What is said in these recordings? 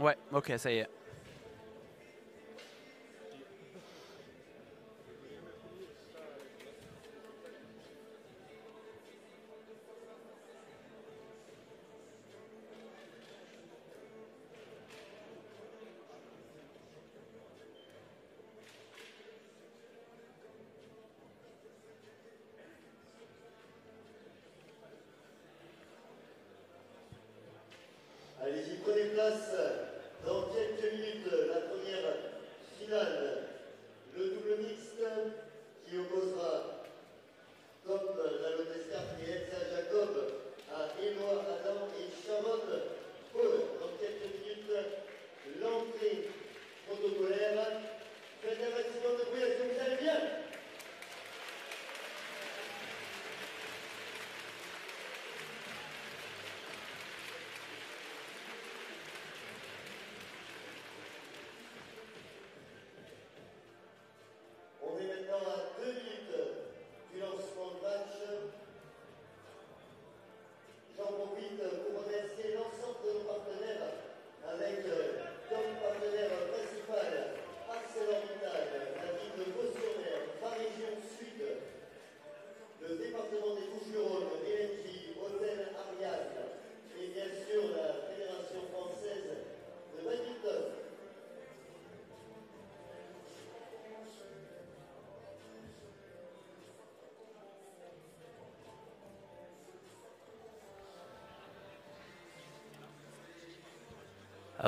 Ouais, ok, ça y est.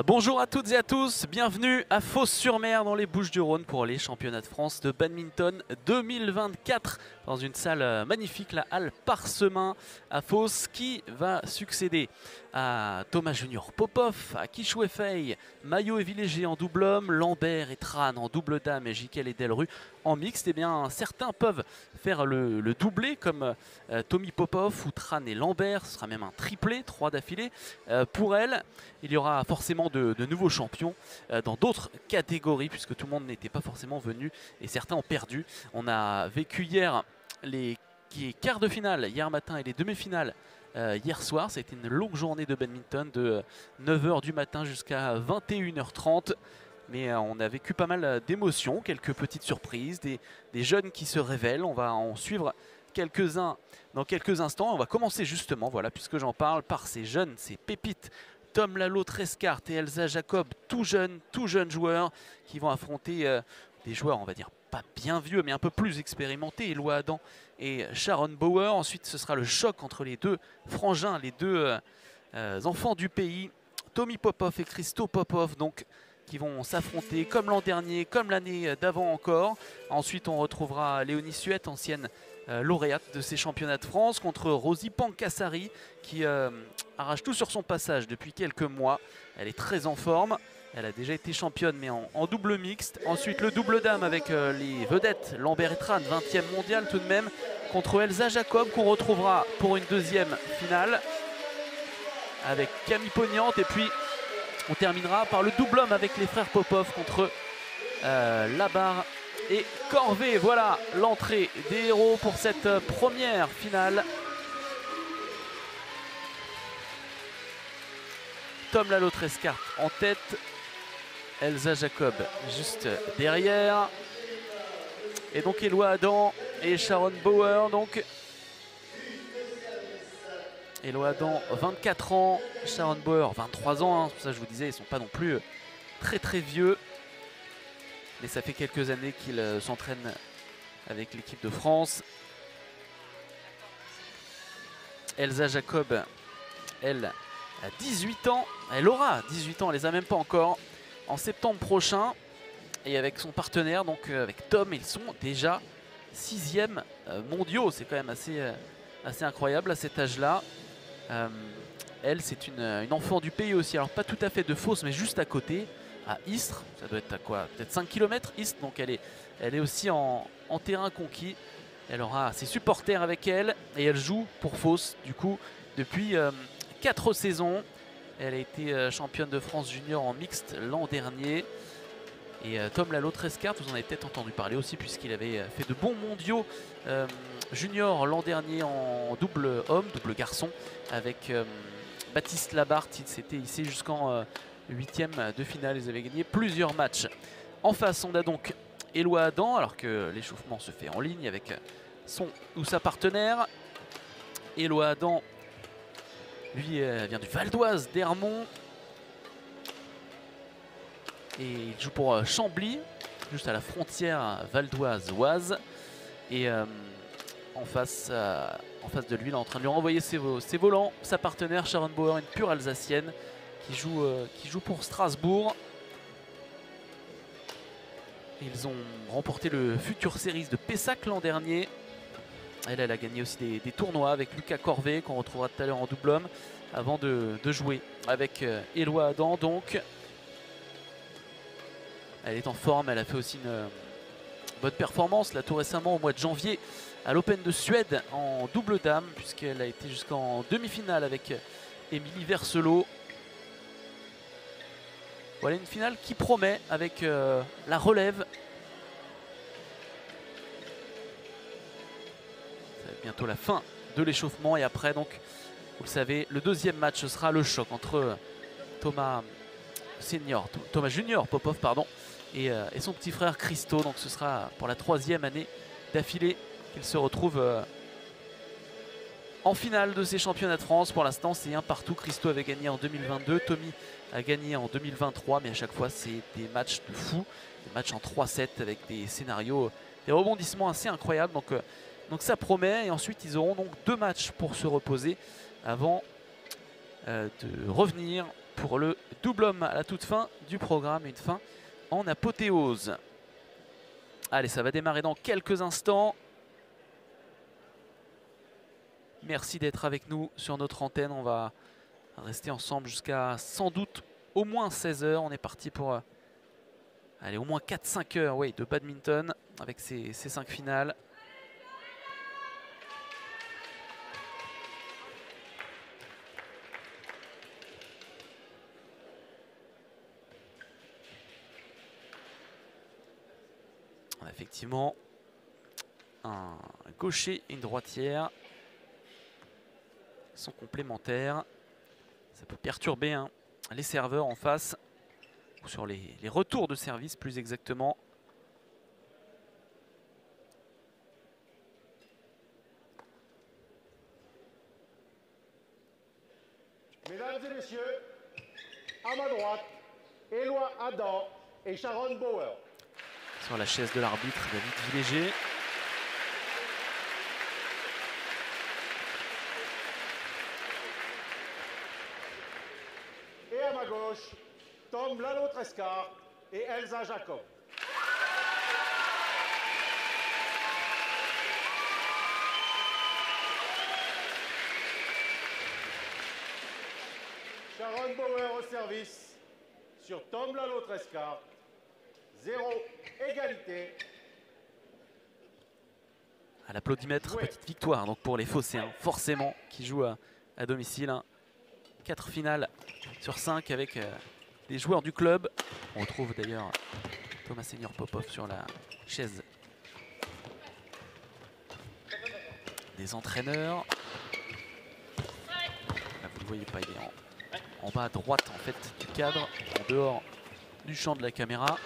Bonjour à toutes et à tous, bienvenue à Fos-sur-Mer dans les Bouches-du-Rhône pour les championnats de France de badminton 2024 dans une salle euh, magnifique, la halle Parsemin à Fos qui va succéder à Thomas Junior Popov, à Kishou Fei, Maillot et Villéger en double homme, Lambert et Tran en double dame et Jiquel et Delru en mixte. Eh bien, certains peuvent faire le, doublé comme euh, Tommy Popov ou Tran et Lambert, ce sera même un triplé, trois d'affilée. Euh, pour elle, il y aura forcément de, nouveaux champions dans d'autres catégories puisque tout le monde n'était pas forcément venu et certains ont perdu. On a vécu hier les quarts de finale hier matin et les demi-finales euh, hier soir. C'était une longue journée de badminton de 9h du matin jusqu'à 21h30. Mais euh, on a vécu pas mal euh, d'émotions, quelques petites surprises, des, jeunes qui se révèlent. On va en suivre quelques-uns dans quelques instants. On va commencer justement, voilà, puisque j'en parle, par ces jeunes, ces pépites. Tom Lalo Trescart et Elsa Jacob, tout jeunes, tout jeunes joueurs qui vont affronter euh, des joueurs, on va dire, pas bien vieux, mais un peu plus expérimentés, Eloi Adam et Sharon Bauer. Ensuite, ce sera le choc entre les deux frangins, les deux euh, enfants du pays, Tommy Popov et Christo Popov, donc qui vont s'affronter comme l'an dernier, comme l'année d'avant encore. Ensuite, on retrouvera Léonie Suette, ancienne euh, lauréate de ces championnats de France, contre Rosie Pancassari, qui euh, arrache tout sur son passage depuis quelques mois. Elle est très en forme. Elle a déjà été championne, mais en, double mixte. Ensuite, le double dame avec euh, les vedettes Lambert et Tran, 20e mondial tout de même, contre Elsa Jacob, qu'on retrouvera pour une deuxième finale avec Camille Pognante. Et puis, on terminera par le double homme avec les frères Popov contre euh, Labarre et Corvée. Voilà l'entrée des héros pour cette euh, première finale. Tom Lalo Trescart en tête. Elsa Jacob juste derrière. Et donc Éloi Adam et Sharon Bauer. Donc Éloi Adam, 24 ans. Sharon Bauer, 23 ans. hein. Ça je vous disais, ils ne sont pas non plus euh, très très vieux. Mais ça fait quelques années qu'ils euh, s'entraînent avec l'équipe de France. Elsa Jacob, elle, a 18 ans. Elle aura 18 ans, elle les a même pas encore. En septembre prochain. Et avec son partenaire, donc euh, avec Tom, ils sont déjà 6e mondiaux. C'est quand même assez, euh, incroyable à cet âge-là. Euh, elle, c'est une, enfant du pays aussi. Alors pas tout à fait de Fausse, mais juste à côté, à Istres. Ça doit être à quoi? Peut-être 5 km Istres. Donc elle est, elle est aussi en, terrain conquis. Elle aura ses supporters avec elle et elle joue pour Fausse du coup depuis 4 saisons. Elle a été euh, championne de France junior en mixte l'an dernier. Et euh, Tom Lalo Trescart, vous en avez peut-être entendu parler aussi puisqu'il avait euh, fait de bons mondiaux junior l'an dernier en double homme, double garçon avec Baptiste Labarthe. Il s'était hissé jusqu'en huitième de finale. Ils avaient gagné plusieurs matchs. En face, on a donc Éloi Adam, alors que l'échauffement se fait en ligne avec son ou sa partenaire. Éloi Adam, lui, euh, vient du Val d'Oise, d'Hermont. Et il joue pour euh, Chambly, juste à la frontière Val d'Oise-Oise. Et euh, en, face, en face de lui, il est en train de lui renvoyer ses, volants. Sa partenaire, Sharon Bauer, une pure alsacienne, qui joue, qui joue pour Strasbourg. Ils ont remporté le Futur Series de Pessac l'an dernier. Elle, a gagné aussi des, tournois avec Lucas Corvet, qu'on retrouvera tout à l'heure en double homme, avant de, jouer avec euh, Éloi Adam. Donc, elle est en forme, elle a fait aussi une euh, bonne performance, là tout récemment au mois de janvier, à l'Open de Suède en double dame, puisqu'elle a été jusqu'en demi-finale avec euh, Émilie Verselot. Voilà une finale qui promet avec la relève bientôt la fin de l'échauffement. Et après, donc, vous le savez, le deuxième match sera le choc entre Thomas Senior, Thomas Junior Popov, pardon, et, euh, et, son petit frère Christo. Donc ce sera pour la troisième année d'affilée qu'il se retrouve euh, en finale de ces championnats de France. Pour l'instant, c'est un partout. Christo avait gagné en 2022, Tommy a gagné en 2023, mais à chaque fois, c'est des matchs de fou, des matchs en 3-7 avec des scénarios, des rebondissements assez incroyables. Donc, euh, donc ça promet et ensuite ils auront donc deux matchs pour se reposer avant euh, de revenir pour le double homme à la toute fin du programme. Une fin en apothéose. Allez, ça va démarrer dans quelques instants. Merci d'être avec nous sur notre antenne. On va rester ensemble jusqu'à sans doute au moins 16 heures. On est parti pour euh, au moins 4-5 heures de badminton avec ces, ces 5 finales. Effectivement un gaucher et une droitière sont complémentaires. Ça peut perturber hein, les serveurs en face, ou sur les, retours de service plus exactement. Mesdames et messieurs, à ma droite, Éloi Adam et Sharon Bauer sur la chaise de l'arbitre David Villéger. Et à ma gauche, Tom Lalo-Trescar et Elsa Jacob. Sharon Bauer au service sur Tom Lalo-Trescar. Zéro égalité. À l'applaudimètre, petite victoire donc pour les Phocéens, forcément, qui jouent à, domicile. 4 finales sur 5 avec euh, des joueurs du club. On retrouve d'ailleurs Thomas Senior Popov sur la chaise des entraîneurs. vous ne voyez pas, il est en bas à droite en fait du cadre, en dehors du champ de la caméra.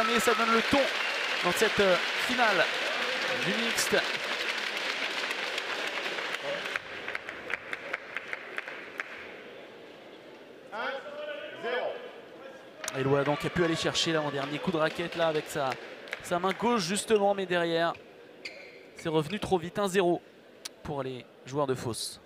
Ça donne le ton dans cette euh, finale du mixte. Eloi donc a pu aller chercher là en dernier coup de raquette là avec sa, sa main gauche justement mais derrière c'est revenu trop vite 1-0 pour les joueurs de Fosse.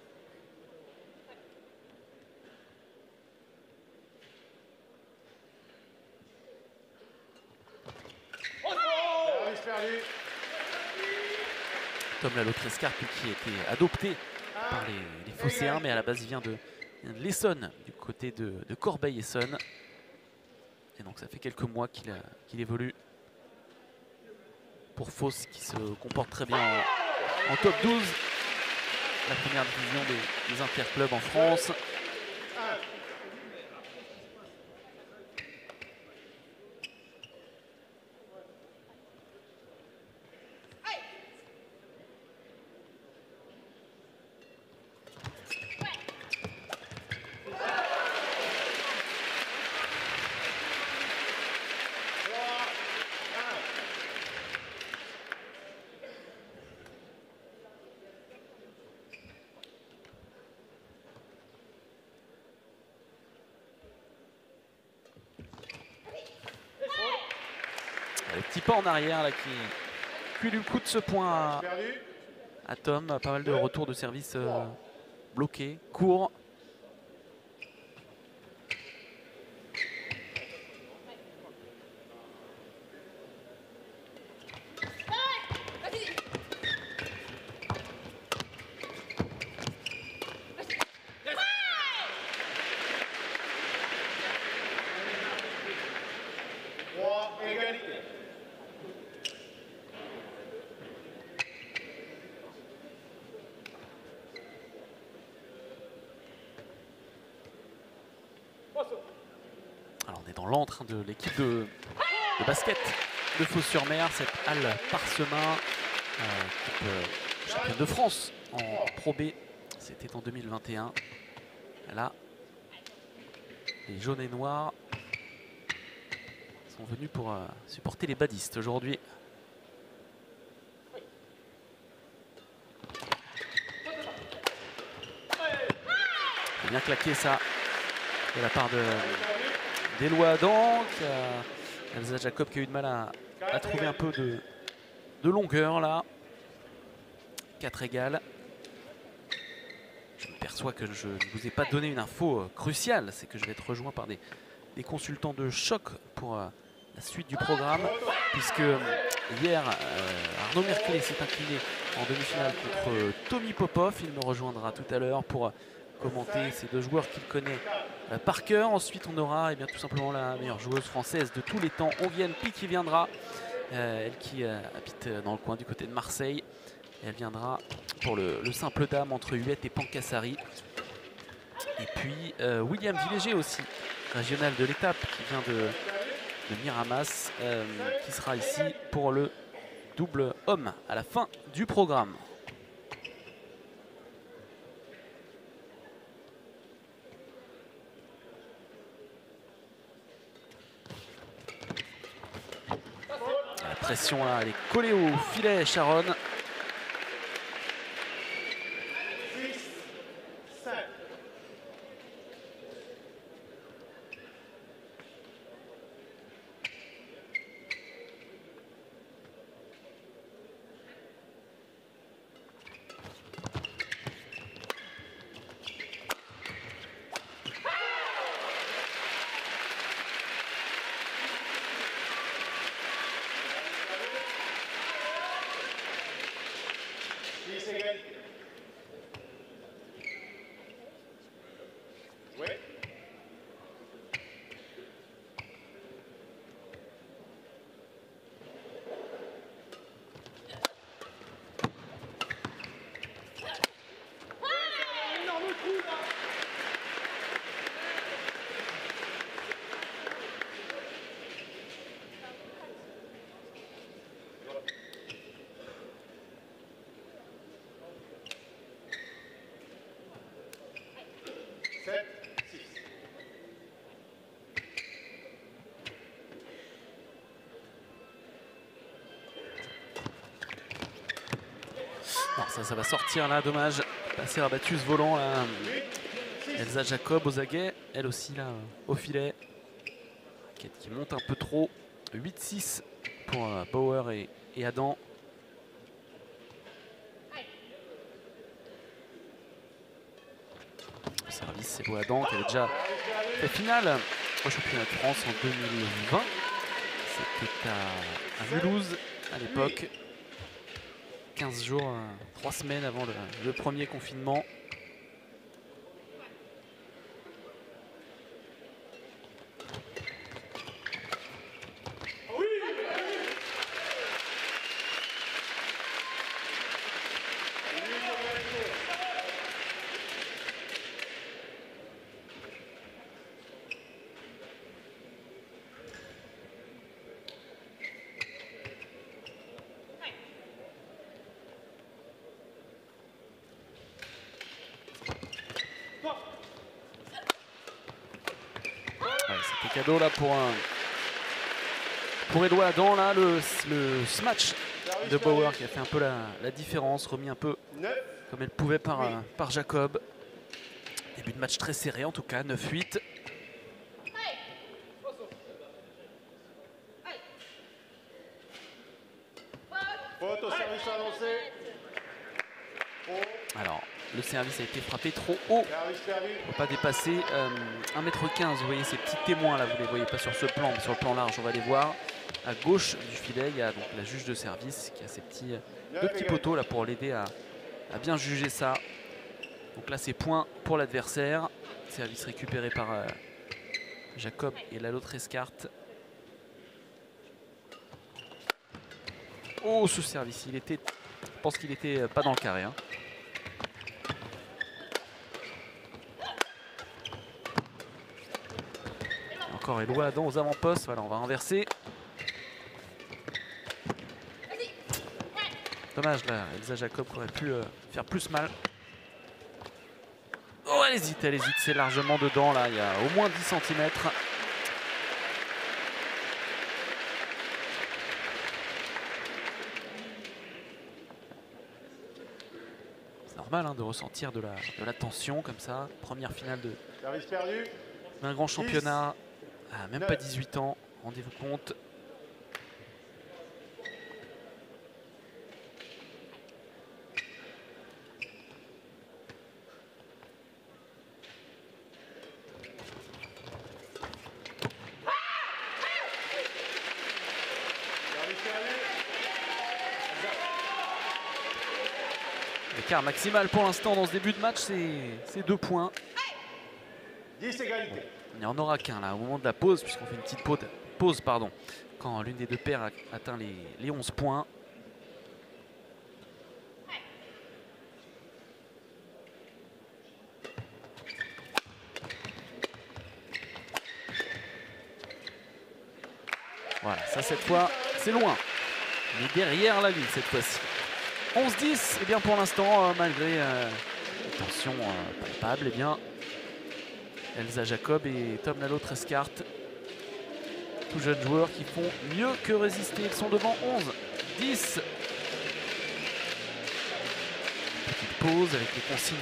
Comme la Escarpe qui a été adopté par les, les Phocéens, mais à la base il vient de, l'Essonne, du côté de, Corbeil-Essonne. Et donc ça fait quelques mois qu'il évolue pour Fausse qui se comporte très bien en, top 12 la première division des, des interclubs en France. Les petits en arrière là qui, qui lui coûte ce point à, Tom. Pas mal de retours de service euh, bloqués, courts. De l'équipe de, basket de Fos-sur-Mer, cette halle parsemin, euh, équipe euh, championne de France en Pro B, c'était en 2021. Là, les jaunes et noirs sont venus pour euh, supporter les badistes aujourd'hui. Bien claqué ça de la part de d'Eloi Adam. qui a- Elsa Jacob qui a eu de mal à, trouver un peu de, longueur là. 4 égales. Je me perçois que je ne vous ai pas donné une info euh, cruciale, c'est que je vais être rejoint par des, des consultants de choc pour euh, la suite du programme, puisque euh, hier euh, Arnaud Merclé s'est incliné en demi-finale contre euh, Tommy Popov. Il me rejoindra tout à l'heure pour euh, commenter ces deux joueurs qu'il connaît euh, par cœur. Ensuite, on aura eh bien, tout simplement la meilleure joueuse française de tous les temps, Onvienne Pi, qui viendra. Euh, elle qui euh, habite euh, dans le coin du côté de Marseille. Elle viendra pour le, le simple dame entre Huette et Pancassari. Et puis euh, William Villéger aussi, régional de l'étape, qui vient de, Miramas, euh, qui sera ici pour le double homme à la fin du programme. La pression là, elle est collée au filet Sharon. Ça, ça va sortir là, dommage. Passer rabattu ce volant là. Elsa Jacob aux aguets, elle aussi là au filet. Qui monte un peu trop. 8-6 pour euh, Bauer et, Adam. Service, c'est beau Adam qui avait déjà fait finale au championnat de France en 2020. C'était à, à Mulhouse à l'époque. 15 jours, 3 semaines avant le, le premier confinement. Cadeau là pour un pour Edouard Adam là le, le smash de Bauer qui a fait un peu la, la différence, remis un peu 9, comme elle pouvait par, par Jacob. Début de match très serré en tout cas, 9-8. faute au service annoncé. Faute, Alors le service a été frappé trop haut. Il ne faut pas dépasser euh, 1m15. Vous voyez ces petits témoins là, vous les voyez pas sur ce plan, mais sur le plan large, on va les voir. À gauche du filet, il y a la juge de service qui a ces petits, euh, deux petits poteaux là pour l'aider à, à bien juger ça. Donc là c'est point pour l'adversaire. Service récupéré par euh, Jacob et là l'autre escarte. Oh ce service, il était. Je pense qu'il était euh, pas dans le carré. hein. Encore Eloi Adam aux avant-postes. Voilà, on va renverser. Dommage là, Elsa Jacob aurait pu euh, faire plus mal. Oh, elle hésite, elle hésite. C'est largement dedans là. Il y a au moins 10 cm. C'est normal hein, de ressentir de la, de la tension comme ça. Première finale de, d'un grand championnat. À même pas 18 ans, rendez-vous compte. L'écart maximal pour l'instant dans ce début de match, c'est deux points. 10 égalité. Il n'y en aura qu'un là au moment de la pause, puisqu'on fait une petite pause, pause pardon, quand l'une des deux paires atteint les, les 11 points. Voilà, ça cette fois, c'est loin. Mais derrière la ligne cette fois-ci. 11-10, et bien pour l'instant, euh, malgré euh, les tensions euh, palpables, et bien Elsa Jacob et Tom Lalo Trescart. Tous jeunes joueurs qui font mieux que résister. Ils sont devant 11, 10. Petite pause avec les consignes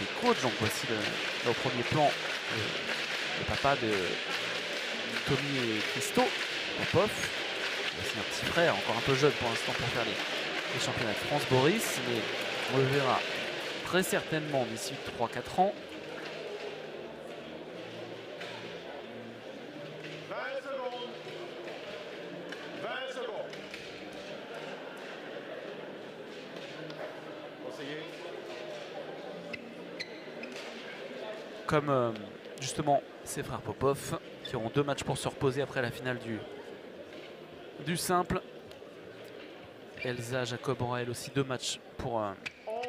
des coachs. Donc voici le, là au premier plan le, le papa de Tommy et Christo, Popov. Voici un petit frère, encore un peu jeune pour l'instant pour faire les, les championnats de France, Boris. Mais on le verra très certainement d'ici 3-4 ans. 20 secondes. 20 secondes. Conseiller. Comme euh, justement ses frères Popov qui auront deux matchs pour se reposer après la finale du, simple. Elsa Jacob aura elle aussi deux matchs pour euh, 11.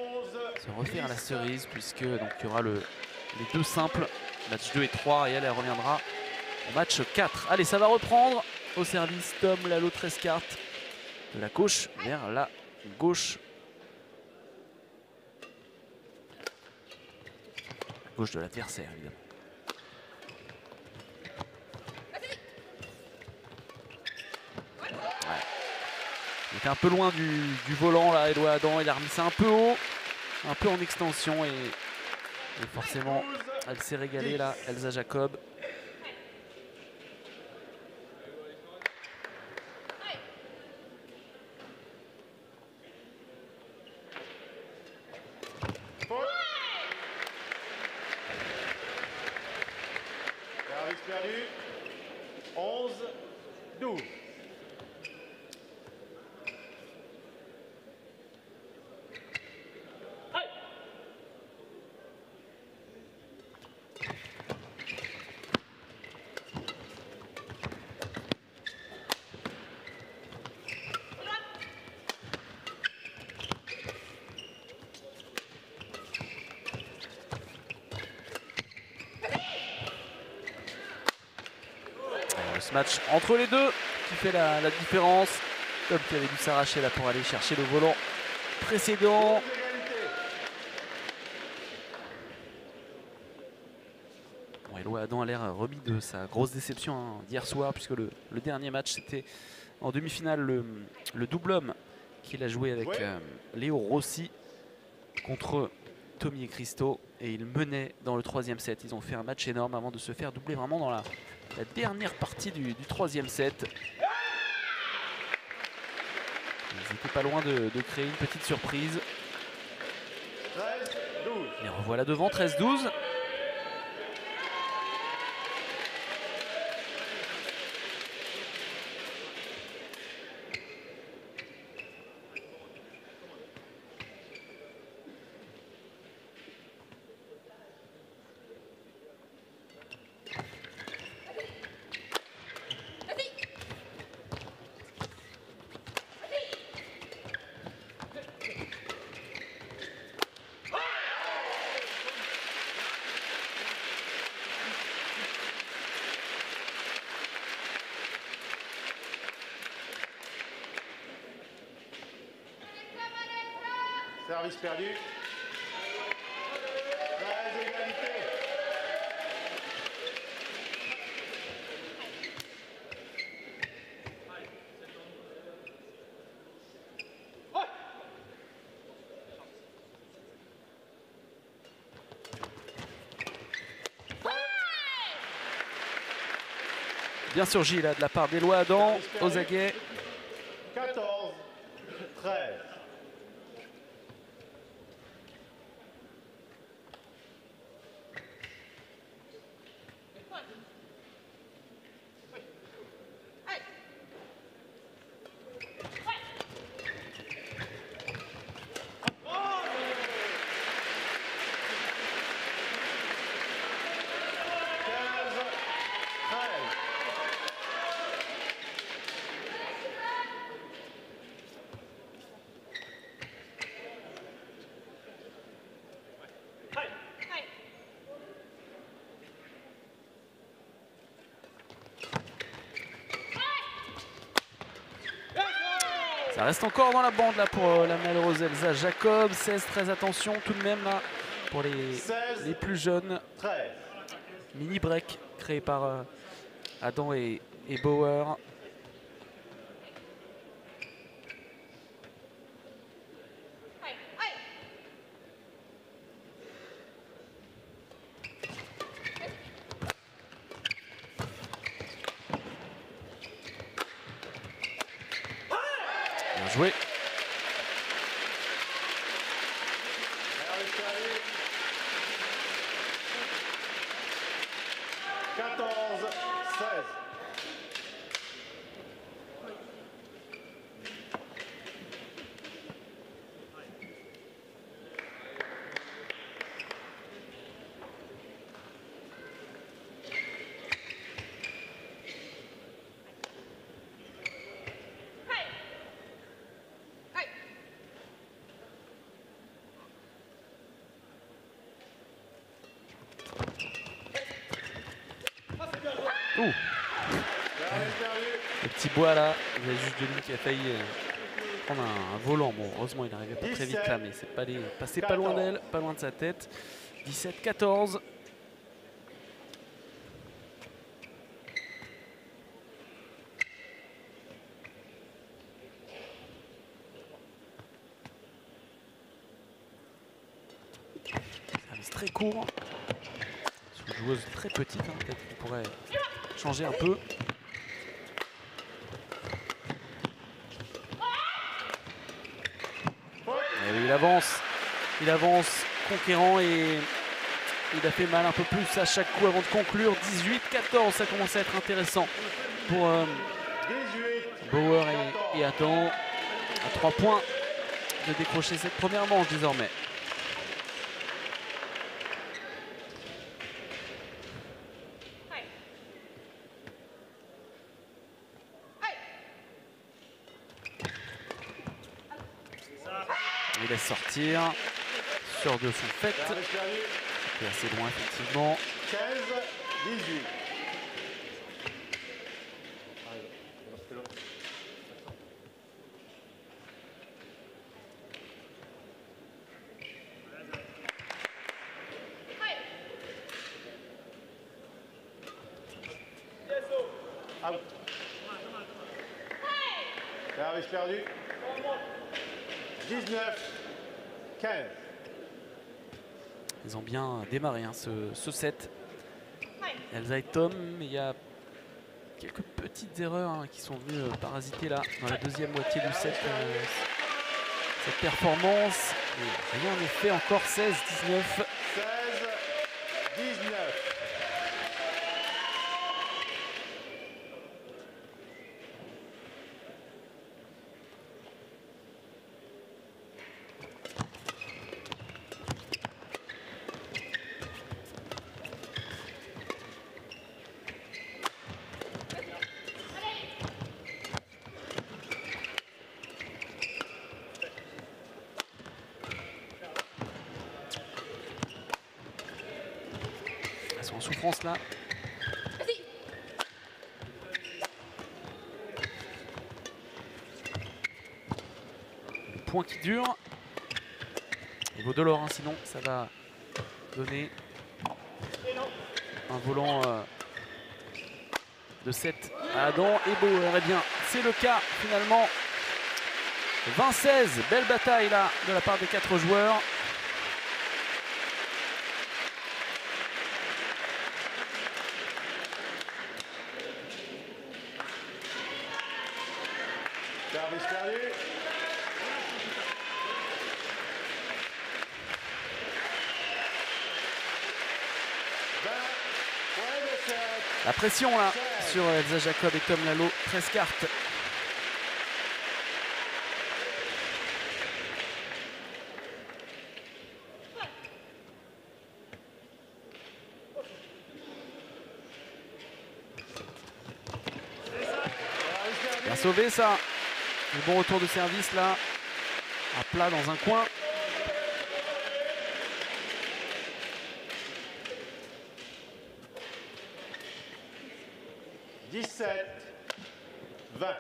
se refaire la cerise puisque donc il y aura le, les deux simples, match 2 et 3 et elle, reviendra au match 4. Allez ça va reprendre au service Tom Lalo Trescart de la gauche vers la gauche. Gauche de l'adversaire évidemment. Un peu loin du, volant là, Edouard Adam, il a remis ça un peu haut, un peu en extension et, forcément 12. elle s'est régalée là, Elsa Jacob. Faute. Service perdu. 11. 12. Euh, ce match entre les deux qui fait la, la différence. Tom qui avait dû s'arracher là pour aller chercher le volant précédent. 12 égalité. Bon, Eloi Adam a l'air remis de sa grosse déception hein, d'hier soir, puisque le, le dernier match c'était en demi-finale le, le double homme qu'il a joué avec euh, Léo Rossi contre Tommy et Christo. Et il menait dans le troisième set. Ils ont fait un match énorme avant de se faire doubler vraiment dans la, la dernière partie du, troisième set. Ils n'étaient pas loin de, de créer une petite surprise. 13, 12. Les revoilà devant 13-12. Service perdu. 13, égalité. Bien surgi là de la part d'Eloi Adam. Aux aguets. 14, 13. Quinze, treize. Ça reste encore dans la bande là pour euh, la malheureuse Elsa Jacob. 16-13 attention tout de même là pour les, les 16, plus jeunes. 13. Mini break créé par euh, Adam et, et Bauer. Bien joué. Service perdu. 14, 16. Ouh, Service perdu. Le petit bois là. Vous avez juste Denis qui a failli euh, prendre un, volant. Bon, heureusement il n'arrivait pas très vite là, mais c'est pas passé pas loin 14. d'elle, pas loin de sa tête. 17-14. Service très court. C'est une joueuse très petite, hein, peut-être qu'on pourrait changer un peu. Et oui, il avance, il avance, conquérant et il a fait mal un peu plus à chaque coup avant de conclure. 18-14, ça commence à être intéressant pour euh, 18. Bauer et, et Adam. À 3 points de décrocher cette première manche désormais. Il laisse sortir sur de. C'est assez loin effectivement. 15, 18. Out. Service perdu. 19, 15. Ils ont démarré hein, ce, ce set. Elsa et Tom, il y a quelques petites erreurs hein, qui sont venues euh, parasiter là dans la deuxième moitié du set. euh, cette performance. Et rien n'est fait encore 16-19. Finalement. 20-16, belle bataille là de la part des quatre joueurs. La pression là sur Elsa Jacob et Tom Lalo. 13 cartes. Sauvé ça. Le bon retour de service là. À plat dans un coin. Dix-sept, vingt.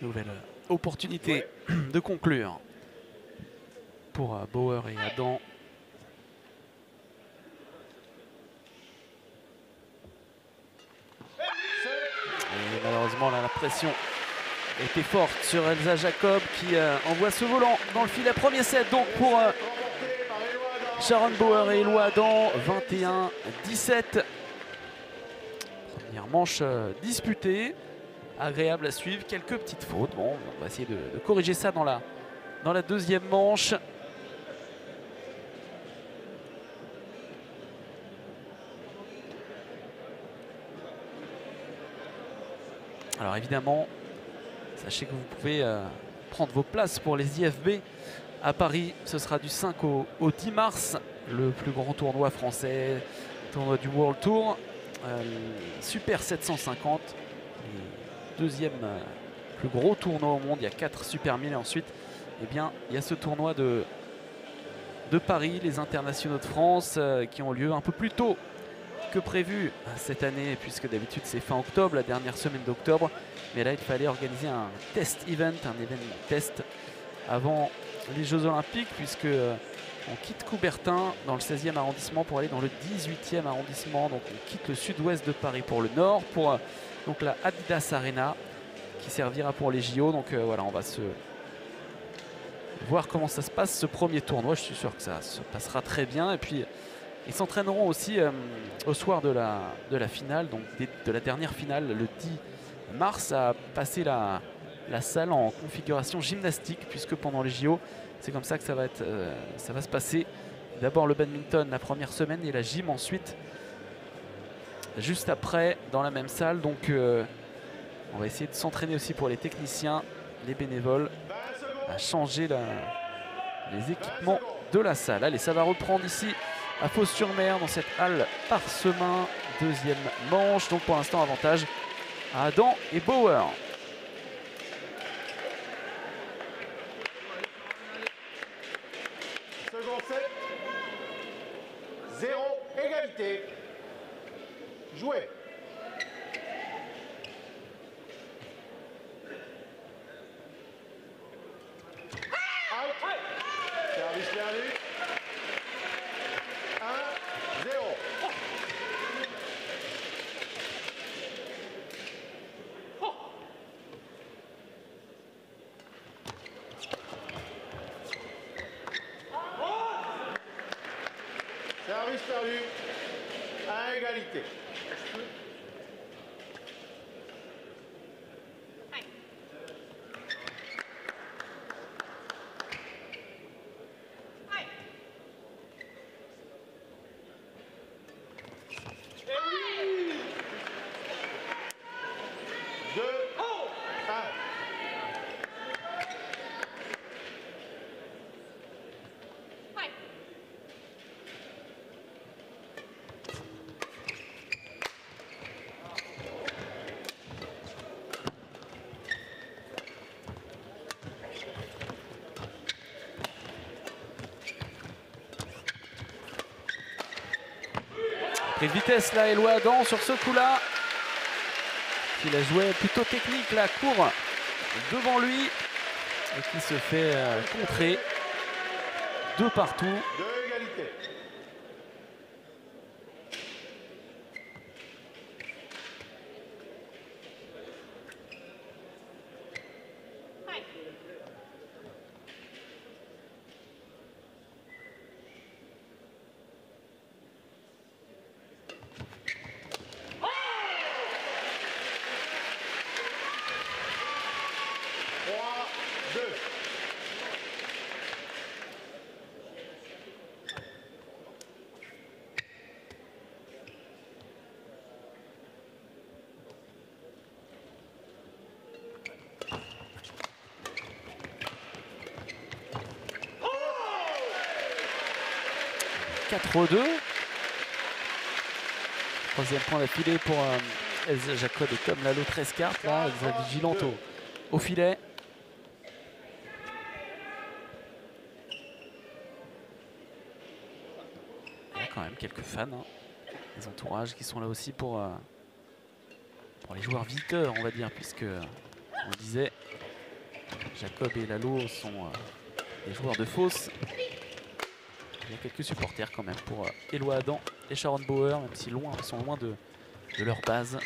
Nouvelle euh, opportunité de conclure pour euh, Bauer et Adam. Et malheureusement, là, la pression était forte sur Elsa Jacob qui euh, envoie ce volant dans le filet. Premier set donc pour euh. Sharon Bauer et Eloi Adam. 21-17. Première manche euh, disputée. Agréable à suivre. Quelques petites fautes. Bon, on va essayer de, de corriger ça dans la, dans la deuxième manche. Alors évidemment, sachez que vous pouvez euh, prendre vos places pour les IFB à Paris. Ce sera du 5 au, au 10 mars, le plus grand tournoi français, tournoi du World Tour. Euh, Super 750, le deuxième euh, plus gros tournoi au monde. Il y a 4 Super 1000 et ensuite, eh bien, il y a ce tournoi de, Paris, les internationaux de France, qui ont lieu un peu plus tôt que prévu cette année, puisque d'habitude c'est fin octobre, la dernière semaine d'octobre. Mais là, il fallait organiser un test event, un événement test avant les Jeux Olympiques, puisque euh, on quitte Coubertin dans le 16e arrondissement pour aller dans le 18e arrondissement. Donc on quitte le sud-ouest de Paris pour le nord, pour euh, donc la Adidas Arena, qui servira pour les JO. Donc euh, voilà, on va se voir comment ça se passe ce premier tournoi. Je suis sûr que ça se passera très bien. Et puis ils s'entraîneront aussi euh, au soir de la, de la finale, donc de la dernière finale, le 10 mars, à passer la, la salle en configuration gymnastique, puisque pendant les JO, c'est comme ça que ça va, être, euh, ça va se passer. D'abord le badminton la première semaine et la gym ensuite, juste après, dans la même salle. Donc euh, on va essayer de s'entraîner aussi pour les techniciens, les bénévoles, 20 secondes. à changer la- les équipements de la salle. Allez, ça va reprendre ici à Fos-sur-Mer dans cette halle parsemin. Deuxième manche. Donc pour l'instant, avantage à Adam et Bauer. Second set. Zéro, égalité. Joué. Out. Service perdu. perdu. À égalité. Deux, un. Vitesse là, Eloi Adam sur ce coup-là. Il a joué plutôt technique la court devant lui et qui se fait euh, contrer de partout. Deux égalités. Trois, deux. « 4-2. Troisième point d'affilée pour euh, Jacob et Tom Lalo 13 cartes. Là, Elsa vigilante au, filet. Il y a quand même quelques fans, hein. des entourages qui sont là aussi pour, euh, pour les joueurs viteurs, on va dire, puisque, on le disait, Jacob et Lalo sont euh, des joueurs de fosse. Il y a quelques supporters quand même pour euh, Eloi Adam et Sharon Bauer, même si loin, ils sont loin de, de leur base.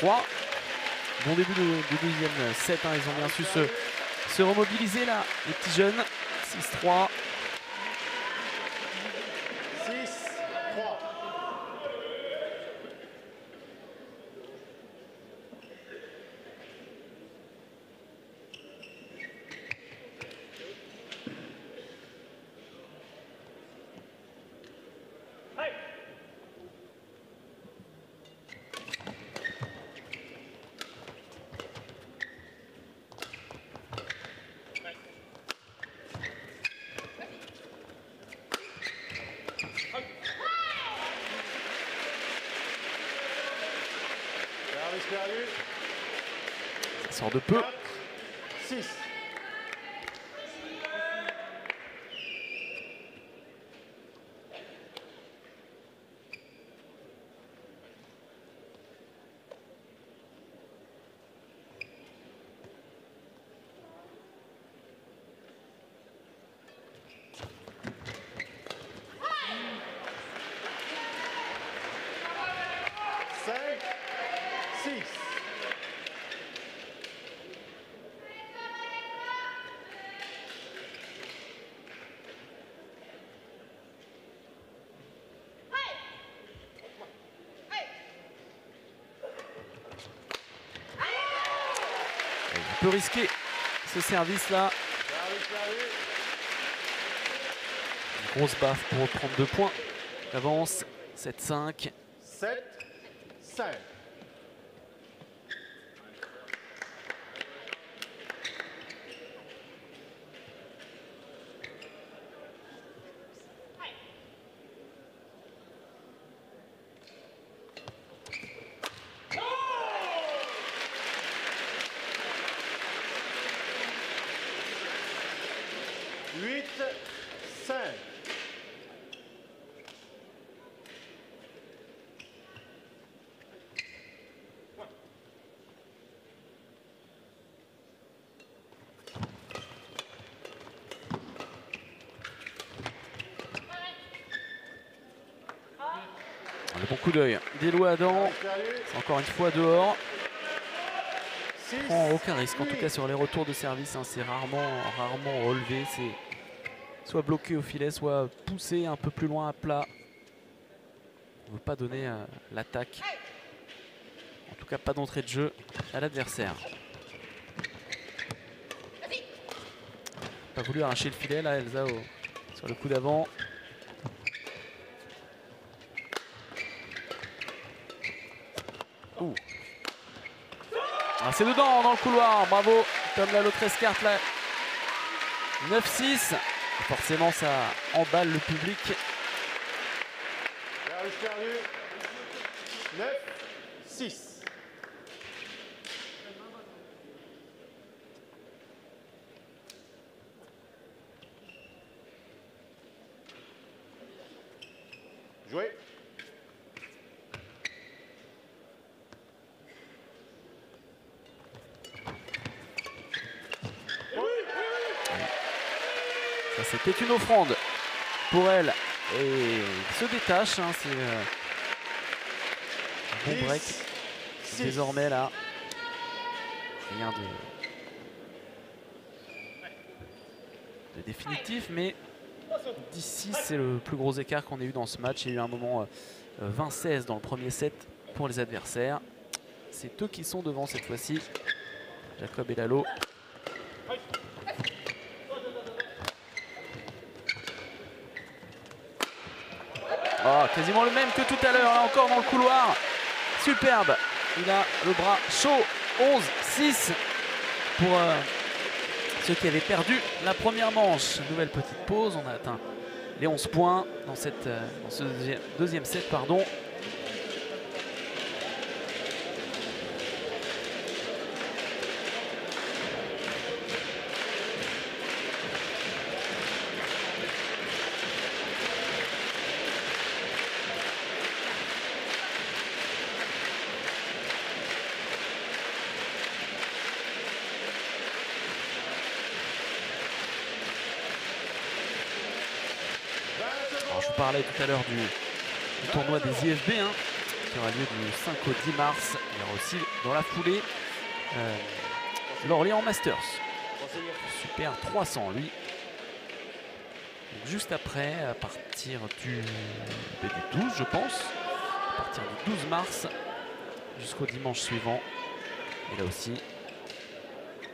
6-3. Bon début de, de deuxième set. hein. Ils ont bien su se remobiliser là, les petits jeunes. 6-3. 6, 3. Service perdu. Ça sort de peu. 4, 6. Cinq, six. Peu risqué ce service là. Service perdu. Grosse baffe pour reprendre deux points. Avance 7-5. 7, 5. Huit, cinq. Le bon coup d'œil d'Elo Adam. Encore une fois dehors. Prend aucun risque en tout cas sur les retours de service. hein. C'est rarement, rarement relevé. C'est soit bloqué au filet, soit poussé un peu plus loin à plat. On ne veut pas donner euh, l'attaque. En tout cas, pas d'entrée de jeu à l'adversaire. Pas voulu arracher le filet là, Elsa sur le coup d'avant. c'est dedans dans le couloir. Bravo, Tom la l'autre cartes là. 9-6. Forcément, ça emballe le public. 9-6. Une offrande pour elle. Et se détache. hein, c'est euh, un bon break. 10, 6. Désormais là. Rien de, de définitif, mais 10-6 c'est le plus gros écart qu'on ait eu dans ce match. Il y a eu un moment euh, 20-16 dans le premier set pour les adversaires. C'est eux qui sont devant cette fois-ci. Jacob et Lalo. Oh, quasiment le même que tout à l'heure, là encore dans le couloir. Superbe. Il a le bras chaud. 11-6 pour euh, ceux qui avaient perdu la première manche. Nouvelle petite pause. On a atteint les 11 points dans, euh, ce deuxième, deuxième set. Pardon. Alors, je vous parlais tout à l'heure du, du tournoi des IFB hein, qui aura lieu du 5 au 10 mars. Il y aura aussi dans la foulée euh, l'Orléans Masters. Super 300 lui. Donc, juste après, à partir du, ben, du 12 je pense, à partir du 12 mars jusqu'au dimanche suivant. Et là aussi,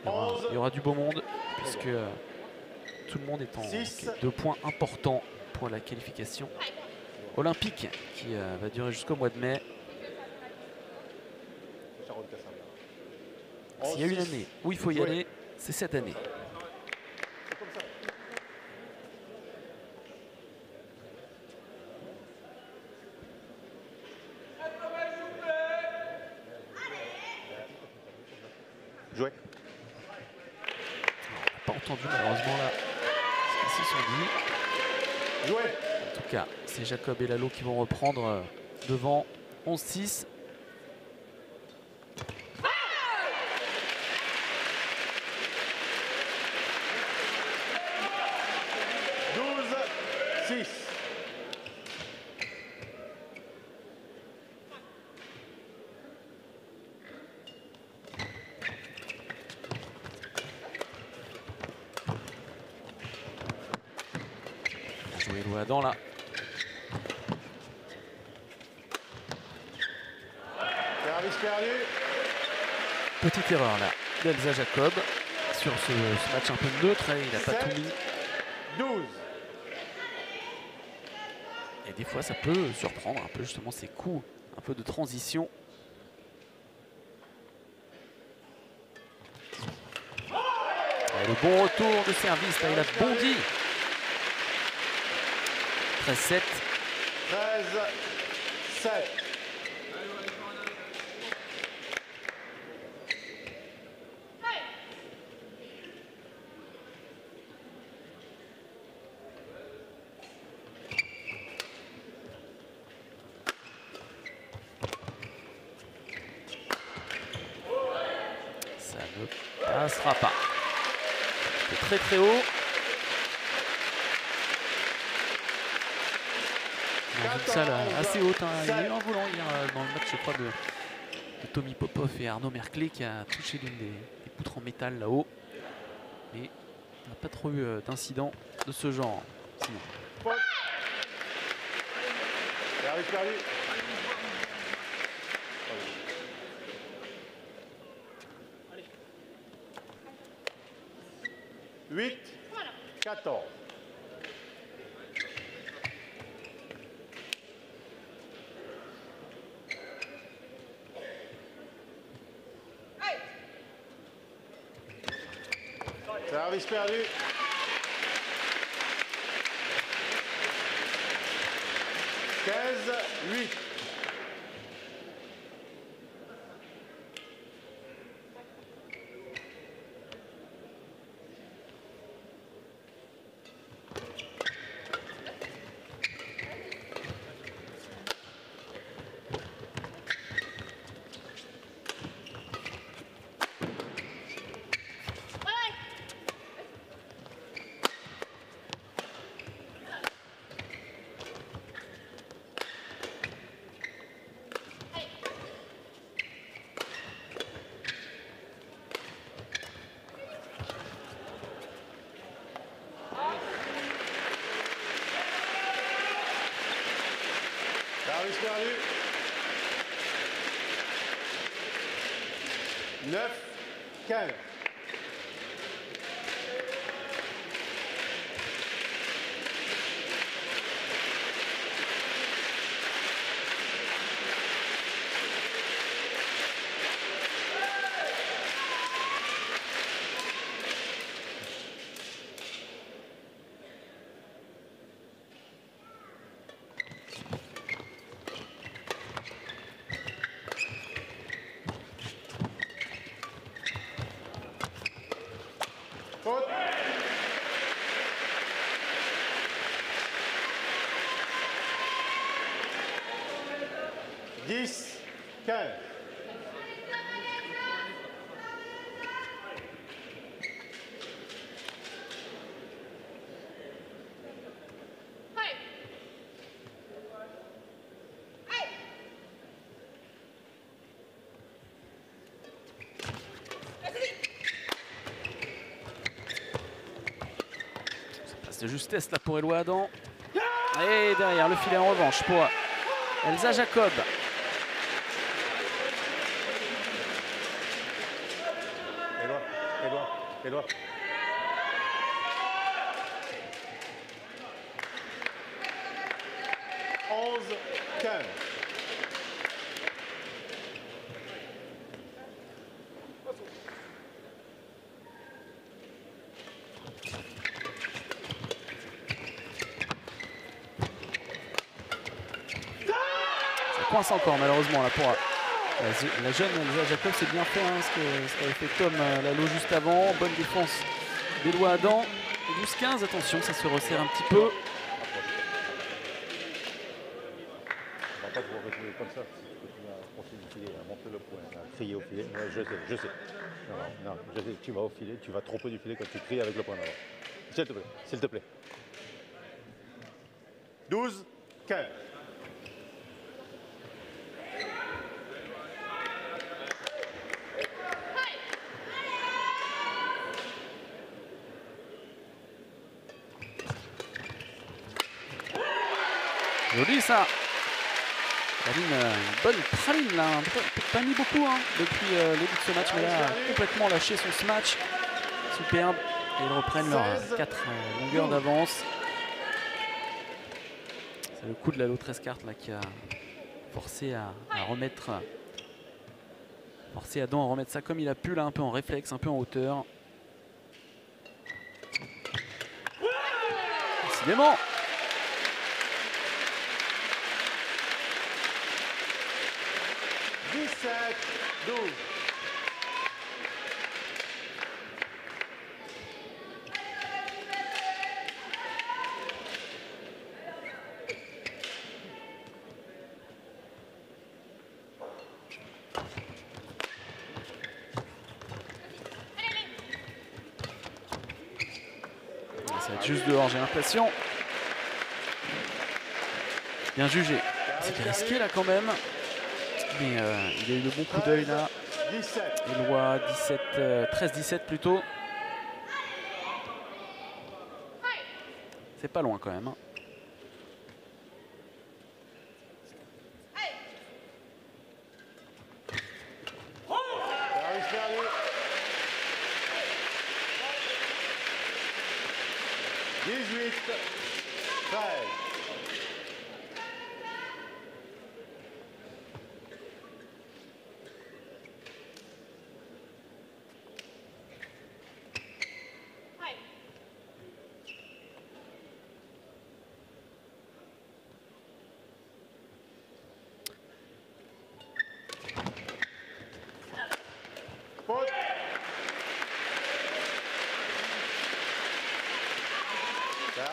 il y aura, il y aura du beau monde puisque euh, tout le monde est en Six. quête de points importants pour la qualification olympique qui euh, va durer jusqu'au mois de mai. S'il y a une année où il faut y aller, c'est cette année. Joué. Pas entendu malheureusement là ce qu'ils se sont dit. Joué. En tout cas, c'est Jacob et Lalo qui vont reprendre euh, devant 11-6. Douze, six. Jouer Louadan là. Jacob sur ce, ce match un peu neutre. hein, Il n'a pas tout mis. 12. Et des fois, ça peut surprendre un peu justement ces coups, un peu de transition. Et le bon retour de service, là, il a bondi. 13-7. 13. 7. Ça ne passera pas. C'est très haut. Dans une salle assez haute. hein. Il y a eu un volant hier euh, dans le match, je crois, de, de Tommy Popov et Arnaud Merclé qui a touché l'une des, des poutres en métal là-haut. Mais on n'a pas trop eu euh, d'incident de ce genre. Sinon. Faute. Service perdu. Huit. 14. Service perdu. Service perdu. 9, 15. Faute. Dix, quinze. Justesse là pour Eloi Adam. Et derrière le filet en revanche pour Elsa Jacob. Éloi, Éloi, Éloi. Onze, quinze. Encore malheureusement là pour euh, la, jeune Elsa Jacob. C'est bien fait hein, ce que- ce qu'avait fait Tom euh, Lalo juste avant. Bonne défense d'Eloi Adam. 12-15, attention, ça se resserre un petit peu. Point, à crier au filet. Ouais, je sais, je sais. Non, je sais. Tu vas au filet, tu vas trop peu du filet quand tu cries avec le point d'avant. S'il te plaît, s'il te plaît. 12, 15. Joli ça. Praline, euh, bonne praline là, pas mis beaucoup hein, depuis euh, le début de ce match, mais là, a complètement lâché son smash. Superbe. Et ils reprennent leurs 4 longueurs d'avance. C'est le coup de la lot 13 cartes là qui a forcé à, remettre forcé Adam à remettre ça comme il a pu là un peu en réflexe, un peu en hauteur. Décidément 17, 12. Ça va être juste dehors, j'ai l'impression. Bien jugé. C'était risqué là quand même. Mais euh, il a eu le bon coup d'œil là. Éloi 17, 13-17 plutôt. C'est pas loin quand même. Hein.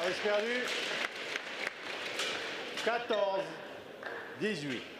Service perdu? 14, 18.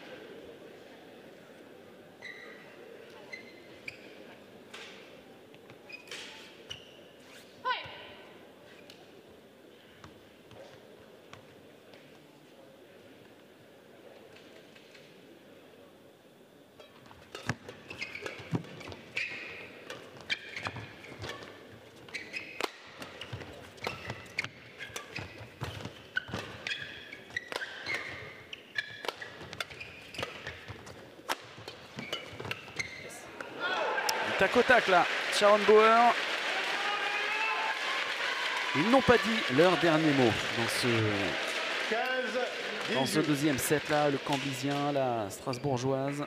Tac là. Sharon Bauer. Ils n'ont pas dit leur dernier mot dans ce, dans ce deuxième set là, le Cambisien, la Strasbourgeoise.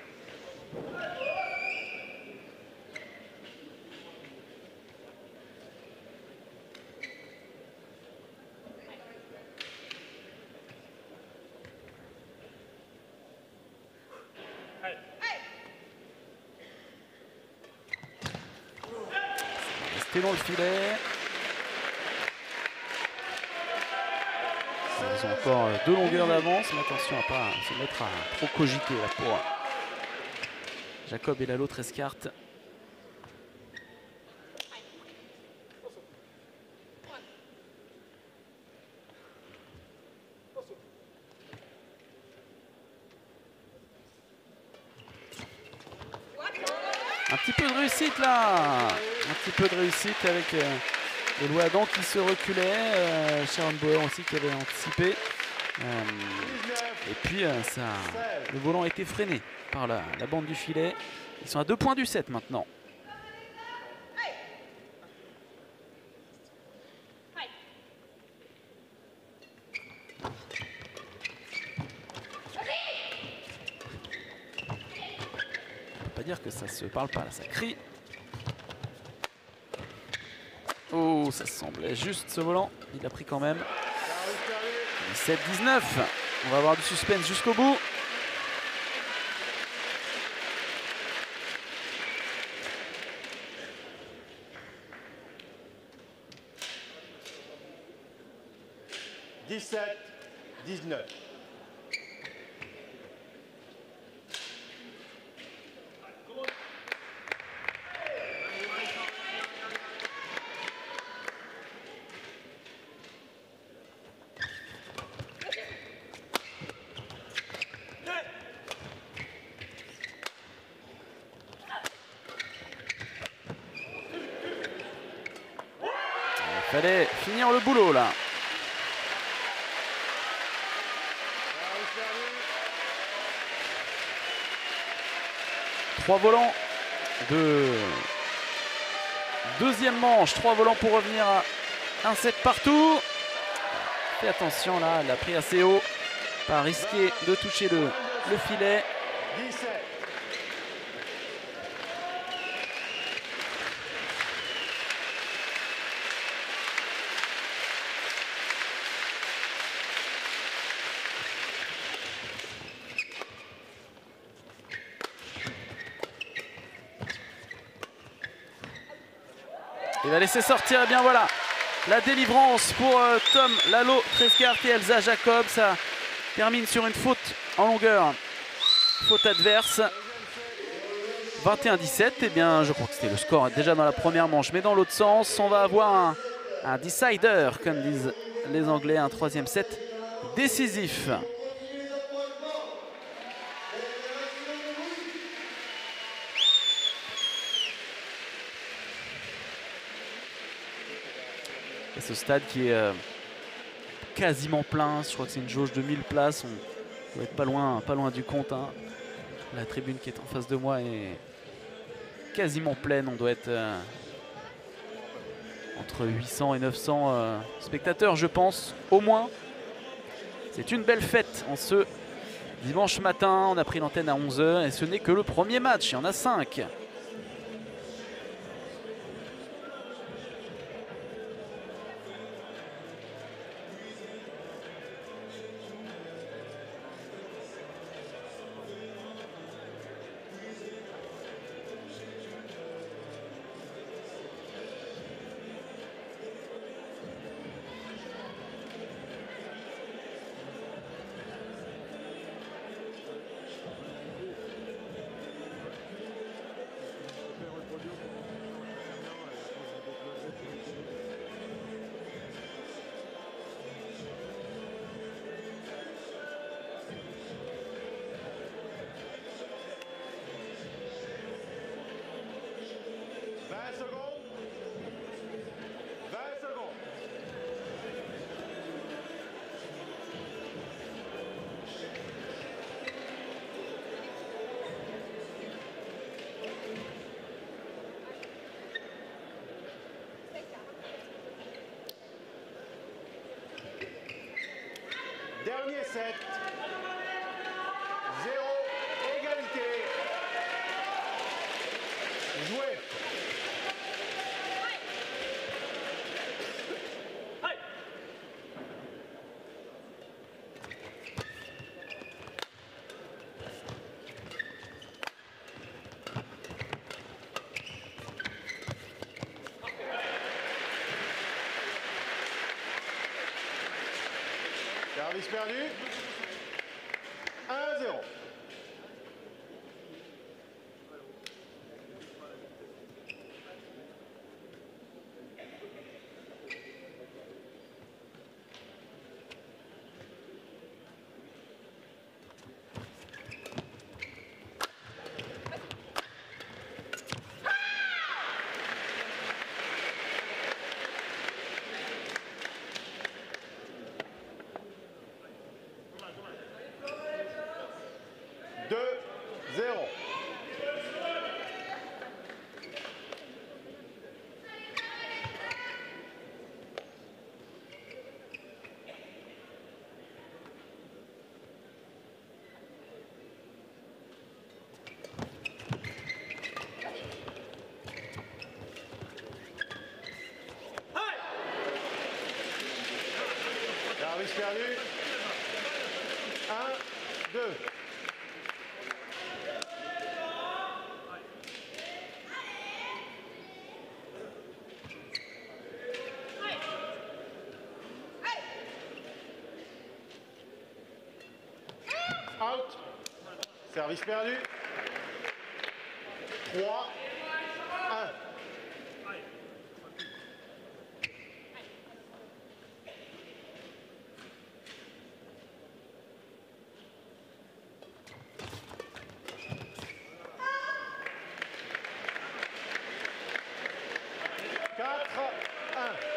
Dans le filet. Ils ont encore deux longueurs d'avance, mais attention à pas se mettre à trop cogiter pour Jacob et Lalo 13 cartes. Un petit peu de réussite là un petit peu de avec euh, le Adam qui se reculait, euh, Sharon Bauer aussi qui avait anticipé. Euh, et puis ça, le volant a été freiné par la, bande du filet. Ils sont à deux points du 7 maintenant. dire que ça se parle pas ça crie. Oh, ça semblait juste ce volant. Il a pris quand même. 17-19. On va avoir du suspense jusqu'au bout. « le boulot là. Trois volants de deuxième manche. Trois volants pour revenir à un set partout. Fais attention là, elle a pris assez haut. Pas risquer de toucher le, le filet. 17. Il va laisser sortir, et bien voilà, la délivrance pour euh, Tom Lalo Trescart et Elsa Jacob. Ça termine sur une faute en longueur, faute adverse. 21-17, et eh bien je crois que c'était le score déjà dans la première manche, mais dans l'autre sens, on va avoir un, un decider, comme disent les Anglais, un troisième set décisif. Ce stade qui est euh, quasiment plein, je crois que c'est une jauge de 1000 places, on doit être pas loin, pas loin du compte. hein. La tribune qui est en face de moi est quasiment pleine, on doit être euh, entre 800 et 900 euh, spectateurs je pense, au moins. C'est une belle fête en ce dimanche matin, on a pris l'antenne à 11h et ce n'est que le premier match, il y en a 5. Perdu. 1-0. Deux, zéro. Service perdu. Un, deux. Out. Service perdu. 3, 1. Quatre, un.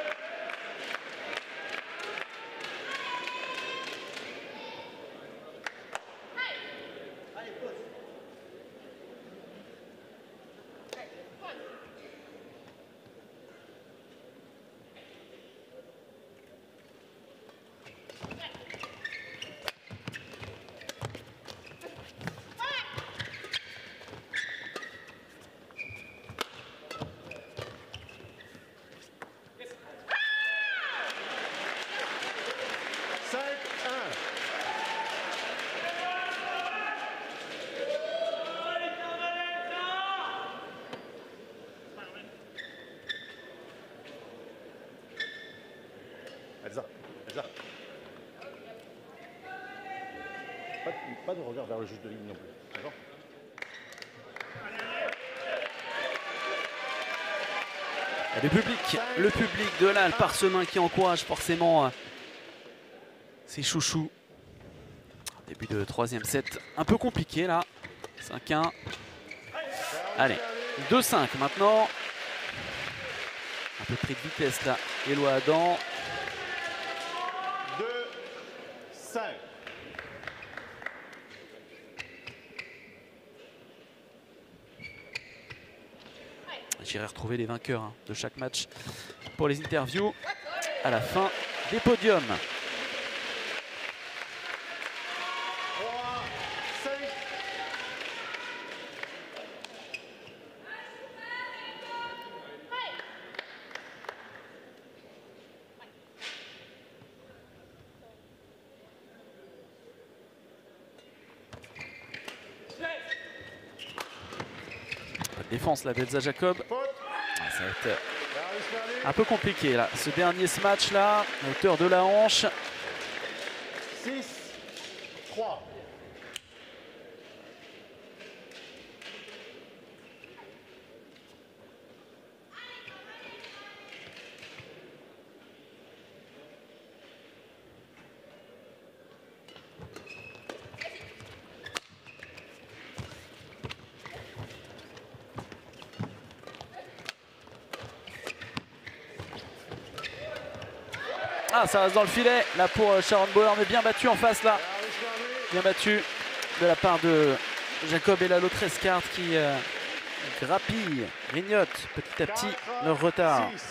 Elsa, Elsa. De- regard vers le juge de ligne non plus. D'accord Le public, le public de l'Al Parsemin qui encourage forcément euh, ses chouchous. Début de troisième set, un peu compliqué là. 5-1. Allez, 2-5 maintenant. Un peu pris de vitesse là. Éloi Adam. 2, 5. J'irai retrouver les vainqueurs hein, de chaque match pour les interviews à la fin des podiums. 3, 5. Pas de défense là d'Elsa Jacob. Ah, Ça va être euh, un peu compliqué là. Ce dernier match là, à hauteur de la hanche. 6, Ah, ça reste dans le filet là pour euh, Sharon Bauer, mais bien battu en face là. Bien battu de la part de Jacob et la Escart qui euh, grappille, grignote petit à petit leur retard. six.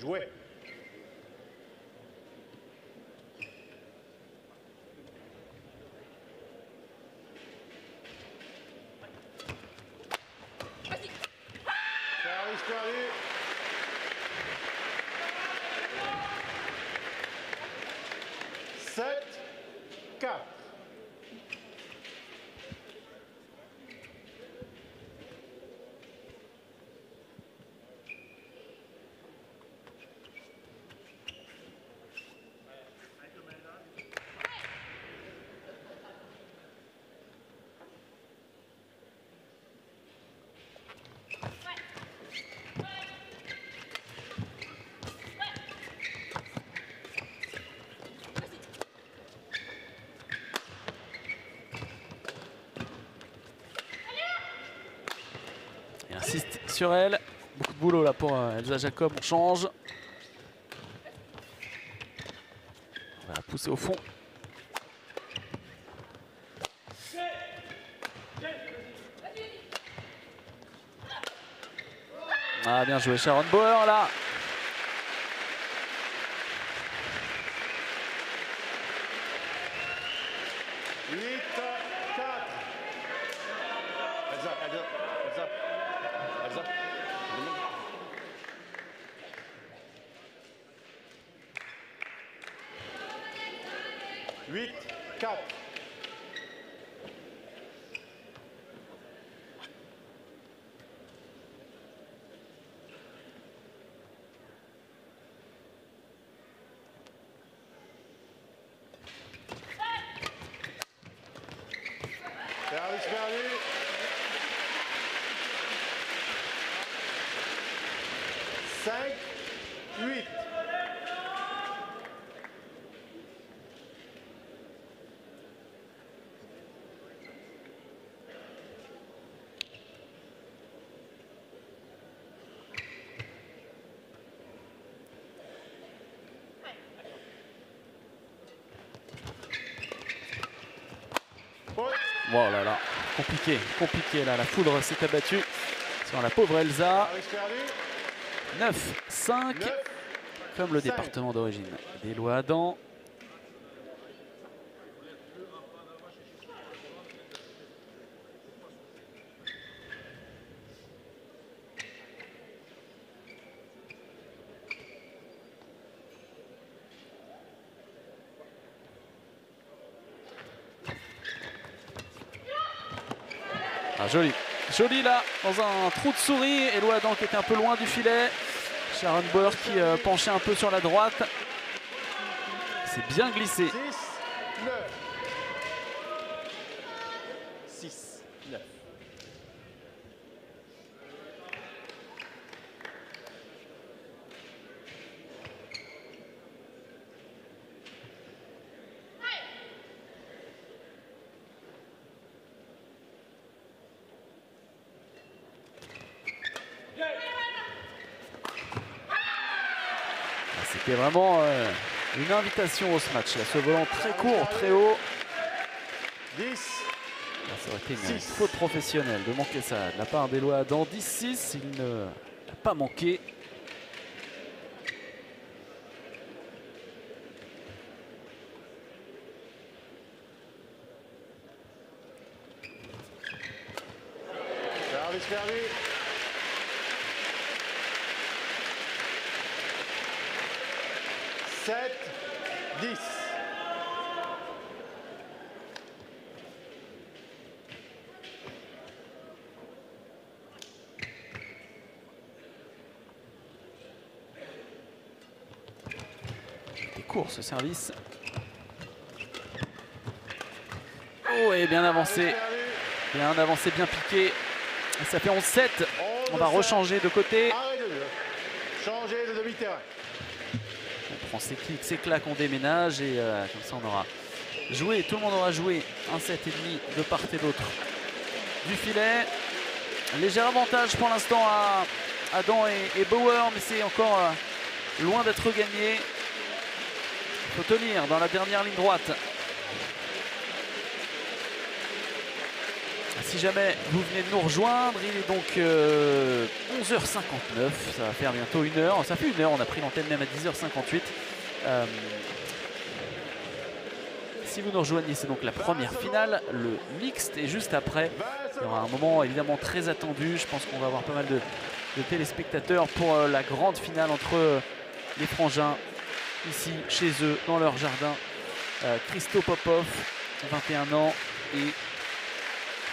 Jouer. Service perdu. Sept, quatre. Il insiste Beaucoup de boulot là pour euh, Elsa Jacob. On change. On va pousser au fond. Ah, bien joué Sharon Bauer là. Huit, quatre. Elsa, Elsa, Elsa, Elsa. Huit, quatre. Service perdu. Cinq, huit. Faute. Oh là là, compliqué, compliqué là. La foudre s'est abattue sur la pauvre Elsa. Service perdu. 9, 5, Neuf. comme le département d'origine des lois Adam. Joli. Joli là, dans un trou de souris. Eloi qui était un peu loin du filet. Sharon Bauer qui euh, penchait un peu sur la droite. C'est bien glissé. Vraiment euh, une invitation au ce match. Là, ce volant très court, très haut. 10, Ah, Ça aurait été une Six. faute professionnelle de manquer ça de la part d'Eloi Adam. 10-6, il ne l'a pas manqué. service perdu. Sept, dix. C'était court ce service. Oh, et bien avancé. Bien avancé, bien piqué. Ça fait 11-7. On va 11, rechanger de côté. Changer de demi-terrain. On prend ses clics, ses claques, on déménage et euh, comme ça on aura joué, tout le monde aura joué un set et demi de part et d'autre du filet. Léger avantage pour l'instant à Adam et, et Bauer, mais c'est encore euh, loin d'être gagné. Faut tenir dans la dernière ligne droite. Si jamais vous venez de nous rejoindre, il est donc euh, 11h59, ça va faire bientôt une heure. Ça fait une heure, on a pris l'antenne même à 10h58. Euh, si vous nous rejoignez, c'est donc la première finale, le mixte. Et juste après, 20 il y aura un moment évidemment très attendu. Je pense qu'on va avoir pas mal de, téléspectateurs pour euh, la grande finale entre euh, les frangins, ici, chez eux, dans leur jardin. Euh, Christo Popov, 21 ans, et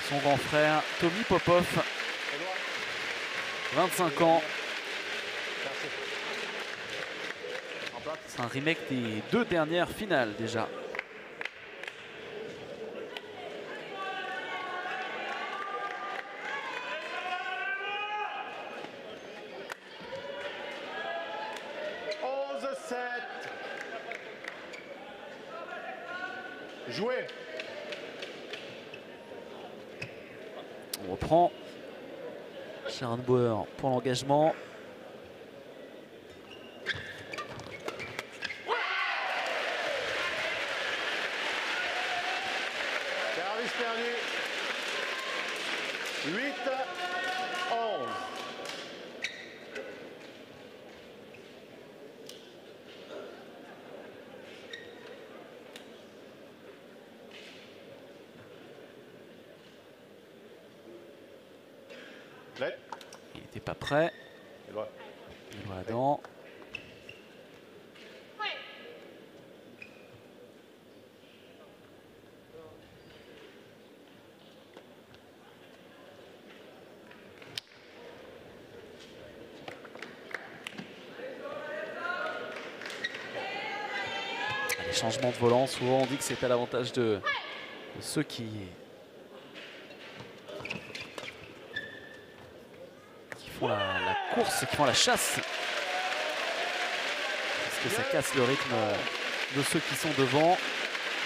son grand frère Tommy Popov, Éloi. 25 ans. C'est un remake des deux dernières finales déjà. Onze, sept. Jouez. On reprend. Sharon Bauer pour l'engagement. Service perdu. 8, 11. Let. Il n'était pas prêt. Éloi. Il doit Adam. Les changements de volant, souvent on dit que c'est à l'avantage de, ceux qui, qui font la, la course, qui font la chasse. Parce que ça casse le rythme de ceux qui sont devant.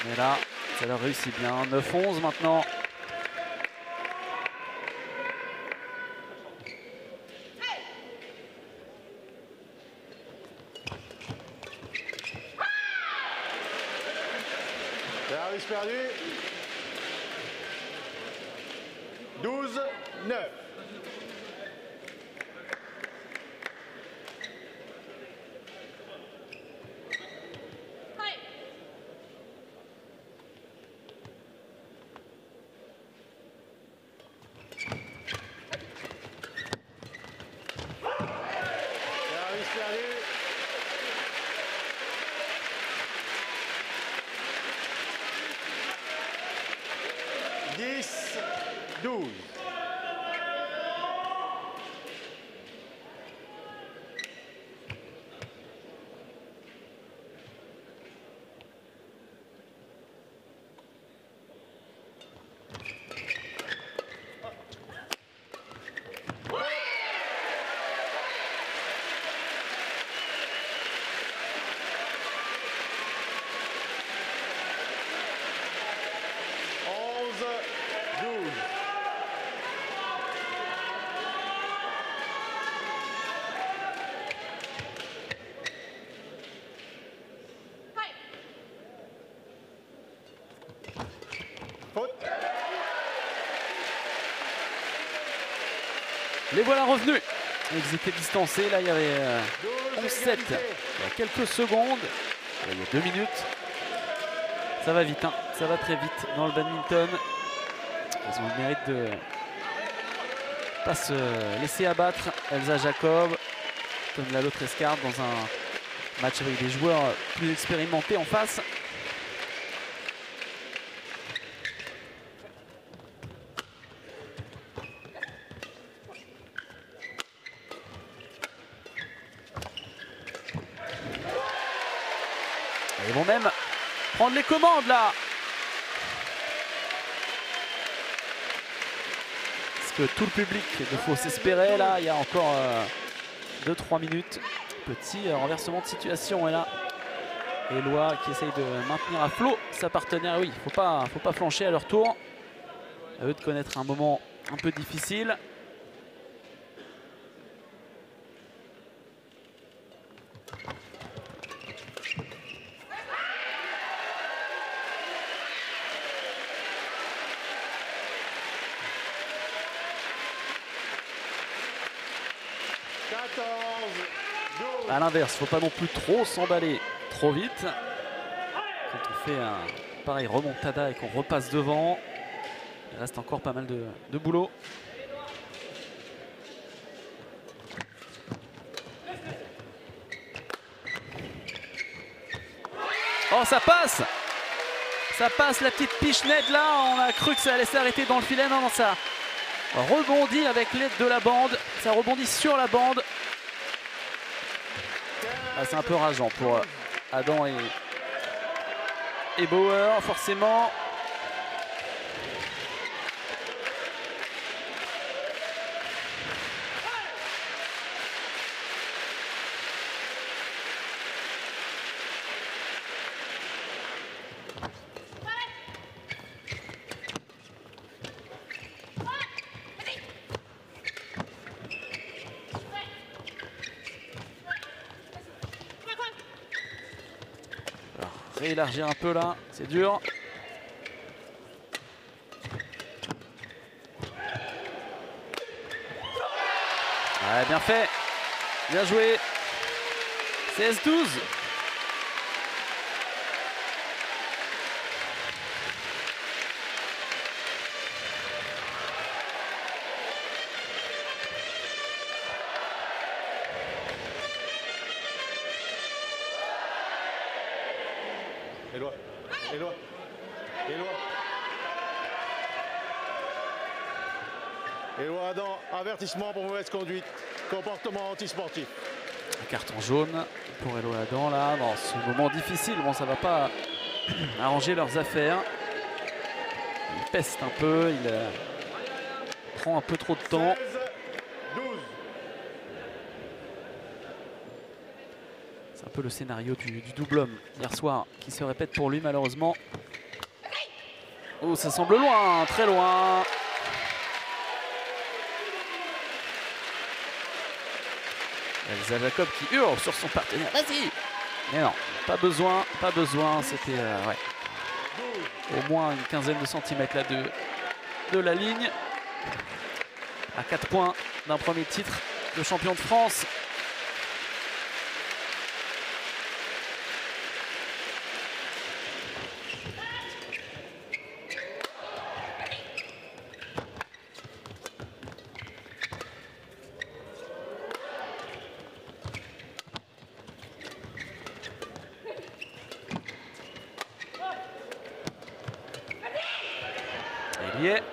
Mais là, ça leur réussit bien. 9-11 maintenant. Service perdu. 12, 9. Service perdu. Dix, douze. Faute. Les voilà revenus. Ils étaient distancés. Là, il y avait euh, 12, 11-7 égalité. il y a quelques secondes. Il y a deux minutes. Ça va vite, hein. ça va très vite dans le badminton. Ils ont le mérite de pas se laisser abattre. Elsa Jacob, comme la l'autre escarpe dans un match avec des joueurs plus expérimentés en face. Et Ils vont même commandes là. Ce que tout le public de faut s'espérer là, il y a encore 2-3 minutes. Petit euh, renversement de situation et là. Eloi qui essaye de maintenir à flot sa partenaire. Oui, faut pas, faut pas flancher à leur tour. À eux de connaître un moment un peu difficile. À l'inverse, faut pas non plus trop s'emballer trop vite. Quand on fait un pareil remontada et qu'on repasse devant, il reste encore pas mal de, boulot. Oh, ça passe Ça passe la petite pichenette là. On a cru que ça allait s'arrêter dans le filet. Non, non, ça rebondit avec l'aide de la bande. Ça rebondit sur la bande. Ah, c'est un peu rageant pour euh, Adam et, et Bauer, forcément. Alors, réélargir un peu là, c'est dur. Ouais, bien fait. Bien joué. 16-12. Avertissement pour mauvaise conduite. Comportement antisportif. Un carton jaune pour Elo Adam là, dans ce moment difficile. Bon, ça va pas arranger leurs affaires. Il peste un peu, il euh, prend un peu trop de temps. 16, 12. C'est un peu le scénario du, du double homme hier soir qui se répète pour lui malheureusement. Oh, ça semble loin, très loin. Elsa Jacob qui hurle sur son partenaire. Vas-y Mais non, pas besoin, pas besoin. C'était euh, au moins une quinzaine de centimètres là de, de la ligne. À 4 points d'un premier titre de champion de France. Il y est.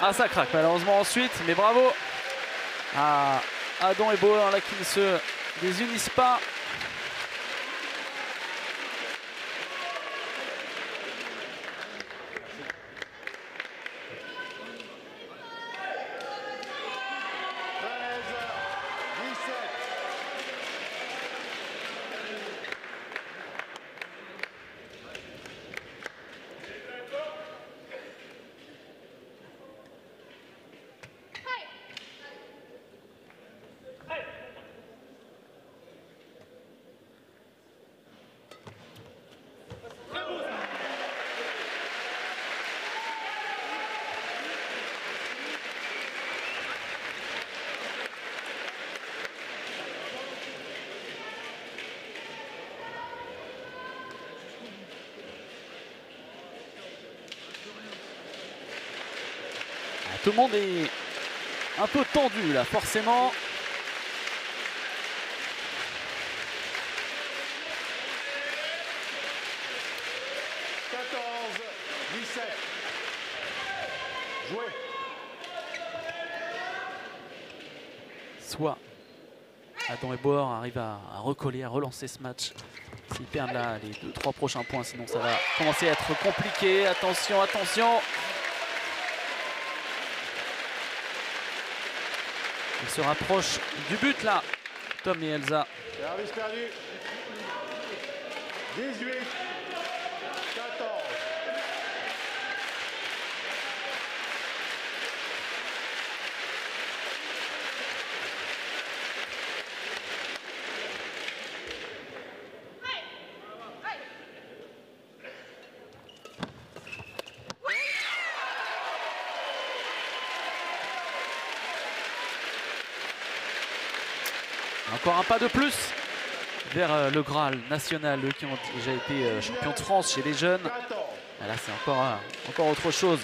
Ah ça craque malheureusement ensuite, mais bravo à Adam et Bauer là qui ne se désunissent pas. Monde est un peu tendu là, forcément. Soit Adam et Boer arrivent à, à recoller, à relancer ce match. S'ils perdent là les deux, trois prochains points, sinon ça va commencer à être compliqué. Attention, attention. Se rapprochent du but là. Tom et Elsa. Service perdu. 18. 14. Un pas de plus vers euh, le Graal national, eux qui ont déjà été euh, champions de France chez les jeunes. 14. Ah, Là, c'est encore, encore autre chose.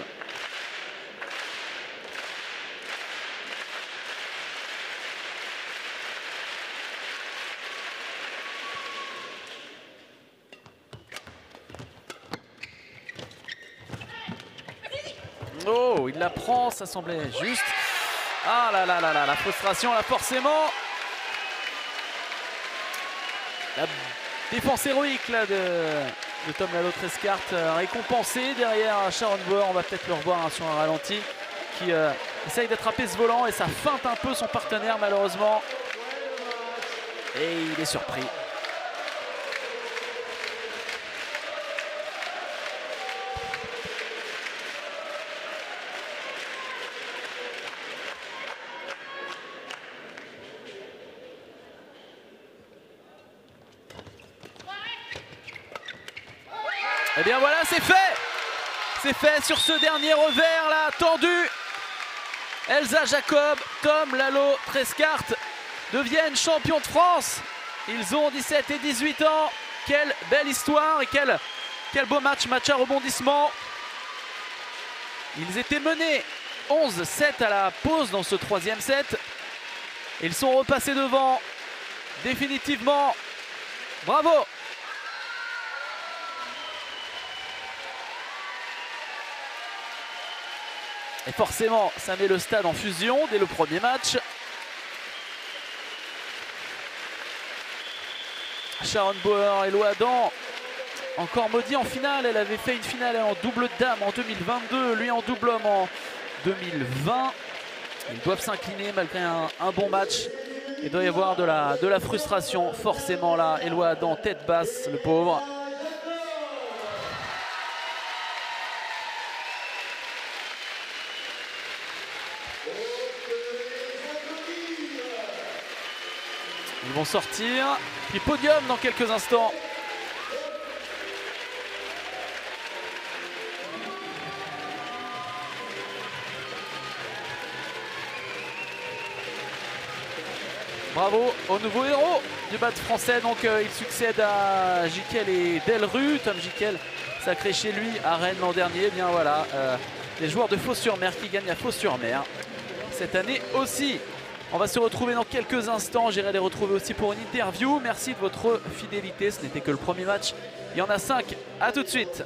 Oh, il la prend, ça semblait juste. Ah là là là là, la frustration là forcément. La défense héroïque là de, Tom Lalo Trescart euh, récompensée derrière Sharon Bauer. On va peut-être le revoir hein, sur un ralenti qui euh, essaye d'attraper ce volant et ça feinte un peu son partenaire malheureusement. Et il est surpris. Fait sur ce dernier revers là, tendu. Elsa Jacob, Tom Lalo Trescart deviennent champions de France. Ils ont 17 et 18 ans. Quelle belle histoire et quel, quel beau match, match à rebondissement. Ils étaient menés 11-7 à la pause dans ce troisième set. Ils sont repassés devant définitivement. Bravo Et forcément, ça met le stade en fusion dès le premier match. Sharon Bauer et Loadan, encore maudit en finale. Elle avait fait une finale en double dame en 2022, lui en double homme en 2020. Ils doivent s'incliner malgré un, bon match. Il doit y avoir de la, de la frustration forcément là. Eloi Adam, tête basse, le pauvre. Sortir. Puis podium dans quelques instants. Bravo au nouveau héros du bat français. Donc euh, il succède à Jiquel et Delru. Tom Jiquel sacré chez lui à Rennes l'an dernier. Eh bien voilà, euh, les joueurs de Fos-sur-Mer qui gagnent à Fos-sur-Mer cette année aussi. On va se retrouver dans quelques instants. J'irai les retrouver aussi pour une interview. Merci de votre fidélité. Ce n'était que le premier match. Il y en a cinq. À tout de suite.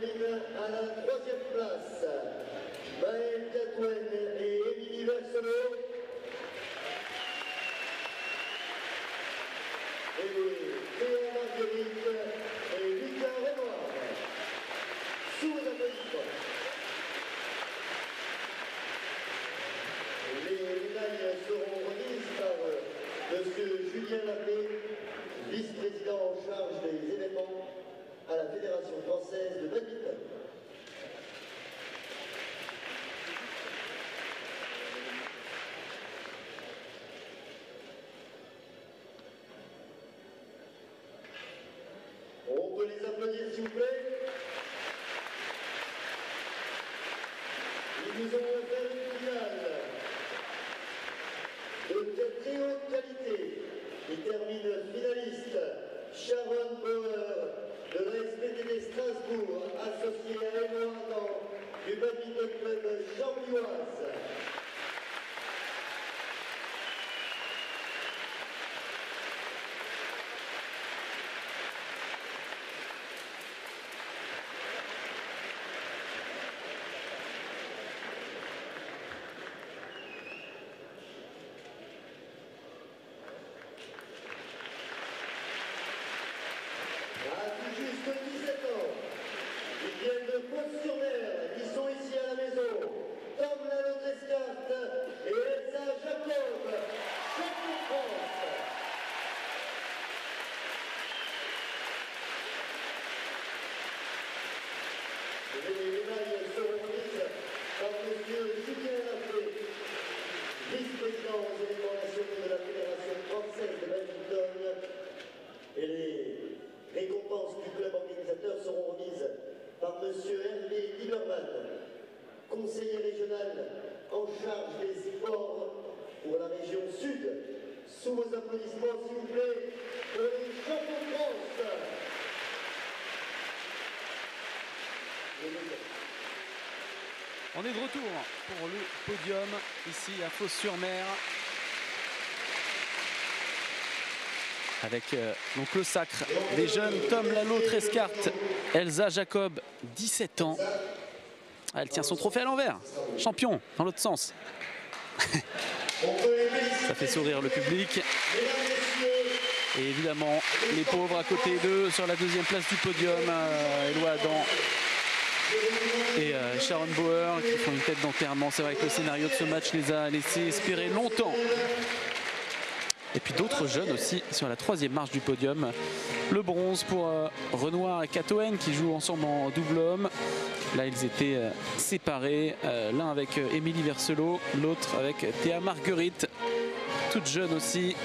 termine à la troisième place. Maël Tatouane et Émilie Verselo. Et Théa Marguerite française de 20 de retour pour le podium ici à Fos-sur-Mer. Avec euh, donc le sacre des jeunes Tom Lalo Trescarte, Elsa Jacob, 17 ans. Ah, elle tient son trophée à l'envers, champion dans l'autre sens. Ça fait sourire le public. Et évidemment, les pauvres à côté d'eux sur la deuxième place du podium, euh, Eloi Adam et euh, Sharon Bauer qui font une tête d'enterrement. C'est vrai que le scénario de ce match les a laissés espérer longtemps. Et puis d'autres jeunes aussi sur la troisième marche du podium. Le bronze pour euh, Renoir et Catoen qui jouent ensemble en double homme. Là, ils étaient euh, séparés, l'un avec Émilie Verselot, l'autre avec Théa Marguerite, toute jeune aussi,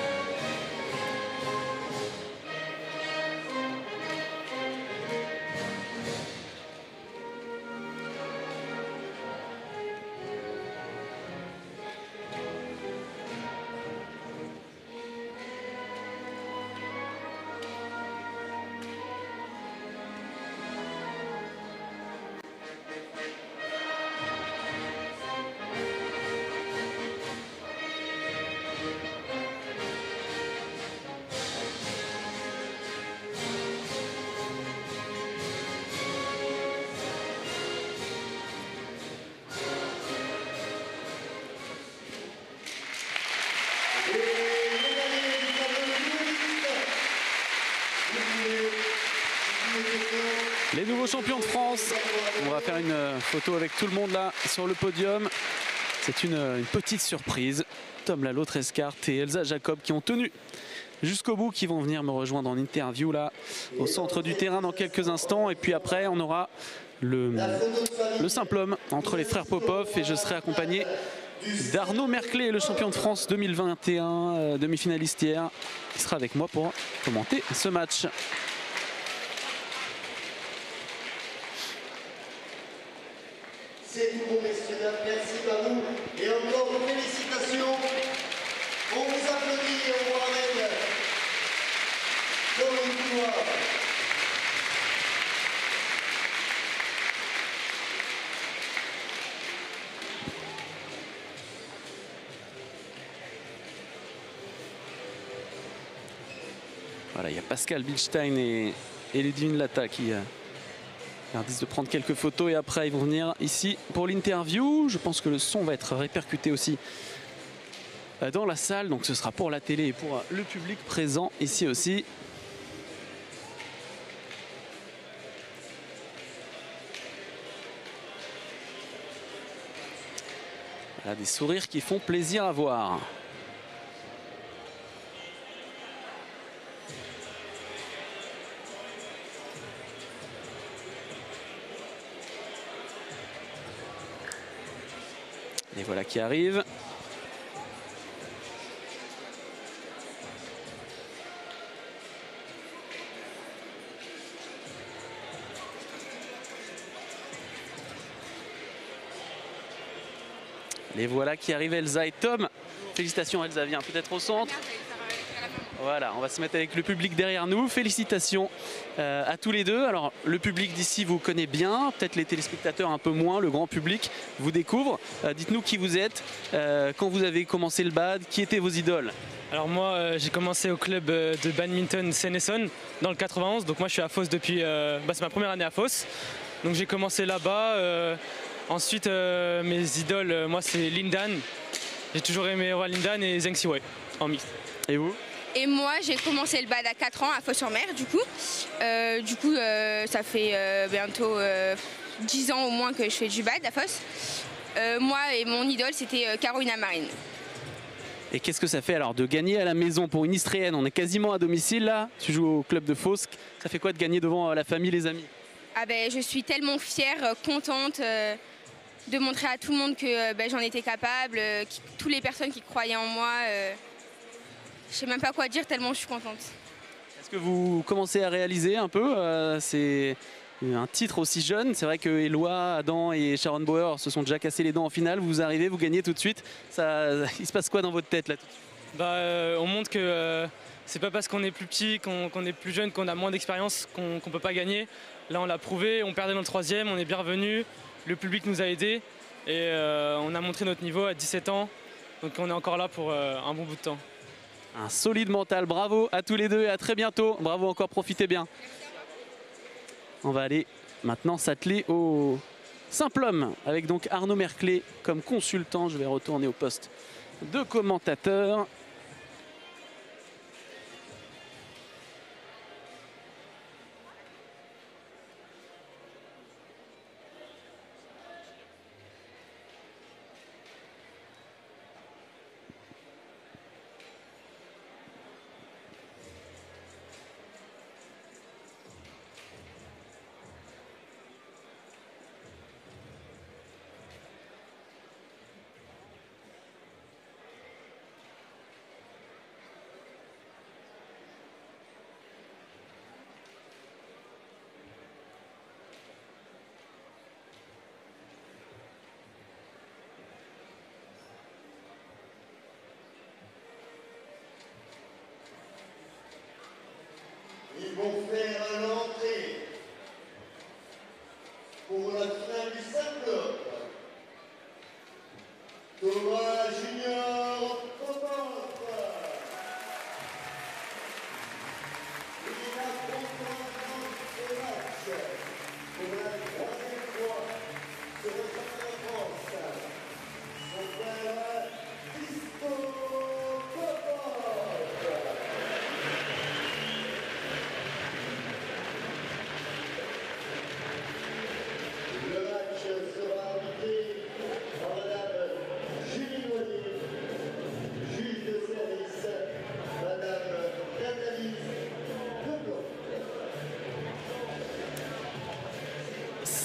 photo avec tout le monde là sur le podium. C'est une, petite surprise. Tom Lalo, Trescart et Elsa Jacob qui ont tenu jusqu'au bout, qui vont venir me rejoindre en interview là au centre du terrain dans quelques instants. Et puis après, on aura le, le simple homme entre les frères Popov et je serai accompagné d'Arnaud Merclé, le champion de France 2021, euh, demi-finaliste hier, qui sera avec moi pour commenter ce match. C'est tout bon, messieurs, dames. Merci à vous. Et encore félicitations. On vous applaudit et on vous ramène dans le couloir. Voilà, il y a Pascal Bilstein et, et Ludwig Lata qui euh, disent de prendre quelques photos et après ils vont venir ici pour l'interview. Je pense que le son va être répercuté aussi euh, dans la salle, donc ce sera pour la télé et pour euh, le public présent ici aussi. Voilà, des sourires qui font plaisir à voir. Qui arrive. Les voilà qui arrivent Elsa et Tom. Félicitations Elsa, viens peut-être au centre. Voilà, on va se mettre avec le public derrière nous. Félicitations euh, à tous les deux. Alors, le public d'ici vous connaît bien, peut-être les téléspectateurs un peu moins, le grand public vous découvre. Euh, Dites-nous qui vous êtes, euh, quand vous avez commencé le bad, qui étaient vos idoles Alors moi, euh, j'ai commencé au club euh, de badminton Seine-Essonne dans le 91. Donc moi, je suis à Fos depuis... euh, bah, c'est ma première année à Fos. Donc j'ai commencé là-bas. euh, ensuite, euh, mes idoles, euh, moi, c'est Lindan. J'ai toujours aimé Roy Lindan et Zheng Siwei en mixte. Et vous? Et moi, j'ai commencé le bad à 4 ans à Fos-sur-Mer, du coup. Euh, du coup, euh, ça fait euh, bientôt euh, 10 ans au moins que je fais du bad à Fos. Euh, moi et mon idole, c'était euh, Carolina Marine. Et qu'est-ce que ça fait alors de gagner à la maison pour une Istréenne On est quasiment à domicile là, tu joues au club de Fosc. Ça fait quoi de gagner devant euh, la famille, les amis? Ah ben, je suis tellement fière, contente euh, de montrer à tout le monde que ben, j'en étais capable, euh, qui- toutes les personnes qui croyaient en moi. euh, je sais même pas quoi dire tellement je suis contente. Est-ce que vous commencez à réaliser un peu C'est un titre aussi jeune. C'est vrai que Eloi, Adam et Sharon Bauer se sont déjà cassés les dents en finale. Vous arrivez, vous gagnez tout de suite. Ça, il se passe quoi dans votre tête là tout de suite? Bah, euh, on montre que euh, c'est pas parce qu'on est plus petit, qu'on est plus jeune, qu'on a moins d'expérience, qu'on qu'on peut pas gagner. Là, on l'a prouvé, on perdait dans le troisième, on est bien revenu, le public nous a aidés et euh, on a montré notre niveau à 17 ans. Donc on est encore là pour un bon bout de temps. Un solide mental. Bravo à tous les deux et à très bientôt. Bravo encore, profitez bien. On va aller maintenant s'atteler au simple homme avec donc Arnaud Merclé comme consultant. Je vais retourner au poste de commentateur.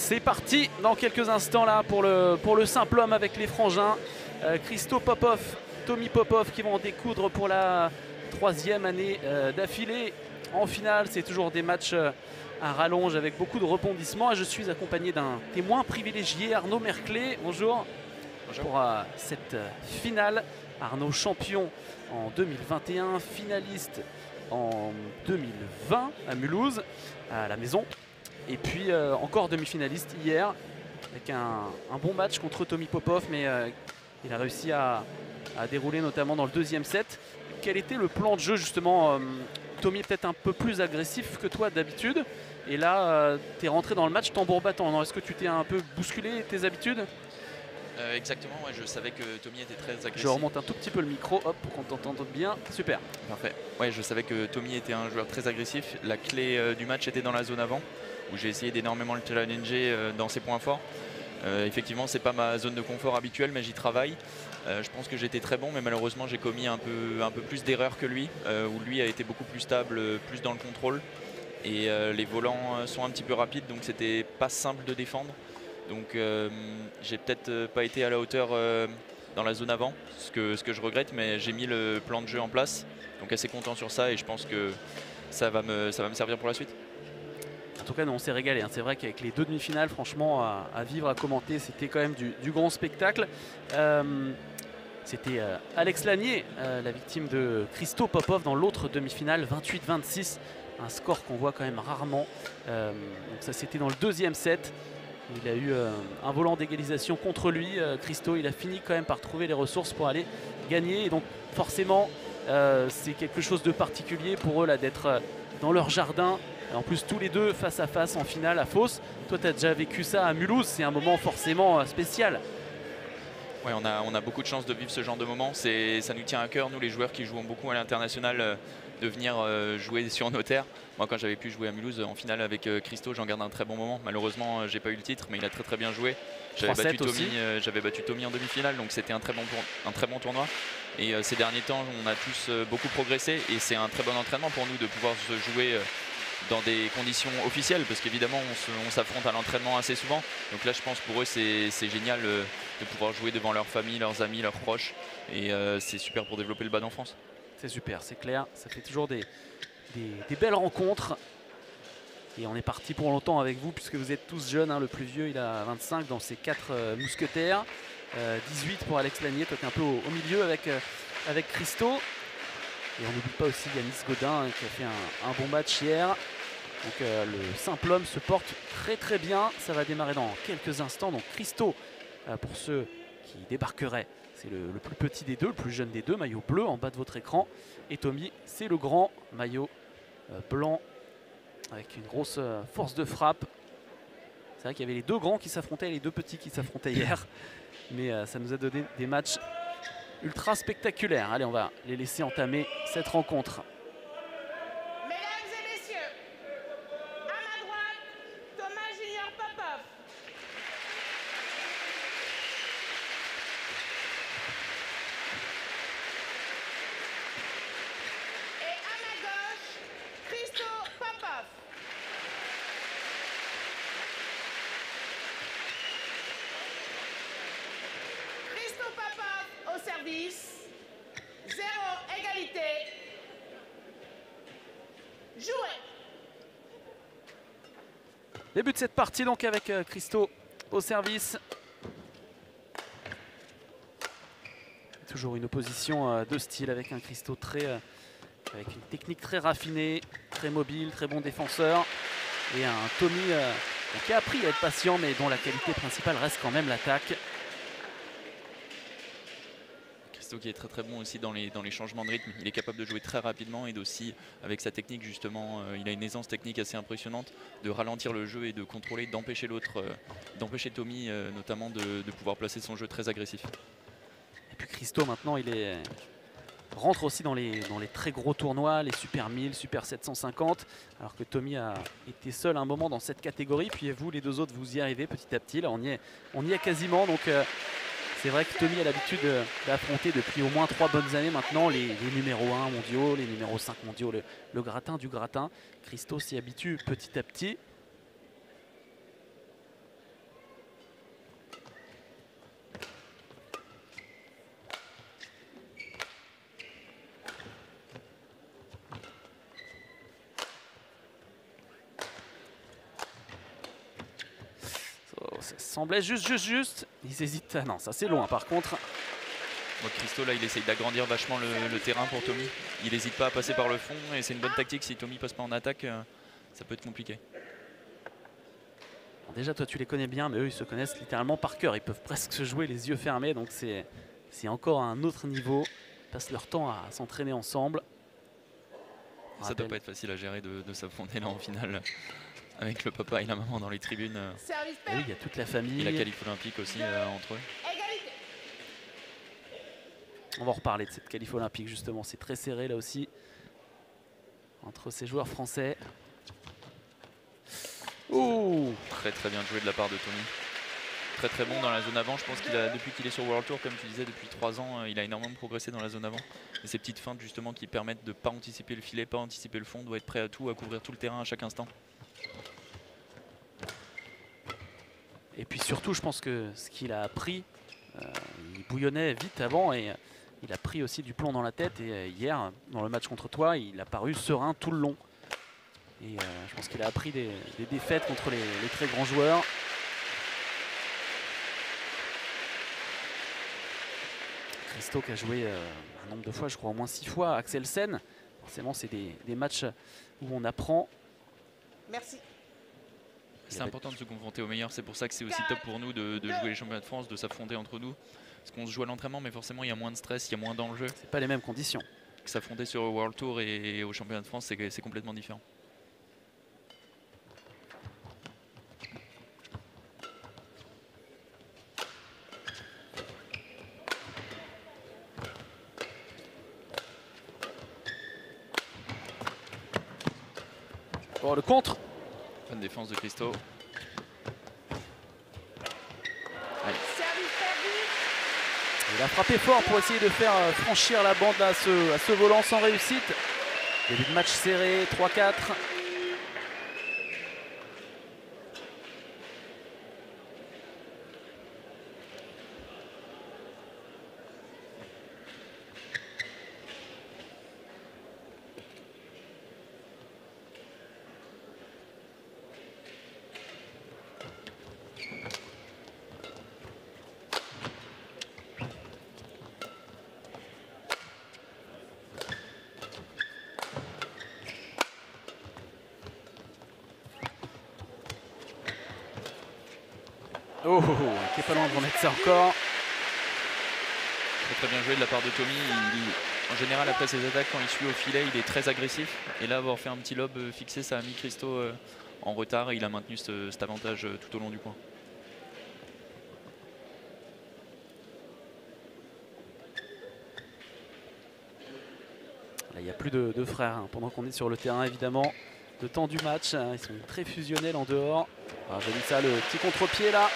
C'est parti dans quelques instants là pour le, pour le simple homme avec les frangins. Euh, Christo Popov, Tommy Popov qui vont en découdre pour la troisième année euh, d'affilée. En finale, c'est toujours des matchs euh, à rallonge avec beaucoup de rebondissements. Et je suis accompagné d'un témoin privilégié, Arnaud Merclé. Bonjour. Pour euh, cette finale, Arnaud champion en 2021, finaliste en 2020 à Mulhouse, à la maison. Et puis euh, encore demi-finaliste hier avec un, un bon match contre Tommy Popov, mais euh, il a réussi à, à dérouler notamment dans le deuxième set. Quel était le plan de jeu justement euh, Tommy est peut-être un peu plus agressif que toi d'habitude? Et là, tu es rentré dans le match tambour battant. Est-ce que tu t'es un peu bousculé tes habitudes? Exactement, ouais, je savais que Tommy était très agressif. Je remonte un tout petit peu le micro, hop, pour qu'on t'entende bien. Super. Parfait. Ouais, je savais que Tommy était un joueur très agressif. La clé du match était dans la zone avant, où j'ai essayé d'énormément le challenger euh, dans ses points forts. Euh, effectivement, c'est pas ma zone de confort habituelle, mais j'y travaille. Euh, je pense que j'étais très bon, mais malheureusement, j'ai commis un peu, un peu plus d'erreurs que lui, euh, où lui a été beaucoup plus stable, plus dans le contrôle. Et les volants sont un petit peu rapides, donc c'était pas simple de défendre. Donc j'ai peut-être pas été à la hauteur dans la zone avant, ce que, ce que je regrette, mais j'ai mis le plan de jeu en place. Donc assez content sur ça et je pense que ça va me, ça va me servir pour la suite. En tout cas, nous, on s'est régalé. hein. C'est vrai qu'avec les deux demi-finales, franchement, à, vivre, à commenter, c'était quand même du, grand spectacle. Euh, c'était euh, Alex Lanier, euh, la victime de Christo Popov dans l'autre demi-finale, 28-26. Un score qu'on voit quand même rarement. Donc ça, c'était dans le deuxième set. Il a eu un volant d'égalisation contre lui. Christo, il a fini quand même par trouver les ressources pour aller gagner. Et donc, forcément, c'est quelque chose de particulier pour eux là d'être dans leur jardin. En plus, tous les deux face à face en finale à Fos. Toi, tu as déjà vécu ça à Mulhouse. C'est un moment forcément euh, spécial. Ouais, on a, on a beaucoup de chance de vivre ce genre de moment. C'est, ça nous tient à cœur, nous les joueurs qui jouons beaucoup à l'international, euh, de venir euh, jouer sur nos terres. Moi, quand j'avais pu jouer à Mulhouse en finale avec euh, Christo, j'en garde un très bon moment. Malheureusement, j'ai pas eu le titre, mais il a très très bien joué. J'avais 3-7 battu. Tommy, j'avais battu Tommy en demi-finale, donc c'était un très bon, un très bon tournoi. Et ces derniers temps, on a tous beaucoup progressé et c'est un très bon entraînement pour nous de pouvoir se jouer dans des conditions officielles, parce qu'évidemment, on s'affronte à l'entraînement assez souvent. Donc là, je pense pour eux, c'est génial euh, de pouvoir jouer devant leur famille, leurs amis, leurs proches. Et euh, c'est super pour développer le bad en France. C'est super, c'est clair. Ça fait toujours des, belles rencontres. Et on est parti pour longtemps avec vous, puisque vous êtes tous jeunes. hein. Le plus vieux, il a 25 dans ses quatre euh, mousquetaires. Euh, 18 pour Alex Lanier. Es un peu au, milieu avec, Christo. Et on n'oublie pas aussi Yanis Godin, hein, qui a fait un bon match hier. Donc euh, le simple homme se porte très très bien. Ça va démarrer dans quelques instants. Donc Christo, euh, pour ceux qui débarqueraient, c'est le, plus petit des deux, le plus jeune des deux, maillot bleu en bas de votre écran. Et Tommy, c'est le grand maillot euh, blanc avec une grosse force de frappe. C'est vrai qu'il y avait les deux grands qui s'affrontaient les deux petits qui s'affrontaient hier. Mais ça nous a donné des matchs ultra spectaculaires. Allez, on va les laisser entamer cette rencontre. Mesdames et messieurs, à ma droite, Thomas Junior Popov. Et à ma gauche, Christo Popov. Christo Popov au service. Zéro égalité. Jouez. Début cette partie donc avec euh, Christo au service. Toujours une opposition euh, de style avec un Christo très, euh, avec une technique très raffinée. très mobile, très bon défenseur. Et un Tommy qui a appris à être patient, mais dont la qualité principale reste quand même l'attaque. Christo qui est très très bon aussi dans les, dans les changements de rythme. Il est capable de jouer très rapidement et aussi avec sa technique justement, euh, il a une aisance technique assez impressionnante de ralentir le jeu et de contrôler, d'empêcher l'autre, euh, d'empêcher Tommy euh, notamment de, de pouvoir placer son jeu très agressif. Et puis Christo maintenant il est rentre aussi dans les, dans les très gros tournois, les Super 1000, Super 750, alors que Tommy a été seul un moment dans cette catégorie, puis vous les deux autres vous y arrivez petit à petit, là on y est, on y est quasiment, donc c'est vrai que Tommy a l'habitude euh, d'affronter depuis au moins trois bonnes années maintenant les, numéros 1 mondiaux, les numéros 5 mondiaux, le, le gratin du gratin. Christo s'y habitue petit à petit. Oh, ça semblait juste, juste, juste. Ils hésitent. Ah non, ça c'est loin par contre. Moi, Christo, là, il essaye d'agrandir vachement le, le terrain pour Tommy. Il n'hésite pas à passer par le fond et c'est une bonne tactique. Si Tommy passe pas en attaque, euh, ça peut être compliqué. Déjà, toi, tu les connais bien, mais eux, ils se connaissent littéralement par cœur. Ils peuvent presque se jouer les yeux fermés, donc c'est encore un autre niveau. Ils passent leur temps à s'entraîner ensemble. On Ça doit rappelle- pas être facile à gérer de, de s'affronter là en finale avec le papa et la maman dans les tribunes euh, Service Eh oui, il y a toute la famille. et la qualif olympique aussi euh, entre eux. Égalité. On va en reparler de cette qualif olympique justement. C'est très serré là aussi entre ces joueurs français. Ouh Très très bien joué de la part de Tommy. Très très bon dans la zone avant. Je pense qu'il a depuis qu'il est sur World Tour, comme tu disais, depuis trois ans, euh, il a énormément progressé dans la zone avant. Et ces petites feintes justement qui permettent de pas anticiper le filet, pas anticiper le fond, doit être prêt à tout, à couvrir tout le terrain à chaque instant. Et puis surtout, je pense que ce qu'il a appris, euh, il bouillonnait vite avant et euh, il a pris aussi du plomb dans la tête. Et euh, hier, dans le match contre toi, il a paru serein tout le long. Et je pense qu'il a appris des, défaites contre les, très grands joueurs. Christo qui a joué un nombre de fois, je crois au moins six fois, Axel Sen. Forcément, c'est des, des matchs où on apprend. Merci. C'est important de se confronter aux meilleurs. C'est pour ça que c'est aussi top pour nous de, de jouer les championnats de France, de s'affronter entre nous. Parce qu'on se joue à l'entraînement, mais forcément il y a moins de stress, il y a moins d'enjeux. C'est pas les mêmes conditions. S'affronter sur le World Tour et au championnat de France, c'est c'est complètement différent. Bon, le contre. Défense de Christo. Il a frappé fort pour essayer de faire euh, franchir la bande à ce, à ce volant sans réussite. Début de match serré, 3-4. Oh, qui est pas loin de remettre ça encore. Très très bien joué de la part de Tommy. Il- il- en général, après ses attaques, quand il suit au filet, il est très agressif. Et là, avoir fait un petit lob euh, fixé, ça a mis Christo euh, en retard et il a maintenu ce- cet avantage euh, tout au long du. Là, il n'y a plus de, de frères hein, pendant qu'on est sur le terrain, évidemment. Le temps du match, hein, ils sont très fusionnels en dehors. Ah, ça, le petit contre-pied là.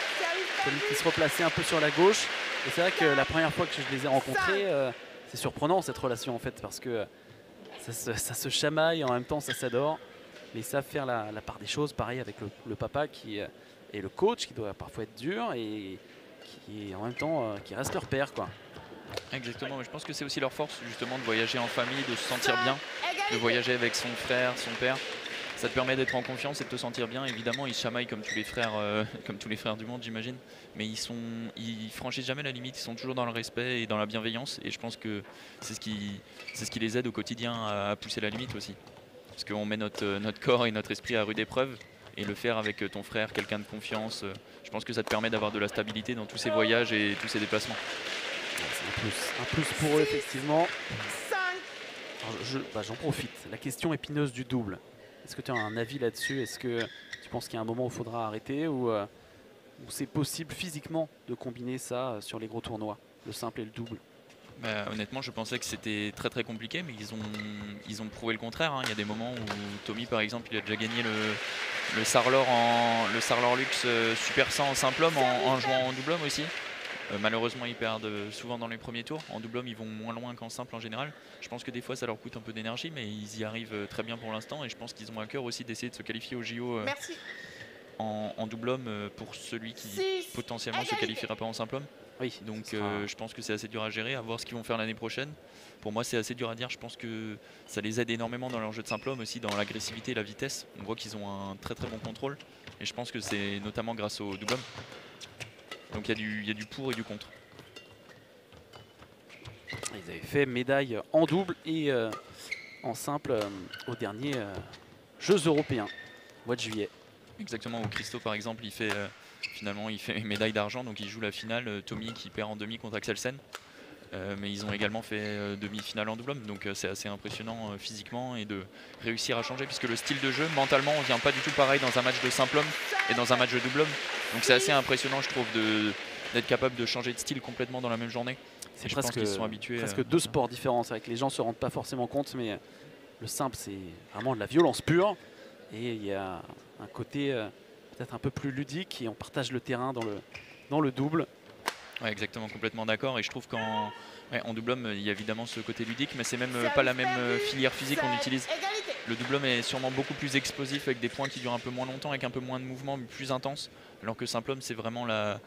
Celui qui se replaçait un peu sur la gauche. Et c'est vrai que la première fois que je les ai rencontrés, euh, c'est surprenant cette relation en fait, parce que euh, ça se, ça se chamaille et en même temps ça s'adore. Mais ils savent faire la, la part des choses, pareil avec le, le papa qui euh, est le coach, qui doit parfois être dur et qui en même temps euh, qui reste leur père quoi. Exactement, mais je pense que c'est aussi leur force justement de voyager en famille, de se sentir bien, de voyager avec son frère, son père. Ça te permet d'être en confiance et de te sentir bien. Évidemment, ils se chamaillent comme tous les frères, euh, comme tous les frères du monde, j'imagine. Mais ils sont, ils franchissent jamais la limite. Ils sont toujours dans le respect et dans la bienveillance. Et je pense que c'est ce qui, c'est ce qui les aide au quotidien à, pousser la limite aussi. parce qu'on met notre, euh, notre corps et notre esprit à rude épreuve. Et le faire avec euh, ton frère, quelqu'un de confiance, euh, je pense que ça te permet d'avoir de la stabilité dans tous ces voyages et tous ces déplacements. Un plus, un plus pour eux, effectivement. 5, Alors, je- bah, J'en profite. La question épineuse du double. Est-ce que tu as un avis là-dessus? Est-ce que tu penses qu'il y a un moment où il faudra arrêter ou, euh, ou c'est possible physiquement de combiner ça euh, sur les gros tournois, le simple et le double? Bah, honnêtement, je pensais que c'était très très compliqué, mais ils ont, prouvé le contraire. hein. Il y a des moments où Tommy, par exemple, il a déjà gagné le, le Sarlor en euh, Super 100 en simple homme en, en jouant en double homme aussi. Euh, malheureusement, ils perdent euh, souvent dans les premiers tours. En double homme, ils vont moins loin qu'en simple en général. Je pense que des fois, ça leur coûte un peu d'énergie, mais ils y arrivent euh, très bien pour l'instant. Et je pense qu'ils ont à cœur aussi d'essayer de se qualifier au JO euh, merci. en, en double homme pour celui qui 6, potentiellement se qualifiera pas en simple homme. Oui, Donc sera- euh, je pense que c'est assez dur à gérer, à voir ce qu'ils vont faire l'année prochaine. Pour moi, c'est assez dur à dire. Je pense que ça les aide énormément dans leur jeu de simple homme, aussi dans l'agressivité et la vitesse. On voit qu'ils ont un très très bon contrôle. Et je pense que c'est notamment grâce au double homme. Donc il y, a du- il y a du pour et du contre. Ils avaient fait médaille en double et euh, en simple euh, au dernier euh, Jeux européens, mois de juillet. Exactement, où Christo par exemple, il fait finalement il fait une médaille d'argent, donc il joue la finale. Tommy qui perd en demi contre Axelsen. Euh, mais ils ont également fait euh, demi-finale en double homme, donc euh, c'est assez impressionnant physiquement et de réussir à changer, puisque le style de jeu, mentalement, on vient pas du tout pareil dans un match de simple homme et dans un match de double homme. Donc c'est assez impressionnant, je trouve, d'être capable de changer de style complètement dans la même journée. C'est Et je pense presque, qu'ils sont habitués. presque deux sports différents. C'est vrai que les gens se rendent pas forcément compte, mais le simple, c'est vraiment de la violence pure. Et il y a un côté peut-être un peu plus ludique et on partage le terrain dans le, dans le double. Ouais, exactement, complètement d'accord. Et je trouve qu'en en double homme, il y a évidemment ce côté ludique, mais c'est même euh, pas la même euh, filière physique qu'on utilise. Le double homme est sûrement beaucoup plus explosif avec des points qui durent un peu moins longtemps, avec un peu moins de mouvement, mais plus intense. Alors que simple homme, c'est vraiment la,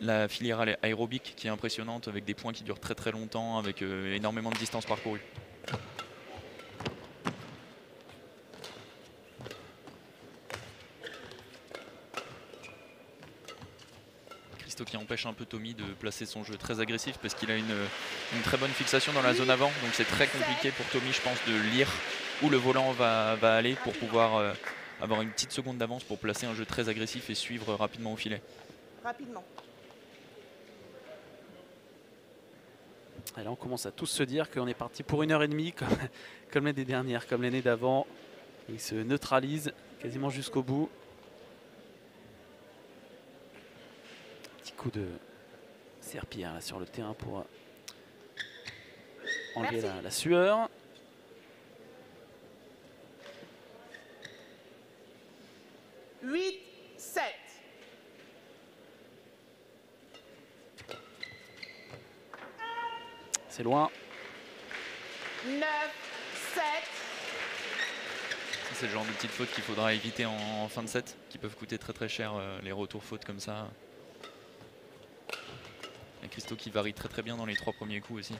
la filière aé- aérobique qui est impressionnante, avec des points qui durent très très longtemps, avec euh, énormément de distance parcourue. Christo qui empêche un peu Tommy de placer son jeu très agressif parce qu'il a une, une très bonne fixation dans la zone avant. Donc c'est très compliqué pour Tommy, je pense, de lire où le volant va, va aller pour pouvoir euh, avoir une petite seconde d'avance pour placer un jeu très agressif et suivre rapidement au filet. Rapidement. Et là, on commence à tous se dire qu'on est parti pour une heure et demie, comme, comme l'année dernière, comme l'année d'avant. Ils se neutralisent quasiment jusqu'au bout. Coup de serpillère là, sur le terrain pour euh, enlever la, la sueur. Huit, sept. C'est loin. 9, 7, C'est le genre de petites fautes qu'il faudra éviter en, en fin de set, qui peuvent coûter très très cher euh, les retours fautes comme ça. Et Christo qui varie très très bien dans les trois premiers coups aussi.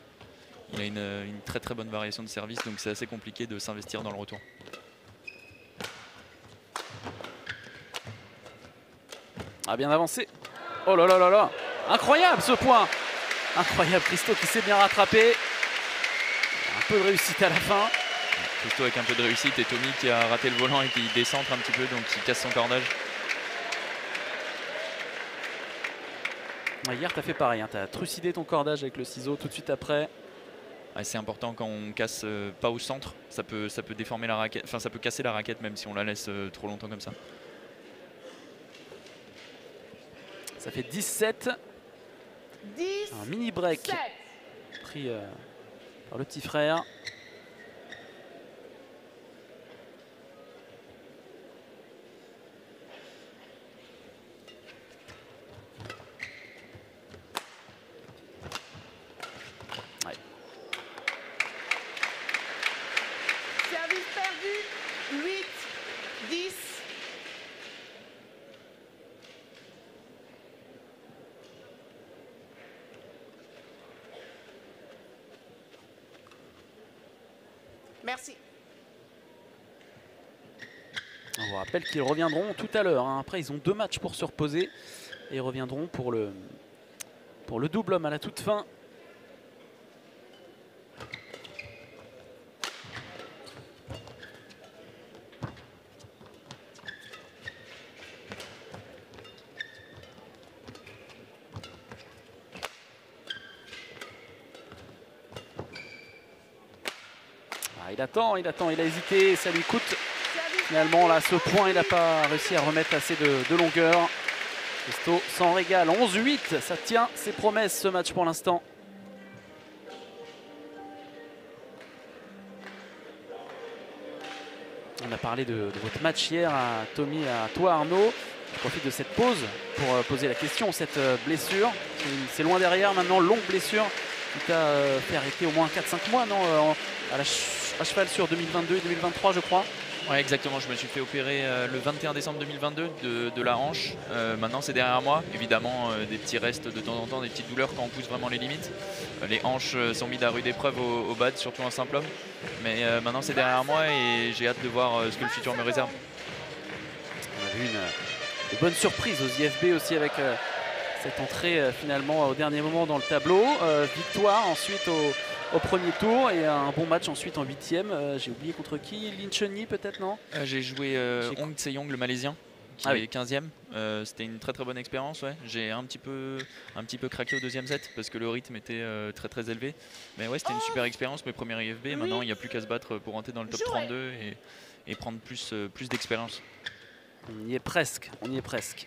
Il a une, euh, une très très bonne variation de service, donc c'est assez compliqué de s'investir dans le retour. Ah, bien avancé. Oh là là là là. Incroyable ce point. Incroyable. Christo qui s'est bien rattrapé. Un peu de réussite à la fin. Christo avec un peu de réussite et Tommy qui a raté le volant et qui décentre un petit peu, donc qui casse son cordage. Hier, tu as fait pareil. tu as trucidé ton cordage avec le ciseau tout de suite après. Ouais, c'est important quand on casse euh, pas au centre, ça peut, ça peut déformer la raquette, enfin ça peut casser la raquette même si on la laisse euh, trop longtemps comme ça. Ça fait 17. 10, Un mini break 7. pris euh, par le petit frère. rappelle qu'ils reviendront tout à l'heure. Hein. Après, ils ont deux matchs pour se reposer et ils reviendront pour le, pour le double homme à la toute fin. Ah, il attend, il attend, il a hésité, ça lui coûte finalement là ce point, il n'a pas réussi à remettre assez de, longueur. Christo s'en régale, 11-8, ça tient ses promesses ce match pour l'instant. On a parlé de, votre match hier à Tommy, à toi Arnaud. Je profite de cette pause pour euh, poser la question, cette euh, blessure. C'est- loin derrière maintenant, longue blessure qui t'a euh, fait arrêter au moins 4-5 mois, non à, la à cheval sur 2022 et 2023 je crois. Ouais, exactement. Je me suis fait opérer euh, le 21 décembre 2022 de, la hanche. Euh, maintenant, c'est derrière moi. Évidemment, euh, des petits restes de temps en temps, des petites douleurs quand on pousse vraiment les limites. Les hanches sont mises à rude épreuve au, au bad, surtout en simple homme. Mais maintenant, c'est derrière moi et j'ai hâte de voir ce que le futur me réserve. On a vu une, de bonnes surprises aux IFB aussi avec cette entrée finalement au dernier moment dans le tableau. Victoire ensuite au, au premier tour et un bon match ensuite en huitième. Euh, J'ai oublié contre qui Lin Chun-Yi peut-être non Euh, j'ai joué euh, Hong Tse-Yong, le malaisien, qui Ah est oui. 15e. Euh, C'était une très très bonne expérience. Ouais. J'ai un petit, peu, un petit peu craqué au deuxième set parce que le rythme était euh, très très élevé. Mais ouais, c'était une super expérience, mes premières IFB. Maintenant, il n'y a plus qu'à se battre pour rentrer dans le top 32 et, et prendre plus, euh, plus d'expérience. On y est presque, on y est presque.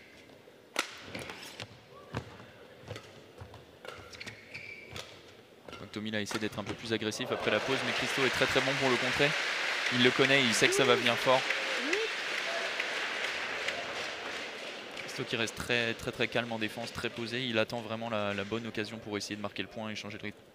Tommy a essayé d'être un peu plus agressif après la pause, mais Christo est très très bon pour le contrer. Il le connaît, il sait que ça va venir fort. Christo qui reste très très très calme en défense, très posé. Il attend vraiment la, la bonne occasion pour essayer de marquer le point et changer de rythme.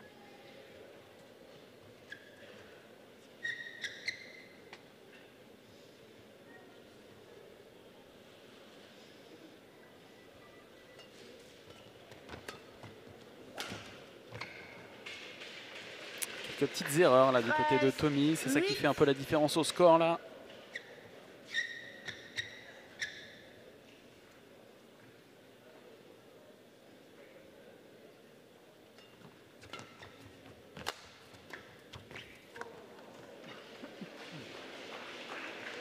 Petites erreurs là du côté de Tommy, c'est ça qui fait un peu la différence au score là.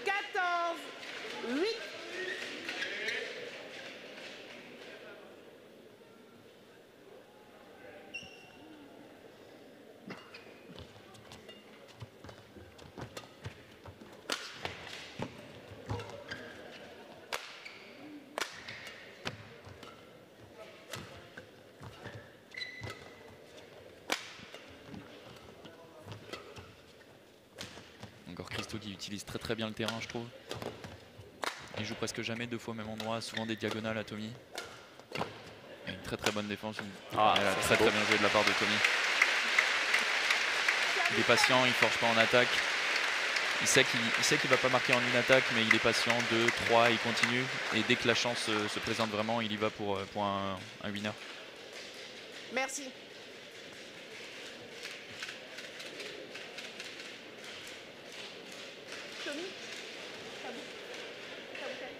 Quatorze, huit. Encore Christo qui utilise très très bien le terrain, je trouve. Il joue presque jamais deux fois au même endroit, souvent des diagonales à Tommy. Et une très très bonne défense. Une... Ah, Elle a très c'est très beau. bien joué de la part de Tommy. Il est patient, il force pas en attaque. Il sait qu'il qu'il va pas marquer en une attaque, mais il est patient, deux, trois, il continue. Et dès que la chance euh, se présente vraiment, il y va pour, euh, pour un, un winner. Merci. Tommy ta bou- ta bouteille.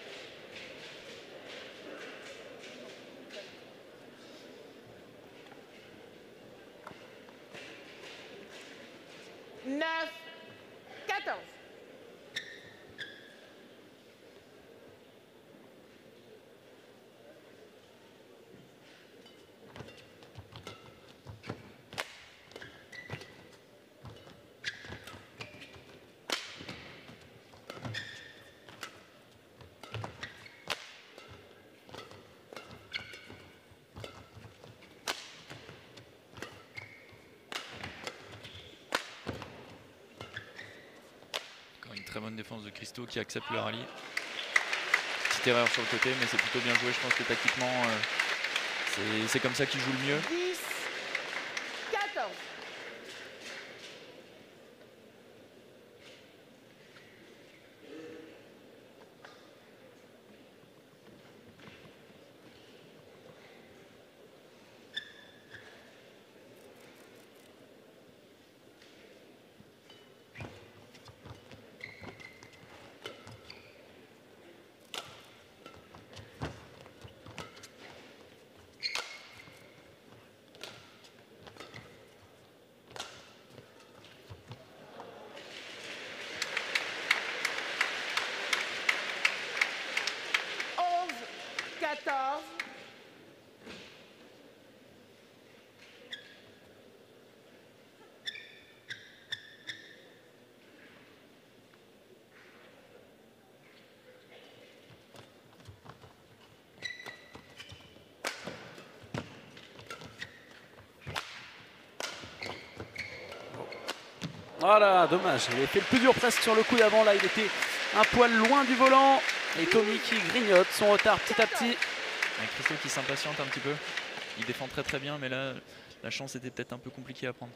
Neuf, quatorze. Encore une très bonne défense de Christo qui accepte le rallye. Petite erreur sur le côté, mais c'est plutôt bien joué. Je pense que tactiquement, euh, c'est- c'est comme ça qu'il joue le mieux. Voilà, dommage. Il avait fait le plus dur presque sur le coup d'avant. Là, il était un poil loin du volant. Et Tommy qui grignote son retard petit à petit. Avec Christo qui s'impatiente un petit peu. Il défend très très bien, mais là, la chance était peut-être un peu compliquée à prendre.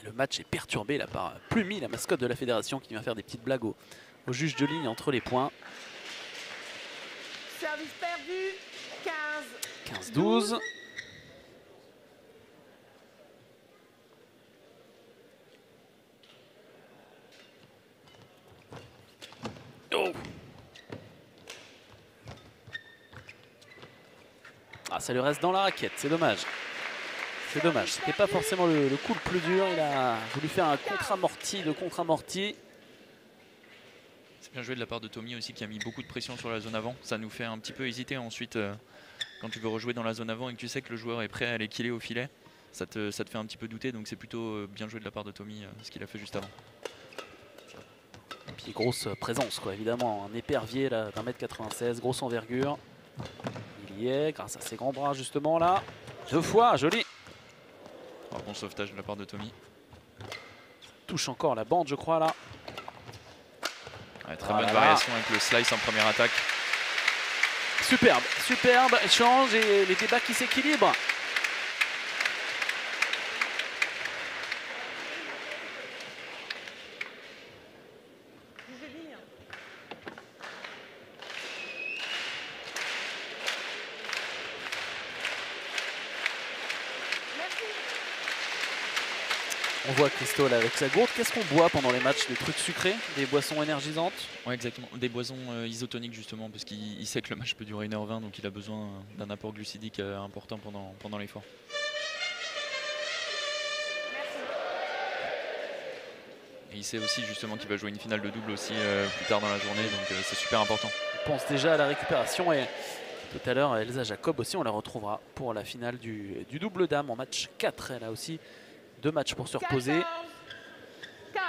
Et le match est perturbé là par Plumy, la mascotte de la fédération, qui vient faire des petites blagues au, au juge de ligne entre les points. Service perdu. 15. 15-12. Oh Ah, ça lui reste dans la raquette, c'est dommage. C'est dommage. C'était pas forcément le, le coup le plus dur. Il a voulu faire un contre-amorti de contre-amorti. C'est bien joué de la part de Tommy aussi qui a mis beaucoup de pression sur la zone avant. Ça nous fait un petit peu hésiter ensuite euh, quand tu veux rejouer dans la zone avant et que tu sais que le joueur est prêt à aller killer au filet. Ça te, ça te fait un petit peu douter donc c'est plutôt euh, bien joué de la part de Tommy euh, ce qu'il a fait juste avant. Et puis grosse présence quoi évidemment. Un épervier d'un mètre 96, grosse envergure. Il y est grâce à ses grands bras justement là. Deux fois, joli. Bon sauvetage de la part de Tommy. Touche encore la bande je crois là. Ouais, très Ah bonne là. variation avec le slice en première attaque. Superbe, superbe échange et les débats qui s'équilibrent. Voit Christo là avec sa gourde. Qu'est-ce qu'on boit pendant les matchs Des trucs sucrés Des boissons énergisantes Ouais, exactement. Des boissons euh, isotoniques justement parce qu'il il sait que le match peut durer 1h20 donc il a besoin d'un apport glucidique euh, important pendant, pendant l'effort. Et il sait aussi justement qu'il va jouer une finale de double aussi euh, plus tard dans la journée donc c'est super important. On pense déjà à la récupération et tout à l'heure Elsa Jacob aussi on la retrouvera pour la finale du, du double dame en match 4 elle a aussi deux matchs pour se reposer 15.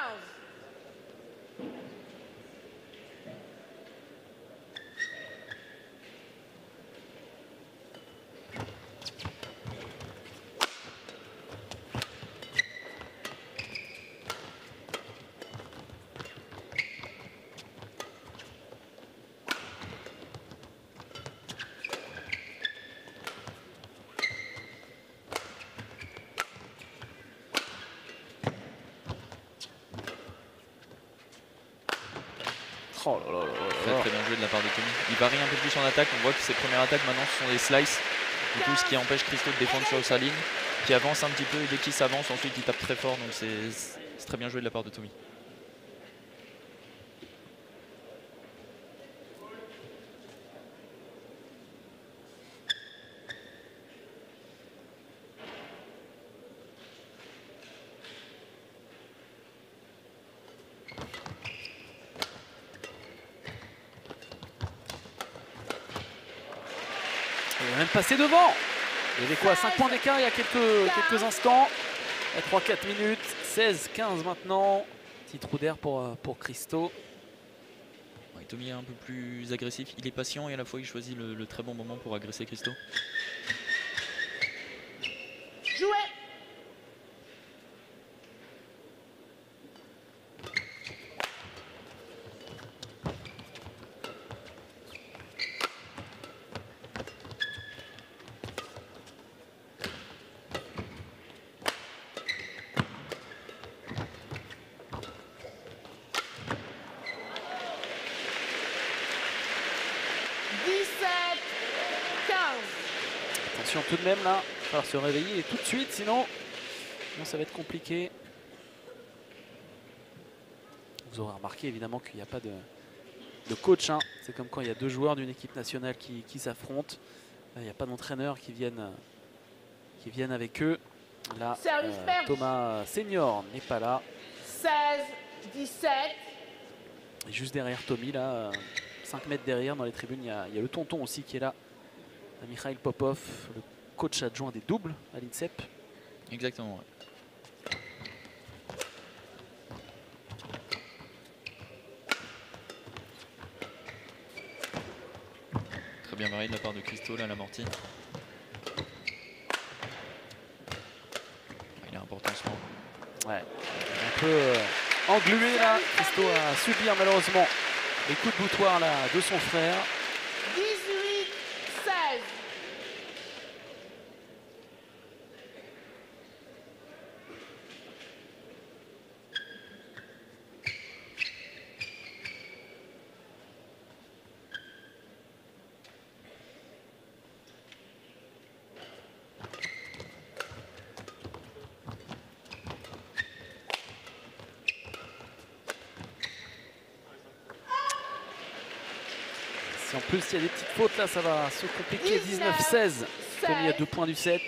oh là là là là Très là. très bien joué de la part de Tommy. Il en attaque, on voit que ses premières attaques maintenant ce sont des slices. Du coup ce qui empêche Christo de défendre sur sa ligne, qui avance un petit peu et dès qu'il s'avance ensuite il tape très fort donc c'est très bien joué de la part de Tommy. Passé devant. Il y avait quoi 5 points d'écart il y a quelques, quelques instants. 3-4 minutes 16-15 maintenant. Petit trou d'air pour, euh, pour Christo. Ouais, Tommy est un peu plus agressif, il est patient et à la fois il choisit le, le très bon moment pour agresser Christo. Jouer. Dix-sept. Quinze. Attention tout de même là, il va falloir se réveiller et tout de suite sinon, sinon ça va être compliqué. Vous aurez remarqué évidemment qu'il n'y a pas de, de coach. hein. C'est comme quand il y a deux joueurs d'une équipe nationale qui, qui s'affrontent. Il n'y a pas d'entraîneur qui viennent, qui viennent avec eux. Là, perdu. Thomas Senior n'est pas là. Seize. Dix-sept. Et juste derrière Tommy, là, 5 mètres derrière, dans les tribunes, il y, a, il y a le tonton aussi qui est là. Mikhail Popov, le coach adjoint des doubles à l'INSEP. Exactement. Ouais. Très bien varié de la part de Christo, là, la mortie. Ah, il est important ce moment. Ouais, un peu euh, englué là. Christo a subi hein, malheureusement les coups de boutoir là, de son frère. s'il y a des petites fautes, là, ça va se compliquer. 19-16. Comme il y a deux points du 7.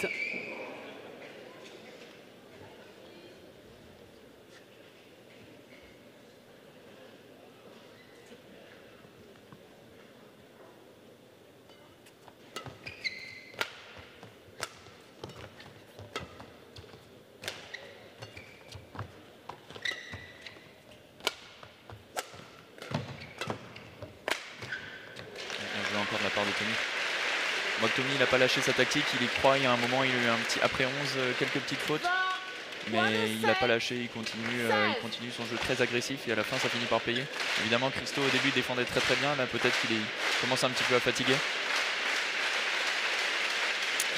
Lâché sa tactique, il y croit. Il y a un moment, il a eu un petit après 11, euh, quelques petites fautes. 20, Mais il n'a pas lâché, il continue, euh, il continue son jeu très agressif et à la fin ça finit par payer. Évidemment Christo au début défendait très très bien, là peut-être qu'il commence un petit peu à fatiguer.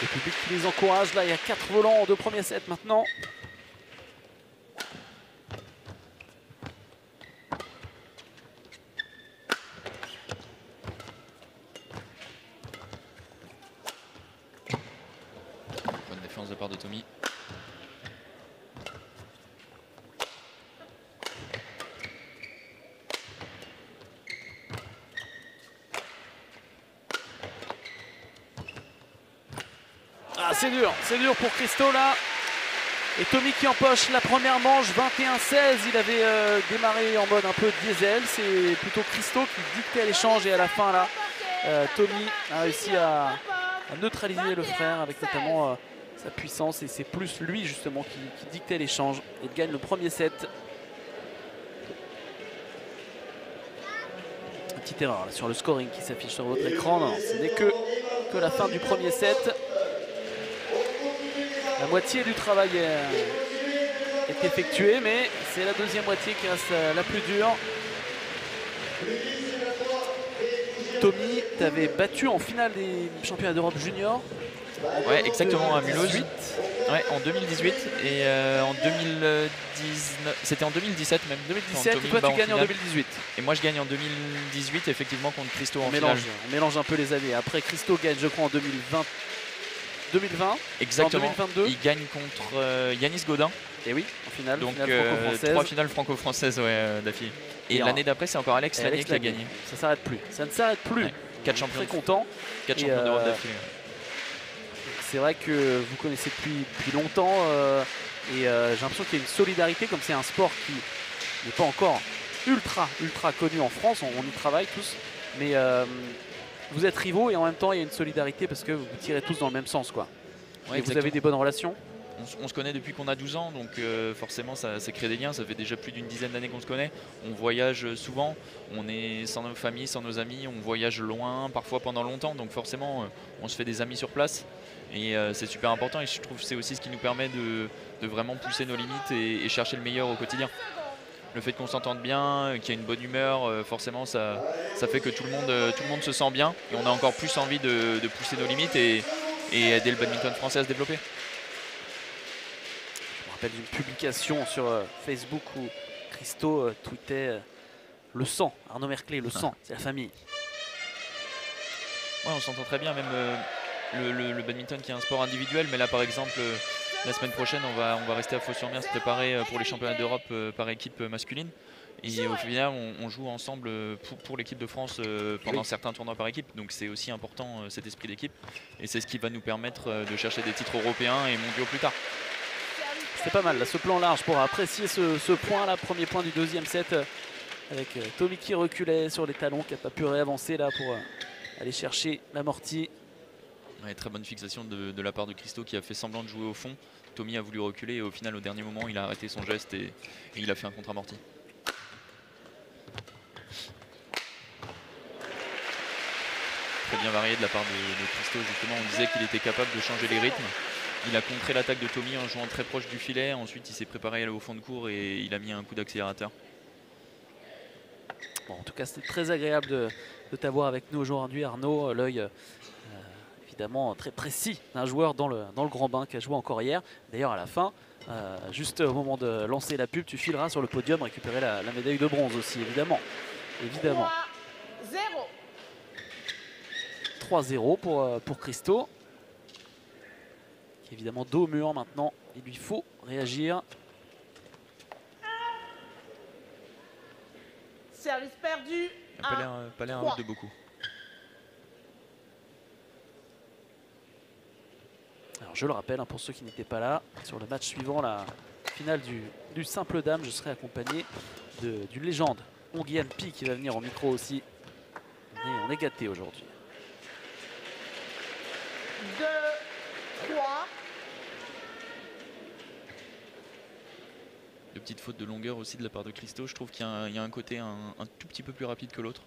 Le public qui les encourage là, il y a 4 volants en deux premiers sets maintenant. Bonne défense de part de Tommy. Ah c'est dur, c'est dur pour Christo là. Et Tommy qui empoche la première manche, 21-16. Il avait euh, démarré en mode un peu diesel. C'est plutôt Christo qui dictait l'échange et à la fin là, euh, Tommy a réussi à, neutraliser le frère avec notamment euh, sa puissance et c'est plus lui justement qui, dictait l'échange il gagne le premier set. Petite erreur sur le scoring qui s'affiche sur votre écran. Ce n'est que, que la fin du premier set. Moitié du travail est, effectuée, mais c'est la deuxième moitié qui reste la plus dure. Tommy, tu avais battu en finale des championnats d'Europe junior. Ouais, exactement à Mulhouse. 18. Ouais, en 2018 et euh, en 2019, c'était en 2017 même. 2017, quand et toi tu gagnes en finale. 2018. Et moi je gagne en 2018 effectivement contre Christo en On finale. mélange, on mélange un peu les années. Après, Christo gagne, je crois, en 2020. 2020, Exactement. en 2022. Il gagne contre euh, Yanis Godin. Et oui, en finale, Donc finale euh, trois finales franco-françaises ouais, euh, d'affilée. Et, Et l'année d'après c'est encore Alex Lanier qui a gagné. Ça s'arrête plus. Ça ne s'arrête plus. Ouais, Quatre champions, Très content. quatre champions d'Europe d'affilée. C'est vrai que vous connaissez depuis, depuis longtemps et j'ai l'impression qu'il y a une solidarité comme c'est un sport qui n'est pas encore ultra ultra connu en France, on, on y travaille tous, mais euh, vous êtes rivaux et en même temps il y a une solidarité parce que vous tirez tous dans le même sens quoi. Ouais, et vous avez des bonnes relations. On, se connaît depuis qu'on a 12 ans, donc euh, forcément ça, ça crée des liens. Ça fait déjà plus d'une dizaine d'années qu'on se connaît. On voyage euh, souvent, on est sans nos familles, sans nos amis, on voyage loin, parfois pendant longtemps, donc forcément euh, on se fait des amis sur place. Et euh, c'est super important et je trouve que c'est aussi ce qui nous permet de, de vraiment pousser nos limites et, et chercher le meilleur au quotidien. Le fait qu'on s'entende bien, qu'il y ait une bonne humeur, euh, forcément ça, ça fait que tout le, monde, euh, tout le monde se sent bien et on a encore plus envie de, de pousser nos limites et, et aider le badminton français à se développer. Je me rappelle d'une publication sur euh, Facebook où Christo tweetait le sang, Arnaud Merclé, le sang, c'est la famille. Ouais, on s'entend très bien, même le, le- le badminton qui est un sport individuel, mais là par exemple, la semaine prochaine, on va, on va rester à Fos-sur-Mer se préparer euh, pour les championnats d'Europe euh, par équipe euh, masculine. Et au final, on, on joue ensemble pour, pour l'équipe de France pendant Oui. certains tournois par équipe. Donc c'est aussi important cet esprit d'équipe. Et c'est ce qui va nous permettre de chercher des titres européens et mondiaux plus tard. C'était pas mal là, ce plan large pour apprécier ce, ce point là, premier point du deuxième set avec Tommy qui reculait sur les talons, qui n'a pas pu réavancer là pour aller chercher l'amorti. Très bonne fixation de, la part de Christo qui a fait semblant de jouer au fond. Tommy a voulu reculer et au final, au dernier moment, il a arrêté son geste et, il a fait un contre-amorti. très bien varié de la part de, Christo. Justement, on disait qu'il était capable de changer les rythmes. Il a contré l'attaque de Tommy en jouant très proche du filet. Ensuite, il s'est préparé à aller au fond de cours et il a mis un coup d'accélérateur. En tout cas, c'était très agréable de, de t'avoir avec nous aujourd'hui, Arnaud. L'œil, euh, évidemment, très précis d'un joueur dans le, dans le grand bain qui a joué encore hier. D'ailleurs, à la fin, euh, juste au moment de lancer la pub, tu fileras sur le podium récupérer la, la médaille de bronze aussi, évidemment. Évidemment. 3-0. 3-0 pour, euh, pour Christo. Qui est évidemment dos au mur maintenant. Il lui faut réagir. Service perdu. Pas Un. l'air pas l'air trois. de beaucoup. Alors je le rappelle, hein, pour ceux qui n'étaient pas là, sur le match suivant, la finale du, du simple dame, je serai accompagné de- d'une légende, Onguian Pi, qui va venir au micro aussi. On est, on est gâtés aujourd'hui. 2, 3. De petites fautes de longueur aussi de la part de Christo. Je trouve qu'il y, a un- il y a un côté un, un tout petit peu plus rapide que l'autre.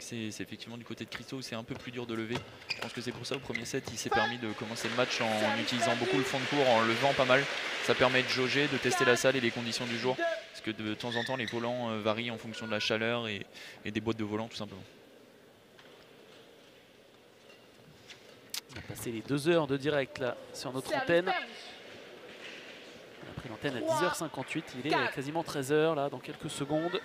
C'est effectivement du côté de Christo où c'est un peu plus dur de lever. Je pense que c'est pour ça au premier set il s'est permis de commencer le match en utilisant beaucoup le fond de cours, en levant pas mal. Ça permet de jauger, de tester la salle et les conditions du jour. Parce que de temps en temps les volants euh, varient en fonction de la chaleur et, et des boîtes de volants tout simplement. On a passé les deux heures de direct là sur notre antenne. On a pris l'antenne à Trois, 10h58. Il est quasiment 13h là, dans quelques secondes.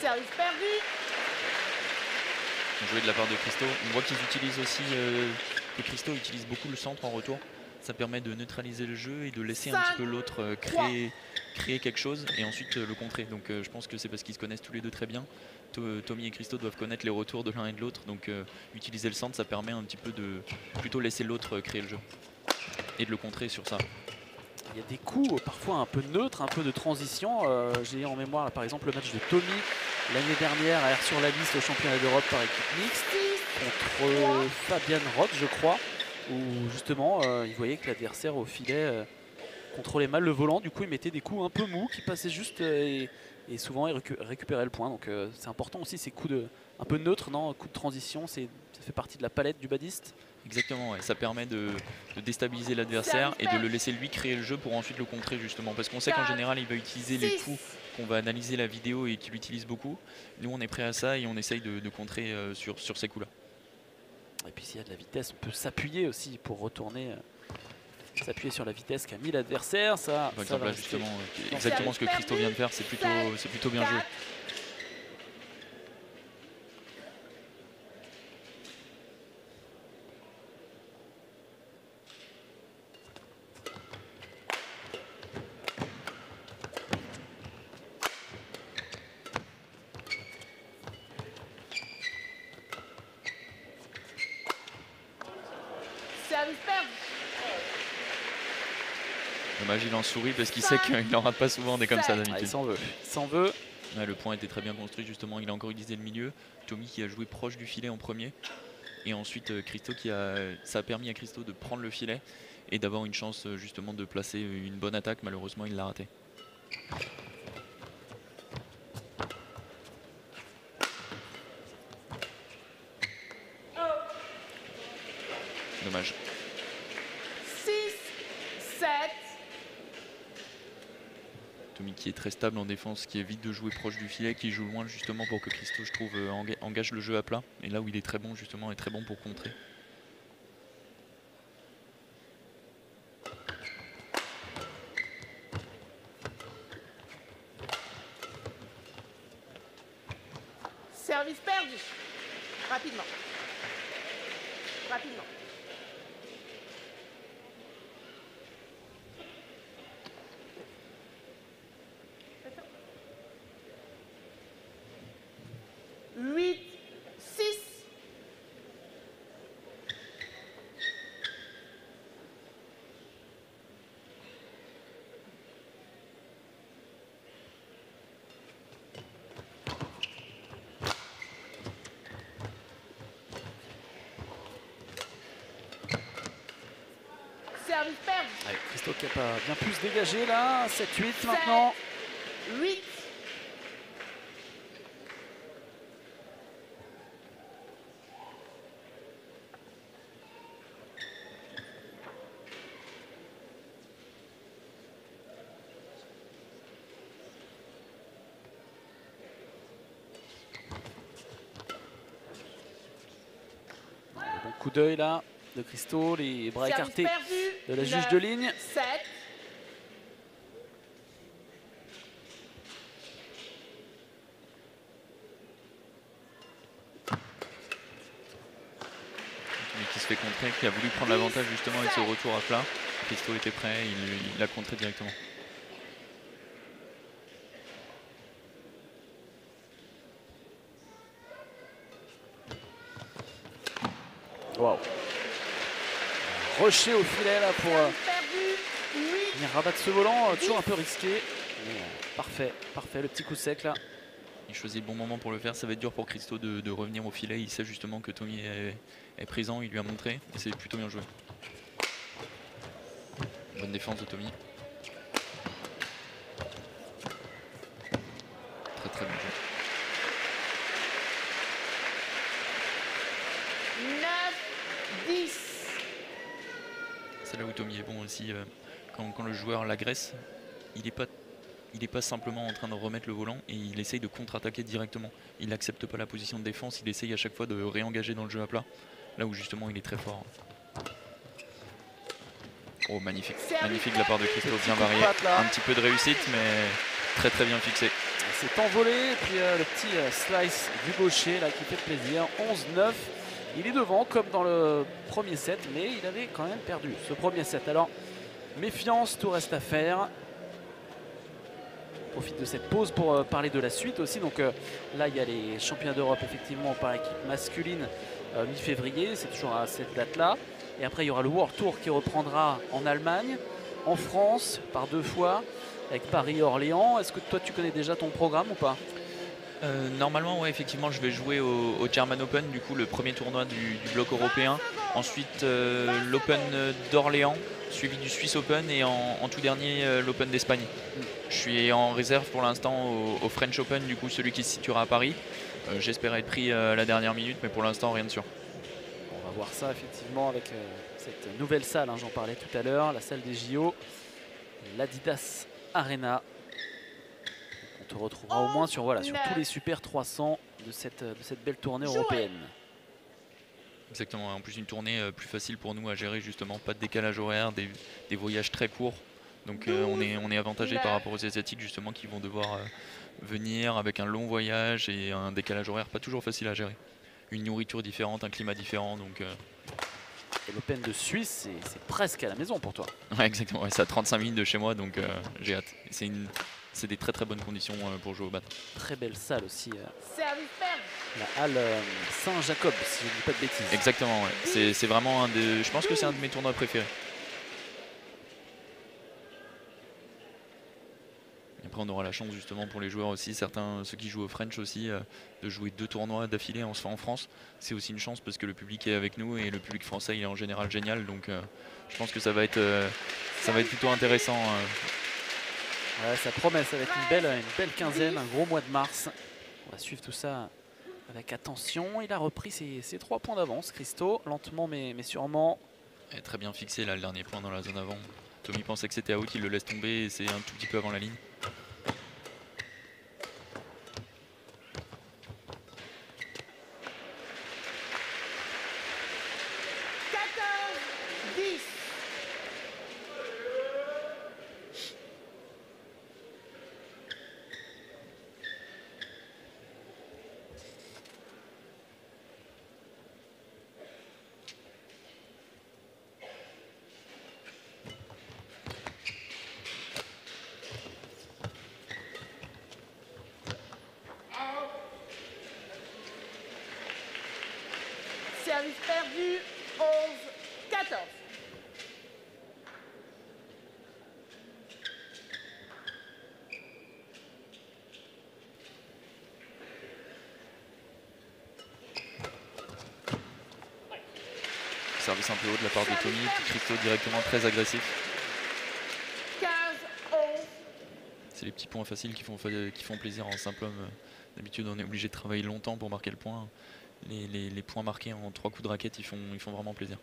Service perdu. Bien On voit qu'ils utilisent aussi, euh, que Christo utilise beaucoup le centre en retour. Ça permet de neutraliser le jeu et de laisser un petit peu l'autre euh, créer, créer quelque chose et ensuite euh, le contrer. Donc euh, je pense que c'est parce qu'ils se connaissent tous les deux très bien. To- Tommy et Christo doivent connaître les retours de l'un et de l'autre. Donc euh, utiliser le centre, ça permet un petit peu de plutôt laisser l'autre euh, créer le jeu et de le contrer sur ça. Il y a des coups parfois un peu neutres, un peu de transition. Euh, J'ai en mémoire là, par exemple le match de Tommy l'année dernière à Air sur la liste au championnat d'Europe par équipe mixte 6. Contre euh, Fabian Roth, je crois, où justement euh, il voyait que l'adversaire au filet euh, contrôlait mal le volant. Du coup, il mettait des coups un peu mous qui passaient juste euh, et, et souvent il récu- récupérait le point. Donc euh, c'est important aussi ces coups de un peu neutres, non Coups de transition, c'est ça fait partie de la palette du badiste. Exactement, ouais. ça permet de, de déstabiliser l'adversaire et de le laisser lui créer le jeu pour ensuite le contrer justement. Parce qu'on sait qu'en général il va utiliser les coups qu'on va analyser la vidéo et qu'il utilise beaucoup. Nous on est prêt à ça et on essaye de, de contrer euh, sur, sur ces coups-là. Et puis s'il y a de la vitesse, on peut s'appuyer aussi pour retourner, euh, s'appuyer sur la vitesse qu'a mis l'adversaire. Ça, Par ça exemple va là rester- justement, euh, exactement ce que c'est Christo vient de faire, c'est plutôt, c'est plutôt bien joué. 4. Service perdu. Dommage il en sourit parce qu'il sait qu'il n'en rate pas souvent des comme ça Ah, il d'habitude. s'en veut. Il s'en veut. Ouais, le point était très bien construit justement, il a encore utilisé le milieu. Tommy qui a joué proche du filet en premier. Et ensuite euh, Christo qui a. Ça a permis à Christo de prendre le filet et d'avoir une chance euh, justement de placer une bonne attaque. Malheureusement il l'a raté. Dommage. 6, 7. Tommy qui est très stable en défense, qui évite de jouer proche du filet, qui joue loin justement pour que Christo, je trouve, euh, enga- engage le jeu à plat. Et là où il est très bon justement, est très bon pour contrer. Service perdu. Rapidement. Rapidement. Huit, six. Service perdu. Allez, Christo qui a pas bien pu se dégager là. 7-8 maintenant. 8. Bon coup d'œil là de Christo, les bras écartés perdu. De la juge de ligne. 7. Mais qui se fait contrer, qui a voulu prendre l'avantage justement avec ce retour à plat. Christo était prêt, il il l'a contré directement. Rocher au filet là pour euh, Service perdu. 8. venir rabattre ce volant. euh, toujours un peu risqué. Euh, parfait, parfait. Le petit coup sec là. Il choisit le bon moment pour le faire. Ça va être dur pour Christo de, de revenir au filet. Il sait justement que Tommy est, est présent. Il lui a montré et c'est plutôt bien joué. Bonne défense de Tommy. Très très bien joué. 9. 10. C'est là où Tommy est bon aussi. euh, quand, le joueur l'agresse, il n'est pas, il est pas simplement en train de remettre le volant et il essaye de contre-attaquer directement. Il n'accepte pas la position de défense, il essaye à chaque fois de réengager dans le jeu à plat. Là où justement il est très fort. Oh magnifique, magnifique de la part de Christophe, bien varié. Un petit peu de réussite mais très très bien fixé. Il s'est envolé. Et puis euh, le petit euh, slice du gaucher là qui fait plaisir. 11-9. Il est devant comme dans le premier set, mais il avait quand même perdu ce premier set. Alors, méfiance, tout reste à faire. Profite de cette pause pour euh, parler de la suite aussi. Donc euh, là, il y a les championnats d'Europe effectivement par équipe masculine euh, mi-février. C'est toujours à cette date-là. Et après, il y aura le World Tour qui reprendra en Allemagne, en France par deux fois, avec Paris et Orléans. Est-ce que toi, tu connais déjà ton programme ou pas? Normalement, ouais, effectivement, je vais jouer au, German Open, du coup, le premier tournoi du, bloc européen. Ensuite, l'Open d'Orléans, suivi du Swiss Open et en, en tout dernier, euh, l'Open d'Espagne. Je suis en réserve pour l'instant au, au French Open, du coup, celui qui se situera à Paris. Euh, J'espère être pris euh, à la dernière minute, mais pour l'instant, rien de sûr. On va voir ça effectivement avec euh, cette nouvelle salle, hein, j'en parlais tout à l'heure, la salle des JO, l'Adidas Arena. On te retrouvera au moins sur, voilà, sur tous les Super 300 de cette, de cette belle tournée Jouer. européenne. Exactement, en plus une tournée euh, plus facile pour nous à gérer justement, pas de décalage horaire, des, des voyages très courts. Donc euh, on est, on est avantagé par rapport aux Asiatiques justement qui vont devoir euh, venir avec un long voyage et un décalage horaire pas toujours facile à gérer. Une nourriture différente, un climat différent, donc euh, Et l'Open de Suisse, c'est- presque à la maison pour toi. ouais, exactement, ouais, c'est à 35 minutes de chez moi donc euh, j'ai hâte. C'est une- c'est des très très bonnes conditions euh, pour jouer au bat. Très belle salle aussi, euh, Service. La halle euh, Saint-Jacob, si je ne dis pas de bêtises. Exactement, ouais. c'est vraiment un de. Je pense que c'est un de mes tournois préférés. Après, on aura la chance justement pour les joueurs aussi, certains, ceux qui jouent au French aussi, euh, de jouer deux tournois d'affilée en, en France. C'est aussi une chance parce que le public est avec nous et le public français il est en général génial. Donc, euh, je pense que ça va être, euh, ça va être plutôt intéressant. Ouais, ça promet, ça va être une belle, une belle quinzaine, un gros mois de mars. On va suivre tout ça avec attention. Il a repris ses, trois points d'avance, Christo, lentement mais, sûrement. Très bien fixé là, le dernier point dans la zone avant. Tommy pensait que c'était out, il le laisse tomber et c'est un tout petit peu avant la ligne. Quatorze. Dix. Service perdu. Onze. Quatorze. Service service un peu haut de la part de Tommy. Christo directement très agressif. 15, 11. C'est les petits points faciles qui font, plaisir en simple homme. D'habitude, on est obligé de travailler longtemps pour marquer le point. Les, points marqués en trois coups de raquette, ils font, ils font vraiment plaisir.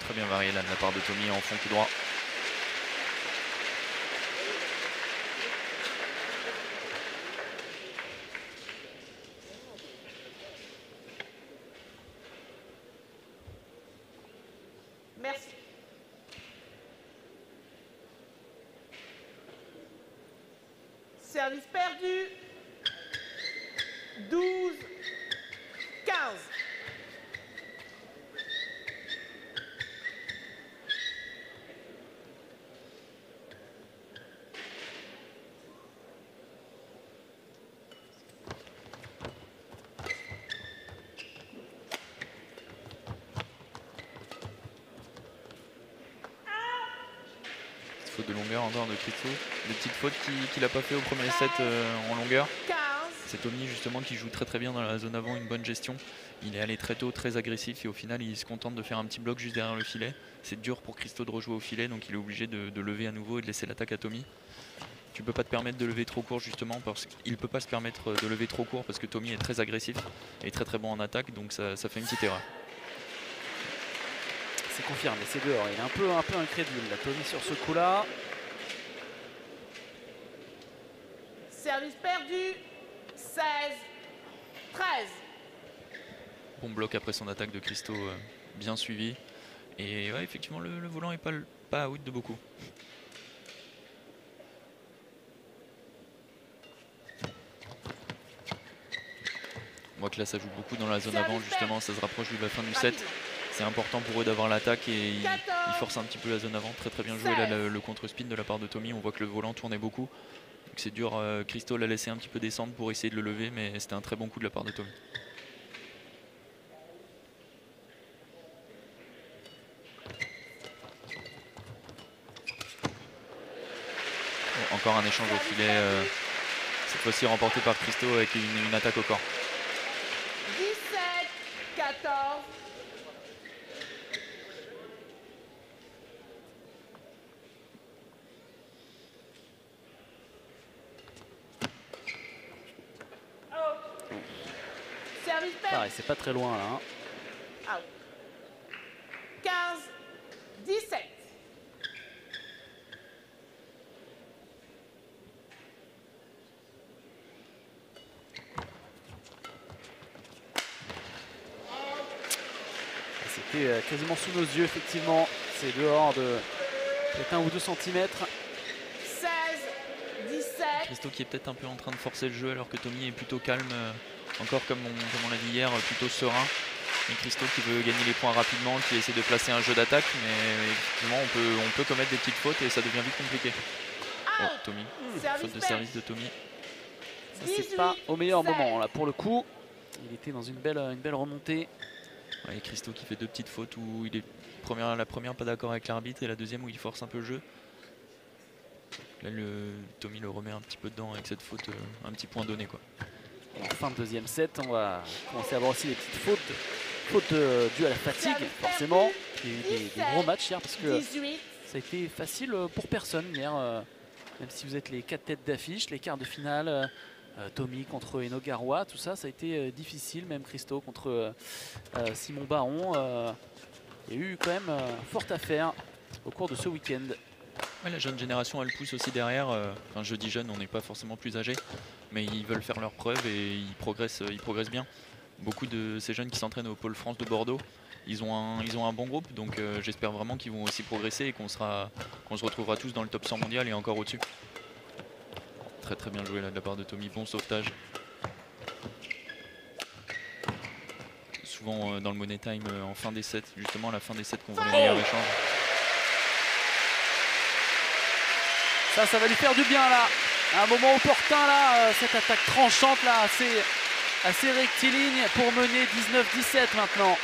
Très bien varié là de la part de Tommy en fond tout droit. De Christo. Des petites fautes qu'il n'a pas fait au premier set euh, en longueur. 15. C'est Tommy justement qui joue très très bien dans la zone avant, une bonne gestion. Il est allé très tôt, très agressif et au final il se contente de faire un petit bloc juste derrière le filet. C'est dur pour Christo de rejouer au filet donc il est obligé de, lever à nouveau et de laisser l'attaque à Tommy. Tu peux pas te permettre de lever trop court justement parce qu'il peut pas se permettre de lever trop court parce que Tommy est très agressif et très très bon en attaque donc ça, fait une petite erreur. C'est confirmé, c'est dehors. Il est un peu, un peu incrédule, Tommy, sur ce coup-là. Service perdu. 16, 13. Bon bloc après son attaque de Christo, euh, bien suivi. Et ouais, effectivement le, le volant est pas, pas out de beaucoup. On voit que là ça joue beaucoup dans la zone avant justement, ça se rapproche de la fin du set. C'est important pour eux d'avoir l'attaque et ils, 14. ils forcent un petit peu la zone avant. Très très bien joué là le, le contre-spin de la part de Tommy. On voit que le volant tournait beaucoup. C'est dur, euh, Christo l'a laissé un petit peu descendre pour essayer de le lever, mais c'était un très bon coup de la part de Tommy. Bon, encore un échange au filet, euh, cette fois-ci remporté par Christo avec une, une attaque au corps. 17, 14. Service Pareil, perdu. C'est pas très loin là. hein. Out. 15, 17. C'était euh, quasiment sous nos yeux, effectivement. C'est dehors de peut-être un ou deux centimètres. 16, 17. Christo qui est peut-être un peu en train de forcer le jeu alors que Tommy est plutôt calme, euh, encore comme on, comme on l'a dit hier, plutôt serein. Et Christo qui veut gagner les points rapidement, qui essaie de placer un jeu d'attaque, mais effectivement on peut, on peut commettre des petites fautes et ça devient vite compliqué. Oh, Tommy, Service faute de service de Tommy. Ça, c'est 18, pas au meilleur 16. moment là pour le coup. Il était dans une belle, une belle remontée. Ouais, et Christo qui fait deux petites fautes où il est première, la première pas d'accord avec l'arbitre et la deuxième où il force un peu le jeu. Là le, Tommy le remet un petit peu dedans avec cette faute, euh, un petit point donné quoi. En fin de deuxième set, on va commencer à avoir aussi des petites fautes, fautes euh, dues à la fatigue, forcément. Il y a eu des, des gros matchs hier parce que 18. ça a été facile euh, pour personne hier. euh, Même si vous êtes les quatre têtes d'affiche, les quarts de finale, euh, Tommy contre Eno Garoua, tout ça, ça a été difficile. Même Christo contre Simon Baron. il y a eu quand même fort à faire au cours de ce week-end. Ouais, la jeune génération, elle pousse aussi derrière. Enfin, je dis jeune, on n'est pas forcément plus âgé, mais ils veulent faire leurs preuves et ils progressent, ils progressent bien. Beaucoup de ces jeunes qui s'entraînent au Pôle France de Bordeaux, ils ont un, ils ont un bon groupe, donc euh, j'espère vraiment qu'ils vont aussi progresser et qu'on sera, qu'on se retrouvera tous dans le top 100 mondial et encore au-dessus. Très très bien joué là de la part de Tommy, bon sauvetage. Souvent euh, dans le Money Time euh, en fin des sets, justement à la fin des sets qu'on voit les meilleurs échanges. Ça, ça va lui faire du bien là. Un moment opportun là, euh, cette attaque tranchante là, assez, assez rectiligne pour mener 19-17 maintenant.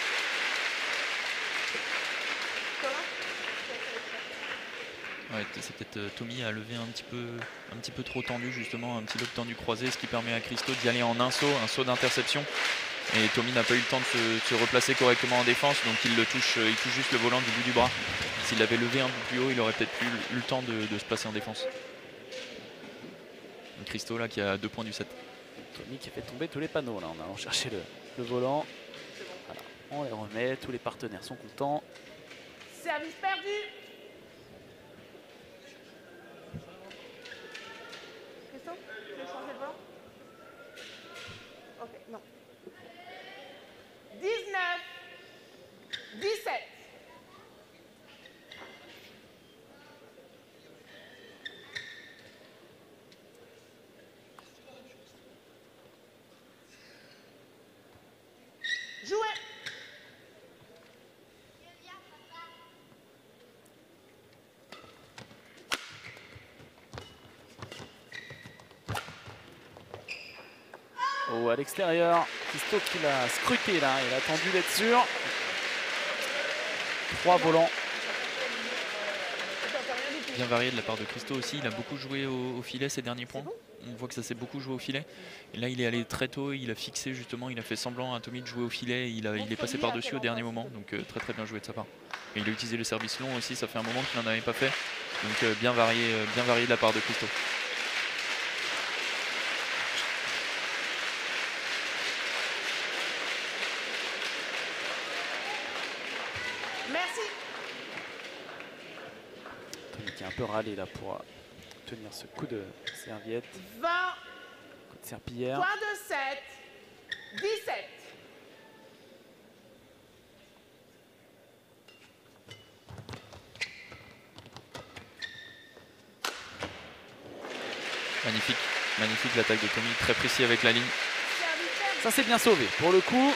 Ouais, c'est peut-être euh, Tommy a levé un petit peu un petit peu trop tendu justement, un petit lobe tendu croisé, ce qui permet à Christo d'y aller en un saut, un saut d'interception. Et Tommy n'a pas eu le temps de se, replacer correctement en défense, donc il le touche, euh, il touche juste le volant du bout du bras. S'il l'avait levé un peu plus haut, il aurait peut-être eu, eu le temps de, de se placer en défense. Christo là qui a deux points du 7. Tommy qui a fait tomber tous les panneaux là en allant chercher le, le volant. Voilà, on les remet, tous les partenaires sont contents. Service perdu. Christophe, tu veux changer le volant? Ok, non. 19. 17. À l'extérieur, Christo qui l'a scruté là, il a attendu d'être sûr. Trois volants. Bien varié de la part de Christo aussi, il a beaucoup joué au, au filet ces derniers points. On voit que ça s'est beaucoup joué au filet. Et là il est allé très tôt, il a fixé justement, il a fait semblant à Tommy de jouer au filet, il, a- il est passé par-dessus au dernier moment, donc euh, très très bien joué de sa part. Et il a utilisé le service long aussi, ça fait un moment qu'il n'en avait pas fait. Donc euh, bien, varié, euh, bien varié de la part de Christo. Merci. Tommy qui est un peu râlé là pour euh, tenir ce coup de serviette, 20. coup de serpillière. Point de 7. 17. Magnifique, magnifique l'attaque de Tommy, très précis avec la ligne. Ça c'est bien sauvé pour le coup.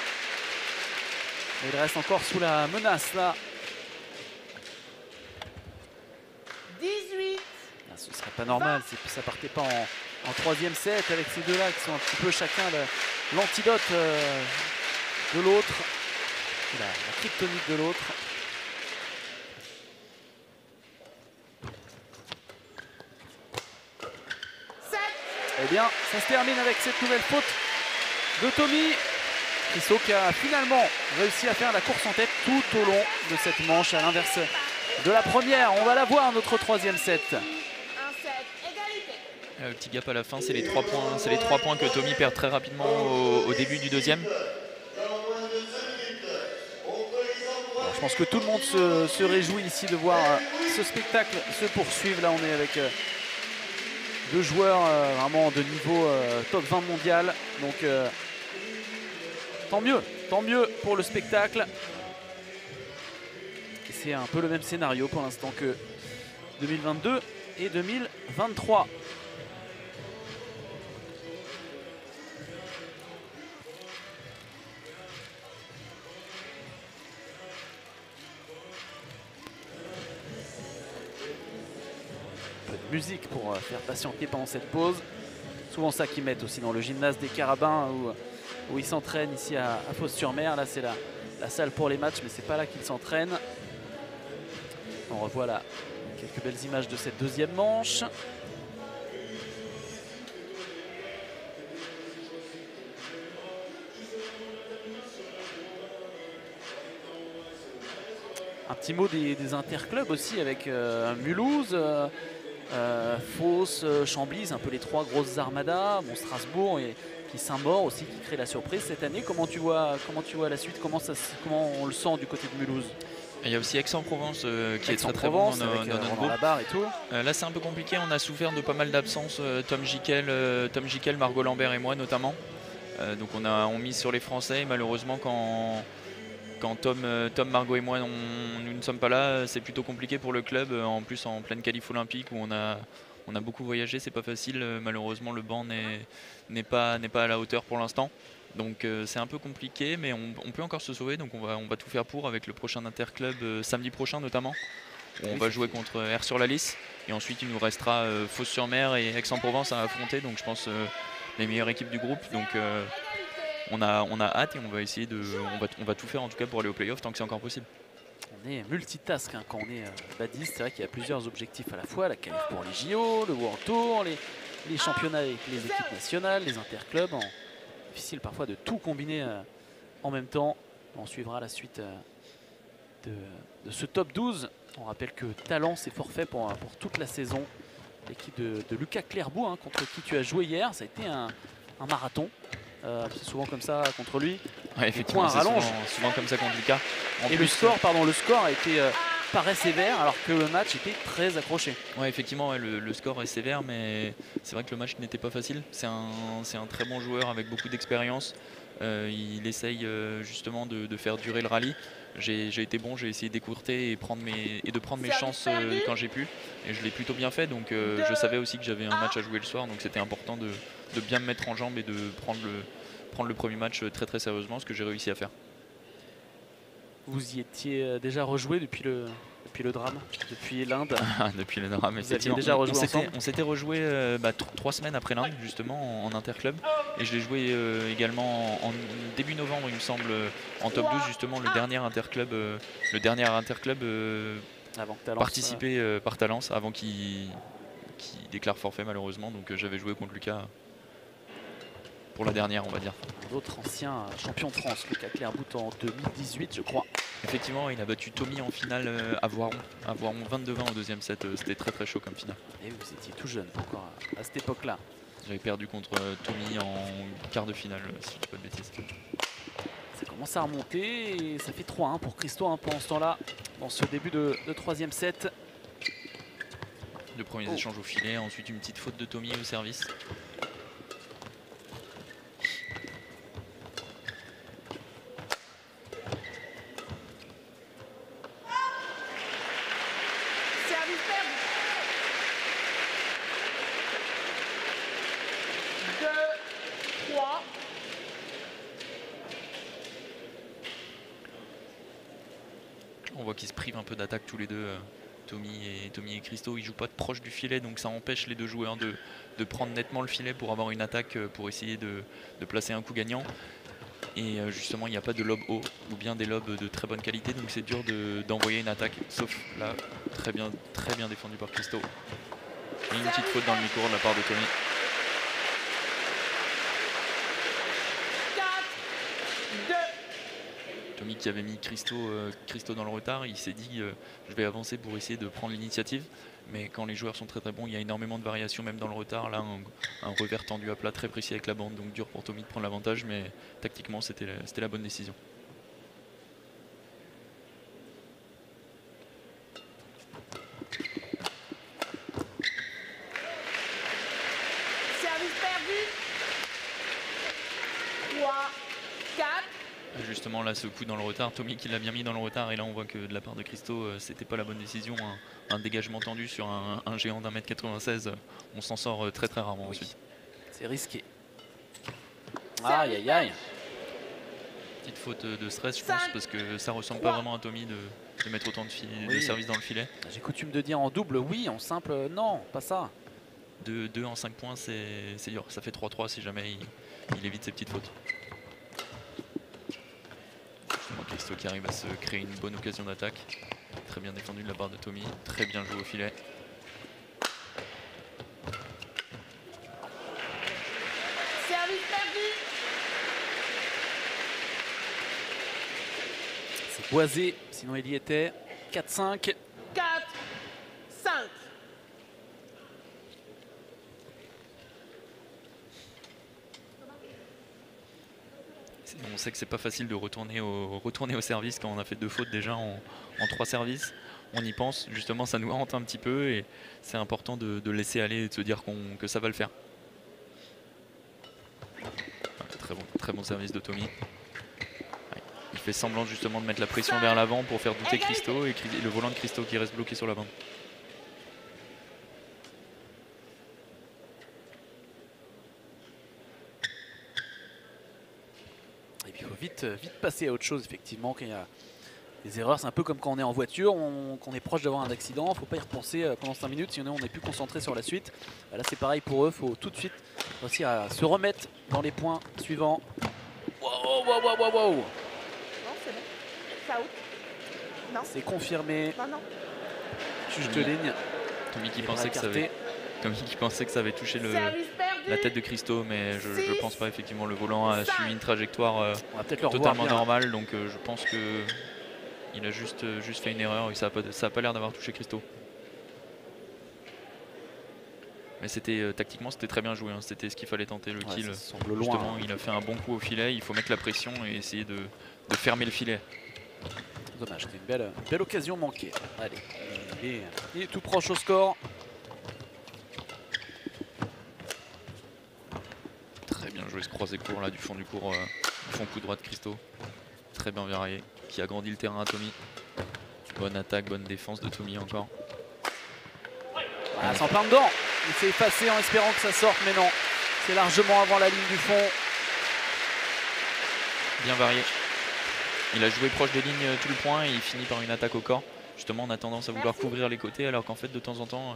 Mais il reste encore sous la menace là. 18. Ah, ce serait pas normal, ça partait pas en, en troisième set avec ces deux-là qui sont un petit peu chacun l'antidote euh, de l'autre, la, la kryptonite de l'autre. Eh bien, ça se termine avec cette nouvelle faute de Tommy. Christo qui a finalement réussi à faire la course en tête tout au long de cette manche à l'inverse de la première. On va la voir notre troisième set. Un 7. Égalité. Euh, Le petit gap à la fin, c'est les trois points, c'est les trois points que Tommy perd très rapidement au, début du deuxième. Je pense que tout le monde se, réjouit ici de voir euh, ce spectacle se poursuivre. Là, on est avec euh, deux joueurs euh, vraiment de niveau euh, top 20 mondial. Donc, euh, tant mieux, tant mieux pour le spectacle. C'est un peu le même scénario pour l'instant que 2022 et 2023. Musique pour euh, faire patienter pendant cette pause. Souvent ça qu'ils mettent aussi dans le gymnase des Carabins où, où ils s'entraînent ici à, à Fos-sur-Mer. Là c'est la, salle pour les matchs mais c'est pas là qu'ils s'entraînent. On revoit là quelques belles images de cette deuxième manche. Un petit mot des, des interclubs aussi avec euh, Mulhouse, euh, euh, Fos, euh, Chambly, un peu les trois grosses armadas. Bon, Strasbourg et puis Saint-Maur aussi qui crée la surprise cette année. Comment tu vois, comment tu vois la suite? Comment, ça, se- comment on le sent du côté de Mulhouse? Il y a aussi Aix-en-Provence euh, qui est très très bon dans, avec dans euh, notre Roland groupe. Et tout. Euh, là c'est un peu compliqué, on a souffert de pas mal d'absences, Tom euh, Tom Jikel, Margot Lambert et moi notamment. Donc on a on mise sur les Français et malheureusement quand, quand Tom, euh, Tom, Margot et moi nous ne sommes pas là, euh, c'est plutôt compliqué pour le club. euh, En plus en pleine qualif olympique où on a, on a beaucoup voyagé, c'est pas facile. Malheureusement le banc n'est pas, pas à la hauteur pour l'instant. Donc c'est un peu compliqué, mais on, peut encore se sauver. Donc on va, on va tout faire pour avec le prochain interclub samedi prochain notamment. On va jouer contre R sur la lisse. Et ensuite il nous restera euh, Fos-sur-Mer et Aix-en-Provence à affronter. Donc je pense les meilleures équipes du groupe. Donc on, a, hâte et on va essayer de. On va, tout faire en tout cas pour aller au playoff tant que c'est encore possible. On est multitask hein, quand on est euh, badiste. C'est vrai qu'il y a plusieurs objectifs à la fois. La qualif pour les JO, le World Tour, les, championnats avec les équipes nationales, les interclubs. Difficile parfois de tout combiner euh, en même temps. On suivra la suite euh, de, ce top 12. On rappelle que Talent c'est forfait pour, toute la saison. L'équipe de, Lucas Clairbout hein, contre qui tu as joué hier, ça a été un marathon. Euh, c'est souvent comme ça contre lui. Ouais, effectivement, points souvent, souvent comme ça contre Lucas. En Et le score, pardon, le score a été euh, paraît sévère alors que le match était très accroché. Ouais, effectivement, ouais, le, le score est sévère, mais c'est vrai que le match n'était pas facile. C'est un, c'est un très bon joueur avec beaucoup d'expérience. Euh, il essaye euh, justement de, de faire durer le rallye. J'ai j'ai été bon, j'ai essayé d'écourter et, prendre mes- et de prendre mes chances euh, quand j'ai pu. Et je l'ai plutôt bien fait, donc euh, je savais aussi que j'avais un match à jouer le soir, donc c'était important de, de bien me mettre en jambe et de prendre le, prendre le premier match euh, très très sérieusement, ce que j'ai réussi à faire. Vous y étiez euh, déjà rejoué depuis le, depuis le drame, depuis l'Inde. Ah, depuis le drame. Vous effectivement. aviez déjà On- rejoué on s'était- ensemble On s'était rejoué euh, bah, tr- trois semaines après l'Inde, justement, en, en interclub. Et je l'ai joué euh, également en, en début novembre, il me semble, en top 12, justement, le dernier interclub, euh, le dernier interclub Avant Talence, participé par Talence, avant qu'il déclare forfait, malheureusement. Donc j'avais joué contre Lucas pour la dernière, on va dire. L'autre ancien champion de France, Lucas Clairbout en 2018, je crois. Effectivement, il a battu Tommy en finale euh, à Voiron, à Voiron 22-20 au deuxième set. Euh, C'était très très chaud comme finale. Et vous étiez tout jeune encore à, cette époque-là. J'avais perdu contre euh, Tommy en quart de finale, si je dis pas de bêtises. Ça commence à remonter et ça fait 3-1 pour Christo hein, pendant ce temps-là, dans ce début de, de troisième set. Deux premiers Oh. échanges au filet, ensuite une petite faute de Tommy au. Service perdu. Deux, trois. On voit qu'ils se privent un d'attaque tous les deux, euh, Tommy et, Tommy Christo. Ils jouent pas proche du filet, donc ça empêche les deux joueurs de, de prendre nettement le filet pour avoir une attaque, euh, pour essayer de, de placer un coup gagnant. Et euh, justement, il n'y a pas de lob haut ou bien des lobes de très bonne qualité, donc c'est dur de- d'envoyer une attaque. Sauf là, très bien, très bien défendu par Christo. Et une petite faute dans le mi-cours de la part de Tommy. Quatre, Tommy qui avait mis Christo, euh, Christo dans le retard, il s'est dit euh, je vais avancer pour essayer de prendre l'initiative. Mais quand les joueurs sont très très bons, il y a énormément de variations même dans le retard. Là, un, revers tendu à plat très précis avec la bande, donc dur pour Tommy de prendre l'avantage, mais tactiquement c'était la bonne décision. Service perdu. Trois, quatre. Et Justement là, ce coup dans le retard, Tommy qui l'a bien mis dans le retard, et là on voit que de la part de Christo, euh, c'était pas la bonne décision. Un, un dégagement tendu sur un, un géant d'un mètre 96, euh, on s'en sort euh, très très rarement ensuite. C'est risqué. Aïe aïe aïe. Petite faute de stress, je pense, parce que ça ressemble pas vraiment à Tommy de, de mettre autant de, Oui. service dans le filet. J'ai coutume de dire en double oui, en simple non, pas ça. 2 en 5 points, c'est c'est dur. Ça fait 3-3 si jamais il, il évite ses petites fautes. Qui arrive à se créer une bonne occasion d'attaque. Très bien défendu de la part de Tommy, très bien joué au filet. Service C'est boisé, sinon il y était. 4-5. 4-5. On sait que c'est pas facile de retourner au, retourner au service quand on a fait deux fautes déjà en, en trois services. On y pense, justement ça nous hante un petit peu et c'est important de, de laisser aller et de se dire que ça va le faire. Ouais, très, bon, très bon service de Tommy. Ouais, Il fait semblant justement de mettre la pression vers l'avant pour faire douter Christo et le volant de Christo qui reste bloqué sur la bande. Et puis il faut vite, euh, vite passer à autre chose, effectivement, quand il y a des erreurs. C'est un peu comme quand on est en voiture, on- qu'on est proche d'avoir un accident. Il ne faut pas y repenser euh, pendant 5 minutes, sinon on est plus concentré sur la suite. Bah Là, c'est pareil pour eux. Il faut tout de suite réussir à se remettre dans les points suivants. Wow, wow, wow, wow, wow. Non, c'est bon. Ça out. Non. C'est confirmé. Non, non. Juge de ligne. Tommy qui Il pensait que ça avait, Tommy qui pensait que ça avait touché le. La tête de Christo, mais je, pense pas. Effectivement, le volant a suivi une trajectoire euh, totalement normale, donc euh, je pense que il a juste, euh, juste fait une erreur et ça a pas, ça a pas l'air d'avoir touché Christo. Mais c'était euh, tactiquement c'était très bien joué, hein. c'était ce qu'il fallait tenter le Ouais, kill. ça semble loin. Justement, hein. il a fait un bon coup au filet, il faut mettre la pression et essayer de, de fermer le filet. Dommage, c'était une belle, une belle occasion manquée. Allez, il est, il est tout proche au score. Très bien joué ce croisé court là du fond du cours, euh, du fond coup droit de Christo. Très bien verrié, qui a grandi le terrain à Tommy. Bonne attaque, bonne défense de Tommy encore. Ah, sans plein dedans. Il s'est effacé en espérant que ça sorte, mais non. C'est largement avant la ligne du fond. Bien varié. Il a joué proche des lignes euh, tout le point et il finit par une attaque au corps. Justement, on a tendance à vouloir couvrir les côtés alors qu'en fait, de temps en temps, euh,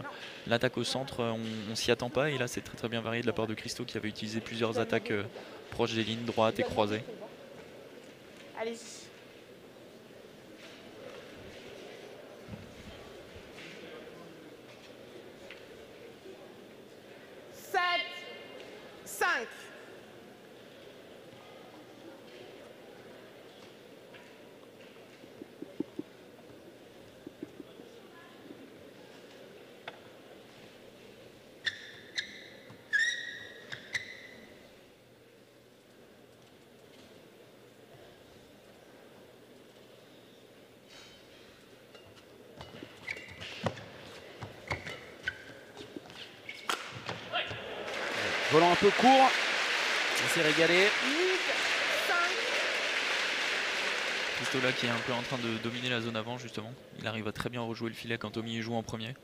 l'attaque au centre, euh, on, on s'y attend pas. Et là, c'est très très bien varié de la part de Christo qui avait utilisé plusieurs attaques euh, proches des lignes droites et croisées. Allez-y. Sept, cinq. Un peu court. Il s'est régalé. Là qui est un peu en train de dominer la zone avant justement. Il arrive à très bien rejouer le filet quand Tommy joue en premier.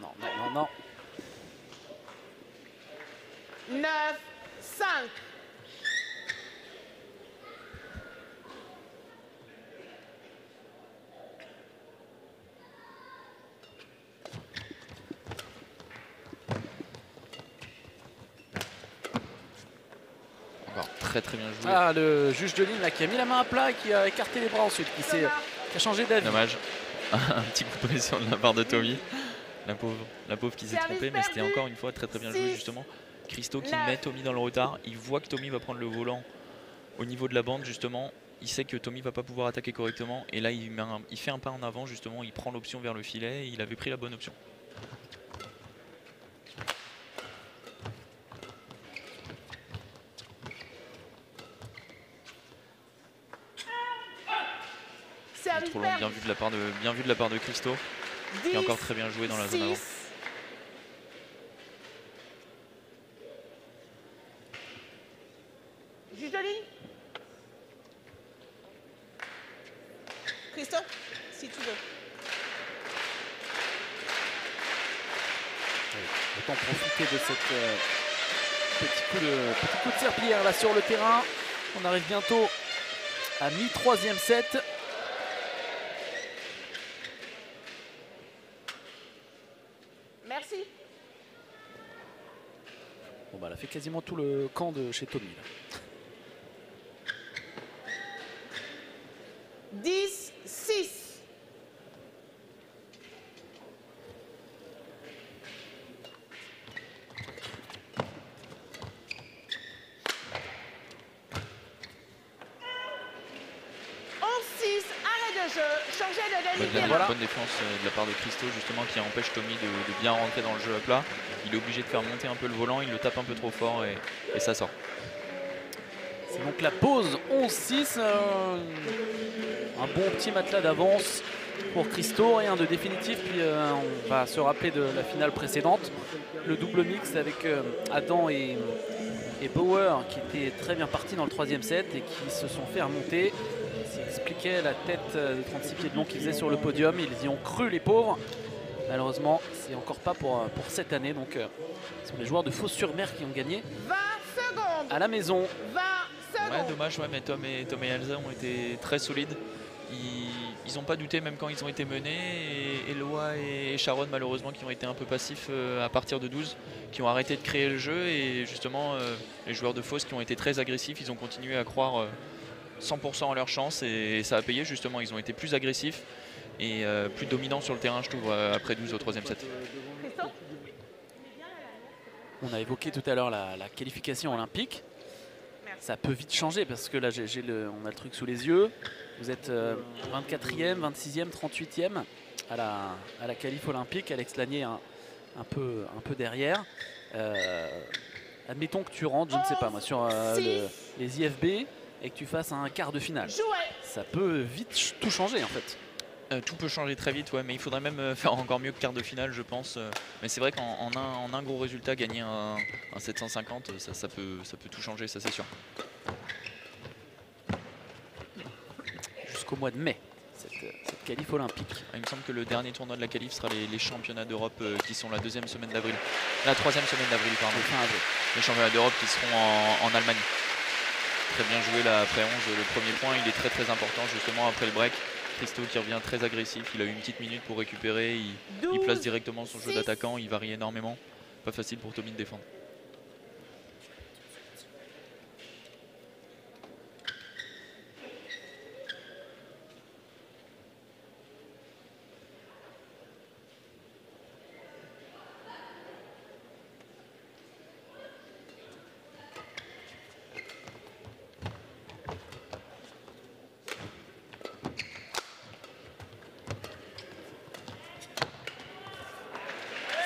Non, non, non, non. Neuf, cinq. Encore très très bien joué. Ah, le juge de ligne là, qui a mis la main à plat et qui a écarté les bras ensuite, qui, qui a changé d'avis. Dommage. un petit coup de pression de la part de Tommy. La pauvre, la pauvre qui s'est trompée, mais c'était encore une fois très très bien joué justement. Christo qui met Tommy dans le retard. Il voit que Tommy va prendre le volant au niveau de la bande justement. Il sait que Tommy va pas pouvoir attaquer correctement et là il, met un- il fait un pas en avant justement. Il prend l'option vers le filet. Et il avait pris la bonne option. Service Trop long, bien vu de la part de, bien vu de la part de Christo. Qui est encore très bien joué dans la zone avant. Juge de ligne. Christophe, si tu veux. Autant profiter de cette euh, petit coup de petit coup de serpillière là sur le terrain. On arrive bientôt à mi troisième set. Merci. Bon bah elle a fait quasiment tout le camp de chez Tommy. là. 10, 6. Onze, six, arrêt de jeu, changer de Bonne, demi la- bonne défense euh, de la part de Christo justement qui empêche Tommy de, de bien rentrer dans le jeu à plat. Il est obligé de faire monter un peu le volant, il le tape un peu trop fort et, ça sort. C'est donc la pause 11-6. euh, un bon petit matelas d'avance pour Christo, rien de définitif. Puis euh, on va se rappeler de la finale précédente, le double mix avec euh, Adam et, et Bauer qui étaient très bien partis dans le troisième set et qui se sont fait remonter. Ça expliquait la tête euh, de 36 pieds de long qu'ils faisaient sur le podium. Ils y ont cru les pauvres. Malheureusement, c'est encore pas pour, euh, pour cette année. Donc, euh, ce sont les joueurs de Fos-sur-Mer qui ont gagné 20 secondes. à la maison. 20 Ouais, secondes. dommage, ouais, mais Tom et, Tom et Elsa ont été très solides. Ils, n'ont pas douté même quand ils ont été menés. Et Eloa et Sharon, malheureusement, qui ont été un peu passifs euh, à partir de 12, qui ont arrêté de créer le jeu. Et justement, euh, les joueurs de Fausse qui ont été très agressifs, ils ont continué à croire euh, 100% en leur chance. Et, ça a payé, justement. Ils ont été plus agressifs et euh, plus dominants sur le terrain, je trouve, euh, après 12 au troisième set. On a évoqué tout à l'heure la, la qualification olympique. Merci. Ça peut vite changer parce que là, le, on a le truc sous les yeux. Vous êtes euh, 24e, 26e, 38e à la, à la qualif olympique. Alex Lanier un, un, peu, un peu derrière. Euh, admettons que tu rentres, je ne sais pas moi, sur euh, le- les IFB et que tu fasses un quart de finale. Ça peut vite tout changer en fait. Euh, tout peut changer très vite, ouais, mais il faudrait même euh, faire encore mieux que quart de finale, je pense. euh. mais c'est vrai qu'en en un, gros résultat, gagner un, un 750, ça, ça peut, ça peut tout changer, ça c'est sûr. Jusqu'au mois de mai, cette, cette qualif olympique. Il me semble que le dernier tournoi de la qualif sera les, les championnats d'Europe qui sont la deuxième semaine d'avril. La troisième semaine d'avril, pardon. Les championnats d'Europe qui seront en, en Allemagne. Très bien joué là après 11. Le premier point, il est très très important justement après le break. Christo qui revient très agressif. Il a eu une petite minute pour récupérer. Il, il place 12 directement son jeu d'attaquant. Il varie énormément. Pas facile pour Tommy de défendre.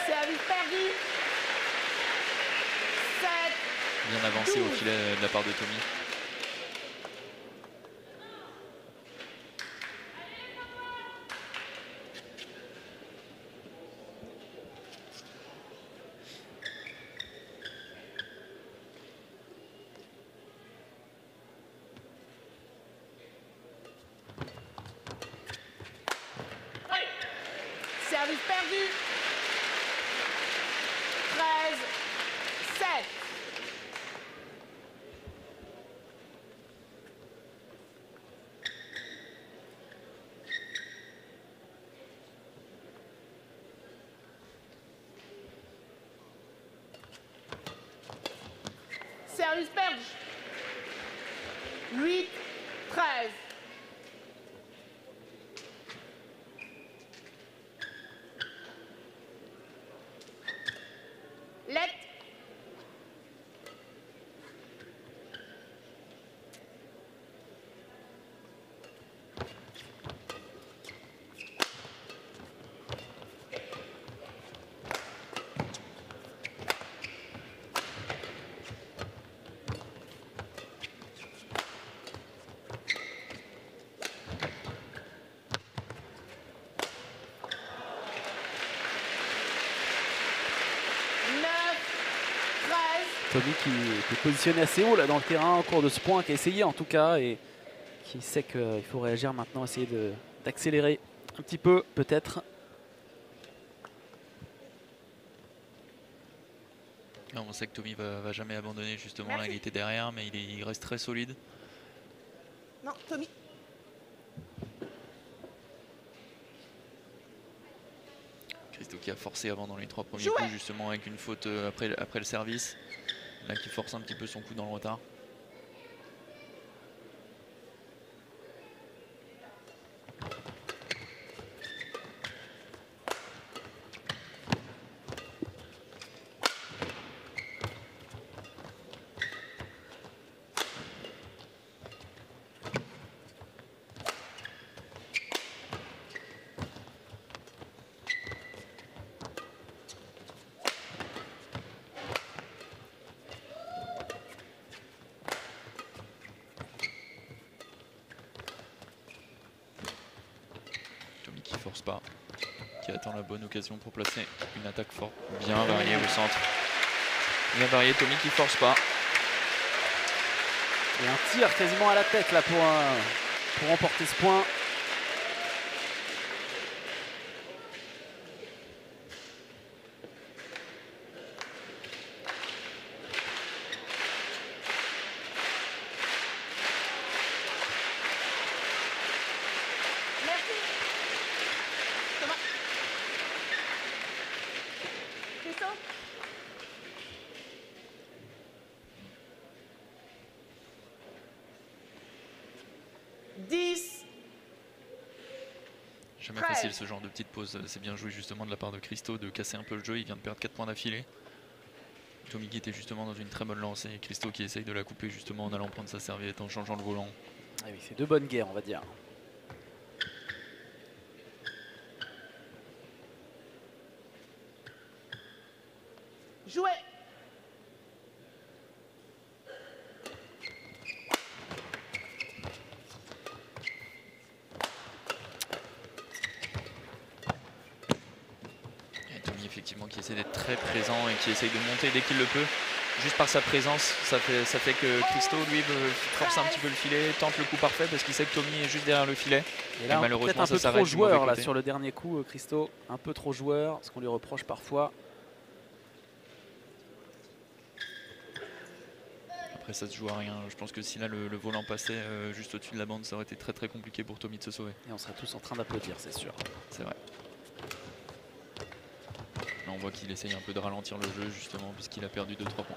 Service perdu 7 Bien avancé au filet de la part de Tommy. Service perdu. 13 7 Service perdu 8 13 Let neuf, treize, Tommy qui qui est positionné assez haut là dans le terrain au cours de ce point, qui a essayé en tout cas et qui sait qu'il faut réagir maintenant, essayer de- d'accélérer un petit peu peut-être. On sait que Tommy va, va jamais abandonner justement. Là, il était derrière, mais il, est- il reste très solide. Non, Tommy. Christo qui a forcé avant dans les trois premiers coups, justement avec une faute euh, après, après le service. Là, qui force un petit peu son coup dans le retard. Tommy qui force pas, qui attend la bonne occasion pour placer une attaque forte, bien variée au centre. Bien varié, Tommy qui force pas. Et un tir quasiment à la tête là pour, euh, pour remporter ce point. Merci. 10. Ce genre de petite pause. C'est bien joué justement de la part de Christo de casser un peu le jeu. Il vient de perdre 4 points d'affilée. Tommy qui était justement dans une très bonne lancée. Christo qui essaye de la couper justement en allant prendre sa serviette, en changeant le volant. Ah oui, c'est deux bonnes guerres, on va dire. Jouez. Et Tommy effectivement qui essaie d'être très présent et qui essaye de monter dès qu'il le peut. Juste par sa présence, ça fait, ça fait que Christo lui veut forcer un petit peu le filet, tente le coup parfait parce qu'il sait que Tommy est juste derrière le filet. Et là, Et malheureusement, peut-être un ça peu s'arrête trop joueur là sur le dernier coup, euh, Christo. Un peu trop joueur, ce qu'on lui reproche parfois. Après ça se joue à rien. Je pense que si là le, le volant passait euh, juste au-dessus de la bande, ça aurait été très très compliqué pour Tommy de se sauver. Et on serait tous en train d'applaudir, c'est sûr. C'est vrai. Qu'il essaye un peu de ralentir le jeu justement puisqu'il a perdu 2-3 points.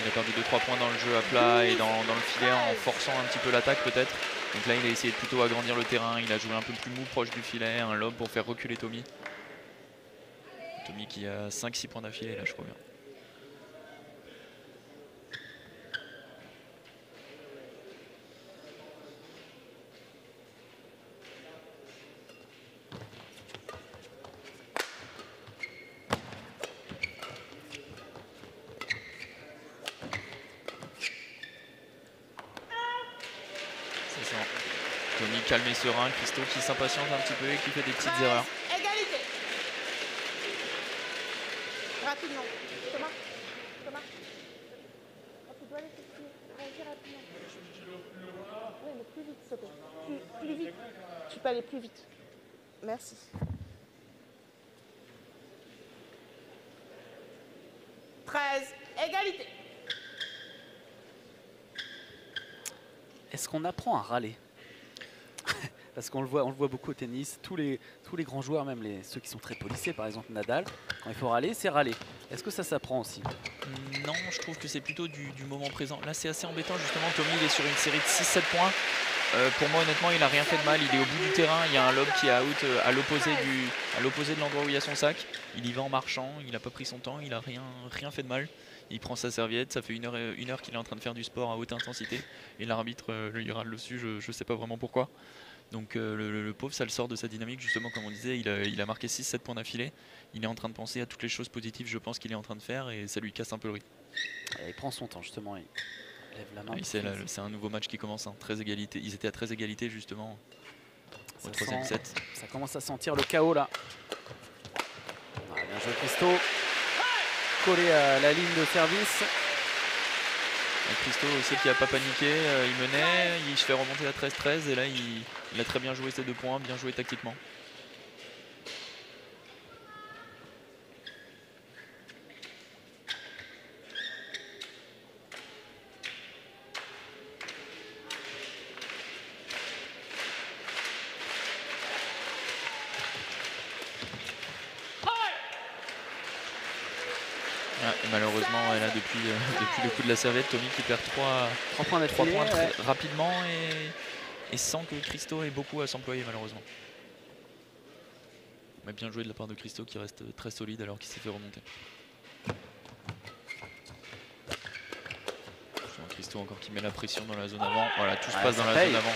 Il a perdu 2-3 points dans le jeu à plat et dans, dans le filet en forçant un petit peu l'attaque peut-être. Donc là il a essayé de plutôt agrandir le terrain, il a joué un peu plus mou proche du filet, un lob pour faire reculer Tommy. Tommy qui a 5-6 points d'affilée là je crois bien. C'est ça. Tommy calme et serein, Christo qui s'impatiente un petit peu et qui fait des petites 13. erreurs. Égalité. Rapidement. Thomas. Thomas. Oh, tu dois aller chercher. Réagir rapidement. Oui, mais plus vite, plaît. Plus, plus vite. Tu peux aller plus vite. Merci. Treize. Égalité. Est-ce qu'on apprend à râler? Parce qu'on le voit, on le voit beaucoup au tennis. Tous les, tous les grands joueurs, même les, ceux qui sont très policiers, par exemple Nadal, quand il faut râler, c'est râler. Est-ce que ça s'apprend aussi? Non, je trouve que c'est plutôt du, moment présent. Là, c'est assez embêtant, justement. Tommy, il est sur une série de 6-7 points. Euh, pour moi, honnêtement, il n'a rien fait de mal. Il est au bout du terrain. Il y a un lob qui est out euh, à l'opposé du, à l'opposé de l'endroit où il y a son sac. Il y va en marchant. Il n'a pas pris son temps. Il n'a rien, rien fait de mal. Il prend sa serviette. Ça fait une heure, une heure qu'il est en train de faire du sport à haute intensité. Et l'arbitre euh, lui râle dessus. Je ne sais pas vraiment pourquoi. Donc euh, le, pauvre, ça le sort de sa dynamique, justement, comme on disait. Il a, il a marqué 6-7 points d'affilée. Il est en train de penser à toutes les choses positives, je pense, qu'il est en train de faire. Et ça lui casse un peu le rythme. Et Il prend son temps, justement. Il lève la main. C'est un nouveau match qui commence, hein, 13 égalité. Ils étaient à 13 égalités justement au Ça troisième sent- set. Ça commence à sentir le chaos là. Ah, bien joué Christo. Collé à la ligne de service. Et Christo aussi qui a pas paniqué, euh, il menait, il se fait remonter à 13-13 et là il, il a très bien joué ses deux points, bien joué tactiquement. Ah, et malheureusement, elle a depuis, euh, depuis le coup de la serviette, Tommy qui perd 3, 3 points 3 d'affilée. points très ouais. rapidement et, et sans que Christo ait beaucoup à s'employer malheureusement. Mais bien joué de la part de Christo qui reste très solide alors qu'il s'est fait remonter. Christo encore qui met la pression dans la zone avant. Voilà, tout se passe dans la paye. zone avant.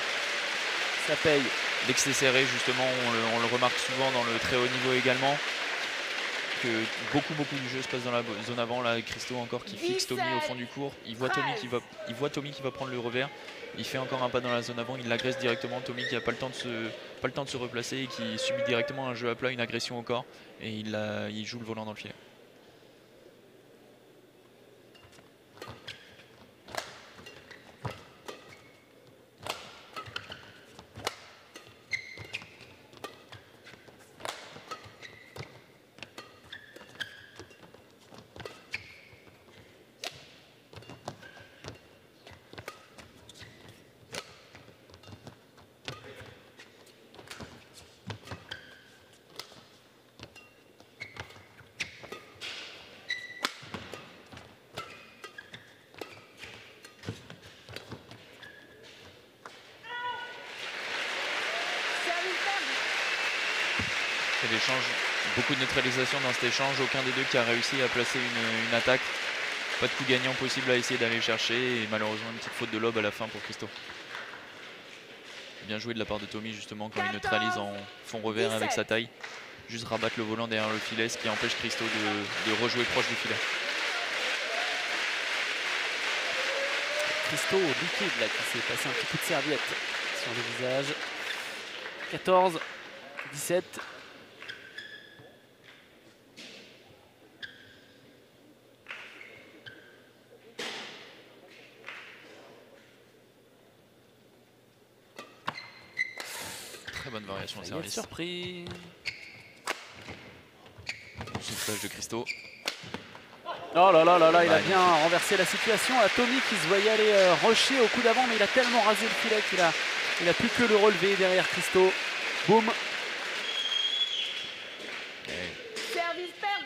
Ça paye. Dès que c'est serré, justement, on le, on le remarque souvent dans le très haut niveau également. Que beaucoup, beaucoup du jeu se passe dans la zone avant. Là, Christo encore qui fixe Tommy au fond du cours. Il voit Tommy qui va, il voit Tommy qui va prendre le revers. Il fait encore un pas dans la zone avant. Il l'agresse directement. Tommy qui n'a pas le temps de se, pas le temps de se replacer et qui subit directement un jeu à plat, une agression au corps. Et il, a- il joue le volant dans le filet. Dans cet échange, aucun des deux qui a réussi à placer une, attaque. Pas de coup gagnant possible à essayer d'aller chercher et malheureusement une petite faute de lobe à la fin pour Christo. Bien joué de la part de Tommy justement quand il neutralise en fond revers avec sa taille. Juste rabattre le volant derrière le filet, ce qui empêche Christo de, de rejouer proche du filet. Christo liquide là qui s'est passé un petit coup de serviette sur le visage. 14, 17. Ça y est, service. surpris. Soufflage de Christo. Oh là là là là, il a bien renversé la situation. À Tommy qui se voyait aller euh, rusher au coup d'avant, mais il a tellement rasé le filet qu'il a, il a plus que le relever derrière Christo. Boum.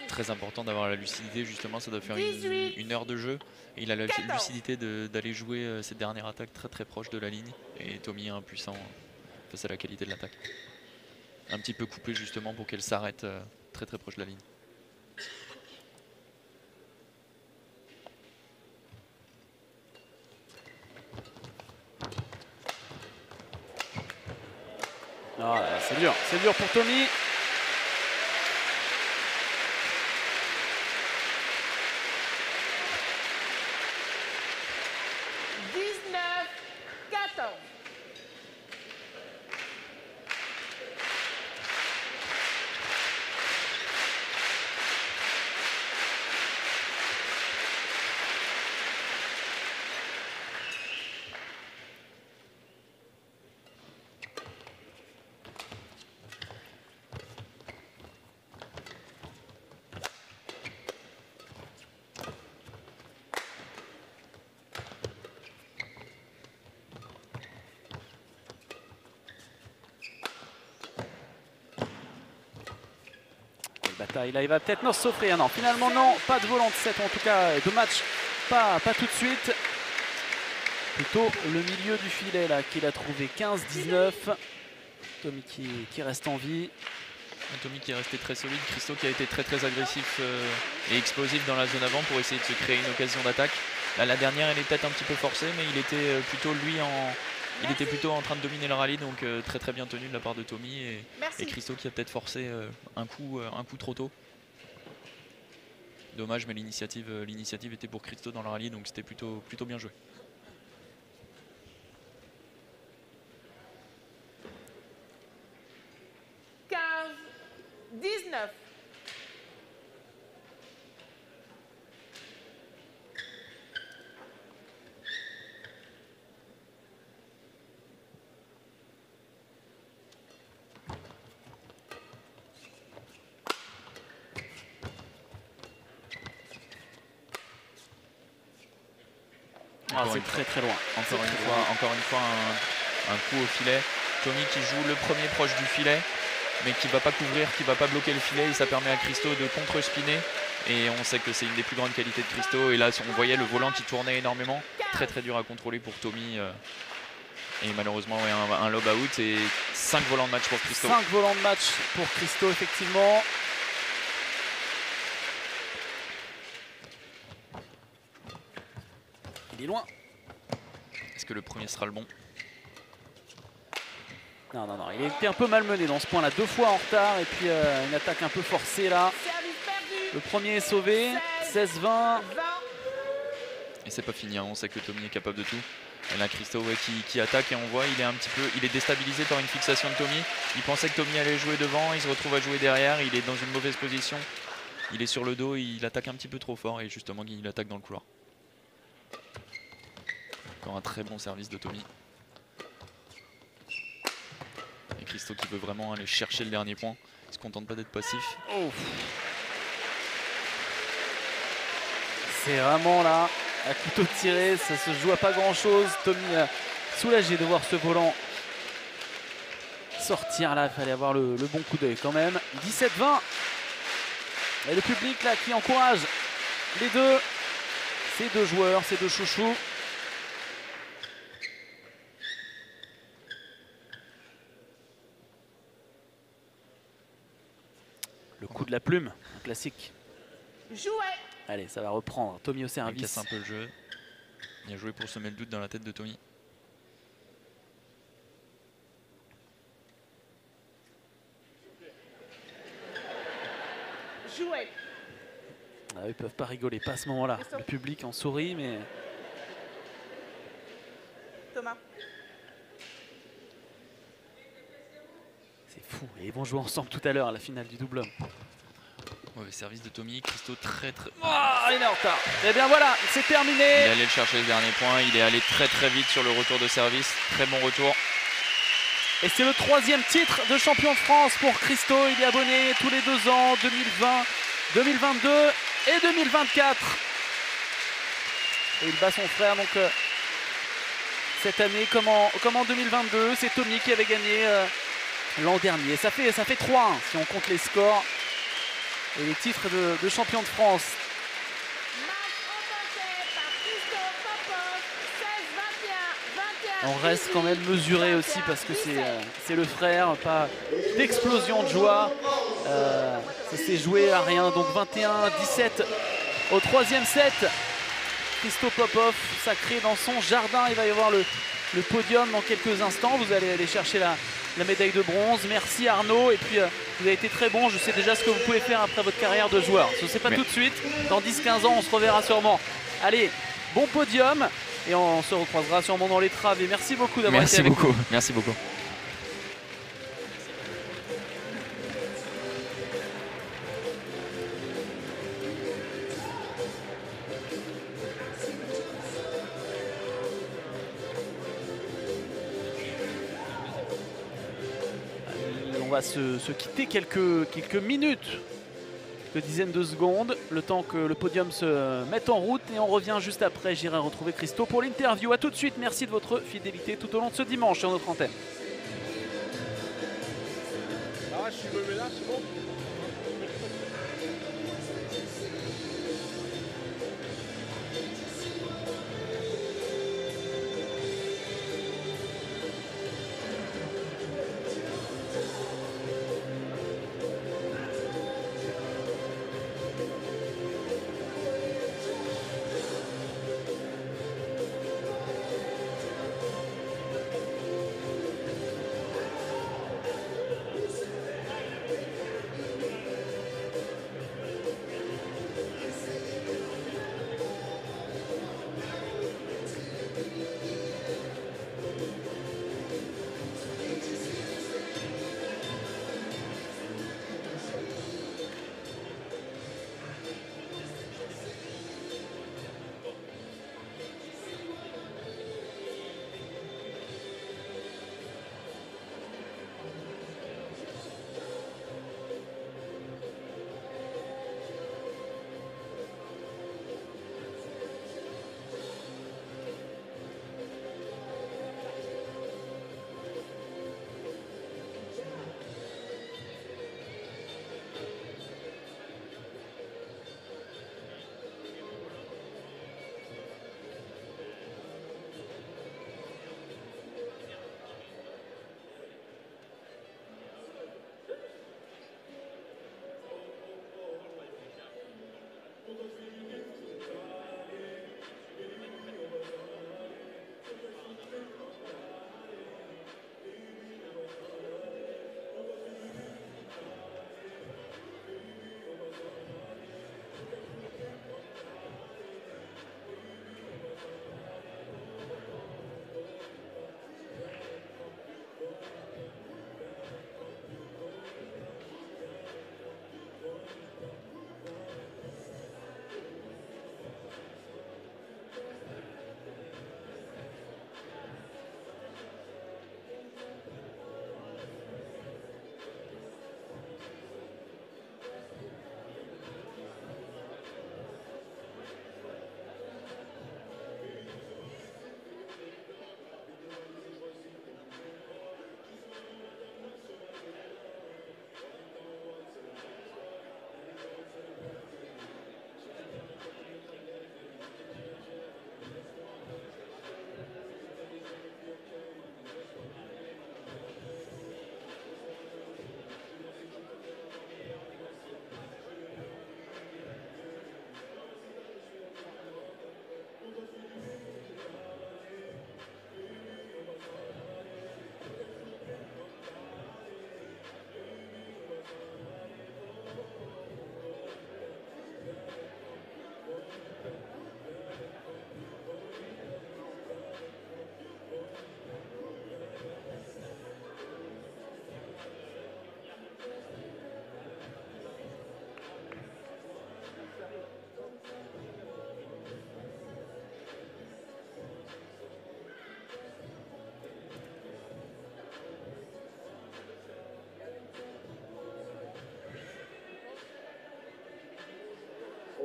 Très important d'avoir la lucidité justement, ça doit faire une, 18. une heure de jeu. Et il a la 14. lucidité d'aller jouer euh, cette dernières attaques très très proche de la ligne. Et Tommy est impuissant euh, face à la qualité de l'attaque. Un petit peu coupé justement pour qu'elle s'arrête euh, très très proche de la ligne. Ah, c'est dur, c'est dur pour Tommy. Il va peut-être nous s'offrir. Non, finalement non, pas de volant de 7 en tout cas, de match, pas, tout de suite. Plutôt le milieu du filet là qu'il a trouvé 15-19. Tommy qui, reste en vie. Tommy qui est resté très solide, Christo qui a été très très agressif euh, et explosif dans la zone avant pour essayer de se créer une occasion d'attaque. La dernière elle est peut-être un petit peu forcée mais il était euh, plutôt lui en il était plutôt en train de dominer le rallye donc euh, très très bien tenu de la part de Tommy et. Christo qui a peut-être forcé euh, un coup euh, un coup trop tôt. Dommage mais l'initiative euh, l'initiative était pour Christo dans le rallye donc c'était plutôt plutôt bien joué. Ah, Encore c'est une très très loin. Encore une très fois, loin. encore une fois un, un coup au filet. Tommy qui joue le premier proche du filet, mais qui va pas couvrir, qui va pas bloquer le filet. Et ça permet à Christo de contre-spinner. Et on sait que c'est une des plus grandes qualités de Christo. Et là, on voyait le volant qui tournait énormément. Très très dur à contrôler pour Tommy. euh. Et malheureusement, ouais, un, un lob out et 5 volants de match pour Christo. 5 volants de match pour Christo effectivement. Il est loin. Est-ce que le premier sera le bon? Non, non, non, il était un peu malmené dans ce point-là. Deux fois en retard et puis euh, une attaque un peu forcée là. Le premier est sauvé. 16-20. 20. Et c'est pas fini, hein, on sait que Tommy est capable de tout. Et là, Christo ouais, qui, qui attaque et on voit, il est un petit peu, il est déstabilisé par une fixation de Tommy. Il pensait que Tommy allait jouer devant, il se retrouve à jouer derrière, il est dans une mauvaise position. Il est sur le dos, il attaque un petit peu trop fort et justement il attaque dans le couloir. Un très bon service de Tommy. Et Christo qui veut vraiment aller chercher le dernier point. Il se contente pas d'être passif. Oh. C'est vraiment là, à couteau tiré, ça se joue à pas grand chose. Tommy euh, soulagé de voir ce volant sortir là, il fallait avoir le, le bon coup d'œil quand même. 17-20. Et le public là qui encourage les deux, ces deux joueurs, ces deux chouchous. De la plume, un classique. Jouer. Allez, ça va reprendre. Tommy au Il service. casse un peu le jeu. Bien joué pour semer le doute dans la tête de Tommy. Jouer. Ah, ils peuvent pas rigoler, pas à ce moment-là. Le public en sourit, mais Thomas. c'est fou. Et ils vont jouer ensemble tout à l'heure à la finale du double homme. Mauvais service de Tommy. Christo très très. Ah, il est en retard. Eh bien voilà, c'est Il est terminé. allé le chercher le dernier point. Il est allé très très vite sur le retour de service. Très bon retour. Et c'est le troisième titre de champion de France pour Christo. Il est abonné tous les deux ans, 2020, 2022 et 2024. Et il bat son frère donc euh, cette année comme en, comme en 2022. C'est Tommy qui avait gagné euh, l'an dernier. Ça fait, ça fait 3-1 si on compte les scores et les titres de, champion de France. Match remporté par Christophe Popov. 16, 21, 21. On reste quand même mesuré aussi parce que c'est euh, le frère, pas d'explosion de joie. Euh, ça s'est joué à rien, donc 21-17 au troisième set. Christo Popov sacré dans son jardin. Il va y avoir le, le podium dans quelques instants. Vous allez aller chercher la, la médaille de bronze. Merci Arnaud. Et puis euh, vous avez été très bon. Je sais déjà ce que vous pouvez faire après votre carrière de joueur. Je ne sais pas Mais- tout de suite. Dans 10-15 ans, on se reverra sûrement. Allez, bon podium. Et on se recroisera sûrement dans les travées. Merci beaucoup d'avoir été Merci avec beaucoup. Merci beaucoup. Se, quitter quelques, quelques minutes, quelques dizaines de secondes, le temps que le podium se mette en route et on revient juste après. J'irai retrouver Christo pour l'interview. A tout de suite, merci de votre fidélité tout au long de ce dimanche sur notre antenne.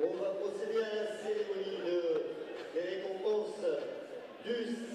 On va procéder à la cérémonie des récompenses du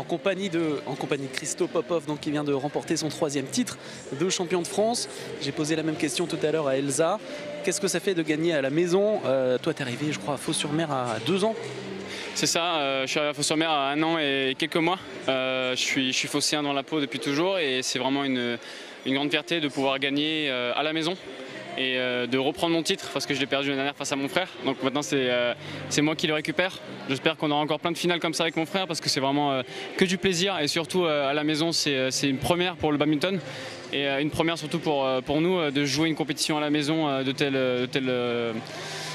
en compagnie de, en compagnie Christo Popov, donc, qui vient de remporter son troisième titre de champion de France. J'ai posé la même question tout à l'heure à Elsa. Qu'est-ce que ça fait de gagner à la maison? Euh, Toi, tu es arrivé, je crois, à Fos-sur-Mer à deux ans. C'est ça, euh, je suis arrivé à Fos-sur-Mer à un an et quelques mois. Euh, je suis, je dans la peau depuis toujours et c'est vraiment une, une grande fierté de pouvoir gagner euh, à la maison et euh, de reprendre mon titre parce que je l'ai perdu l'année dernière face à mon frère. Donc maintenant c'est euh, c'est moi qui le récupère. J'espère qu'on aura encore plein de finales comme ça avec mon frère parce que c'est vraiment euh, que du plaisir et surtout à la maison c'est une première pour le badminton et une première surtout pour, pour nous de jouer une compétition à la maison de telle, telle,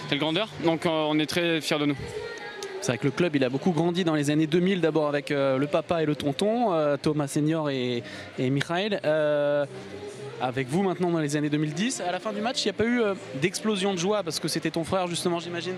telle grandeur. Donc on est très fiers de nous. C'est vrai que le club il a beaucoup grandi dans les années 2000, d'abord avec le papa et le tonton, Thomas Senior et, et Michael. Avec vous maintenant dans les années 2010. À la fin du match, il n'y a pas eu euh, d'explosion de joie parce que c'était ton frère justement, j'imagine.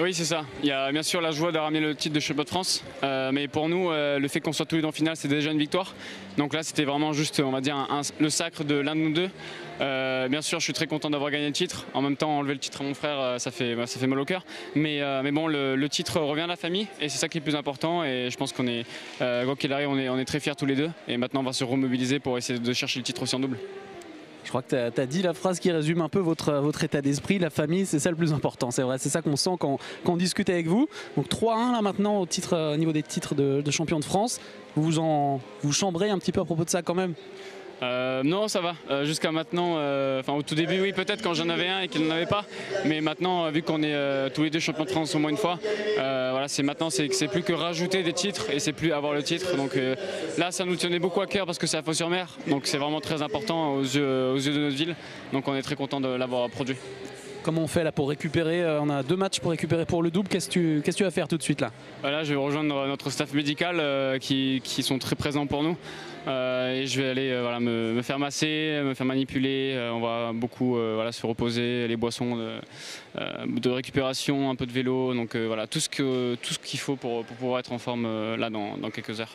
Oui, c'est ça. Il y a bien sûr la joie de ramener le titre de champion de France. Euh, mais pour nous, euh, le fait qu'on soit tous les deux en finale, c'est déjà une victoire. Donc là, c'était vraiment juste, on va dire, le sacre de l'un de nous deux. Euh, bien sûr, je suis très content d'avoir gagné le titre. En même temps, enlever le titre à mon frère, euh, ça fait, bah, ça fait mal au cœur. Mais, euh, mais bon, le, titre revient à la famille et c'est ça qui est le plus important. Et je pense qu'on est, euh, on est, très fiers tous les deux. Et maintenant, on va se remobiliser pour essayer de chercher le titre aussi en double. Je crois que tu as, dit la phrase qui résume un peu votre, votre état d'esprit, la famille, c'est ça le plus important, c'est vrai, c'est ça qu'on sent quand, on discute avec vous. Donc 3-1 là maintenant au, titre, au niveau des titres de, de champion de France. Vous vous en vous chambrez un petit peu à propos de ça quand même? Euh, non, ça va. Euh, Jusqu'à maintenant, euh, enfin au tout début, oui, peut-être quand j'en avais un et qu'il n'en avait pas. Mais maintenant, vu qu'on est tous les deux champions de France au moins une fois, voilà, c'est maintenant, c'est plus que rajouter des titres et c'est plus avoir le titre. Donc là, ça nous tenait beaucoup à cœur parce que c'est à Fos-sur-Mer. Donc c'est vraiment très important aux yeux, aux yeux de notre ville. Donc on est très content de l'avoir produit. Comment on fait là pour récupérer On a deux matchs pour récupérer pour le double. Qu'est-ce que tu, qu'est-ce que tu vas faire tout de suite là? Là, je vais rejoindre notre staff médical qui, qui sont très présents pour nous. Euh, et je vais aller euh, voilà, me, faire masser, me faire manipuler. Euh, on va beaucoup voilà, se reposer, les boissons de, récupération, un peu de vélo. Donc voilà, tout ce qu'il faut pour, pour pouvoir être en forme là dans, dans quelques heures.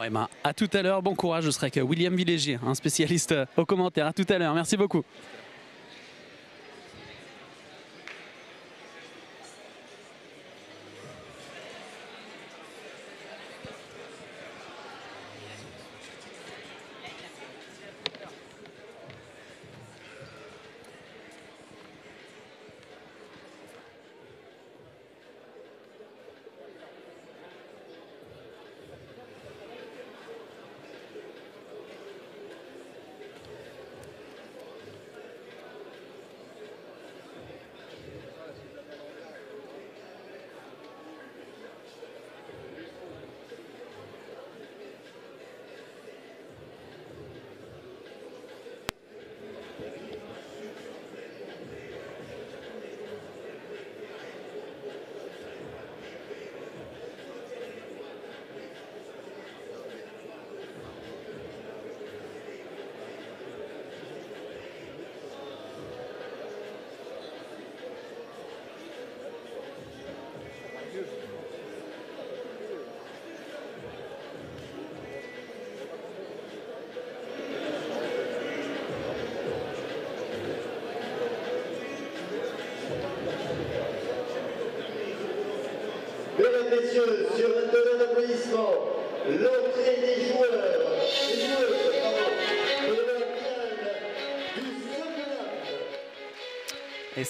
Ouais, ben, à tout à l'heure, bon courage. Je serai avec William Villégier, un spécialiste aux commentaires. À tout à l'heure, merci beaucoup.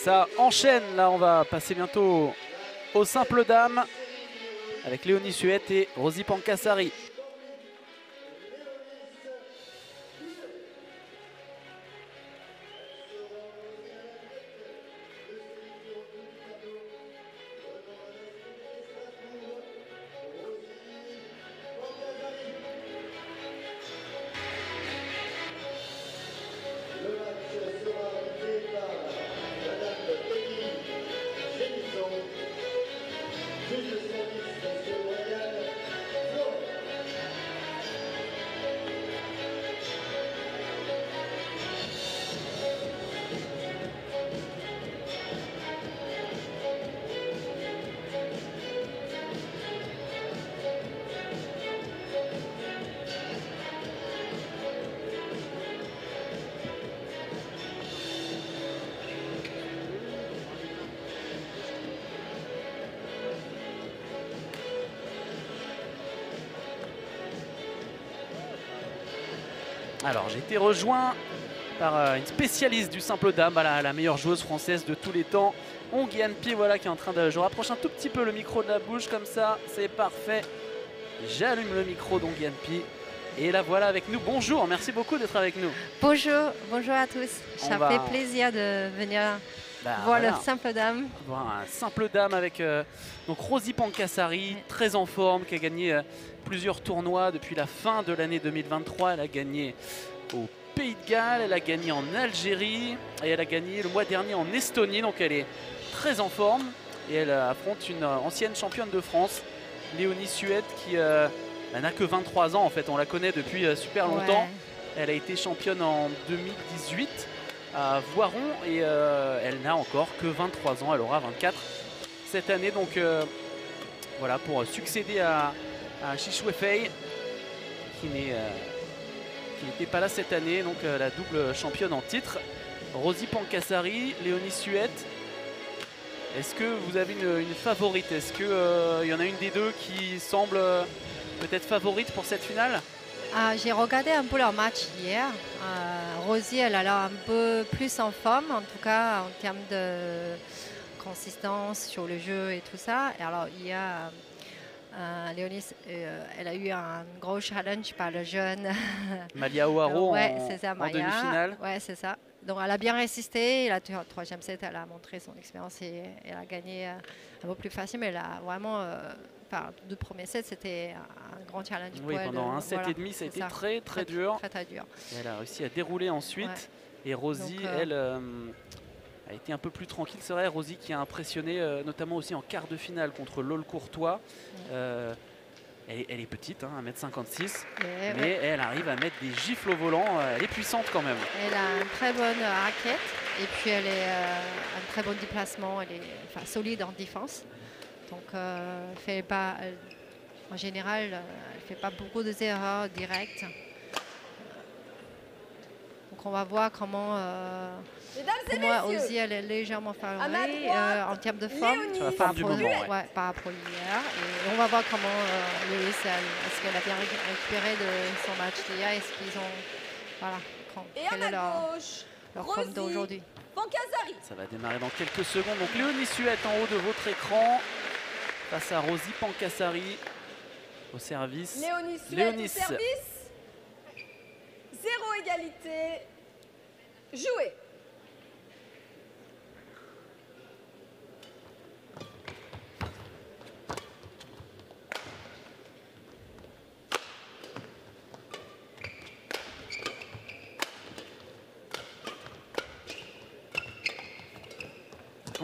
Ça enchaîne. Là, on va passer bientôt aux simples dames avec Léonie Suette et Rosie Pancassari. Alors j'ai été rejoint par euh, une spécialiste du simple dame, la meilleure joueuse française de tous les temps, Onguian Pi, voilà, qui est en train de... Je rapproche un tout petit peu le micro de la bouche, comme ça, c'est parfait. J'allume le micro d'Onguian Pi. Et la voilà avec nous. Bonjour, merci beaucoup d'être avec nous. Bonjour, bonjour à tous. Ça va- fait plaisir de venir Bah, voir voilà. le simple dame. voir un simple dame avec euh, donc Rosie Pancassari, très en forme, qui a gagné euh, plusieurs tournois depuis la fin de l'année 2023. Elle a gagné au Pays de Galles, elle a gagné en Algérie et elle a gagné le mois dernier en Estonie. Donc elle est très en forme et elle euh, affronte une euh, ancienne championne de France, Léonie Suette, qui euh, n'a que 23 ans en fait. On la connaît depuis euh, super longtemps. Elle a été championne en 2018 à Voiron et euh, elle n'a encore que 23 ans, elle aura 24 cette année. Donc voilà, pour succéder à, à euh, qui n'était pas là cette année, donc euh, la double championne en titre. Rosie Pancassari, Léonie Suette. Est-ce que vous avez une, favorite? Est-ce qu'il y en a une des deux qui semble euh, peut-être favorite pour cette finale? Ah, J'ai regardé un peu leur match hier. Euh, Rosie, elle a l'air un peu plus en forme, en tout cas en termes de consistance sur le jeu et tout ça. Alors, il y a euh, Léonie, euh, elle a eu un gros challenge par le jeune. Malia O'Haro ouais, en, demi-finale. Ouais, c'est ça. Donc elle a bien résisté. La tro- troisième set, elle a montré son expérience et elle a gagné un peu plus facile, mais elle a vraiment. euh, Enfin, deux premiers sets, c'était un grand challenge. Oui, pour elle, pendant euh, un set voilà, et demi, ça a été très très dur. Très très dur. Et elle a réussi à dérouler ensuite. Ouais. Et Rosie, Donc, euh, elle, a été un peu plus tranquille. C'est vrai, Rosie qui a impressionné, euh, notamment aussi en quart de finale contre Lol Courtois. Euh, elle, est, elle est petite, hein, 1m56, Mais, mais ouais, elle arrive à mettre des gifles au volant. euh, Elle est puissante quand même. elle a une très bonne raquette et puis elle est un très bon déplacement. Elle est enfin, solide en défense. Donc, elle fait pas, elle- en général, elle fait pas beaucoup d'erreurs directes. Donc, on va voir comment. Mesdames et pour moi messieurs, aussi, elle est légèrement droite, euh, en termes de forme. Léonie Sur la par forme du rapport- moment, ouais. ouais, par rapport à hier. Et on va voir comment euh, est-ce qu'elle a bien ré- récupéré de son match d'hier Est-ce qu'ils ont. Voilà. quand- Et à quelle ma est leur, gauche, leur forme Rosie d'aujourd'hui. Ça va démarrer dans quelques secondes. Donc Léonie Suette en haut de votre écran. Face à Rosie Pancassari au service. Léonie Suette Léonis. au service. Zéro égalité. Jouez.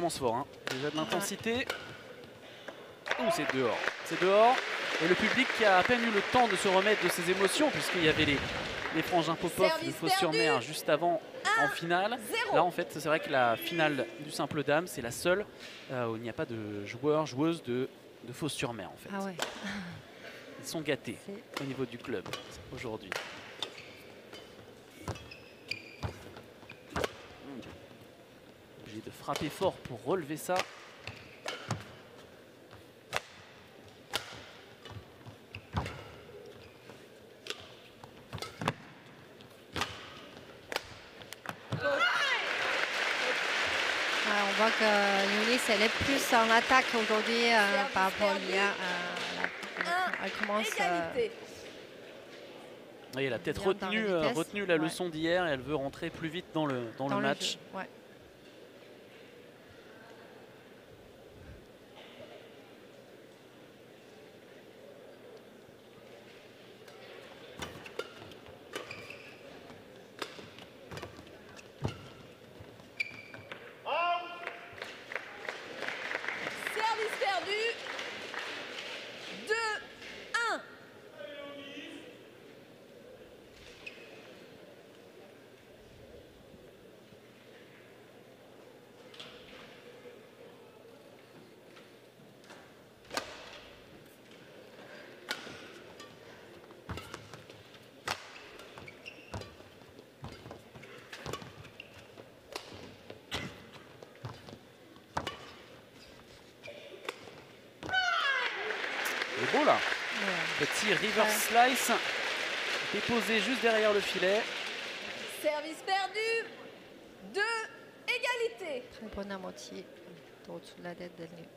Commence fort, hein. déjà de l'intensité. Ouh, c'est dehors. C'est dehors. Et le public qui a à peine eu le temps de se remettre de ses émotions, puisqu'il y avait les, les frangins Popov de Fos-sur-Mer juste avant en finale. Zéro. Là, en fait, c'est vrai que la finale du simple dame, c'est la seule euh, où il n'y a pas de joueurs, joueuses de, de Fos-sur-Mer, en fait. Ah ouais. Ils sont gâtés au niveau du club aujourd'hui. Obligé de frapper fort pour relever ça. On voit que Younis, elle est plus en attaque aujourd'hui euh, par rapport à hier. euh, elle- commence. euh. Oui, elle a peut-être retenu, euh, retenu la Ouais. leçon d'hier et elle veut rentrer plus vite dans le, dans dans le le match ouais. Service perdu. 2, 1. Il est beau là. Ouais. Petit reverse slice déposé juste derrière le filet. Service perdu. Deux. Égalité. Très bonne à moitié au-dessus de la tête de Lé-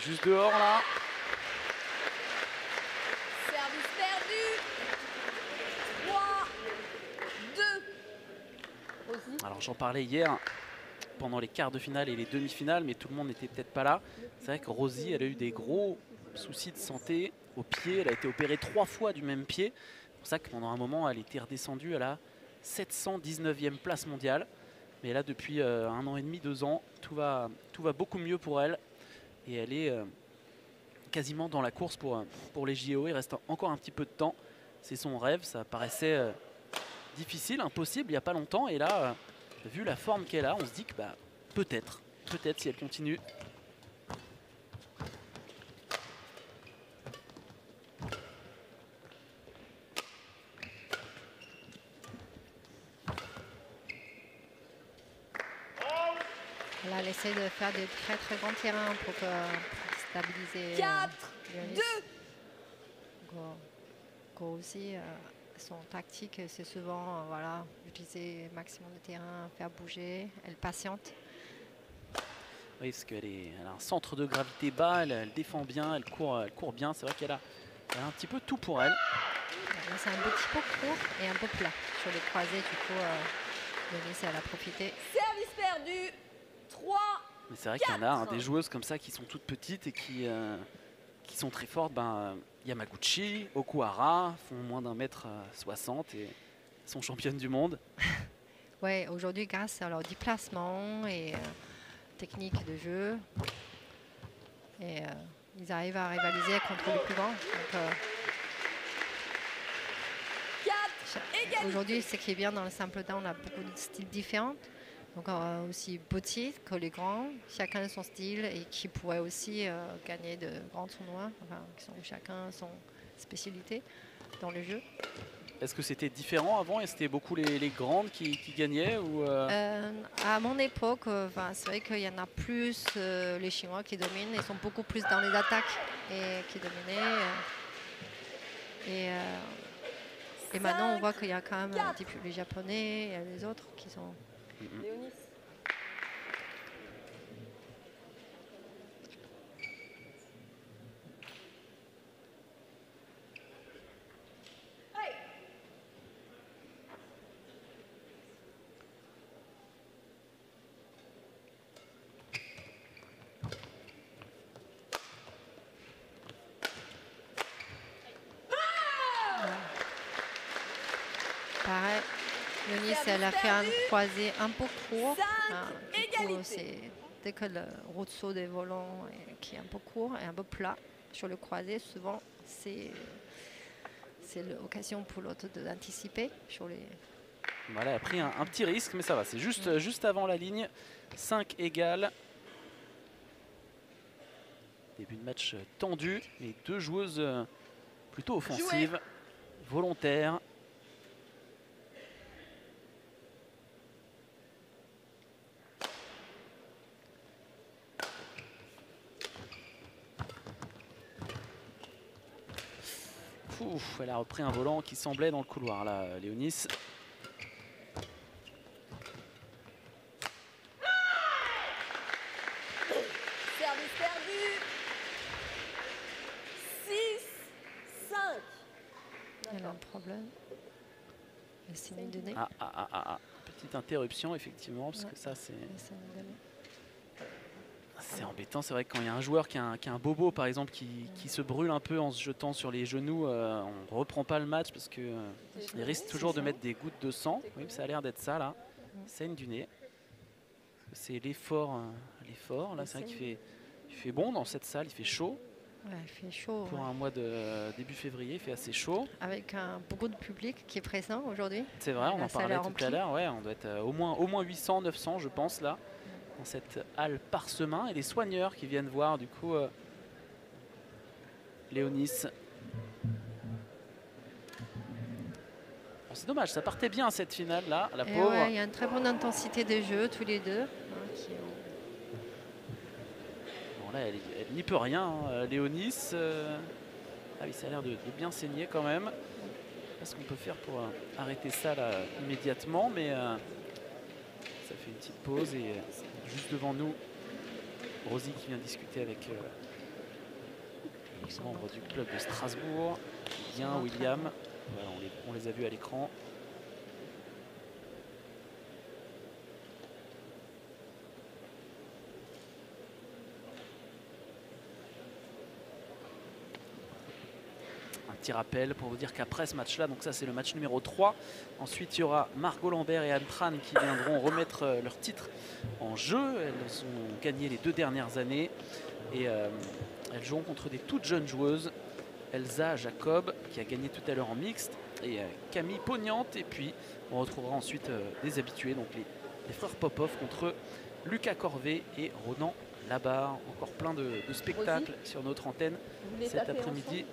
juste dehors là. Service perdu. Trois. Deux. Rosie. Alors j'en parlais hier pendant les quarts de finale et les demi-finales, mais tout le monde n'était peut-être pas là. C'est vrai que Rosie, elle a eu des gros soucis de santé au pied. Elle a été opérée trois fois du même pied. C'est pour ça que pendant un moment, elle était redescendue à la 719e place mondiale. Mais là, depuis euh, un an et demi, deux ans, tout va, tout va beaucoup mieux pour elle. Et elle est euh, quasiment dans la course pour, euh, les JO. Il reste encore un petit peu de temps. C'est son rêve. Ça paraissait euh, difficile, impossible il n'y a pas longtemps. Et là, vu la forme qu'elle a, on se dit que bah, peut-être, peut-être si elle continue. Là, elle essaie de faire des très très grands terrains pour, que- pour stabiliser. euh, Quatre. Léonis. Deux. Go, Go aussi, euh, son tactique, c'est souvent euh, voilà, utiliser le maximum de terrain, faire bouger. Elle patiente. Oui, parce qu'elle est- elle a un centre de gravité bas, elle, elle défend bien, elle court, elle court bien. C'est vrai qu'elle a, elle a un petit peu tout pour elle. C'est un petit peu court et un peu plat sur les croisés. Du coup, euh, Léonis, elle a profité. Service perdu. Trois. Mais c'est vrai qu'il y en a hein, des joueuses comme ça qui sont toutes petites et qui, euh, qui sont très fortes. Ben, euh, Yamaguchi, Okuhara font moins d'un mètre euh, 60 et sont championnes du monde. Ouais, aujourd'hui, grâce à leur déplacement et euh, technique de jeu, et, euh, ils arrivent à rivaliser contre les plus grands. Euh. Aujourd'hui, ce qui est bien dans le simple down, on a beaucoup de styles différents. Donc euh, aussi petites que les grands, chacun son style et qui pourrait aussi euh, gagner de grands tournois, enfin, qui sont chacun son spécialité dans le jeu. Est-ce que c'était différent avant et c'était beaucoup les, les grandes qui, qui gagnaient ou euh, Euh, à mon époque, c'est vrai qu'il y en a plus les Chinois qui dominent, ils sont beaucoup plus dans les attaques et qui dominaient. et, et maintenant, on voit qu'il y a quand même un petit peu les Japonais et les autres qui sont. Mm-hmm. Léonis. Eunice, elle a fait un croisé un peu court. Coup, égalité. c'est dès que le route saut des volants est- qui est un peu court et un peu plat sur le croisé, souvent c'est c'est l'occasion pour l'autre de- d'anticiper sur les. Voilà, elle a pris un, un petit risque, mais ça va. C'est juste, juste avant la ligne. 5 égales. Début de match tendu. Les deux joueuses euh, plutôt offensives, volontaires. Elle a repris un volant qui semblait dans le couloir là, Léonis. Service perdu. 6, 5. Elle a un problème. Elle s'est. Ah, ah, ah, ah, ah. Petite interruption, effectivement, parce Ouais. que ça, c'est Elle s'est mis de nez. C'est embêtant. C'est vrai que quand il y a un joueur qui a un, qui a un bobo, par exemple, qui, qui se brûle un peu en se jetant sur les genoux, euh, on ne reprend pas le match parce que euh, il risque toujours de mettre des gouttes de sang. Oui, ça a l'air d'être ça, là. Saigne du nez. C'est l'effort. euh, l'effort. Là, c'est vrai qu'il fait, il fait bon dans cette salle, il fait chaud. Ouais, il fait chaud. Pour ouais. un mois de début février, il fait assez chaud. Avec un, beaucoup de public qui est présent aujourd'hui. C'est vrai, on en parlait tout à l'heure. Ouais, on doit être euh, au moins, au moins 800, 900, je pense, là, dans cette halle parsemin. Et les soigneurs qui viennent voir, du coup, euh, Léonis. Bon, c'est dommage, ça partait bien cette finale là, la ouais, il y a une très bonne intensité de jeu, tous les deux. hein, Bon, là, elle, elle n'y peut rien, hein, euh, Léonis. euh, Ah oui, ça a l'air de, de bien saigner quand même. Je sais pas ce qu'on peut faire pour euh, arrêter ça là, immédiatement, mais ça fait une petite pause et juste devant nous, Rosie qui vient discuter avec euh, les membres du club de Strasbourg, bien William. Voilà, on, les, on les a vus à l'écran. Petit rappel pour vous dire qu'après ce match-là, donc ça c'est le match numéro 3, ensuite il y aura Margot Lambert et Anne Tran qui viendront remettre euh, leur titre en jeu. Elles ont gagné les deux dernières années et euh, elles joueront contre des toutes jeunes joueuses. Elsa Jacob qui a gagné tout à l'heure en mixte et euh, Camille Pognante et puis on retrouvera ensuite euh, des habitués, donc les, les frères Popov contre Lucas Corvet et Ronan Labarre. Encore plein de, de spectacles sur notre antenne cet après-midi.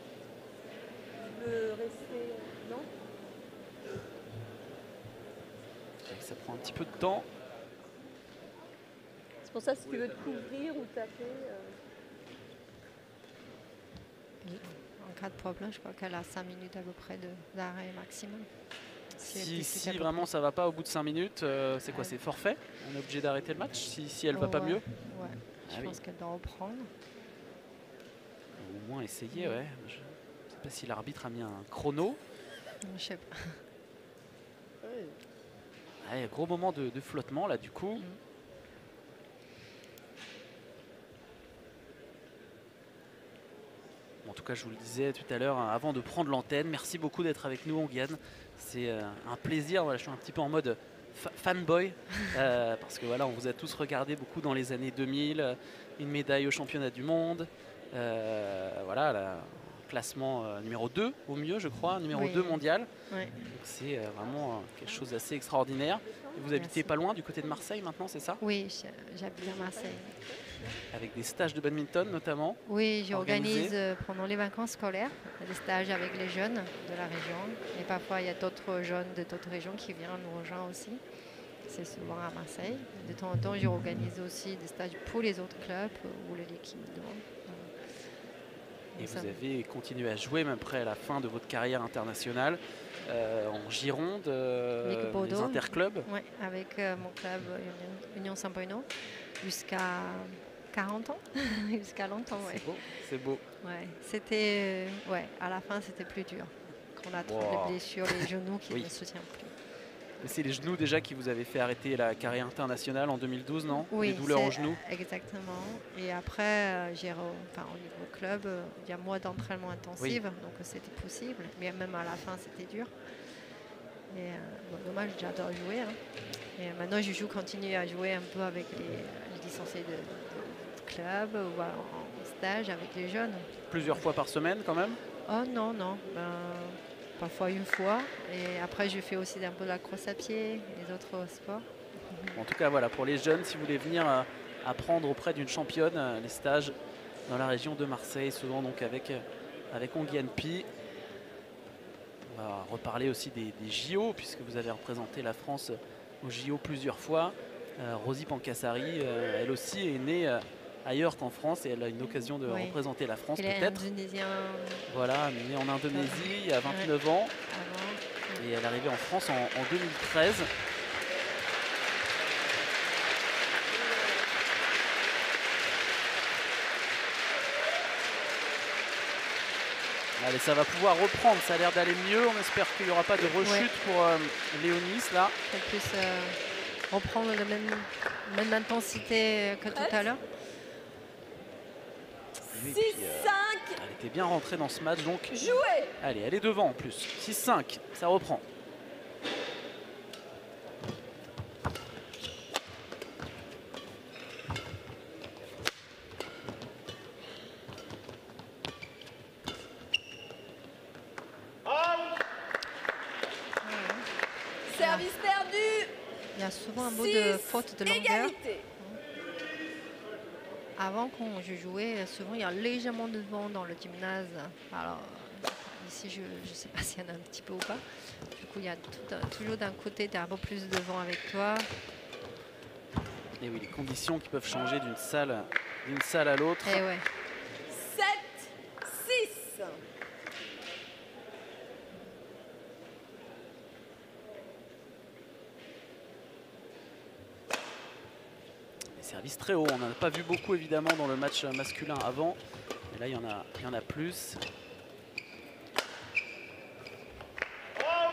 Rester. Non? Ça prend un petit peu de temps. C'est pour ça, si tu veux te couvrir ou taper. euh, En cas de problème, je crois qu'elle a 5 minutes à peu près d'arrêt maximum. Si elle Si, vraiment ça va pas au bout de 5 minutes, euh, c'est quoi C'est forfait? On est obligé d'arrêter le match? Si, si elle va pas Ouais, mieux? Ouais, Ah je oui. pense qu'elle doit reprendre. Au moins essayer, ouais. Je pas si l'arbitre a mis un chrono. Je sais pas. Ouais, gros moment de, de flottement là du coup. Bon, en tout cas, je vous le disais tout à l'heure, hein, avant de prendre l'antenne, merci beaucoup d'être avec nous, Onguiane. C'est euh, un plaisir. Voilà, je suis un petit peu en mode fa- fanboy euh, parce que voilà, on vous a tous regardé beaucoup dans les années 2000, euh, une médaille au championnat du monde, euh, voilà, la- classement euh, numéro 2 au mieux, je crois, numéro Oui. 2 mondial. C'est euh, vraiment euh, quelque chose d'assez extraordinaire. Et vous habitez pas loin du côté de Marseille maintenant, c'est ça? Oui, j'habite à Marseille. Avec des stages de badminton notamment. Oui, j'organise pendant les vacances scolaires des stages avec les jeunes de la région. Et parfois, il y a d'autres jeunes de d'autres régions qui viennent nous rejoindre aussi. C'est souvent à Marseille. De temps en temps, j'organise aussi des stages pour les autres clubs ou l'équipe de Et Ça- vous avez continué à jouer même après la fin de votre carrière internationale euh, en Gironde, euh, Avec les interclubs. Oui, avec euh, mon club Union, Union Saint-Bruno jusqu'à 40 ans, jusqu'à longtemps. Ouais. C'est beau, c'est beau. Ouais, c'était, ouais, à la fin c'était plus dur. Quand on a trop Wow. de blessures, les genoux qui Oui. ne soutiennent plus. C'est les genoux déjà qui vous avaient fait arrêter la carrière internationale en 2012, non? Oui, Les douleurs aux genoux Exactement. Et après, euh, j'ai enfin, au niveau club, euh, il y a moins d'entraînement intensif, donc euh, c'était possible. Mais même à la fin, c'était dur. Mais bon, dommage, j'adore jouer. hein. Et maintenant, je joue, continue à jouer un peu avec les, licenciés de, de club ou en en stage avec les jeunes. Plusieurs fois par semaine quand même? Oh non, non. Ben, parfois une fois. Et après, je fais aussi un peu la course à pied, les autres sports. En tout cas, voilà, pour les jeunes, si vous voulez venir euh, apprendre auprès d'une championne, euh, les stages dans la région de Marseille, souvent donc avec, euh, avec Onguiane Pi. On va reparler aussi des, JO, puisque vous avez représenté la France aux JO plusieurs fois. Rosie Pancassari, elle aussi est née ailleurs qu'en France et elle a une occasion de Oui. représenter la France peut-être. Voilà, née en Indonésie il y a 29 ans avant. et elle est arrivée en France en, en 2013. Allez, ça va pouvoir reprendre, ça a l'air d'aller mieux. On espère qu'il n'y aura pas de rechute Ouais. pour euh, Léonis là. Qu'elle puisse euh, reprendre la même, même intensité que tout à l'heure. 6-5. elle était bien rentrée dans ce match, donc. Jouer Allez, elle est devant en plus. 6-5, ça reprend. Service perdu. Il y a souvent un mot de faute de longueur. Avant, quand je jouais, souvent il y a légèrement de vent dans le gymnase. Alors, ici, je ne sais pas s'il y en a un petit peu ou pas. Du coup, il y a tout toujours d'un côté, tu as un peu plus de vent avec toi. Et oui, les conditions qui peuvent changer d'une salle, à l'autre. Et ouais. 7, 6. Très hauts. On n'en a pas vu beaucoup évidemment dans le match masculin avant. Mais là, il y en a, il y en a plus.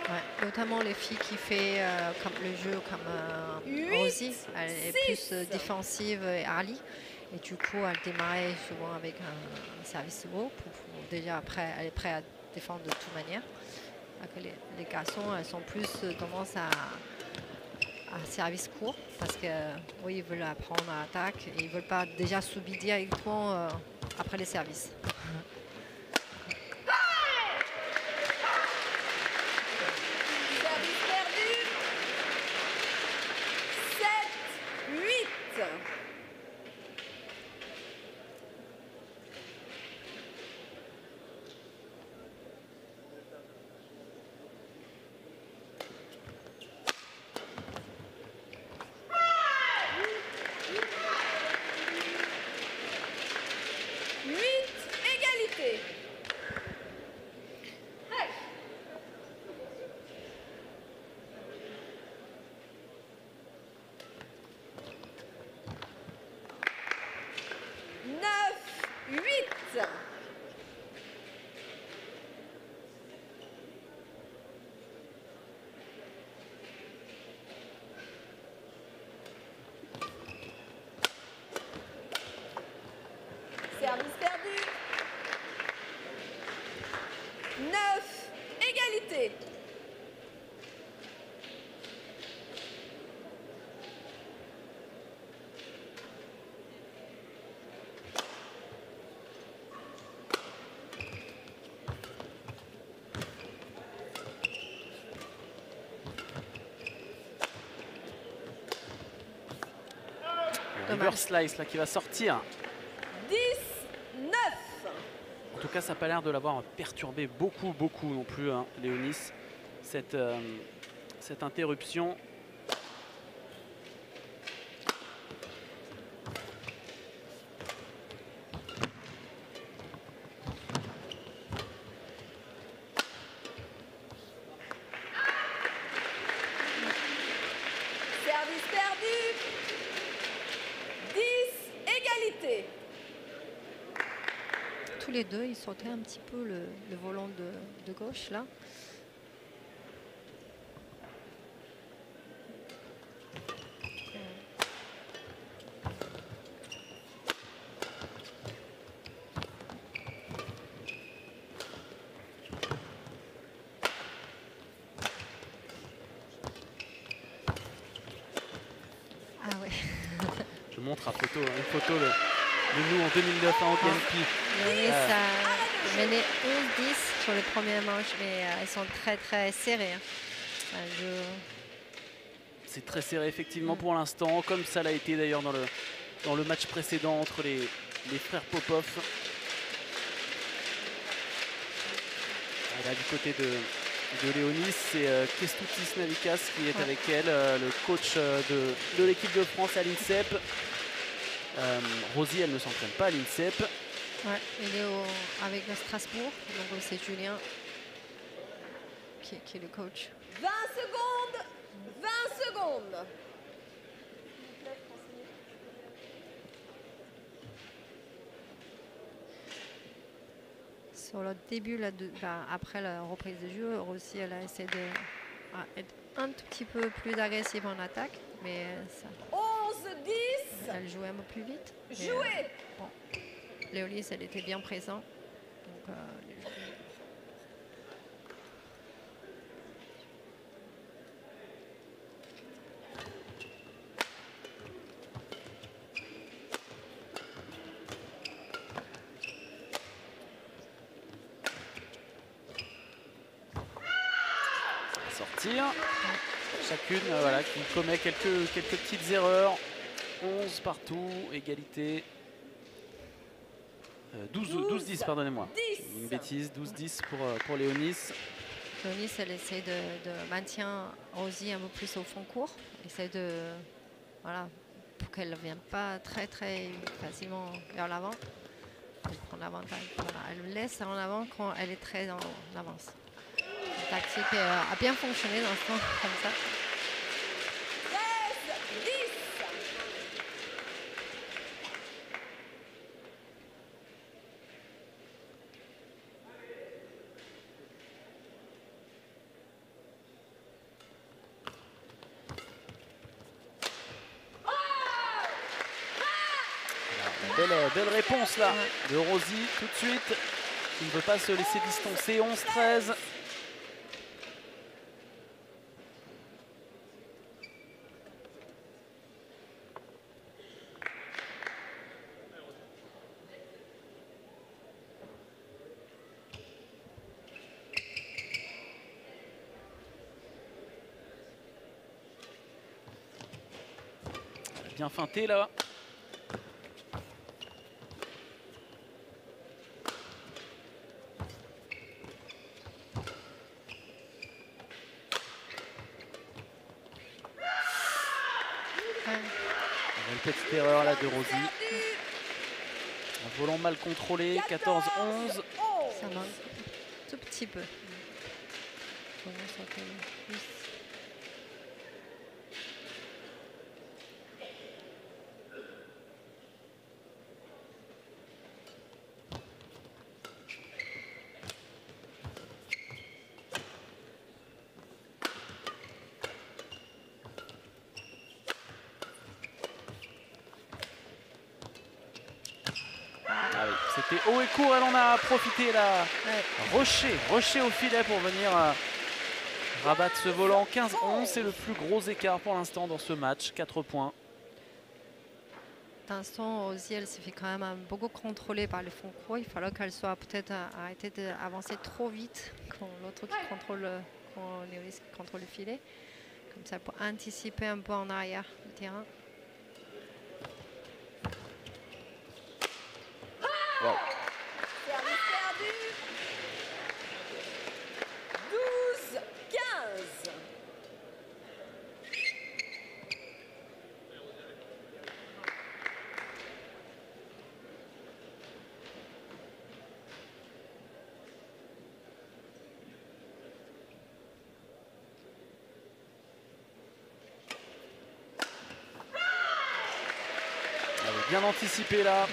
Ouais, notamment les filles qui font euh, comme le jeu comme euh, Rosie, elle est plus euh, défensive et Ali. Et du coup, elle démarrait souvent avec un, un service haut pour, pour déjà après, elle est prête à défendre de toute manière. Alors que les, les garçons, elles sont plus euh, tendance à, service court parce que oui, ils veulent apprendre à l'attaque et ils veulent pas déjà subir directement euh, après les services. Service perdu. 7, 8. Huit, égalité. Hey. Neuf, huit. Service perdu. Neuf, égalité. Reverse slice là qui va sortir. 10, 9. En tout cas, ça n'a pas l'air de l'avoir perturbé beaucoup, beaucoup non plus, hein, Léonis, cette, euh, cette interruption. Les deux, ils sautaient un petit peu le, le volant de, de gauche là. Ah ouais. Je montre à photo, hein, une photo de, de nous en 2009 à Anguianpi. Léonis Euh, a mené 11-10 sur le premier manche, mais euh, elles sont très très serrées. hein. Jeu- C'est très serré effectivement pour l'instant, comme ça l'a été d'ailleurs dans le, dans le match précédent entre les, les frères Popov. Et là du côté de, de Léonis, c'est euh, Kestoutis Navikas qui est Ouais. avec elle, euh, le coach euh, de, de l'équipe de France à l'INSEP. Euh, Rosie, elle ne s'entraîne pas à l'INSEP. Ouais, il est au- avec le Strasbourg, donc c'est Julien qui, qui est le coach. 20 secondes. 20 secondes. Sur le début, là, de- ben, après la reprise de jeu, aussi elle a essayé de ah, être un tout petit peu plus agressive en attaque, mais ça, 11, 10. elle jouait un peu plus vite. Mais, euh, bon, Léolis, elle était bien présente. Donc, euh, Sortir. chacune euh, voilà, qui commet quelques, quelques petites erreurs. 11 partout, égalité. Euh, 12, 10 pardonnez-moi. Une bêtise, 12-10 pour, euh, pour Léonis. Léonis, elle essaie de, de maintenir Rosie un peu plus au fond court. Essaie de. Voilà, pour qu'elle ne vienne pas très très facilement vers l'avant. Elle prend l'avantage. Voilà, elle laisse en avant quand elle est très en avance. La tactique euh, a bien fonctionné dans ce temps comme ça. 13, 10. Belle, euh, de Rosie tout de suite. Qui ne veut pas se laisser distancer. 11-13. Bien feinté là petite erreur là Rosie. Un volant mal contrôlé, 14-11. Ça manque tout petit peu. Comment ça s'appelle Plus. Ah oui, C'était haut et court, elle en a profité là. Rocher, Rocher au filet pour venir euh, rabattre ce volant. 15-11, c'est le plus gros écart pour l'instant dans ce match. 4 points. L'instant, Rosie, elle s'est fait quand même euh, beaucoup contrôler par le fond court. Il fallait qu'elle soit peut-être euh, arrêtée d'avancer trop vite quand l'autre qui contrôle, quand Léonis qui contrôle le filet. Comme ça, pour anticiper un peu en arrière du terrain. Service perdu. 12, 15. Elle avait bien anticipé là.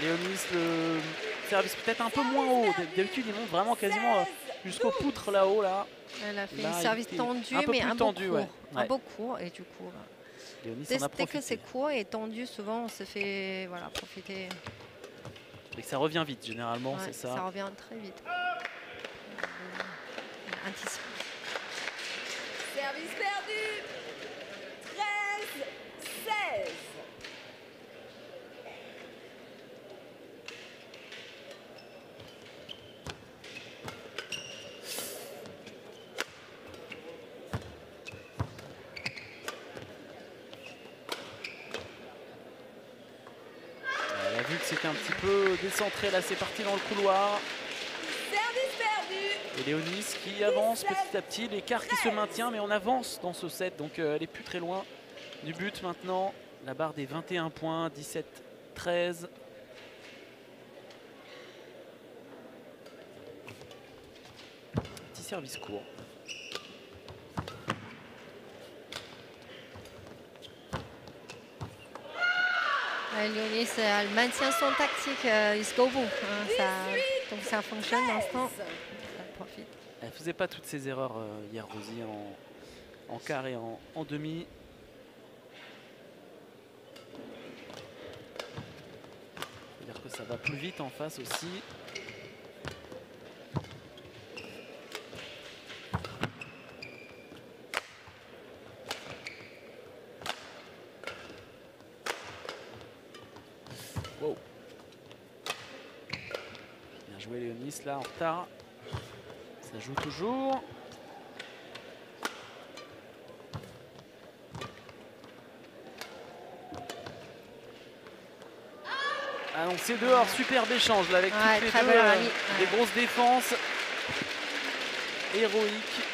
Léonis, le service peut-être un peu moins haut. D'habitude, il monte vraiment quasiment euh, jusqu'aux poutres là-haut. Là. Elle a fait Là, un service tendu, un peu mais plus un peu tendu, court. ouais. Un court, et du coup, bah, Léonis dès, en a dès que c'est court et tendu, souvent, on se fait voilà, profiter. Et que ça revient vite, généralement, Ouais, c'est ça. revient très vite. Euh, anticipe. Service perdu. 13, 16. Elle a vu que c'était un petit décentré. Là, c'est parti dans le couloir. Service perdu. Et Léonis qui avance petit à petit. L'écart qui se maintient, mais on avance dans ce set. Donc euh, elle est plus très loin du but maintenant. La barre des 21 points, 17-13. Petit service court. Euh, elle maintient son tactique euh, jusqu'au bout. hein, ça, donc ça fonctionne dans ce temps. Elle profite. Elle faisait pas toutes ces erreurs euh, hier, Rosie, en, en quart et en, en demi. C'est-à-dire que ça va plus vite en face aussi. là en retard. Ça joue toujours. Ah Annoncé c'est dehors, superbe échange là avec toutes les deux, euh, des grosses défenses. héroïques.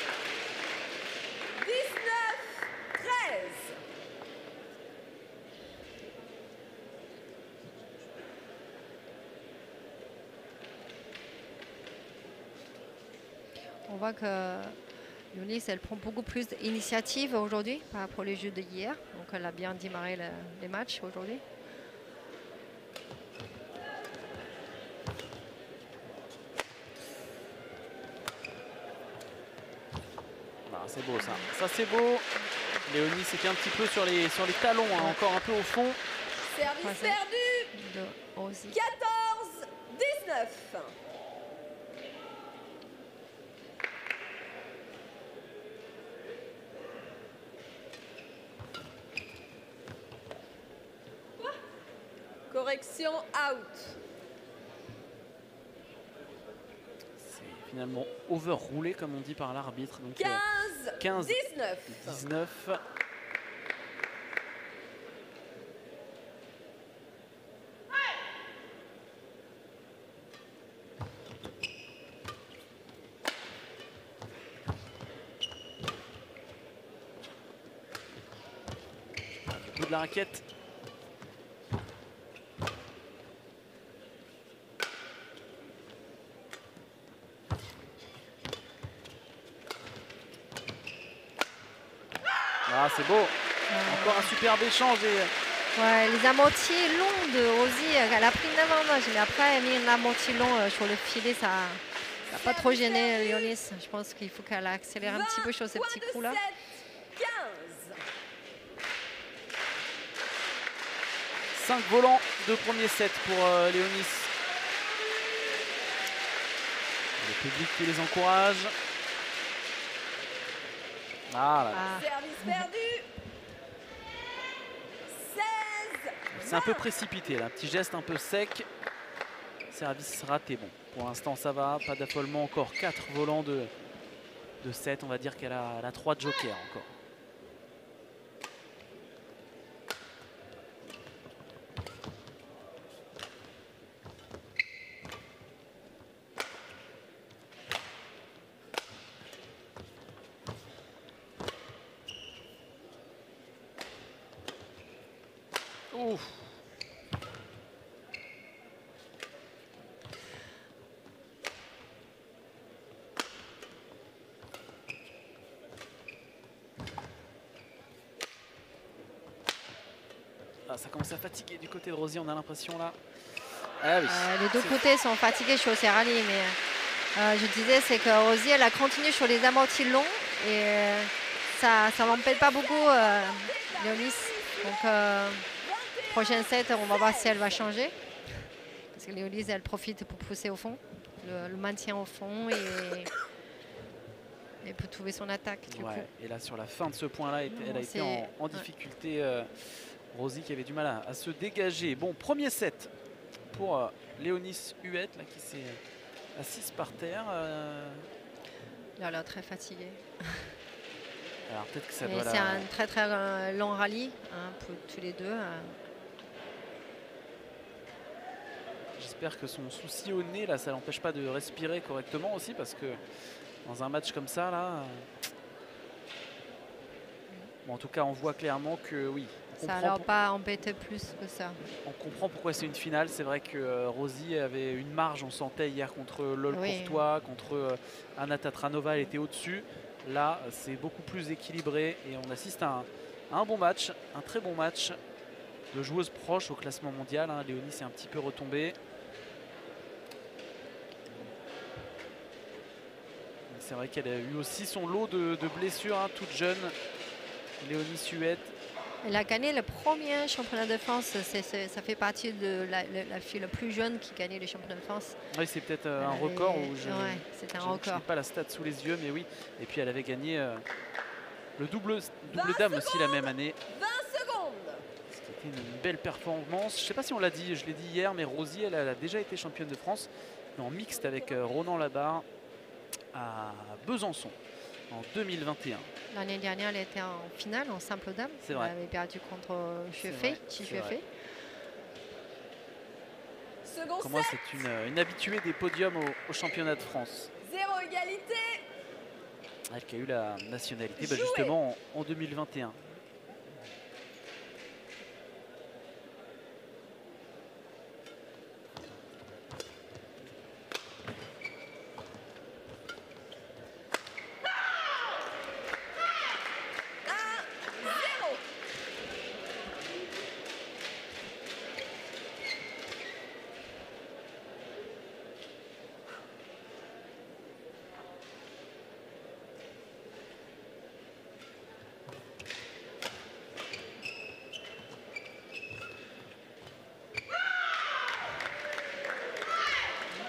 que elle prend beaucoup plus d'initiatives aujourd'hui par rapport aux jeux de hier. Donc elle a bien démarré les matchs aujourd'hui. Bah, c'est beau ça. Ça c'est beau. Léonie c'était un petit peu sur les, sur les talons, hein, encore un peu au fond. Service perdu 4 finalement overroulé comme on dit par l'arbitre. Donc, euh, 15. 15. 19. 19. Du coup de la raquette. Encore un superbe échange et Ouais, les amortis longs de Rosie, elle a pris une avantage, mais après elle a mis un amorti long euh, sur le filet, ça n'a pas trop gêné Léonis. Je pense qu'il faut qu'elle accélère un petit peu sur ces petits coups là. 15. 5 volants de premier set pour euh, Léonis. Le public qui les encourage. Ah là là. Ah, Service perdu. 16. C'est un peu précipité là, un petit geste un peu sec. Service raté. Bon, pour l'instant ça va, pas d'affolement encore. 4 volants de, de 7, on va dire qu'elle a, a 3 jokers encore. Ouf. Ah, ça commence à fatiguer du côté de Rosy, on a l'impression là. Ah oui. euh, les deux côtés sont fatigués sur ces rallyes, mais euh, je disais c'est que Rosie elle a continué sur les amortis longs et euh, ça ça l'empêche pas beaucoup euh, Léonis. Donc euh, prochain set, on va voir si elle va changer. Parce que Léonis elle profite pour pousser au fond, le, le maintien au fond et et peut trouver son attaque du Ouais, coup. et là sur la fin de ce point-là, elle elle a été en, difficulté. euh, Rosie qui avait du mal à, à se dégager. Bon, premier set pour euh, Léonis Huette là, qui s'est assise par terre. euh, a l'air très fatiguée. alors peut-être que ça doit c'est la... un très très euh, long rallye hein, pour tous les deux. euh. J'espère que son souci au nez là, ça l'empêche pas de respirer correctement aussi parce que dans un match comme ça là. euh, Bon, en tout cas, on voit clairement que oui. Ça leur pour- pas embêté plus que ça. On comprend pourquoi c'est une finale. C'est vrai que euh, Rosie avait une marge, on sentait hier contre Lol Oui. Courtois, contre euh, Anna Tatranova, elle était au-dessus. Là, c'est beaucoup plus équilibré et on assiste à un, à un bon match, un très bon match de joueuses proches au classement mondial. hein. Léonie s'est un petit peu retombée. C'est vrai qu'elle a eu aussi son lot de, de blessures, hein, toute jeune. Léonie Suette. Elle a gagné le premier championnat de France. Ça fait partie de la, la- la fille la plus jeune qui gagnait le championnat de France. Oui, c'est peut-être euh, un avait- record. Où je, ouais, c'est un je- Je record. n'ai pas la stat sous les yeux, mais oui. Et puis elle avait gagné euh, le double, double dame aussi la même année. 20 secondes. Ce qui était une belle performance. Je ne sais pas si on l'a dit, je l'ai dit hier, mais Rosie, elle, elle a déjà été championne de France mais en mixte avec euh, Ronan Labarre à Besançon en 2021. L'année dernière, elle était en finale en simple dame. C'est Elle vrai. avait perdu contre Jueffé, vrai, Chi c'est une, une habituée des podiums au, au championnat de France. Zéro égalité. Elle qui a eu la nationalité bah, justement en, en 2021. Zéro.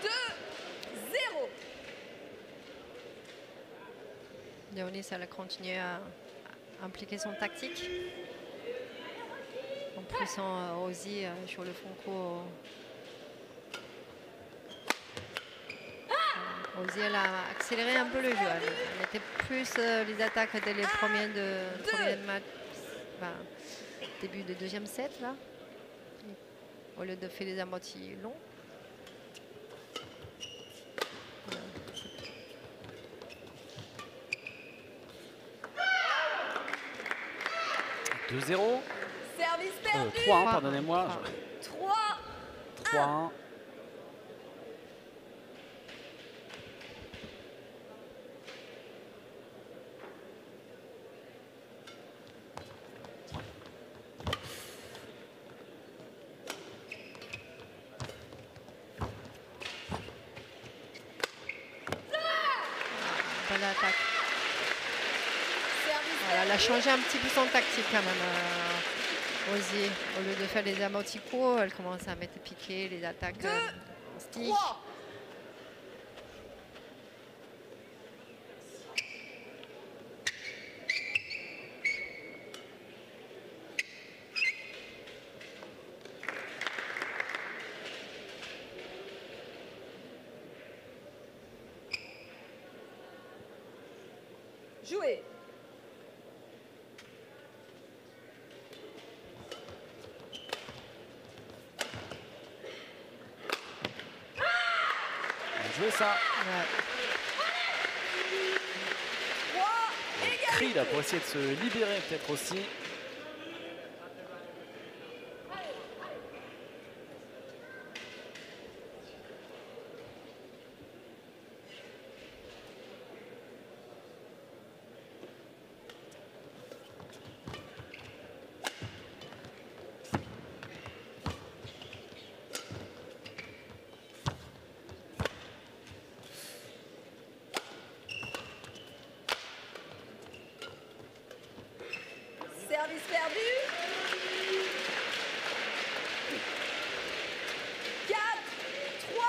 Deux. Zéro. Elle a continué à, à impliquer son tactique. En poussant euh, Rosie euh, sur le Franco. Euh, Rosie, elle a accéléré un peu le jeu. Elle, elle était plus euh, les attaques dès les premiers de, premiers enfin, début de deuxième set, là. Au lieu de faire des amortis longs. 2-0. Service Euh, perdu. 3-1, pardonnez-moi. 3. 3-1. Bonne attaque. Service Voilà, elle a changé un petit peu son tactique quand même. euh, Rosie. Au lieu de faire les amortis elle commence à mettre piqué, les attaques euh, ça. Ouais. 3. Cri là pour essayer de se libérer peut-être aussi. Service perdu. 4. 3.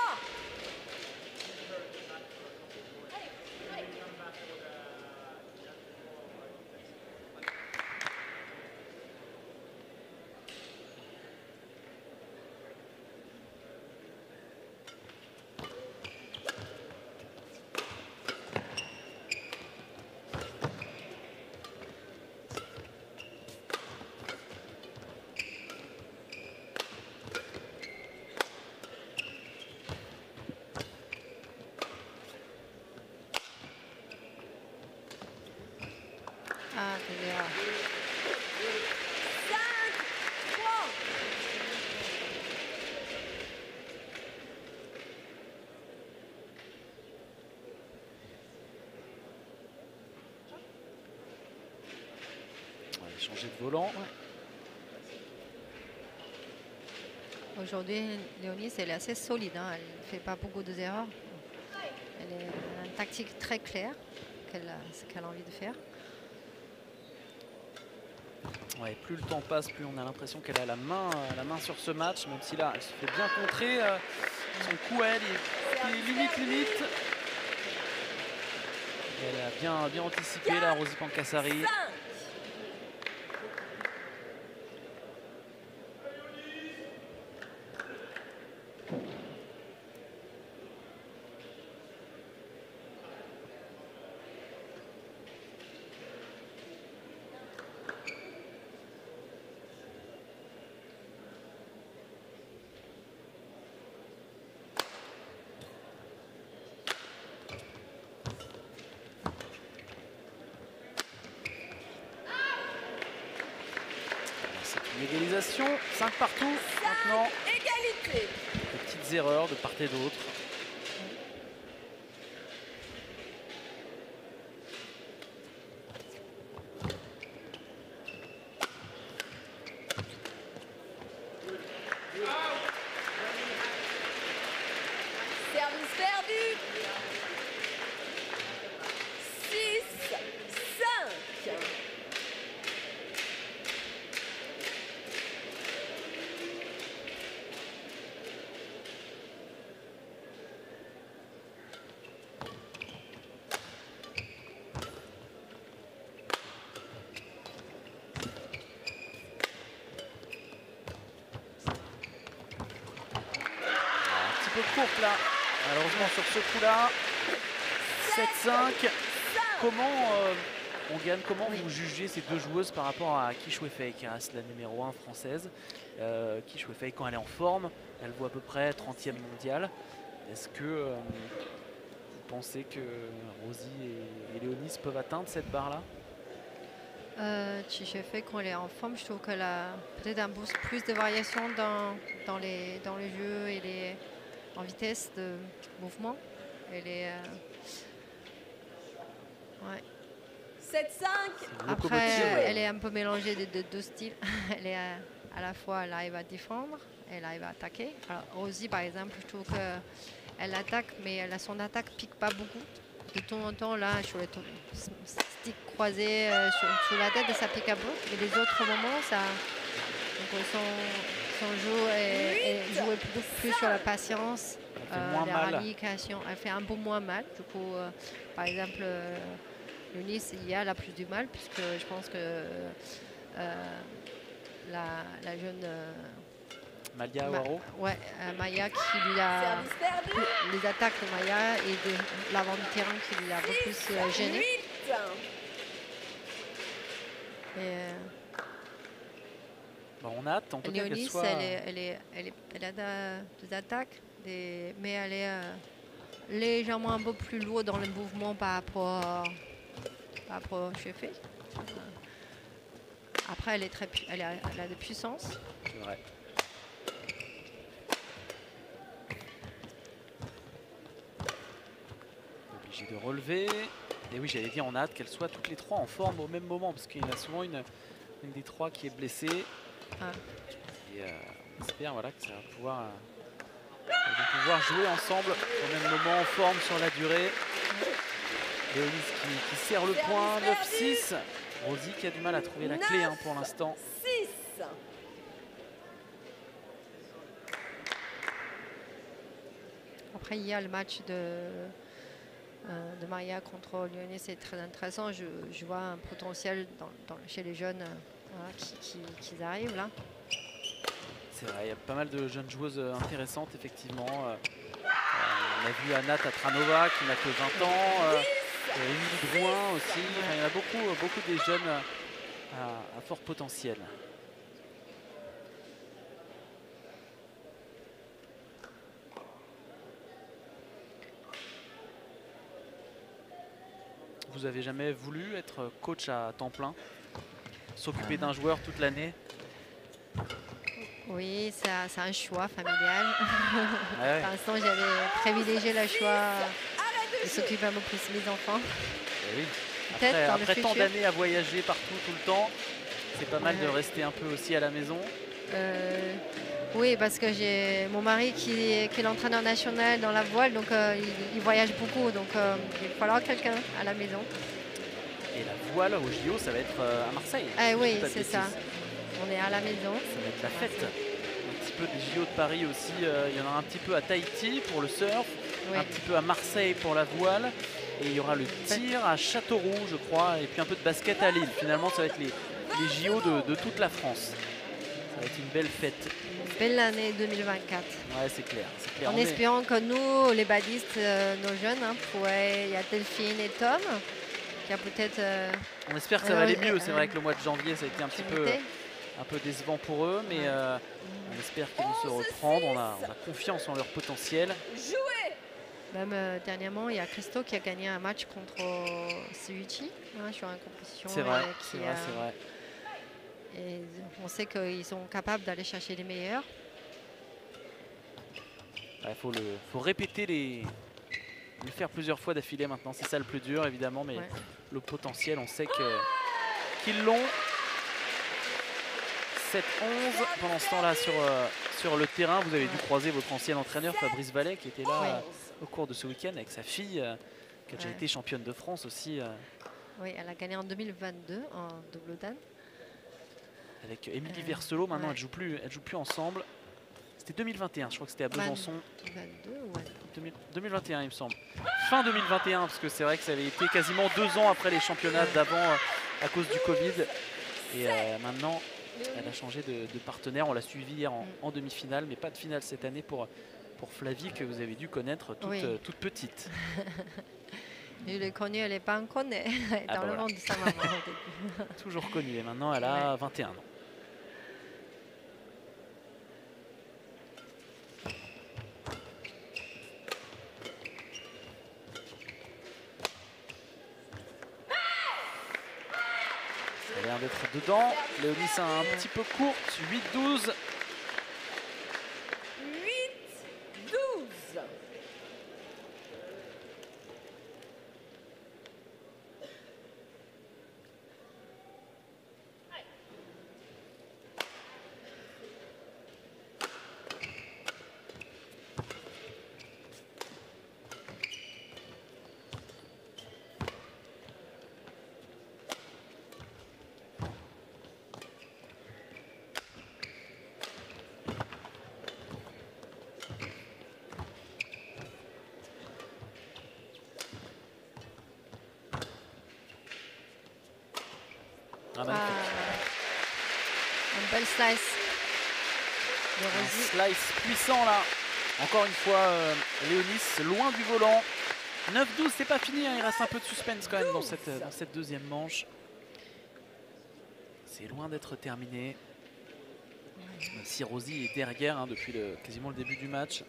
Ah, c'est bien. 5. 3. De volant. Aujourd'hui, Léonie, elle est assez solide. hein. Elle ne fait pas beaucoup d'erreurs. Elle, a une tactique très claire, qu'elle a- ce qu'elle a envie de faire. Ouais, plus le temps passe, plus on a l'impression qu'elle a la main, euh, la main sur ce match, même si là, elle se fait bien contrer. euh, son coup, elle, est limite, limite. Elle a bien, bien anticipé, la Rosie Pancassari. 5. L'égalisation, 5 partout. Maintenant, Égalité. des petites erreurs de part et d'autre. Courte là. Malheureusement sur ce coup-là. 7-5. Comment euh, on gagne Comment vous jugez ces deux joueuses par rapport à Kish Wefei, qui reste la numéro 1 française euh, quand elle est en forme, elle vaut à peu près 30e mondiale. Est-ce que euh, vous pensez que Rosie et, et Léonis peuvent atteindre cette barre-là? Euh, fait quand elle est en forme, je trouve qu'elle a peut-être un boost plus de variation dans, dans, les, dans le jeu et les, en vitesse de mouvement. Elle est. euh, ouais. 7, 5. Après, elle est un peu mélangée de de deux styles. elle est à, à la fois, elle arrive à défendre, elle arrive à attaquer. Alors, Rosie, par exemple, je trouve qu'elle attaque, mais elle a son attaque pique pas beaucoup. De temps en temps, là, sur les sticks croisés euh, sur, sur la tête, ça pique un peu. Mais les autres moments, ça. Donc, euh, son jeu est, est joué beaucoup plus sur la patience, moins la mal. rallication. Elle fait un peu moins mal. Du coup, euh, par exemple, euh, Eunice, hier, elle a plus du mal, puisque je pense que euh, la, la jeune. euh, Malia Ma- Awaro Ouais, euh, Maya qui lui a. Les attaques de Maya et de l'avant du terrain qui lui a beaucoup plus euh, gêné. 8. Et, euh, Bah, On a hâte en tout cas qu'elle Léonis, soit. elle, est, elle, est, elle, est- elle a des attaques, des, mais elle est euh, légèrement un peu plus lourde dans le mouvement par rapport, par rapport au chef. Après, elle, est très, pu- elle, a, elle a de puissance. C'est vrai. Obligé de relever. Et oui, j'allais dire, on a hâte qu'elles soient toutes les trois en forme au même moment, parce qu'il y en a souvent une, une des trois qui est blessée. Ah. Et euh, on espère voilà, que ça va pouvoir, euh, jouer ensemble au même moment, en forme sur la durée. Léonis qui, qui serre le point, 9-6. Rosie qui a du mal à trouver la clé hein, pour l'instant. 6. Après, il y a le match de, euh, de Maria contre Lyonnais, c'est très intéressant. Je, je vois un potentiel dans- dans- chez les jeunes euh, voilà, qui, qui- qui arrivent là. C'est vrai, il y a pas mal de jeunes joueuses euh, intéressantes, effectivement. Euh, euh, on a vu Anna Tatranova qui n'a que 20 ans. Euh, Émilie Drouin aussi. Enfin, il y en a beaucoup, beaucoup des jeunes à, à fort potentiel. Vous avez jamais voulu être coach à temps plein? S'occuper d'un joueur toute l'année Oui, c'est un- choix familial. ouais. Pour l'instant, j'avais privilégié le choix de s'occuper un peu plus de mes enfants. Eh oui. Après, tant d'années à voyager partout tout le temps, c'est pas mal de rester un peu aussi à la maison. Euh, oui, parce que j'ai mon mari qui est, qui est l'entraîneur national dans la voile, donc euh, il, il voyage beaucoup, donc euh, il va falloir quelqu'un à la maison. Et la voile au JO, ça va être euh, à Marseille. Ah oui, c'est ça. On est à la maison. Ça va être la fête. Un petit peu des JO de Paris aussi. euh, il y en a un petit peu à Tahiti pour le surf, Oui. un petit peu à Marseille pour la voile. Et il y aura le tir à Châteauroux, je crois, et puis un peu de basket à Lille. Finalement, ça va être les, les JO de, de toute la France. Ça va être une belle fête. Belle année 2024. Ouais, c'est clair. En On est- espérant que nous, les badistes, euh, nos jeunes, hein, il y a Delphine et Tom, qui a peut-être. euh, On espère que ça va aller mieux. C'est un- vrai que le mois de janvier, ça a été un petit peu, opportunité. un peu décevant pour eux, mais euh, on espère qu'ils vont se reprendre. On a, on a confiance en leur potentiel. Même euh, dernièrement, il y a Christo qui a gagné un match contre Suichi hein, sur une compétition. C'est vrai, c'est qui vrai, a- c'est vrai. Et on sait qu'ils sont capables d'aller chercher les meilleurs. Il faut, le, faut répéter les. Le faire plusieurs fois d'affilée maintenant, c'est ça le plus dur évidemment, mais Ouais. le potentiel, on sait que qu'ils l'ont. 7-11 pendant ce temps-là sur, euh, sur le terrain. Vous avez dû croiser votre ancien entraîneur Fabrice Vallet qui était là Ouais. euh, au cours de ce week-end avec sa fille euh, qui a déjà Ouais. été championne de France aussi Oui, elle a gagné en 2022 en double dan. avec Émilie Verselot. Maintenant, elle joue plus, elle joue plus ensemble. C'était 2021, je crois que c'était à Besançon. 22 ou ouais. 2000 2021 il me semble. Fin 2021 parce que c'est vrai que ça avait été quasiment deux ans après les championnats d'avant euh, à cause du Covid. Et euh, maintenant elle a changé de, de partenaire. On l'a suivi hier en, en demi-finale mais pas de finale cette année pour, pour Flavie que vous avez dû connaître toute, Oui. euh, toute petite. Je l'ai connue, elle n'est pas encore née Ah dans bah le voilà. ventre de sa maman. Toujours connue et maintenant elle a 21 ans. Dedans. Léonie c'est un petit peu courte, 8-12. 8, 12. Ah, Ah, magnifique. Un bel slice de Un slice puissant là. Encore une fois, euh, Léonis loin du volant. 9-12, c'est pas fini. hein, Il reste un peu de suspense quand même dans cette, dans cette deuxième manche. C'est loin d'être terminé. Si Rosie est derrière hein, depuis le- quasiment le début du match.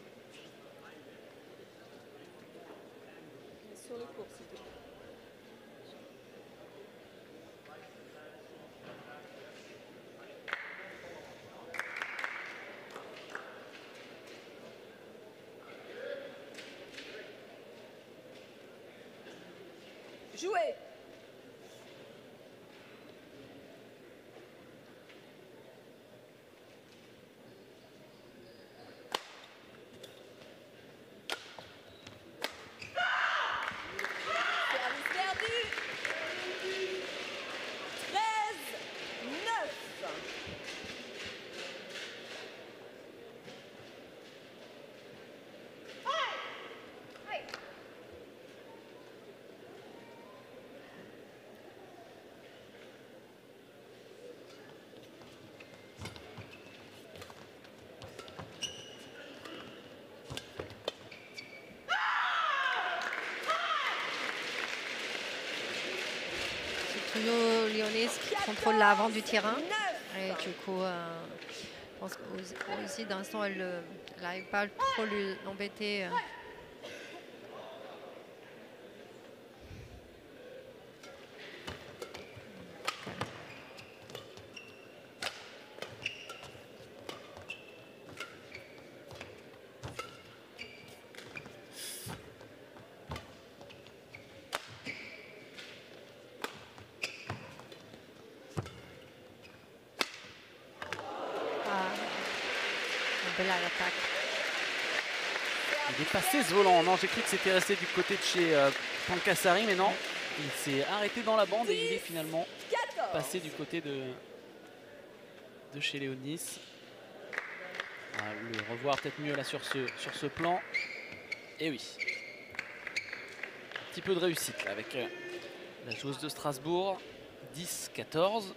C'est toujours Lyonnaise qui contrôle l'avant du terrain. Et du coup, euh, je pense qu'aussi temps, elle euh, elle n'arrive pas trop l'embêter. euh. Ah, un bel à l'attaque. Ce volant. Non, j'ai cru que c'était resté du côté de chez euh, Pancassari, mais non. Il s'est arrêté dans la bande et il est finalement 14 passé du côté de, de chez Léonis. On va le revoir peut-être mieux là sur ce, sur ce plan. Et oui. Un petit peu de réussite là, avec euh, la joueuse de Strasbourg. 10-14.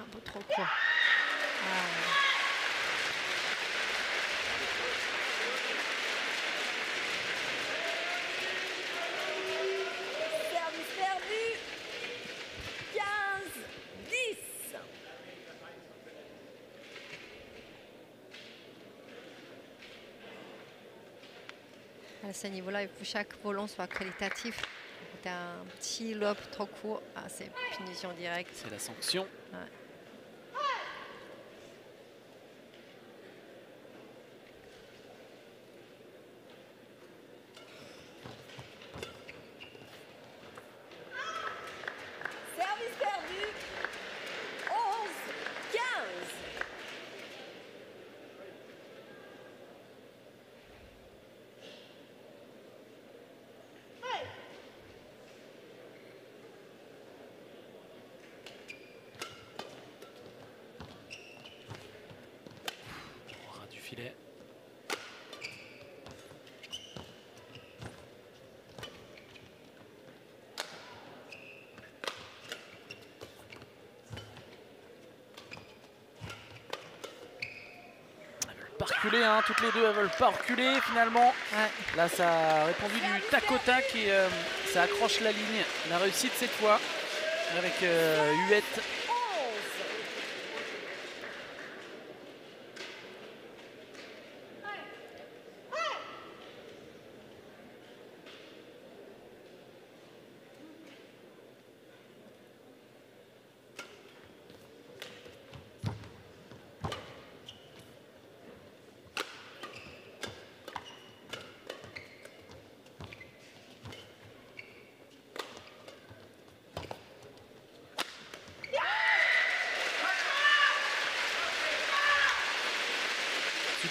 Un peu trop court. Ah, À ce niveau-là, il faut que chaque volant soit qualitatif. Tu as un petit lobe trop court, ah, c'est punition directe. C'est la sanction. Ouais. Service perdu. 11, 15. Au ras du filet. Elles veulent pas reculer, hein, toutes les deux, elles veulent pas reculer finalement. Là, ça a répondu du tac au tac et euh, ça accroche la ligne. La réussite cette fois avec euh, Huette.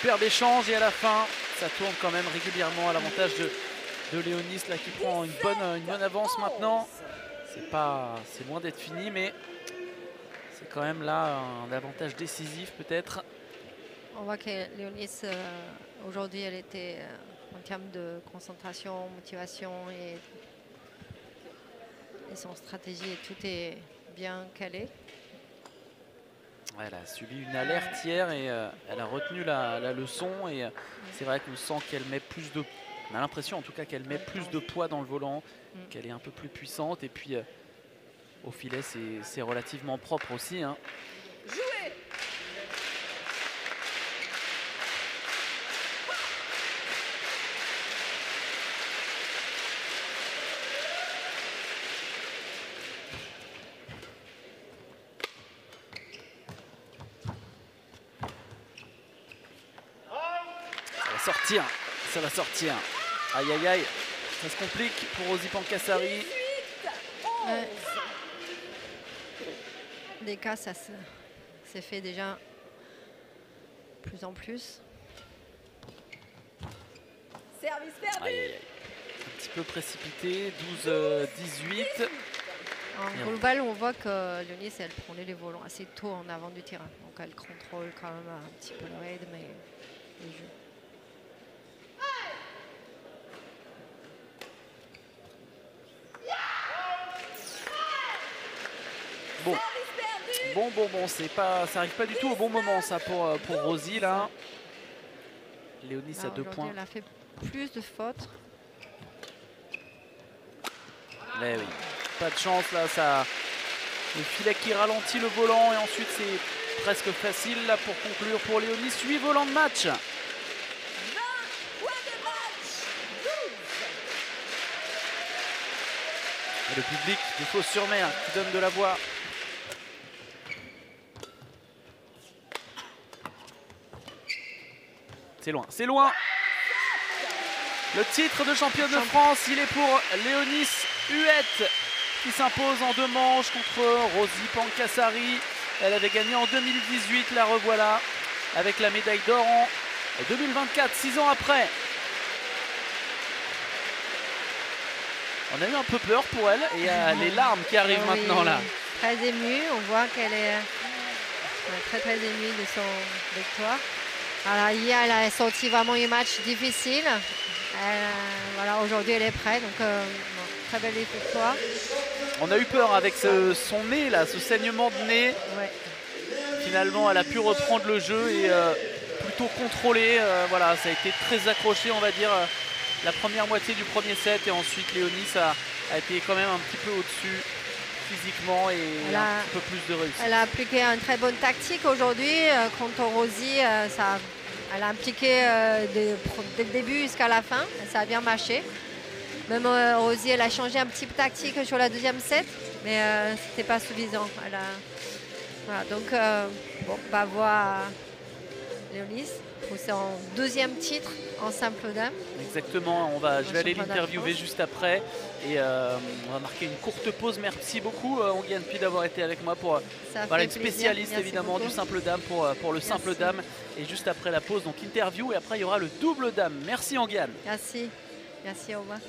Superbe échange et à la fin, ça tourne quand même régulièrement à l'avantage de, de Léonis là qui prend une bonne, une bonne avance maintenant. C'est pas, c'est loin d'être fini, mais c'est quand même là un avantage décisif peut-être. On voit que Léonis, euh, aujourd'hui, elle était euh, en termes de concentration, motivation et, et son stratégie, tout est bien calé. Elle a subi une alerte hier et euh, elle a retenu la, la leçon et euh, c'est vrai qu'on sent qu'elle met plus de on a l'impression en tout cas qu'elle met plus de poids dans le volant, qu'elle est un peu plus puissante et puis euh, au filet c'est- c'est relativement propre aussi. hein. Jouez. Ça va sortir, ça va sortir. Aïe aïe aïe, ça se complique pour Rosie Pancassari. Ouais. Des cas, ça se, se fait déjà plus en plus. Service perdu. Aïe, aïe, aïe. Un petit peu précipité, 12-18. En global, on voit que Léonis, elle prenait les volants assez tôt en avant du terrain. Donc elle contrôle quand même un petit peu le rythme et le jeu. Bon, bon, bon, c'est pas, ça arrive pas du tout au bon moment ça pour, euh, pour Rosie là. Léonis Là, à deux points. Elle a fait plus de fautes. Mais oui, pas de chance là, ça. Le filet qui ralentit le volant et ensuite c'est presque facile là pour conclure pour Léonis. 8 volants de match. Point de match. 12. Et le public de Fos-sur-Mer qui donne de la voix. C'est loin, c'est loin. Le titre de championne de France, il est pour Léonis Huette qui s'impose en deux manches contre Rosie Pancassari. Elle avait gagné en 2018, la revoilà avec la médaille d'or en 2024, six ans après. On a eu un peu peur pour elle et il y a les larmes qui arrivent Oui, maintenant là. Très émue, on voit qu'elle est euh, très très émue de son victoire. Hier, elle a sorti vraiment un match difficile. Elle, euh, voilà, aujourd'hui, elle est prête, donc euh, très belle victoire. On a eu peur avec ce- son nez là, ce saignement de nez. Ouais. Finalement, elle a pu reprendre le jeu et euh, plutôt contrôler. euh, voilà, ça a été très accroché, on va dire, la première moitié du premier set et ensuite Léonis a, a été quand même un petit peu au-dessus physiquement et Elle un petit peu plus de réussite. Elle a appliqué une très bonne tactique aujourd'hui. euh, contre Rosie, euh, ça Elle a impliqué euh, de- dès le début jusqu'à la fin. Ça a bien marché. Même Rosie, elle a changé un petit peu tactique sur la deuxième set, mais euh, c'était pas suffisant. Elle a- voilà, donc, euh, bon, on va voir Léonis pour son deuxième titre en simple dame. Exactement, on va, je vais aller l'interviewer juste après et euh, on va marquer une courte pause. Merci beaucoup euh, Onguiane Pi d'avoir été avec moi pour euh, voilà, une spécialiste Merci évidemment beaucoup. du simple dame pour, euh, pour le simple Merci. dame et juste après la pause donc interview et après il y aura le double dame. Merci Onguiane. Merci. Merci, au revoir.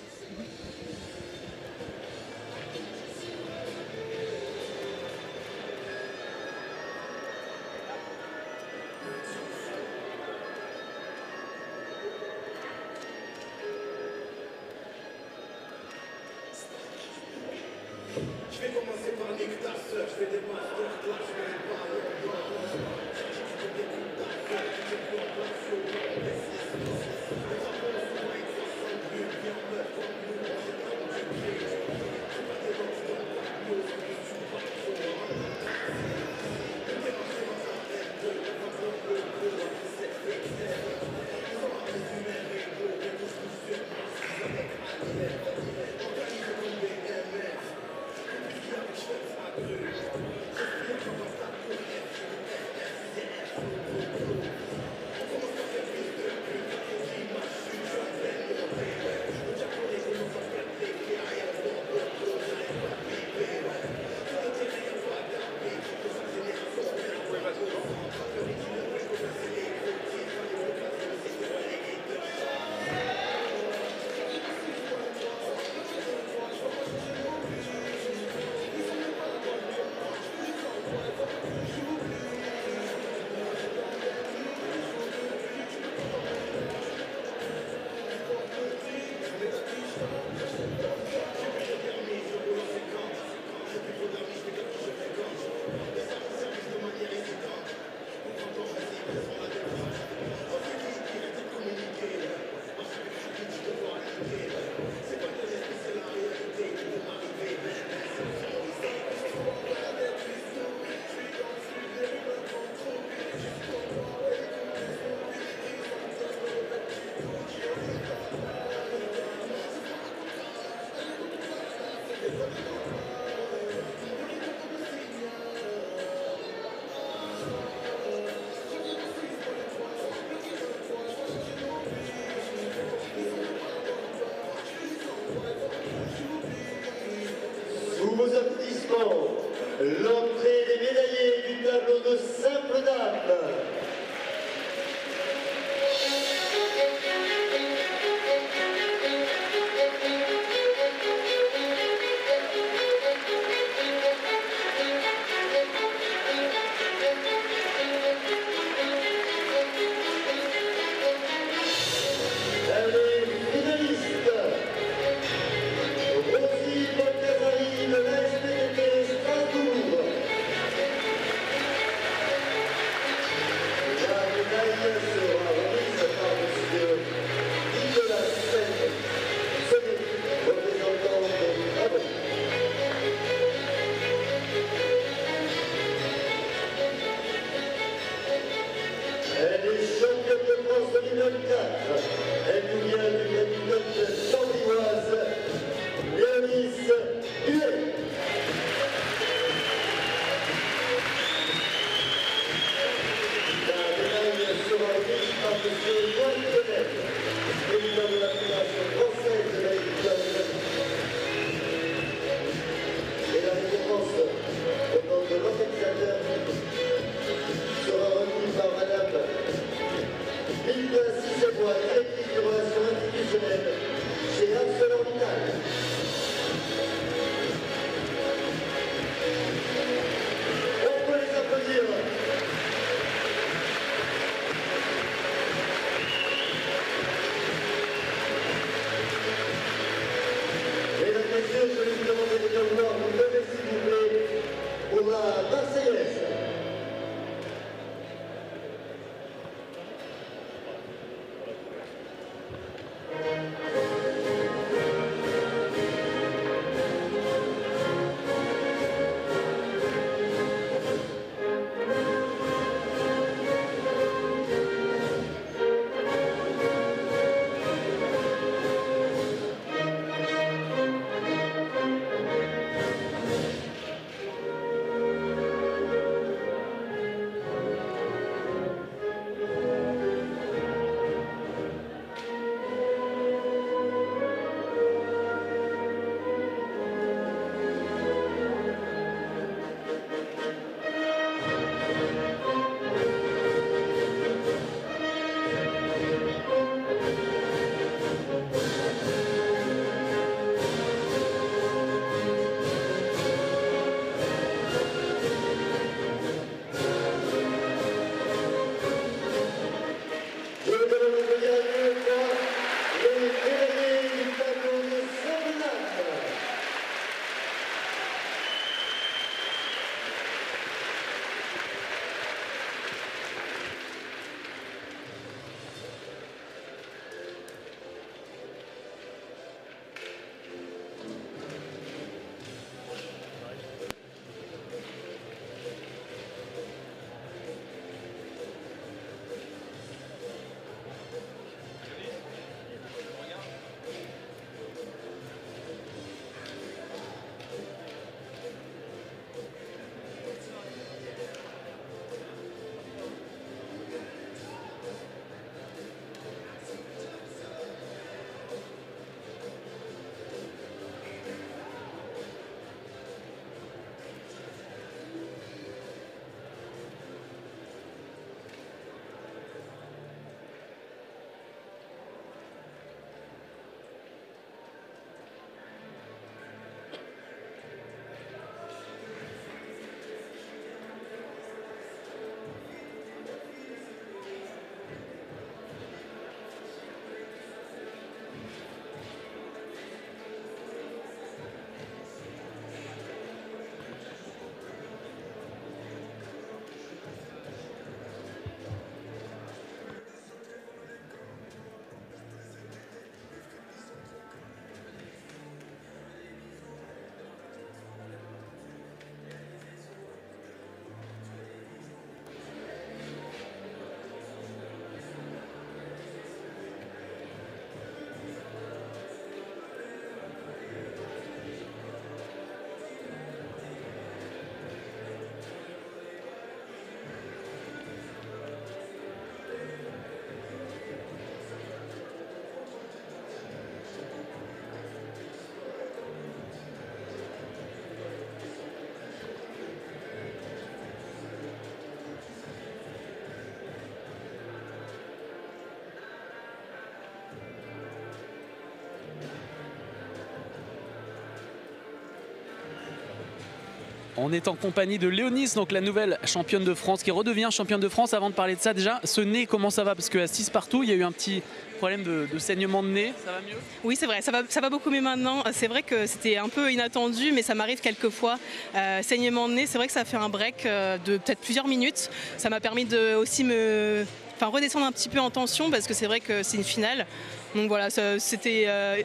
On est en compagnie de Léonis, donc la nouvelle championne de France, qui redevient championne de France. Avant de parler de ça, déjà, ce nez, comment ça va? Parce qu'à 6 partout, il y a eu un petit problème de, saignement de nez. Ça va mieux? Oui, c'est vrai, ça va, beaucoup mieux maintenant. C'est vrai que c'était un peu inattendu, mais ça m'arrive quelquefois. Euh, saignement de nez, c'est vrai que ça fait un break euh, de peut-être plusieurs minutes. Ça m'a permis de aussi me enfin, redescendre un petit peu en tension parce que c'est vrai que c'est une finale. Donc voilà, c'était euh,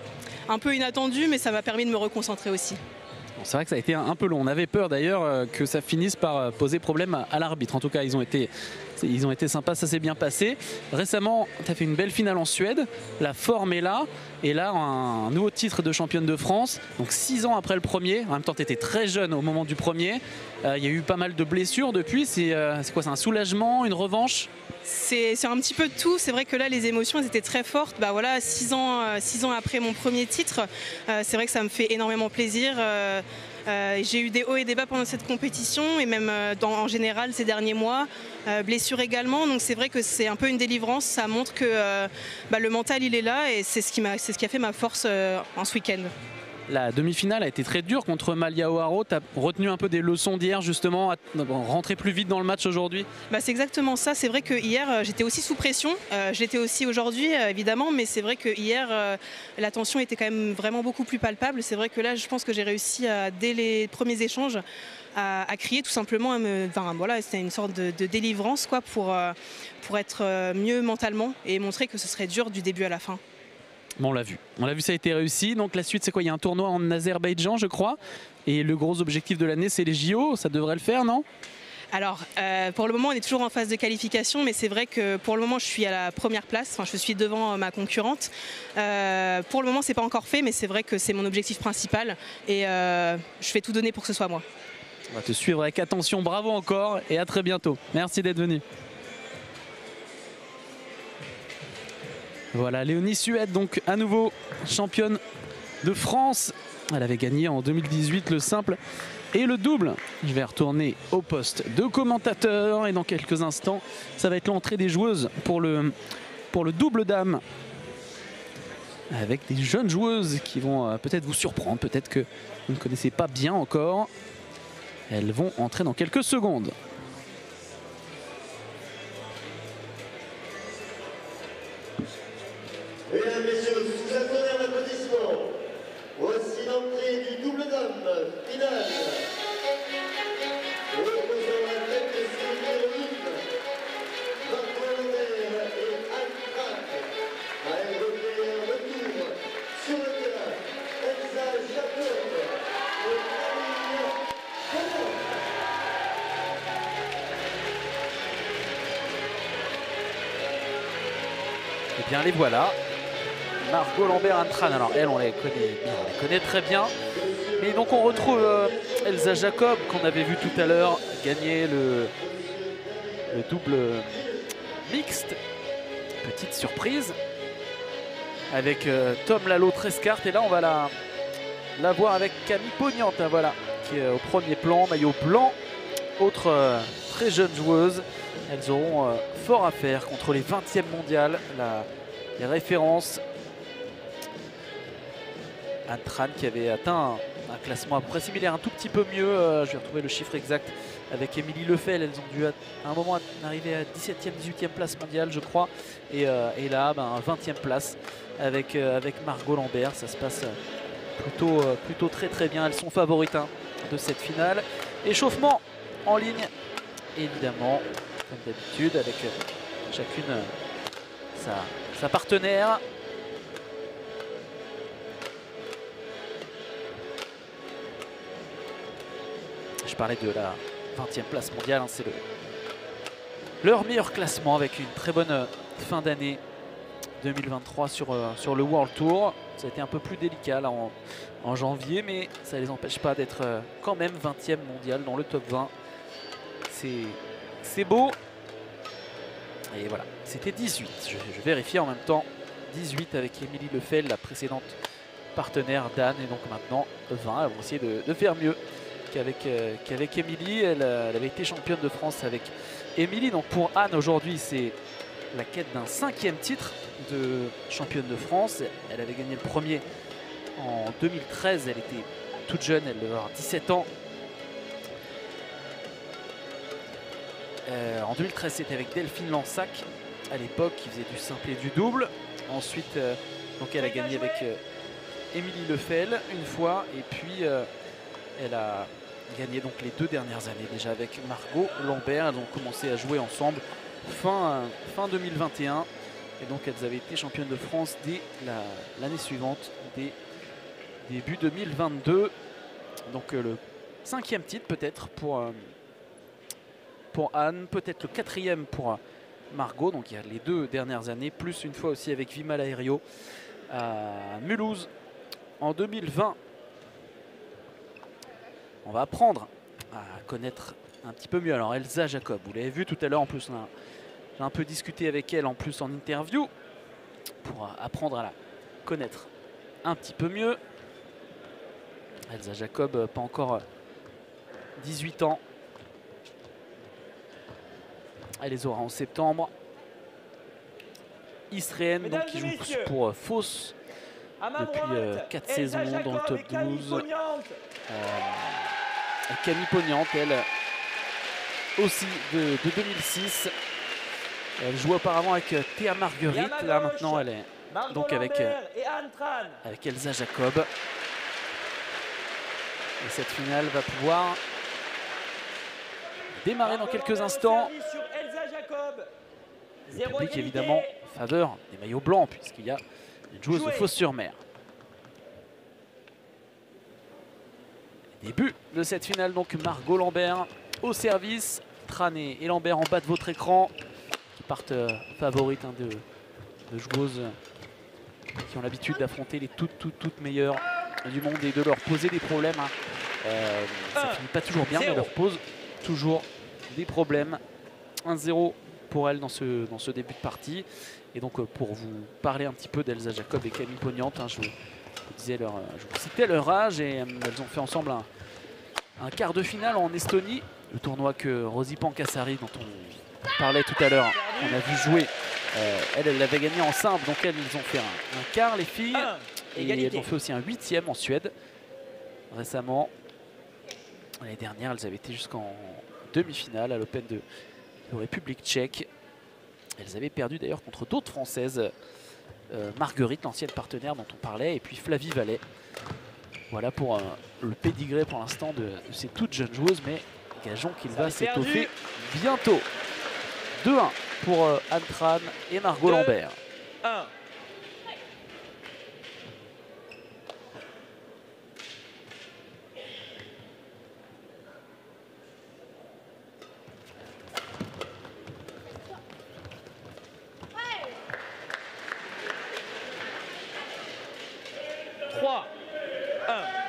un peu inattendu, mais ça m'a permis de me reconcentrer aussi. C'est vrai que ça a été un, peu long. On avait peur d'ailleurs euh, que ça finisse par euh, poser problème à, l'arbitre. En tout cas, ils ont été, ils ont été sympas, ça s'est bien passé. Récemment, tu as fait une belle finale en Suède. La forme est là. Et là, un, nouveau titre de championne de France. Donc, six ans après le premier. En même temps, tu étais très jeune au moment du premier. Euh, Il y a eu pas mal de blessures depuis. C'est quoi? C'est un soulagement, une revanche? C'est un petit peu tout. C'est vrai que là, les émotions étaient très fortes. Bah voilà, six ans, euh, six ans après mon premier titre, euh, c'est vrai que ça me fait énormément plaisir. Euh, J'ai eu des hauts et des bas pendant cette compétition et même en général ces derniers mois. Blessures également. Donc c'est vrai que c'est un peu une délivrance. Ça montre que bah, le mental il est là et c'est ce ce qui a fait ma force en ce week-end. La demi-finale a été très dure contre Malia O'Haro. Tu as retenu un peu des leçons d'hier, justement, à rentrer plus vite dans le match aujourd'hui Bah, c'est exactement ça. C'est vrai que hier euh, j'étais aussi sous pression. Euh, je l'étais aussi aujourd'hui euh, évidemment, mais c'est vrai que hier euh, la tension était quand même vraiment beaucoup plus palpable. C'est vrai que là, je pense que j'ai réussi à, dès les premiers échanges à, crier tout simplement. À me, voilà, c'était une sorte de, de délivrance quoi pour pour être mieux mentalement et montrer que ce serait dur du début à la fin. Bon, on l'a vu. On l'a vu, ça a été réussi. Donc la suite, c'est quoi? Il y a un tournoi en Azerbaïdjan, je crois. Et le gros objectif de l'année, c'est les JO. Ça devrait le faire, non? Alors, euh, pour le moment, on est toujours en phase de qualification, mais c'est vrai que pour le moment, je suis à la première place. Enfin, je suis devant euh, ma concurrente. Euh, pour le moment, c'est pas encore fait, mais c'est vrai que c'est mon objectif principal et je vais tout donner pour que ce soit moi. On va te suivre avec attention. Bravo encore et à très bientôt. Merci d'être venu. Voilà, Léonie Suède, donc à nouveau championne de France. Elle avait gagné en 2018 le simple et le double. Je vais retourner au poste de commentateur et dans quelques instants, ça va être l'entrée des joueuses pour le, pour le double dame. Avec des jeunes joueuses qui vont euh, peut-être vous surprendre, peut-être que vous ne connaissez pas bien encore. Elles vont entrer dans quelques secondes. Mesdames, Messieurs, sous un tonnerre d'applaudissements, voici l'entrée du double dame finale. Opposant la tête de série héroïne, Marco Lambert et Anne Frank, à un retour sur le terrain. Elsa Jacob et Camille Conan. Eh bien, les voilà. Margot Lambert, Antran. Alors, elle, on les connaît très bien. Et donc, on retrouve euh, Elsa Jacob, qu'on avait vu tout à l'heure gagner le, le double mixte. Petite surprise. Avec euh, Tom Lalo Trescart. Et là, on va la, voir avec Camille Pognante, hein, voilà, qui est au premier plan, maillot blanc. Autre euh, très jeune joueuse. Elles auront fort à faire contre les 20e mondiales. Les références. Antran qui avait atteint un, classement à peu près similaire, un tout petit peu mieux. euh, je vais retrouver le chiffre exact avec Émilie Lefel. Elles ont dû à, un moment arriver à 17e, 18e place mondiale, je crois. Et, euh, là, ben, 20e place avec, euh, avec Margot Lambert. Ça se passe plutôt, plutôt très très bien. Elles sont favorites hein, de cette finale. Échauffement en ligne, évidemment, comme d'habitude, avec chacune sa partenaire. Je parlais de la 20e place mondiale, hein, c'est le, leur meilleur classement avec une très bonne euh, fin d'année 2023 sur, euh, sur le World Tour. Ça a été un peu plus délicat là, en, janvier, mais ça ne les empêche pas d'être euh, quand même 20e mondial dans le top 20. C'est beau. Et voilà, c'était 18. Je, je vérifie en même temps. 18 avec Émilie Lefel, la précédente partenaire d'Anne. Et donc maintenant 20. Elles vont essayer de, de faire mieux qu'avec euh, qu'avec Émilie. Elle, euh, elle avait été championne de France avec Émilie. Donc pour Anne aujourd'hui, c'est la quête d'un cinquième titre de championne de France. Elle avait gagné le premier en 2013. Elle était toute jeune, elle devait avoir 17 ans. Euh, en 2013, c'était avec Delphine Lansac à l'époque qui faisait du simple et du double. Ensuite, euh, donc elle a gagné avec Émilie Lefel une fois et puis euh, elle a gagné donc les deux dernières années déjà avec Margot Lambert. Elles ont commencé à jouer ensemble fin, fin 2021 et donc elles avaient été championnes de France dès la- l'année suivante, dès début 2022. Donc euh, le cinquième titre peut-être pour, euh, pour Anne, peut-être le quatrième pour euh, Margot. Donc il y a les deux dernières années, plus une fois aussi avec Vimal Aéreo à Mulhouse en 2020. On va apprendre à connaître un petit peu mieux. Alors Elsa Jacob, vous l'avez vu tout à l'heure en plus, on a- j'ai un peu discuté avec elle en plus en interview pour euh, apprendre à la connaître un petit peu mieux. Elsa Jacob, euh, pas encore euh, 18 ans. Elle les aura en septembre. Israël donc, qui joue pour euh, depuis droite, 4 Elsa saisons dans le top et Camille 12. Pognante. Euh, et Camille Pognante, elle aussi de, de 2006. Elle jouait auparavant avec euh, Théa Marguerite. ma Là maintenant, elle est Margot donc avec, euh, avec Elsa Jacob. Et cette finale va pouvoir démarrer dans quelques instants. Le public évidemment en faveur des maillots blancs puisqu'il y a une joueuse de. Fos-sur-Mer. Début de cette finale donc Margot Lambert au service. Trané et Lambert en bas de votre écran qui partent euh, favorites hein, de, de joueuses qui ont l'habitude d'affronter les toutes toutes toutes meilleures du monde et de leur poser des problèmes. hein. Euh, ça finit pas toujours bien mais zéro. leur pose toujours des problèmes. 1-0 pour elle dans ce, dans ce début de partie. Et donc euh, pour vous parler un petit peu d'Elsa Jacob et Camille Pognante, hein, je, vous, disais leur, euh, je vous citais leur âge et euh, elles ont fait ensemble un, un quart de finale en Estonie, le tournoi que Rosie Pancassari, dont on parlait tout à l'heure, on a vu jouer. euh, elle, elle l'avait gagné en simple, donc elles, ils ont fait un, un quart les filles. Un, Et elles ont fait aussi un huitième en Suède récemment. L'année dernière, elles avaient été jusqu'en demi-finale à l'Open de, de République tchèque. Elles avaient perdu d'ailleurs contre d'autres Françaises. euh, Marguerite, l'ancienne partenaire dont on parlait, et puis Flavie Vallet. Voilà pour euh, le pédigré pour l'instant de, de ces toutes jeunes joueuses, mais gageons qu'il va s'étoffer bientôt. 2-1 pour euh, Anne Tran et Margot Deux. Lambert. 1. Trois. Un.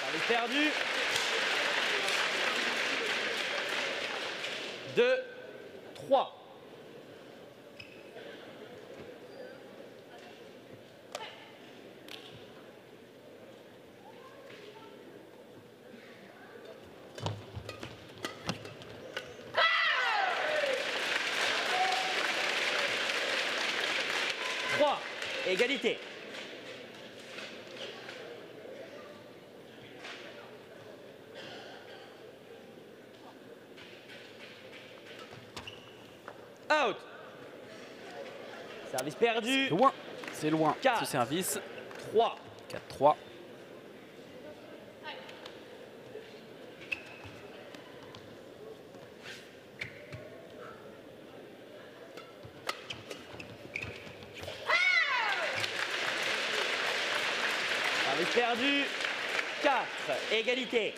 Service perdu. 2, 3. Trois. Égalité. Out. Service perdu. Loin, c'est loin Quatre. ce service. 3. 4-3. Service perdu. 4. Égalité.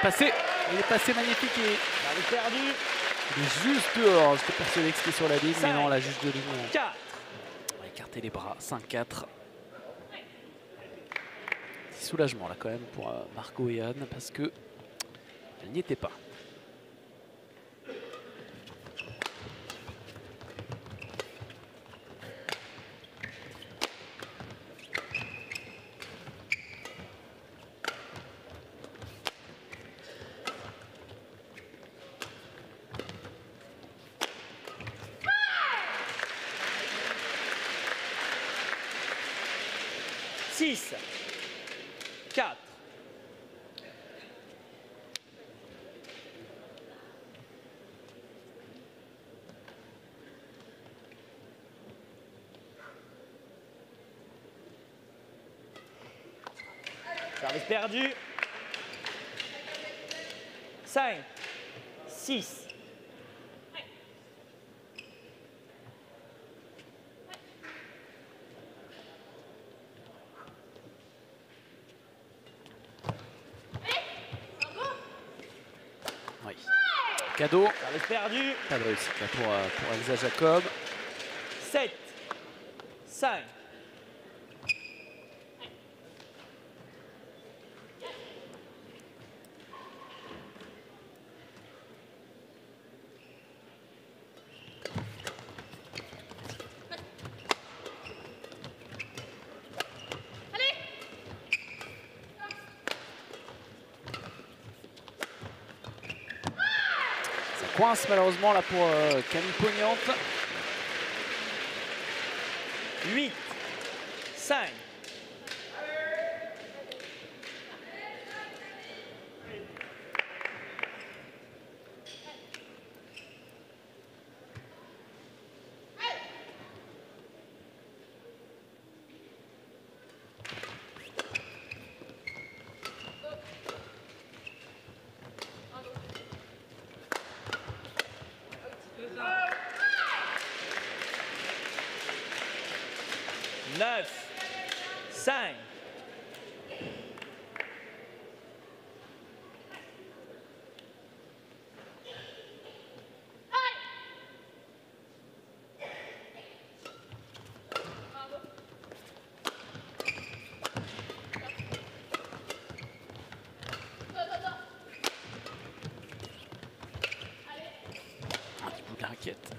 Est passé, il est passé magnifique et Service perdu. il est juste dehors. J'étais persuadé que c'était sur la ligne, mais non, la juge de ligne Quatre. a écarté les bras. 5-4. Petit soulagement là quand même pour euh, Margot et Anne parce que elle n'y était pas. Six. Quatre. Service perdu. 5, 6. Oui. Cadeau. Service perdu. Pas de réussite là, pour, euh, pour Elsa Jacob. 7, 5. Ça coince malheureusement là pour euh, Camille Pognante. 8, 5. Neuf, cinq. Un petit bout de la raquette.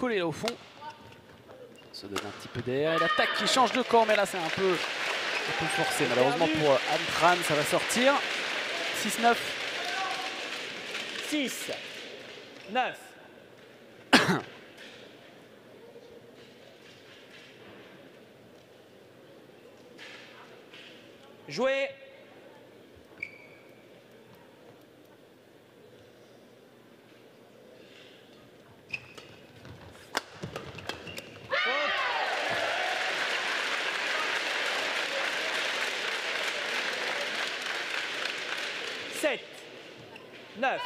Coller là au fond. Se donne un petit peu d'air. Et l'attaque qui change de camp, mais là c'est un peu, un peu forcé. Malheureusement pour euh, Anne Tran, ça va sortir. 6-9. 6, 9. Jouer. Sept, neuf.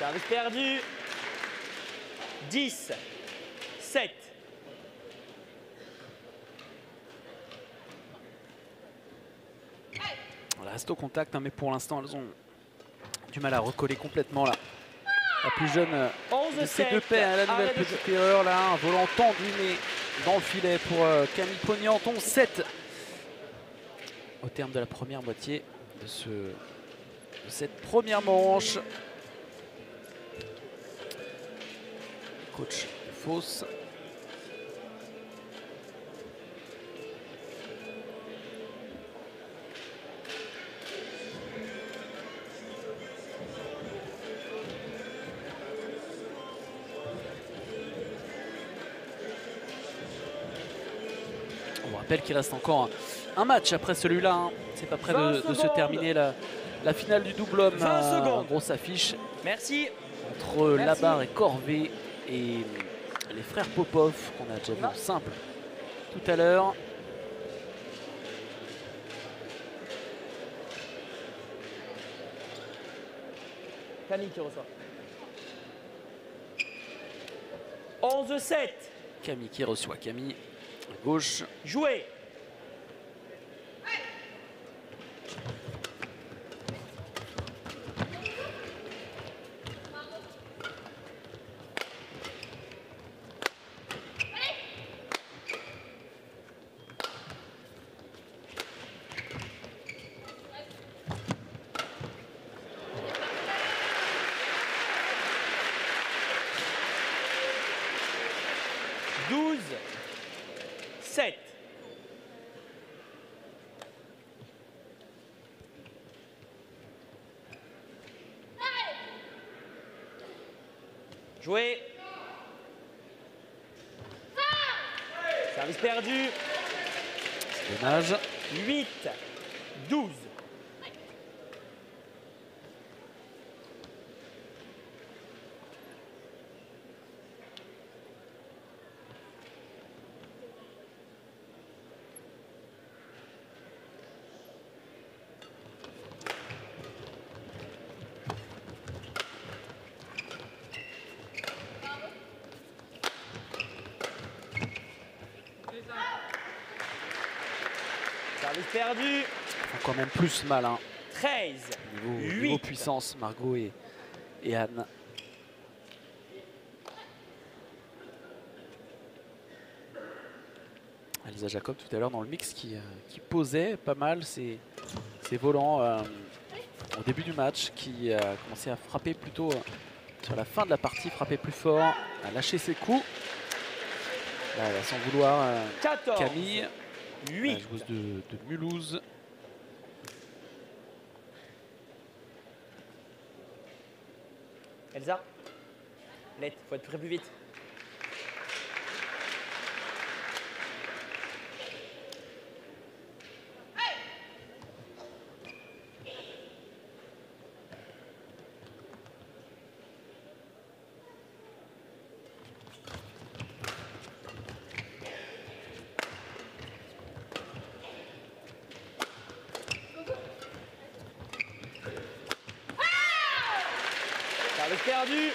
Service perdu. 10, 7. Voilà, reste au contact, hein, mais pour l'instant, elles ont du mal à recoller complètement là. La plus jeune euh, 11, de ces 7. deux paires, la nouvelle petite erreur là, un volant tendu mais dans le filet pour euh, Camille Pognanton, 7 au terme de la première moitié de, ce, de cette première manche. Coach Fausse. rappelle qu'il reste encore un, match après celui-là. hein. C'est pas près 20 de, de se terminer la, la finale du double homme. 20 euh, grosse affiche Merci. entre. Labarre et Corvée et les frères Popov qu'on a déjà vu en simple tout à l'heure. Camille qui reçoit. 11-7. Camille qui reçoit Camille à gauche. Joué. Joué. Service perdu. Dommage. 8. 12. Service perdu. Ils font quand même plus mal. hein. 13. Niveau, Huit. niveau puissance, Margot et, et Anne. Elisa Jacob tout à l'heure dans le mix qui, euh, qui posait pas mal ses, ses volants euh, au début du match, qui a commencé à frapper plutôt euh, sur la fin de la partie, frapper plus fort, à lâcher ses coups. Là, elle va s'en vouloir euh, 14. Camille, Huit. la joueuse de, de Mulhouse. Elsa Let, faut être prêt plus vite. Service perdu.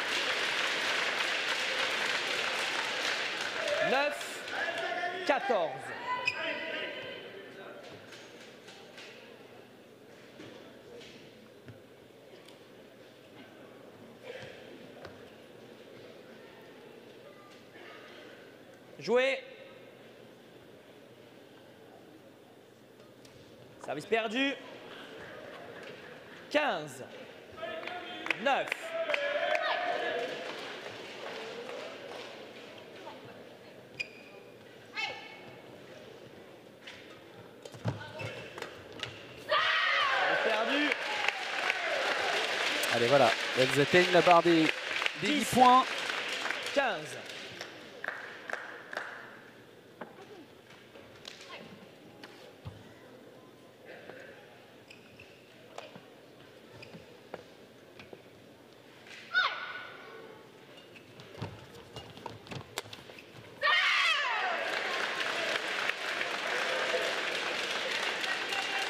9, 14. Joué. Service perdu. 15. 9. Service perdu. Allez, voilà, elles atteignent la barre des, des 10 points. 15.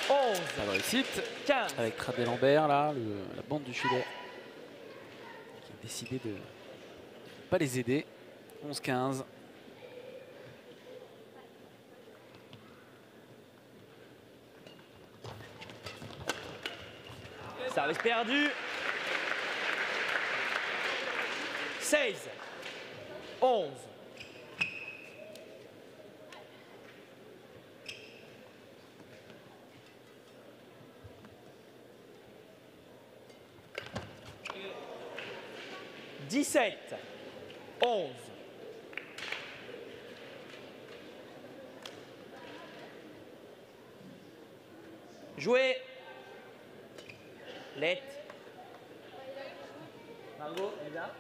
Onze. La réussite 15. avec Tradé Lambert, là, le- la bande du filet, qui a décidé de pas les aider. 11-15. Service perdu. 16. 11. Dix-sept. Onze. Jouer. Let. Margot, Elsa.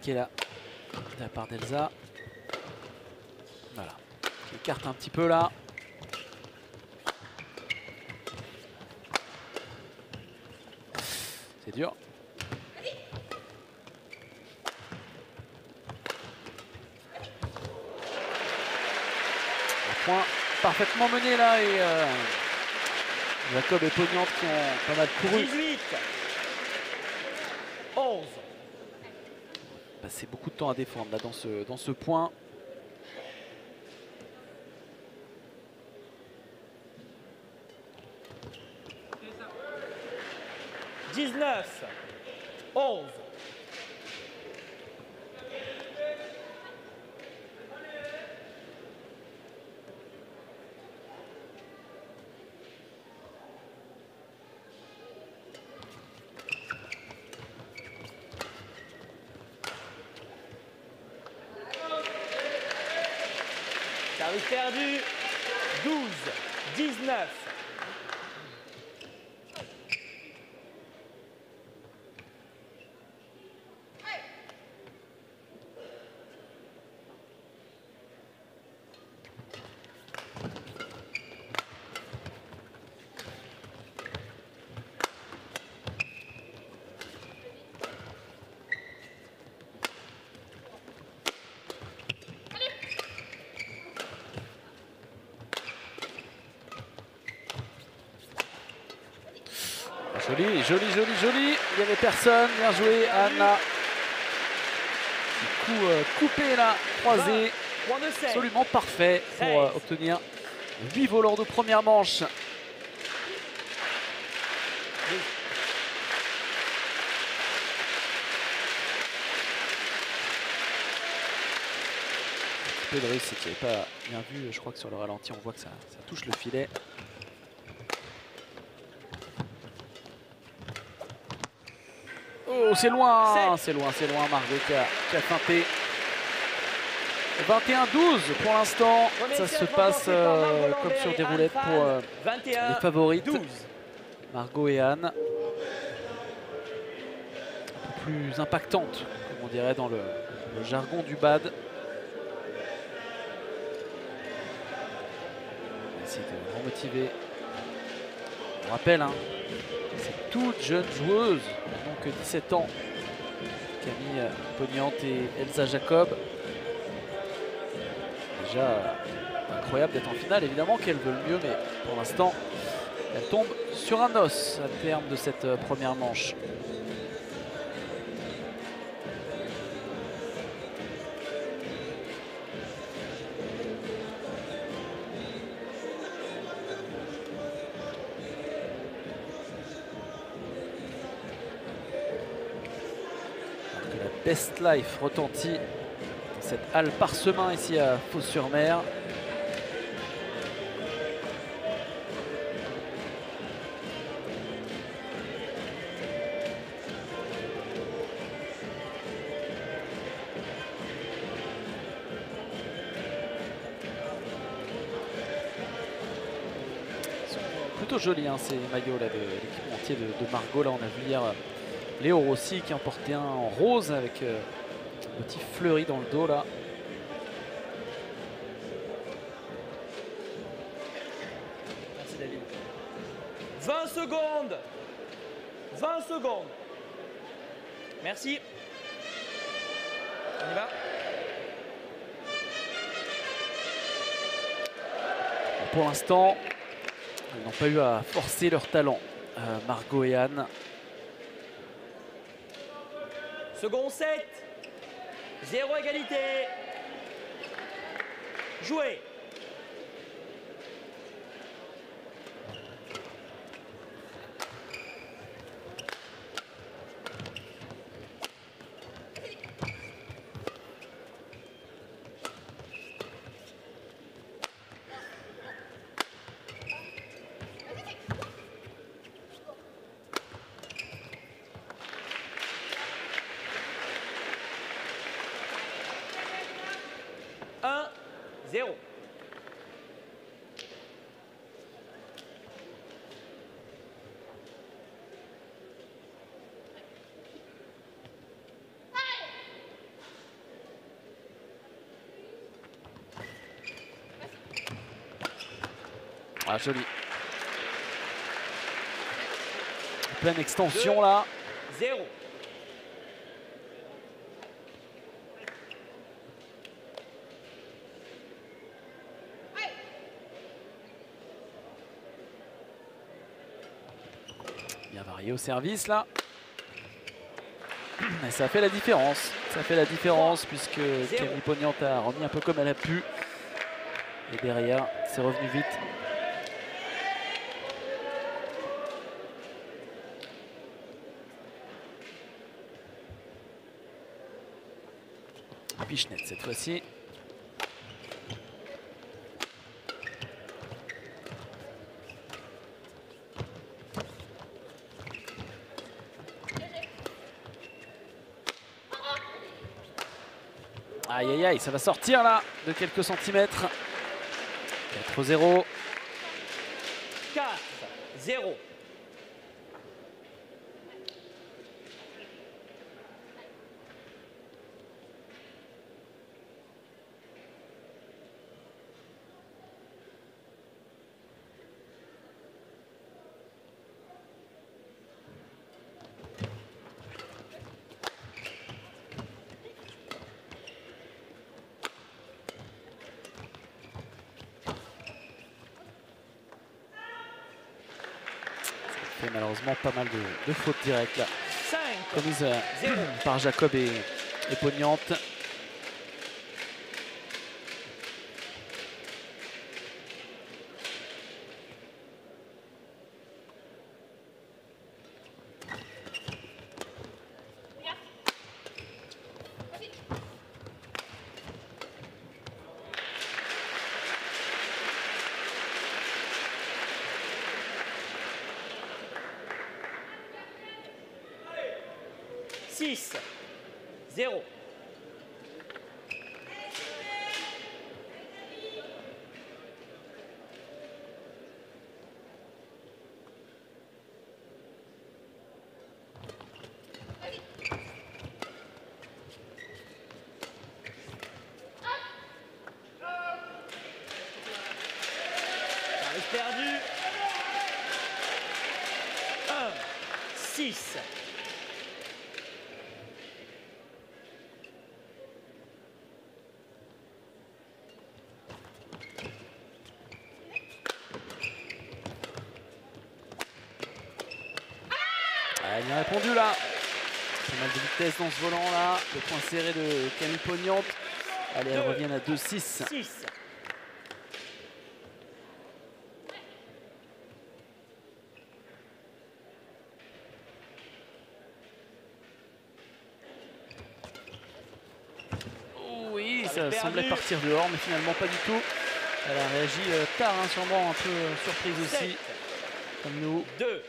Risqué là de la part d'Elsa. Voilà. Qui écarte un petit peu là. C'est dur. Un point parfaitement mené là et euh, Jacob et Pognante qui ont pas mal couru. 18 passer beaucoup de temps à défendre là, dans, ce, dans ce point. « 19, 11, Joli, joli, joli, joli. Il n'y avait personne. Bien joué, Anna. Coup euh, coupé là, croisé. Absolument parfait pour euh, obtenir 8 volants de première manche. Peu de réussite, j'avais pas bien vu, je crois que sur le ralenti on voit que ça touche le filet. Oh, c'est loin, c'est loin, c'est loin. Margot qui a, qui a feinté. 21-12 pour l'instant. Ça se passe euh, comme sur des roulettes pour euh, 21, les favorites. 12. Margot et Anne. Un peu plus impactante, comme on dirait dans le, le jargon du bad. On va essayer de remotiver. On rappelle, hein, c'est toute jeune joueuse, donc 17 ans. Camille Pognante et Elsa Jacob. Déjà euh, incroyable d'être en finale, évidemment qu'elles veulent mieux, mais pour l'instant, elles tombent sur un os à terme de cette euh, première manche. Best Life retentit dans cette halle parsemin ici à Fos-sur-Mer. Plutôt jolis hein, ces maillots de l'équipementier de, de Margot. Là, on a vu hier Léo Rossi qui en portait un en rose avec euh, un petit fleuri dans le dos là. Merci David. 20 secondes. 20 secondes. Merci. On y va Pour l'instant, elles n'ont pas eu à forcer leur talent. euh, Margot et Anne. Second set. Zéro égalité. Jouez. Un, zéro. Ah, joli. Pleine extension là. 0. Bien varié au service là. Et ça fait la différence. Ça fait la différence puisque Camille Pognante a remis un peu comme elle a pu. Et derrière, c'est revenu vite. Pichenette cette fois-ci. Aïe aïe aïe, ça va sortir là de quelques centimètres. 4-0. 4. 0. fait malheureusement pas mal de, de fautes directes là. 5. Commises euh, par Jacob et, et Pognante. Six. 0. Service perdu. 1. 6. Ah, elle y a répondu là. Pas mal de vitesse dans ce volant là. Le point serré de Camille Pognante. Allez, elle revient à 2-6. 6. Oui, ça semblait partir dehors, mais finalement pas du tout. Elle a réagi euh, tard, hein, sûrement un peu euh, surprise aussi, comme nous. 2.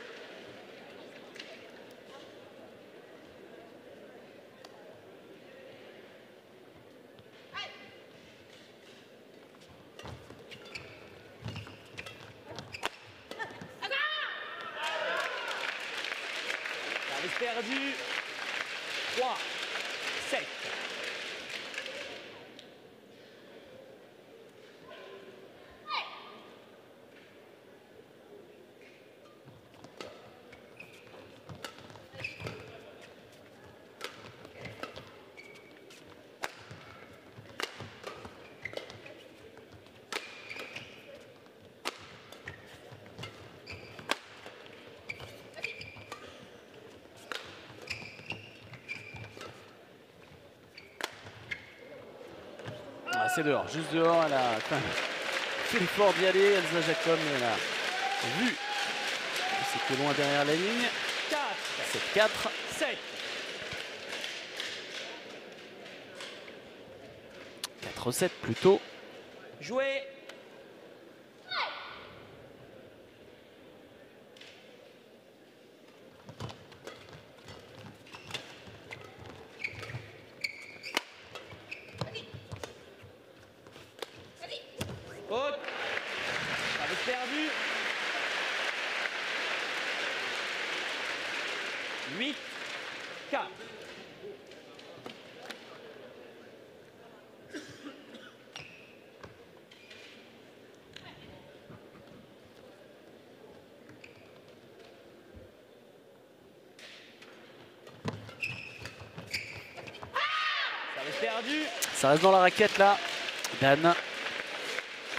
Service perdu. 3. 7. Ah, c'est dehors, juste dehors. Elle a fait l'effort d'y aller. Elsa Jacob, elle a vu c'était loin derrière la ligne. 4. 7-4. 7. 4-7 plutôt. Joué. Haute. Service perdu. 8. 4. perdu. Ça reste dans la raquette là. Dan,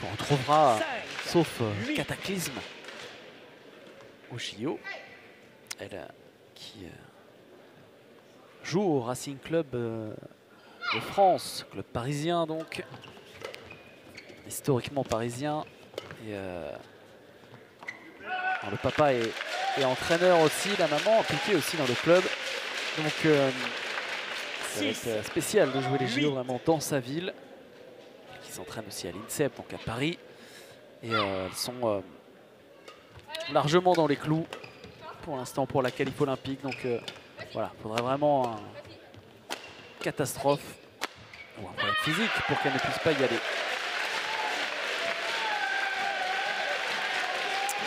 qu'on retrouvera, sauf euh, cataclysme, au JO. Elle euh, qui euh, joue au Racing Club de France, club parisien donc, historiquement parisien. Et, euh, le papa est, est entraîneur aussi, la maman impliquée aussi dans le club. Donc être euh, spécial de jouer les JO vraiment dans sa ville. Qui s'entraîne aussi à l'INSEP, donc à Paris. Et euh, elles sont euh, largement dans les clous pour l'instant pour la qualif olympique. Donc euh, voilà, il faudrait vraiment un catastrophe ou un problème physique pour qu'elle ne puisse pas y aller.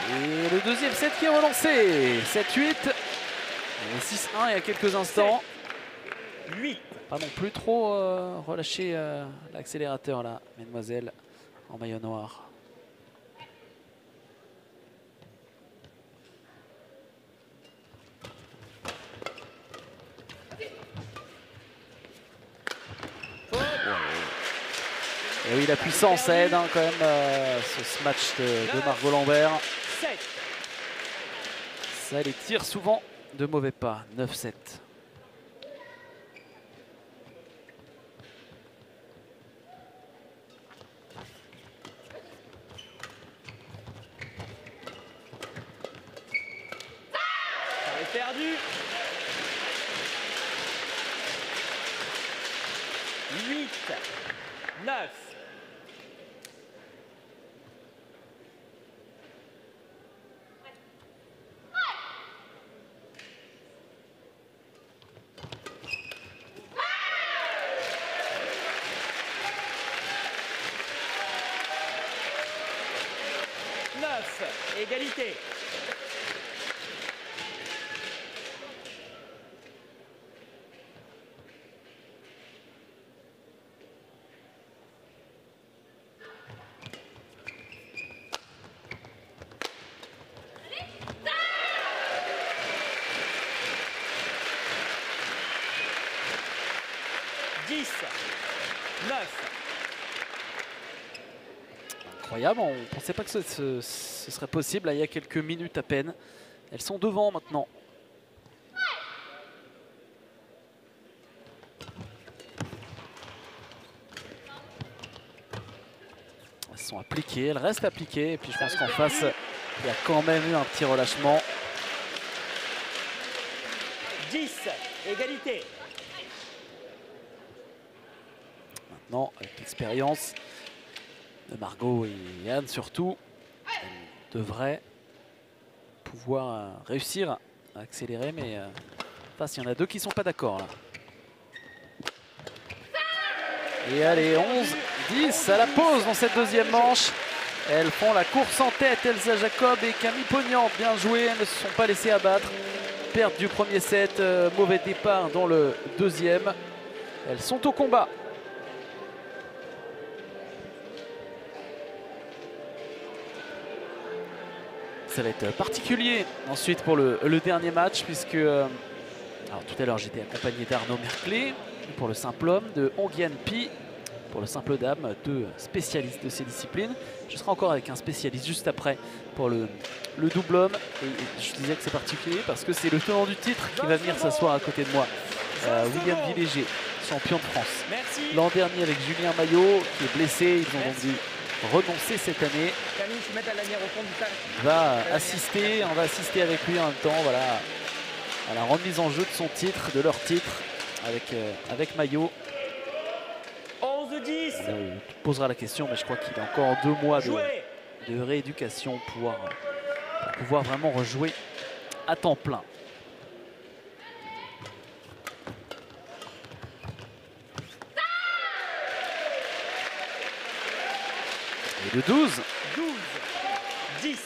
Et le deuxième set qui est relancé. 7-8. Et 6-1 il y a quelques instants. 8. Pas non plus trop euh, relâcher euh, l'accélérateur là, mesdemoiselles, en maillot noir. Et oui, la puissance aide hein, quand même euh, ce, match de, de Margot Lambert. 7. Ça les tire souvent de mauvais pas. 9-7. Ça est perdu. 8. 9. Neuf. Égalité. Dix. Neuf. Incroyable, on ne pensait pas que ce, ce- ce serait possible là, il y a quelques minutes à peine. Elles sont devant maintenant. Elles sont appliquées, elles restent appliquées. Et puis je pense qu'en face, il y a quand même eu un petit relâchement. 10. Égalité. Maintenant, avec l'expérience Margot et Yann surtout, devrait pouvoir euh, réussir à accélérer, mais euh, face, il y en a deux qui sont pas d'accord là. Et allez, 11, 10 à la pause dans cette deuxième manche. Elles font la course en tête, Elsa Jacob et Camille Pognante. Bien joué, elles ne se sont pas laissées abattre. Perte du premier set, euh, mauvais départ dans le deuxième. Elles sont au combat. Ça va être particulier ensuite pour le, le dernier match puisque euh, alors, tout à l'heure j'étais accompagné d'Arnaud Merclé pour le simple homme, de Ongian Pi pour le simple dame, deux spécialistes de ces disciplines. Je serai encore avec un spécialiste juste après pour le, le double homme. Et je disais que c'est particulier parce que c'est le tenant du titre qui va venir s'asseoir à côté de moi. Euh, William Villéger, champion de France. L'an dernier avec Julien Maillot qui est blessé. Ils ont donc renoncer cette année. Va assister, on va assister avec lui en même temps voilà, à la remise en jeu de son titre, de leur titre avec, euh, avec Maillot. 11-10. Tu te poseras la question, mais je crois qu'il a encore deux mois de, de rééducation pour pouvoir, pour pouvoir vraiment rejouer à temps plein. Et de 12, 12. 10.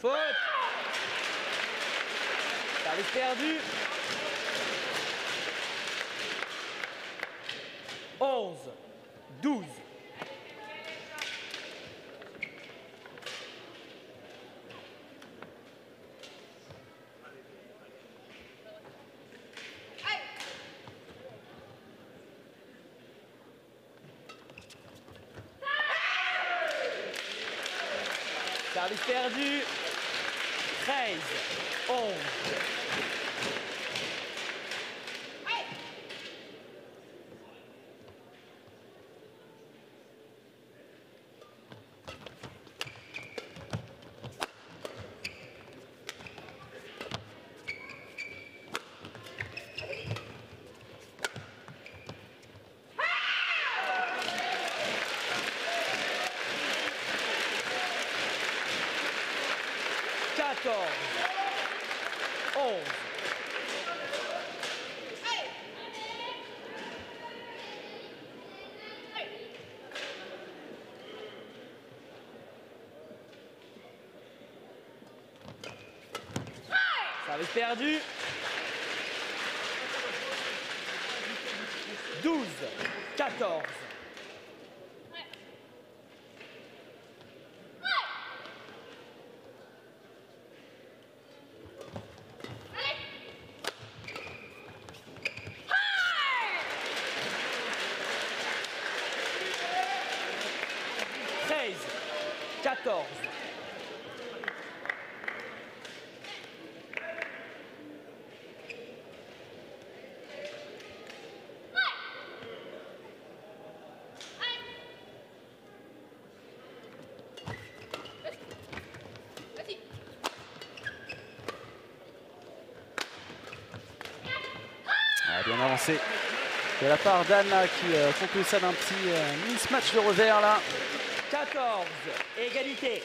Faute. Service perdu. 11. 12. Service perdu. 13, 11. Quatorze, onze. Service perdu. 12, 14. Ah, bien avancé de la part d'Anne là, qui euh, conclut ça d'un petit euh, mismatch de revers là. 14, égalité.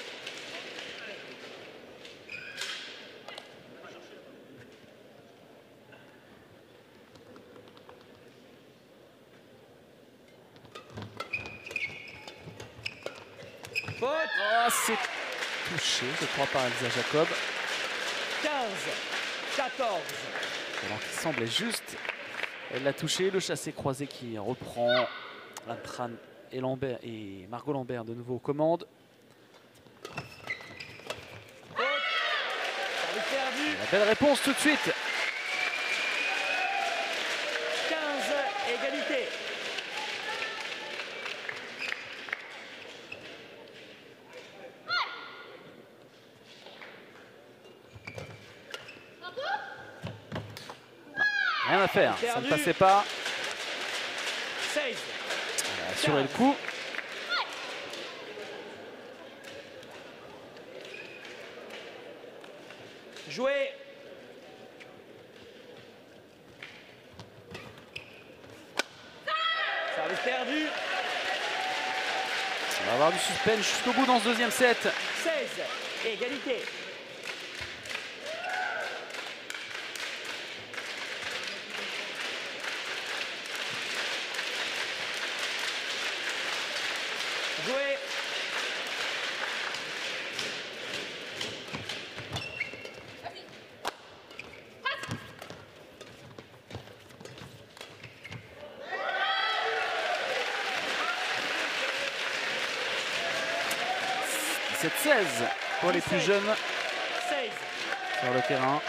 Faute. Oh, c'est touché, je crois, par Elsa Jacob. 15, 14. Alors qu'il semblait juste. Elle l'a touché, le chassé croisé qui reprend. Lantran et, Lambert, et Margot Lambert de nouveau aux commandes. La belle réponse tout de suite. 15, égalité. Rien à faire, ça ne passait pas. 16, Elle a assuré le coup. joué. Service perdu. On va avoir du suspense jusqu'au bout dans ce deuxième set. 16, égalité. Joué. C'est 16 pour les plus jeunes 16. sur le terrain.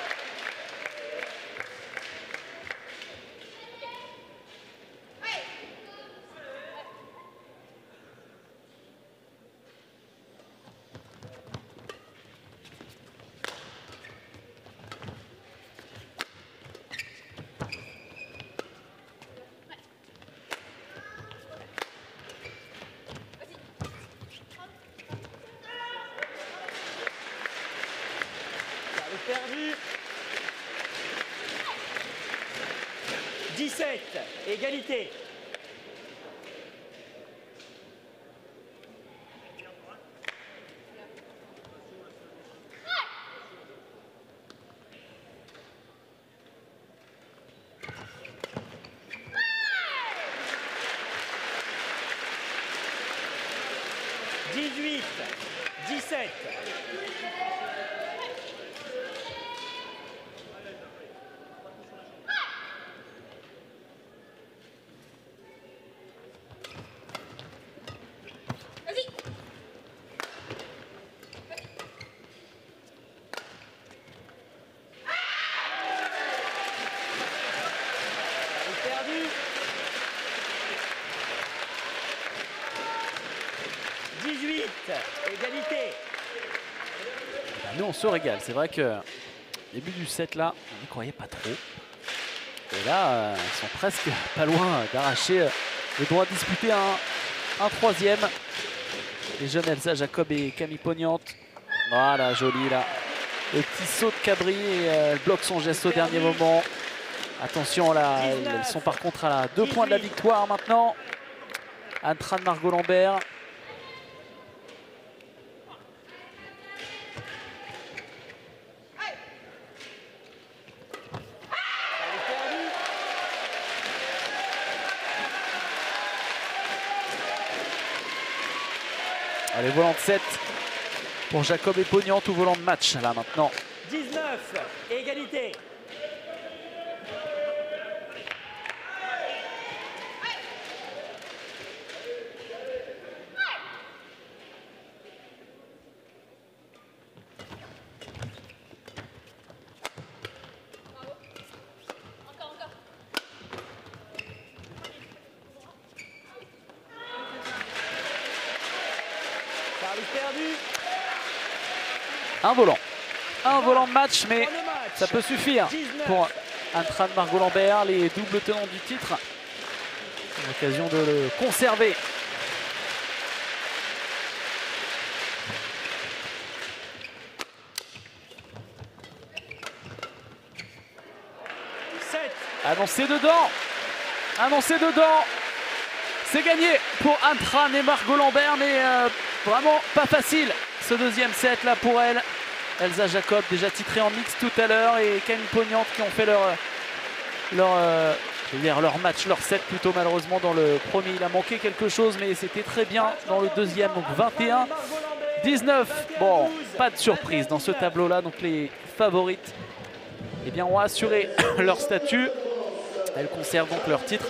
te égalité. Nous, on se régale. C'est vrai que début du set, là, on n'y croyait pas trop. Et là, euh, ils sont presque pas loin d'arracher euh, le droit de disputer un, un troisième. Les jeunes Elsa Jacob et Camille Pognante. Voilà, joli là. Le petit saut de Cabri et euh, bloque son geste au dernier moment. Attention là, elles sont par contre à la deux points de la victoire maintenant. Anne-Tran Margot Lambert. 7 pour Jacob et Pognant, tout volant de match là maintenant. 19, égalité. Service perdu. Un volant. Un volant de match, mais ça peut suffire pour Antran Margot Lambert, les doubles tenants du titre. L'occasion de le conserver. Annoncé dedans. Annoncé dedans. C'est gagné pour Antran et Margot Lambert, mais euh, vraiment pas facile ce deuxième set là pour elle. Elsa Jacob déjà titrée en mix tout à l'heure et Camille Pognante qui ont fait leur, leur, euh, leur match, leur set plutôt malheureusement dans le premier. Il a manqué quelque chose mais c'était très bien dans le deuxième. Donc 21, 19. Bon, pas de surprise dans ce tableau là. Donc les favorites eh bien, ont assuré leur statut. Elles conservent donc leur titre.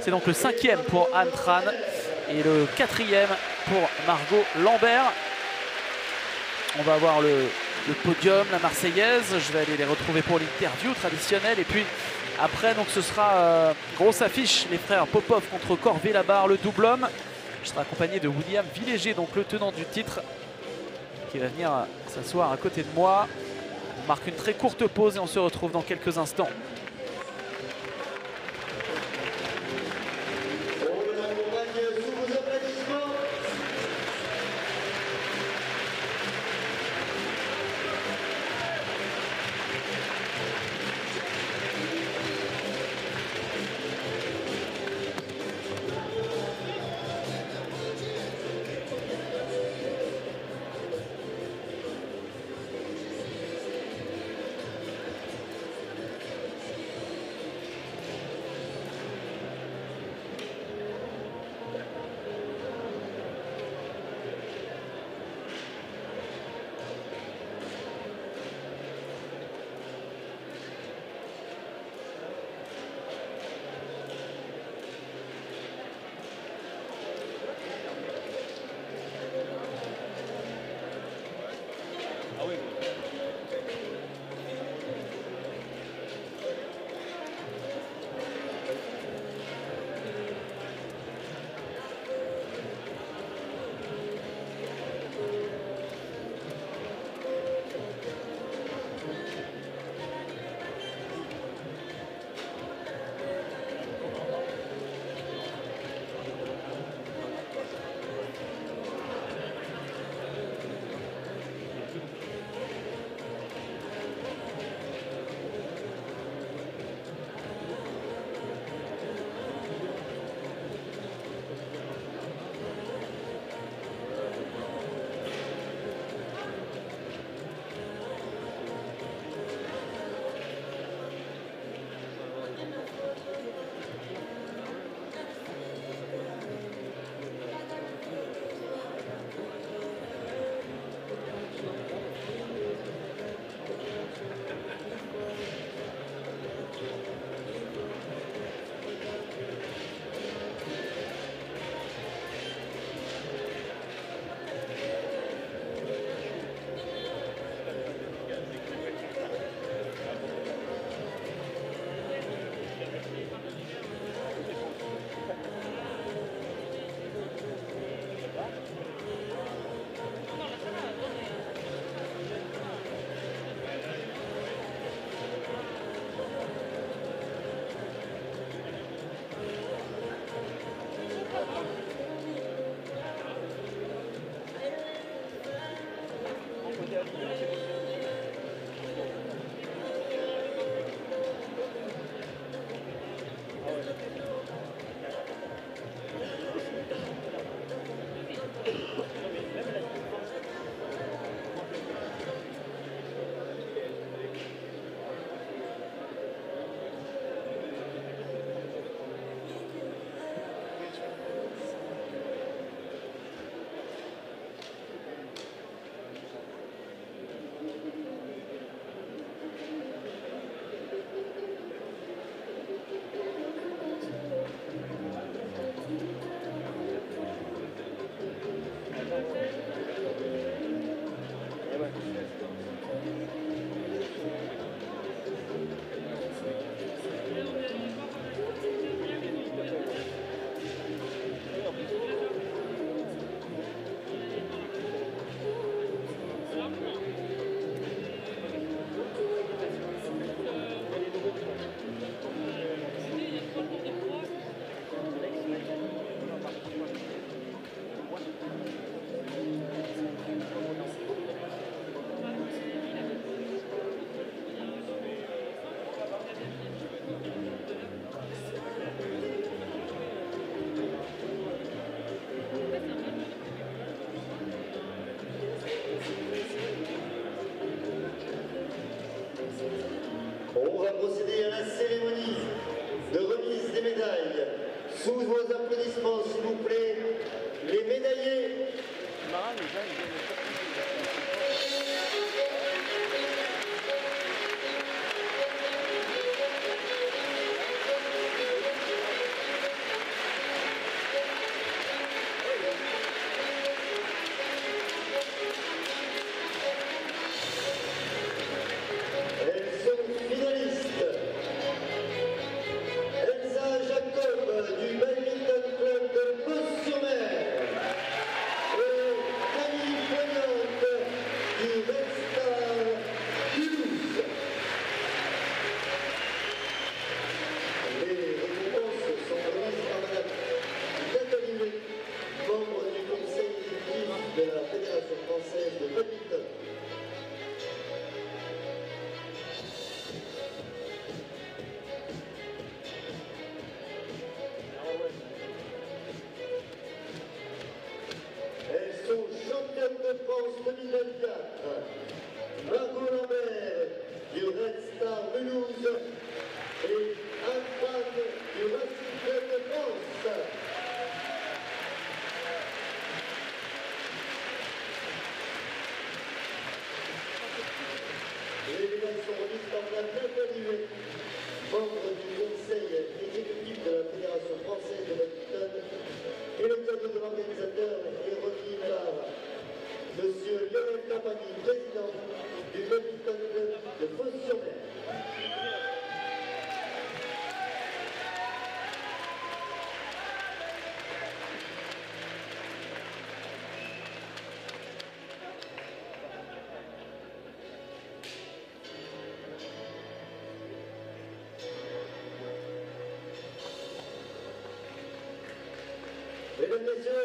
C'est donc le cinquième pour Anne Tran et le quatrième pour Margot Lambert. On va avoir le, le podium, la Marseillaise. Je vais aller les retrouver pour l'interview traditionnelle. Et puis après, donc ce sera euh, grosse affiche, les frères Popov contre Corvé Labarre, le double homme. Je serai accompagné de William Villéger, donc le tenant du titre, qui va venir s'asseoir à côté de moi. On marque une très courte pause et on se retrouve dans quelques instants. Mesdames,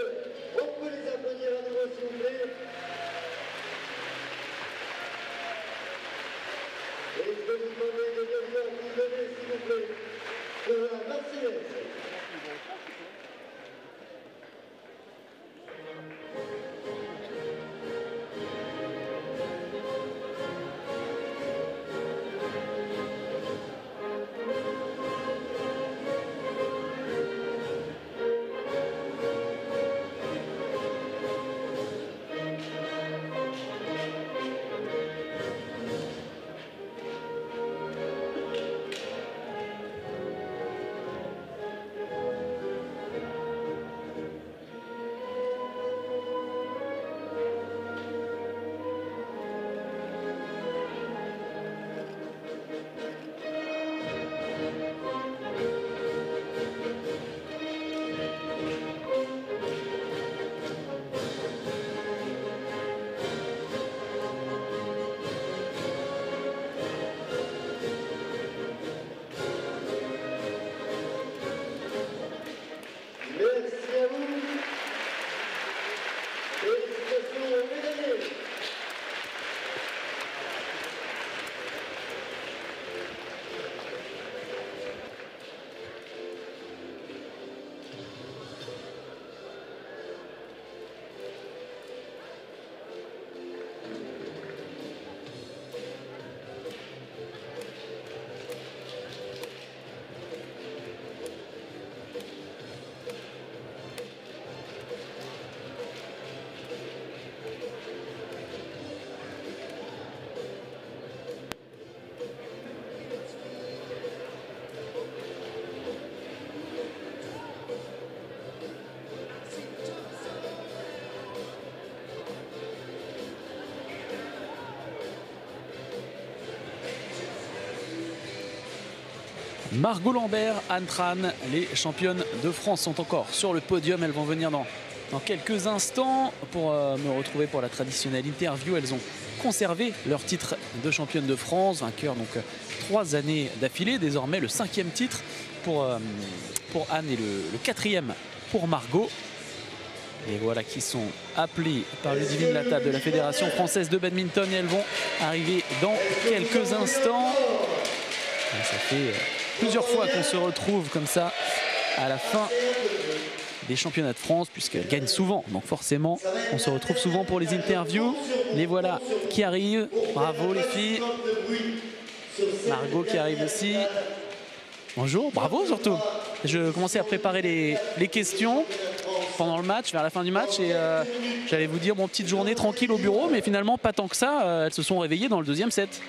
Margot Lambert, Anne Tran, les championnes de France sont encore sur le podium. Elles vont venir dans, quelques instants pour euh, me retrouver pour la traditionnelle interview. Elles ont conservé leur titre de championne de France, vainqueur donc euh, trois années d'affilée, désormais le cinquième titre pour, euh, Anne et le, quatrième pour Margot. Et voilà qui sont appelés par Ludivine Lata de la Fédération française de badminton et elles vont arriver dans quelques instants. Plusieurs fois qu'on se retrouve comme ça à la fin des championnats de France puisqu'elles gagnent souvent. Donc forcément, on se retrouve souvent pour les interviews. Les voilà qui arrivent. Bravo les filles. Margot qui arrive aussi. Bonjour, bravo surtout. Je commençais à préparer les, les questions pendant le match, vers la fin du match, et euh, j'allais vous dire, bon, petite journée tranquille au bureau, mais finalement pas tant que ça, euh, elles se sont réveillées dans le deuxième set.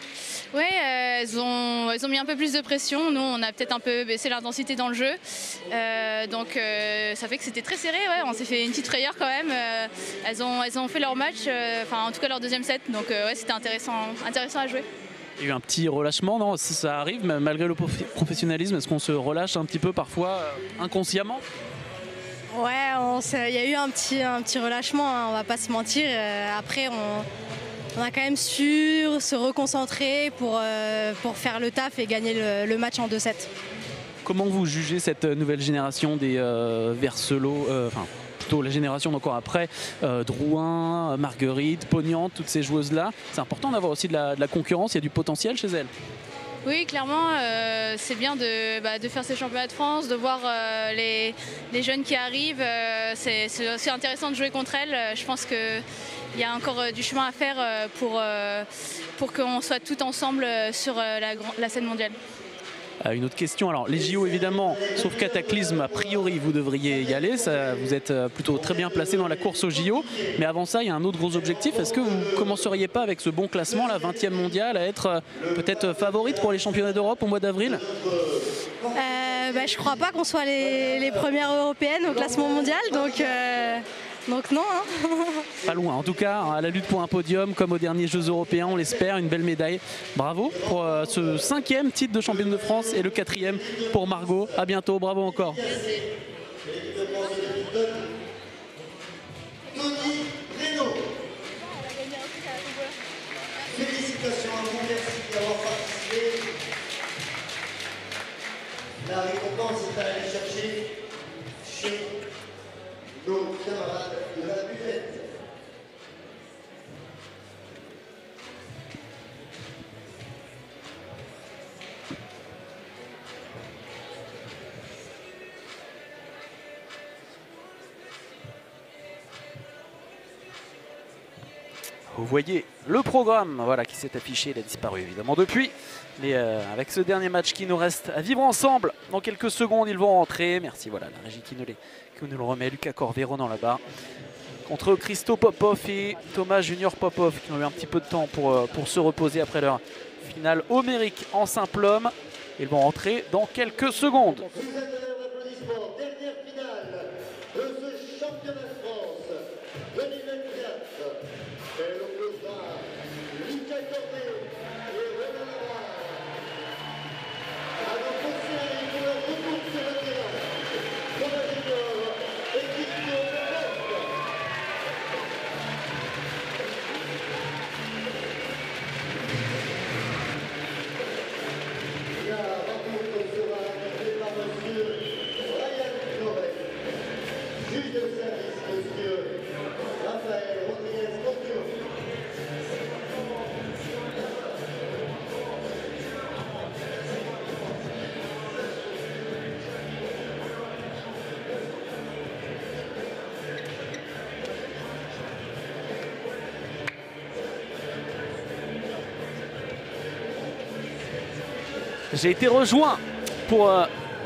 Elles, ont, elles ont mis un peu plus de pression. Nous, on a peut-être un peu baissé l'intensité dans le jeu. Euh, donc, euh, ça fait que c'était très serré. Ouais. On s'est fait une petite frayeur quand même. Euh, elles, ont, elles ont fait leur match, euh, enfin, en tout cas leur deuxième set. Donc, euh, ouais, c'était intéressant, intéressant à jouer. Il y a eu un petit relâchement, non Ça, ça arrive, mais malgré le prof- professionnalisme, est-ce qu'on se relâche un petit peu parfois euh, inconsciemment? Ouais, il y a eu un petit, un petit relâchement, hein, on va pas se mentir. Euh, après, on, on a quand même su se reconcentrer pour, euh, pour faire le taf et gagner le, match en 2-7. Comment vous jugez cette nouvelle génération des euh, Verselot, euh, enfin plutôt la génération d'encore après, euh, Drouin, Marguerite, Pognante, toutes ces joueuses-là? C'est important d'avoir aussi de la concurrence, il y a du potentiel chez elles. Oui, clairement, euh, c'est bien de, bah, de faire ces championnats de France, de voir euh, les, jeunes qui arrivent. euh, c'est aussi intéressant de jouer contre elles. Je pense qu'il y a encore du chemin à faire pour, qu'on soit tout ensemble sur la scène mondiale. Euh, une autre question, alors les JO évidemment, sauf cataclysme, a priori vous devriez y aller, vous êtes euh, plutôt très bien placé dans la course aux JO, mais avant ça il y a un autre gros objectif, est-ce que vous commenceriez pas avec ce bon classement, la 20e mondiale, à être euh, peut-être favorite pour les championnats d'Europe au mois d'avril? Euh, bah, je crois pas qu'on soit les, premières européennes au classement mondial, donc, euh, donc non. hein. Pas loin, en tout cas, à la lutte pour un podium, comme aux derniers Jeux européens, on l'espère, une belle médaille. Bravo pour euh, ce cinquième titre de championne de France et le quatrième pour Margot. À bientôt, bravo encore. Voyez le programme voilà, qui s'est affiché, il a disparu évidemment depuis. Mais euh, avec ce dernier match qui nous reste à vivre ensemble, dans quelques secondes ils vont rentrer. Merci voilà la régie qui nous, les- qui nous le remet, Lucas Corvero dans la barre. Contre Christo Popov et Thomas Junior Popov qui ont eu un petit peu de temps pour, euh, pour se reposer après leur finale homérique en simple homme. Ils vont rentrer dans quelques secondes. J'ai été rejoint pour euh,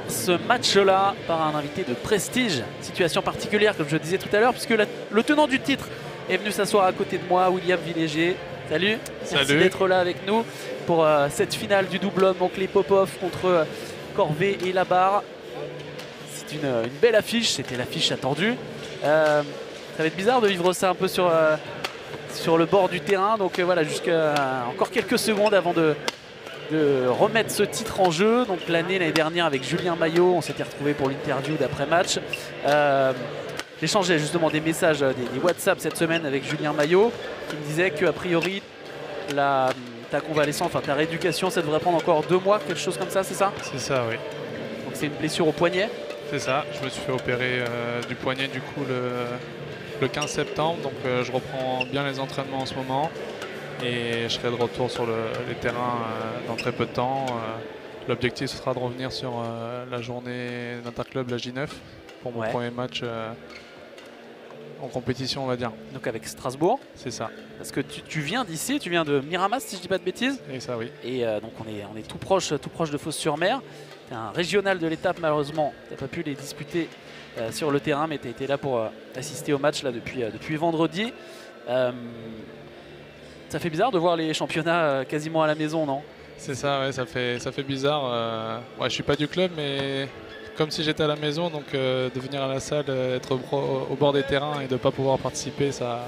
ce match-là par un invité de prestige. Situation particulière, comme je disais tout à l'heure, puisque la- le tenant du titre est venu s'asseoir à côté de moi, William Villéger. Salut, merci d'être là avec nous pour euh, cette finale du double homme, donc les Popov contre euh, Corvée et Labarre. C'est une, une belle affiche, c'était l'affiche attendue. Euh, ça va être bizarre de vivre ça un peu sur, euh, sur le bord du terrain, donc euh, voilà, jusqu'à encore quelques secondes avant de, de remettre ce titre en jeu. Donc l'année l'année dernière avec Julien Maillot, on s'était retrouvé pour l'interview d'après-match. Euh, J'échangeais justement des messages, euh, des, des WhatsApp cette semaine avec Julien Maillot qui me disait qu'a priori la, ta convalescence, enfin ta rééducation, ça devrait prendre encore deux mois, quelque chose comme ça, c'est ça? C'est ça, oui. Donc c'est une blessure au poignet? C'est ça. Je me suis fait opérer euh, du poignet du coup le, le 15 septembre. Donc euh, je reprends bien les entraînements en ce moment. Et je serai de retour sur le- les terrains euh, dans très peu de temps. Euh, L'objectif ce sera de revenir sur euh, la journée d'interclub, la J9, pour mon Ouais. premier match en compétition, on va dire. Donc avec Strasbourg C'est ça. Parce que tu, tu viens d'ici, tu viens de Miramas si je dis pas de bêtises. Et ça oui. Et euh, donc on est, on est tout proche, tout proche de Fos-sur-Mer. Un régional de l'étape malheureusement. Tu n'as pas pu les disputer euh, sur le terrain, mais tu as été là pour euh, assister au match là, depuis, depuis vendredi. Ça fait bizarre de voir les championnats euh, quasiment à la maison, non? C'est ça, ouais, ça fait, ça fait bizarre. euh, ouais, je suis pas du club, mais comme si j'étais à la maison, donc euh, de venir à la salle, euh, être au bord des terrains et de pas pouvoir participer, ça,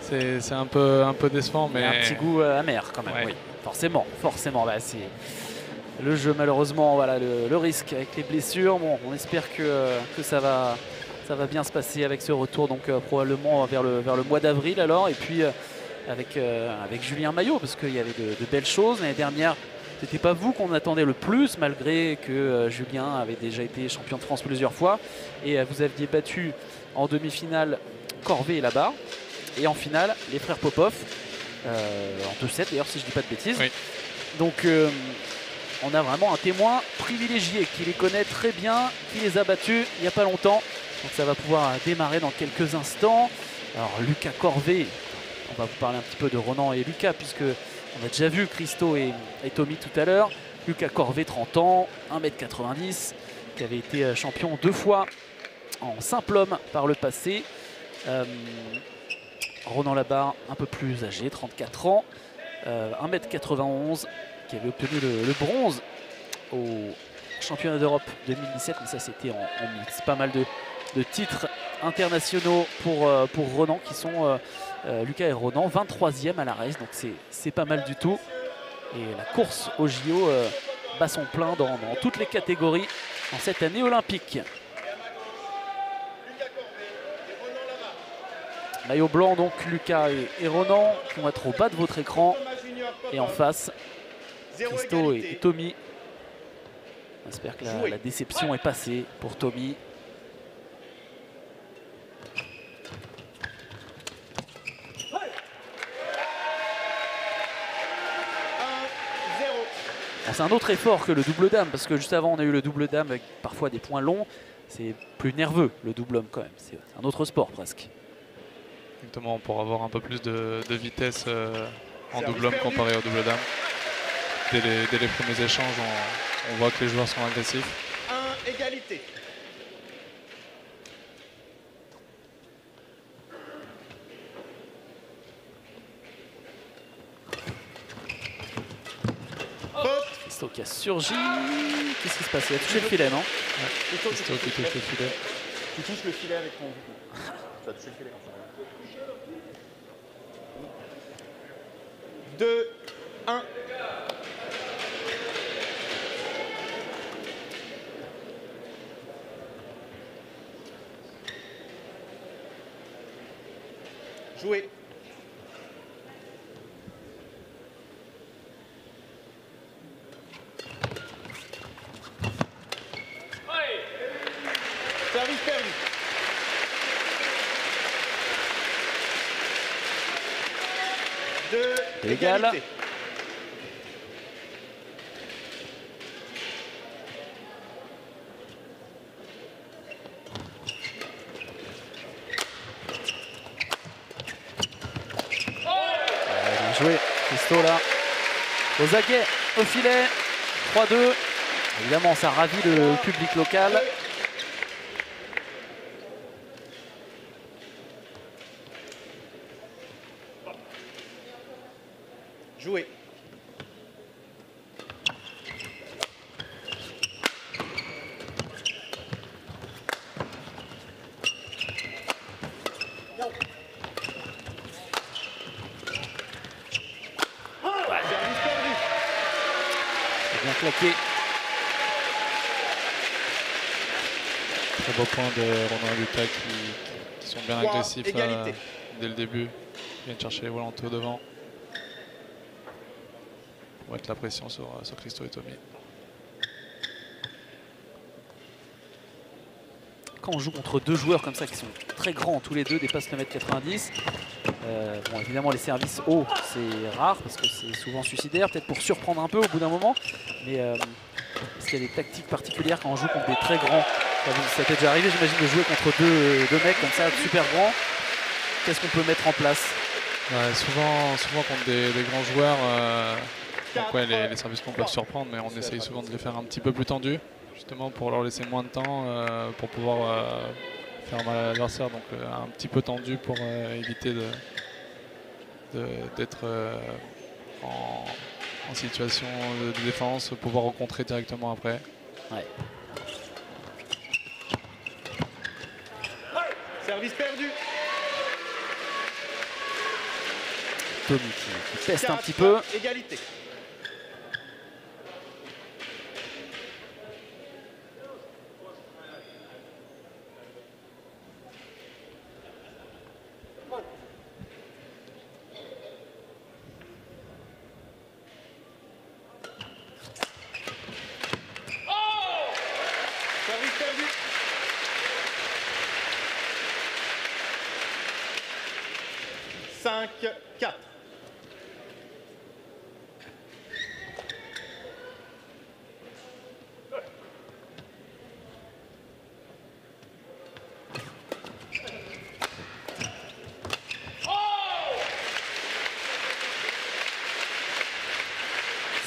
c'est un peu, un peu décevant, mais a un petit goût amer quand même, Ouais. oui. Forcément, forcément. Bah, c'est le jeu malheureusement, voilà, le, le risque avec les blessures. Bon, on espère que, que ça, va, ça va bien se passer avec ce retour, donc euh, probablement vers le, vers le mois d'avril alors. Et puis euh, avec, euh, avec Julien Maillot, parce qu'il y avait de, de belles choses. L'année dernière, c'était pas vous qu'on attendait le plus, malgré que euh, Julien avait déjà été champion de France plusieurs fois. Et euh, vous aviez battu en demi-finale Corvée là-bas. Et en finale, les frères Popov, en 2-7 d'ailleurs, si je dis pas de bêtises. Donc on a vraiment un témoin privilégié qui les connaît très bien, qui les a battus il n'y a pas longtemps. Donc ça va pouvoir démarrer dans quelques instants. Alors Lucas Corvé, on va vous parler un petit peu de Ronan et Lucas, puisque on a déjà vu Christo et, Tommy tout à l'heure. Lucas Corvé, 30 ans, 1m90, qui avait été euh, champion deux fois en simple homme par le passé. Euh, Ronan Labarre, un peu plus âgé, 34 ans, euh, 1m91, qui avait obtenu le, bronze au championnat d'Europe 2017, mais ça c'était en. Pas mal de, de titres internationaux pour, euh, pour Ronan, qui sont euh, euh, Lucas et Ronan, 23e à la race, donc c'est- pas mal du tout. Et la course au JO euh, bat son plein dans, toutes les catégories en cette année olympique. Maillot blanc donc Lucas et, Ronan qui vont être au bas de votre écran et en face Christo et, Tommy. On espère que la déception est passée pour Tommy. Bon, C'est un autre effort que le double dame parce que juste avant on a eu le double dame avec parfois des points longs. C'est plus nerveux le double homme quand même. C'est un autre sport presque. Exactement, pour avoir un peu plus de, de vitesse euh, en double homme comparé au double dame. Dès les, dès les premiers échanges, on, on voit que les joueurs sont agressifs. 1, égalité. Christo qui a surgi. Qu'est-ce qui se passe? Il a touché le filet, non? Christo qui touche le filet. Tu touches le filet avec ton. Tu vas toucher le filet. 2, 1. Jouer. Service perdu. Deux, Égal. égalité. Ouais, bien joué, Christo là. Aux aguets, au filet. 3-2. Évidemment, ça ravit le public local. Jouer. Service perdu. claqué. Très beau point de Qui, qui sont bien agressifs euh, dès le début. Ils viennent chercher les volontés au devant. Pour mettre la pression sur, euh, sur Christo et Tommy. Quand on joue contre deux joueurs comme ça qui sont très grands tous les deux, dépassent le mètre 90, euh, bon, évidemment les services hauts c'est rare parce que c'est souvent suicidaire, peut-être pour surprendre un peu au bout d'un moment, mais euh, parce qu'il y a des tactiques particulières quand on joue contre des très grands. Ça t'est déjà arrivé j'imagine de jouer contre deux, deux mecs comme ça, super grands. Qu'est-ce qu'on peut mettre en place? Ouais, souvent, souvent contre des, des grands joueurs, euh, donc ouais, les, les services qu'on peut surprendre, mais on essaye souvent de les faire un petit peu plus tendus, justement pour leur laisser moins de temps, euh, pour pouvoir euh, faire mal à l'adversaire, donc euh, un petit peu tendu pour euh, éviter de- de- d'être euh, en, en situation de, de défense, pouvoir rencontrer directement après. Service perdu. Tommy qui, qui teste un petit peu. Égalité. Service perdu. Cinq, quatre.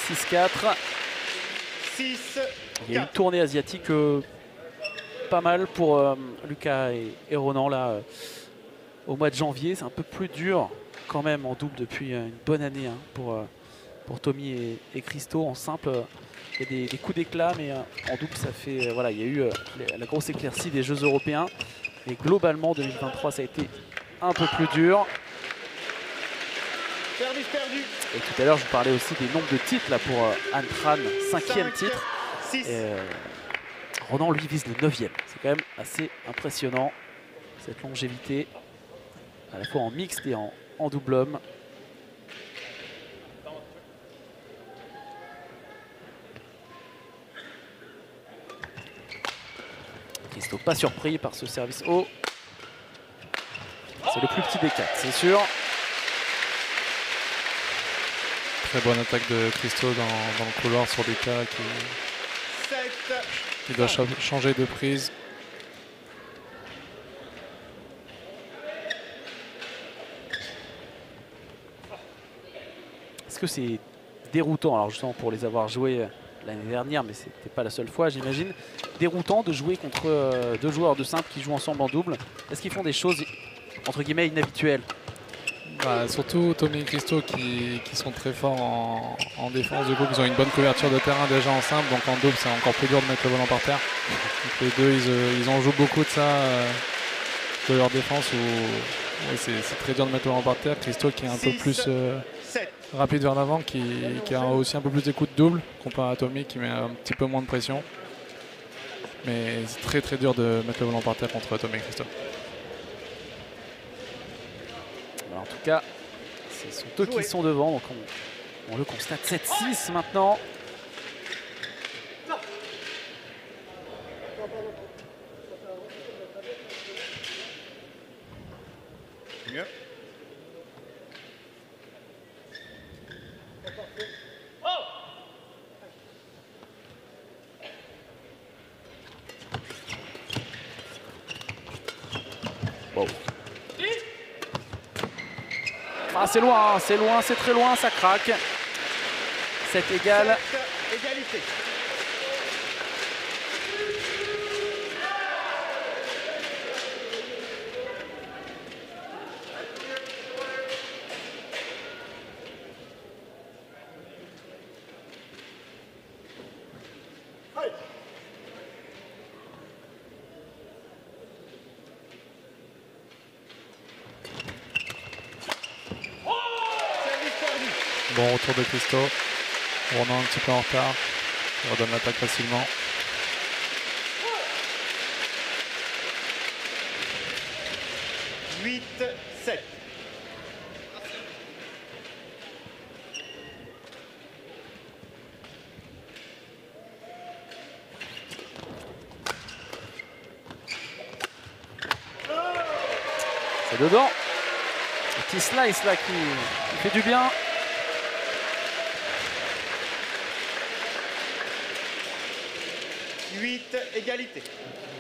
« 6-4. 6, Il y a une tournée asiatique euh, pas mal pour euh, Lucas et, Ronan là euh, au mois de janvier. C'est un peu plus dur quand même en double depuis une bonne année hein, pour, pour Tommy et, Christo. En simple, il y a des, coups d'éclat, mais en double, ça fait. voilà, il y a eu la grosse éclaircie des Jeux européens. Et globalement, 2023, ça a été un peu plus dur. Service perdu. Et tout à l'heure, je vous parlais aussi des nombres de titres là pour euh, Anne Tran, cinquième Cinq, titre. Et, euh, Ronan lui vise le neuvième. C'est quand même assez impressionnant cette longévité, à la fois en mixte et en, en double homme. Christo pas surpris par ce service haut. C'est le plus petit des quatre, c'est sûr. Très bonne attaque de Christo dans, le couloir sur Lucas qui, 7, qui doit cha- changer de prise. Est-ce que c'est déroutant, alors justement pour les avoir joués euh, l'année dernière, mais c'était pas la seule fois, j'imagine, déroutant de jouer contre euh, deux joueurs de simple qui jouent ensemble en double Est-ce qu'ils font des choses entre guillemets inhabituelles? Bah, surtout Tommy et Christo qui, qui sont très forts en, en défense. Du coup, ils ont une bonne couverture de terrain déjà en simple. Donc en double, c'est encore plus dur de mettre le volant par terre. Donc les deux, ils, euh, ils en jouent beaucoup de ça, euh, de leur défense. Où, ouais, c'est très dur de mettre le volant par terre. Christo qui est un peu plus euh, rapide vers l'avant, qui, qui a aussi un peu plus des coups de double comparé à Tommy qui met un petit peu moins de pression. Mais c'est très très dur de mettre le volant par terre contre Tommy et Christo. En tout cas, ce sont eux qui sont devant, donc on, on le constate. 7-6 maintenant. Ah, c'est loin, hein, c'est loin, c'est très loin, ça craque. 7 égale. Sept, Égalité. Service perdu. Bon retour de Christo. Ronan un petit peu en retard. Il redonne l'attaque facilement. Huit, sept. C'est dedans. Petit slice là qui, qui fait du bien. Égalité.